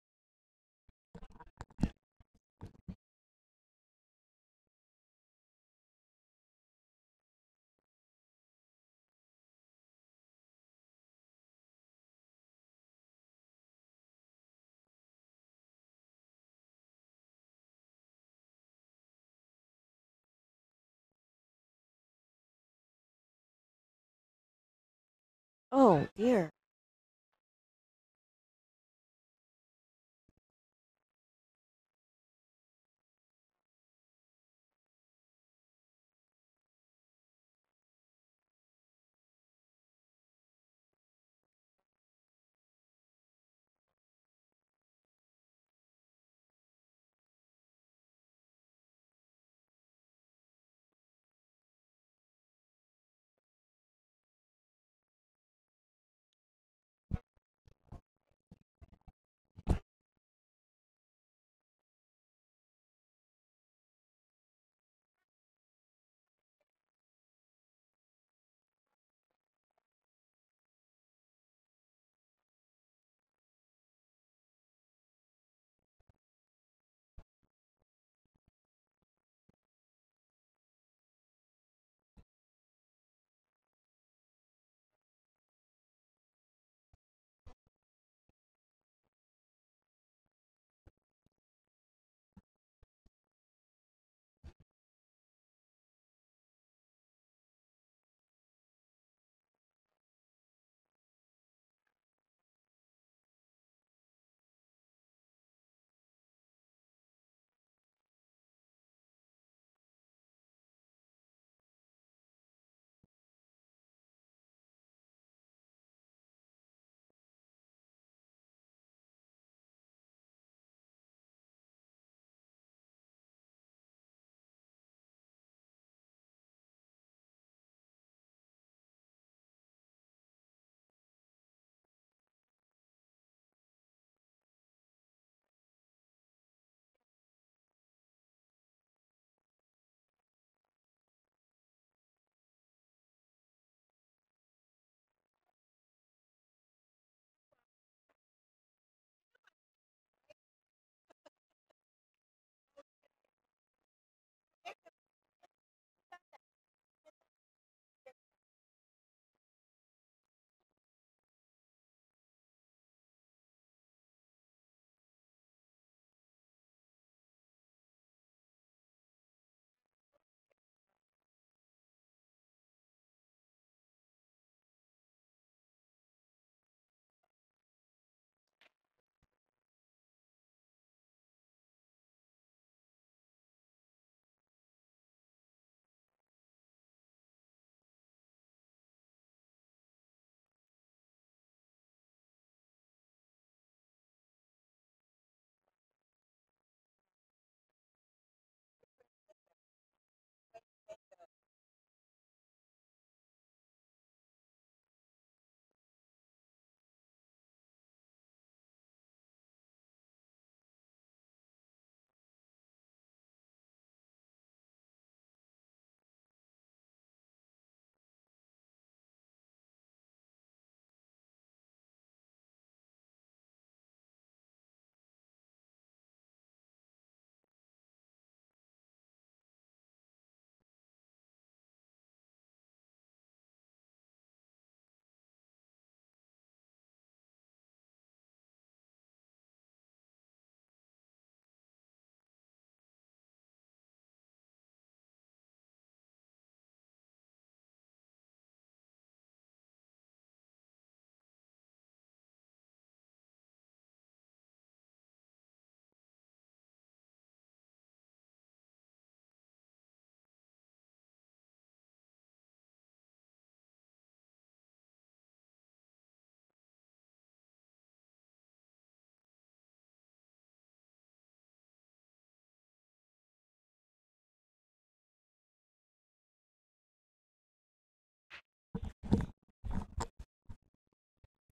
Speaker 2: Oh, dear.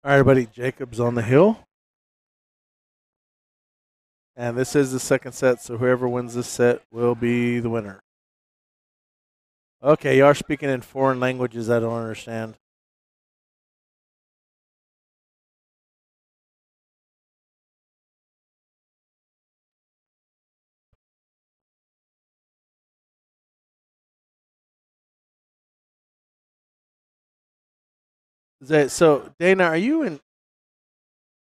Speaker 1: All right, everybody. Jacob's on the hill. And this is the second set, so whoever wins this set will be the winner. Okay, you are speaking in foreign languages I don't understand. That- so, Dana, are you in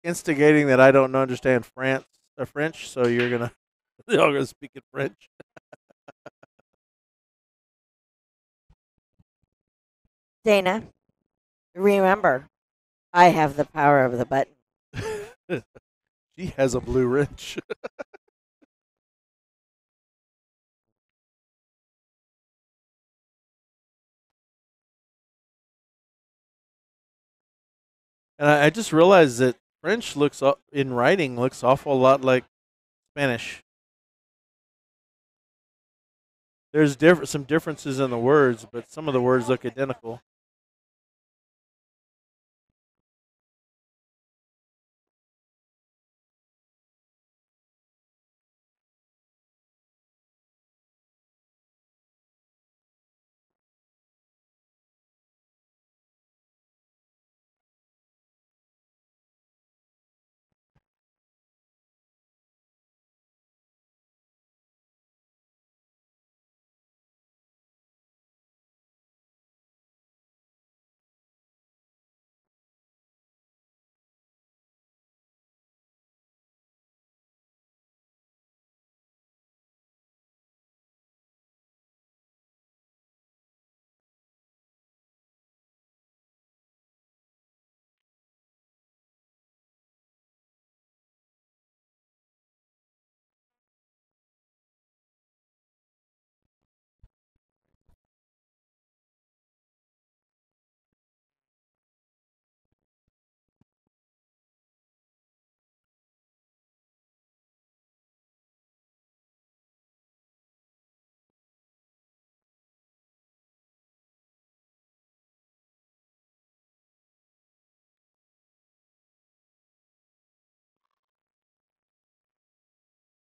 Speaker 1: instigating that I don't understand France uh, French? So you're gonna (laughs) y'all gonna speak in French?
Speaker 2: Dana, remember, I have the power of the button. (laughs)
Speaker 1: she has a blue wrench. (laughs) and I, I just realized that French looks au- in writing looks awful lot like Spanish. There's diff- some differences in the words, but some of the words look identical.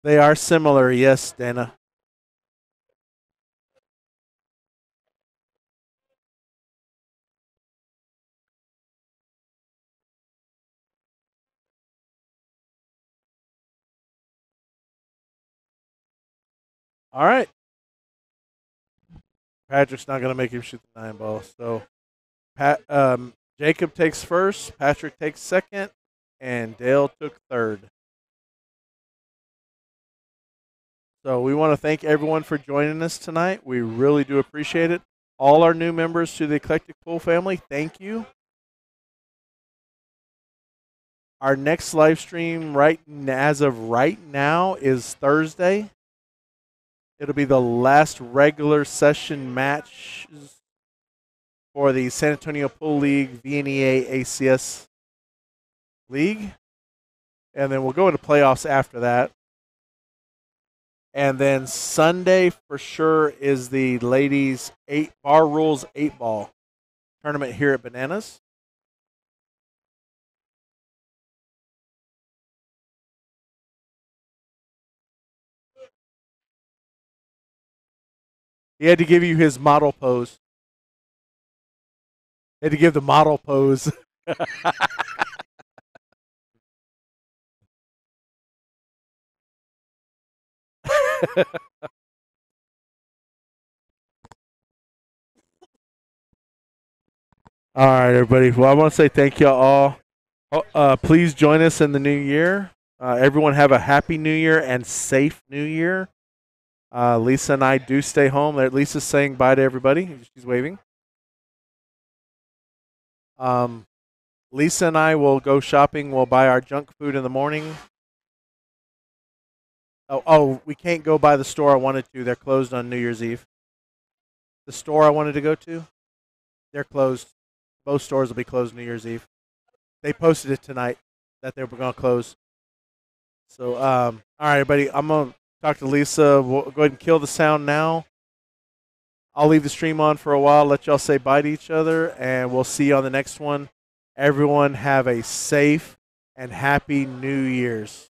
Speaker 1: They are similar, yes, Dana. All right. Patrick's not going to make him shoot the nine ball. So, Pat, um, Jacob takes first, Patrick takes second, and Dale took third. So we want to thank everyone for joining us tonight. We really do appreciate it. All our new members to the Eclectic Pool family, thank you. Our next live stream, right as of right now, is Thursday. It'll be the last regular session match for the San Antonio Pool League VNEA ACS League, and then we'll go into playoffs after that. And then Sunday for sure is the ladies eight bar rules eight ball tournament here at Bananas. He had to give you his model pose. He had to give the model pose. (laughs) (laughs) All right, everybody. Well, I want to say thank you all. Oh, Uh, please join us in the new year. Uh, everyone have a happy new year and safe new year. Uh, Lisa and I do stay home. Lisa's saying bye to everybody. She's waving. Um, Lisa and I will go shopping. We'll buy our junk food in the morning. Oh, oh, we can't go by the store I wanted to. They're closed on New Year's Eve. The store I wanted to go to, they're closed. Both stores will be closed New Year's Eve. They posted it tonight that they were going to close. So, um, all right, everybody, I'm going to talk to Lisa. We'll go ahead and kill the sound now. I'll leave the stream on for a while, let y'all say bye to each other, and we'll see you on the next one. Everyone have a safe and happy New Year's.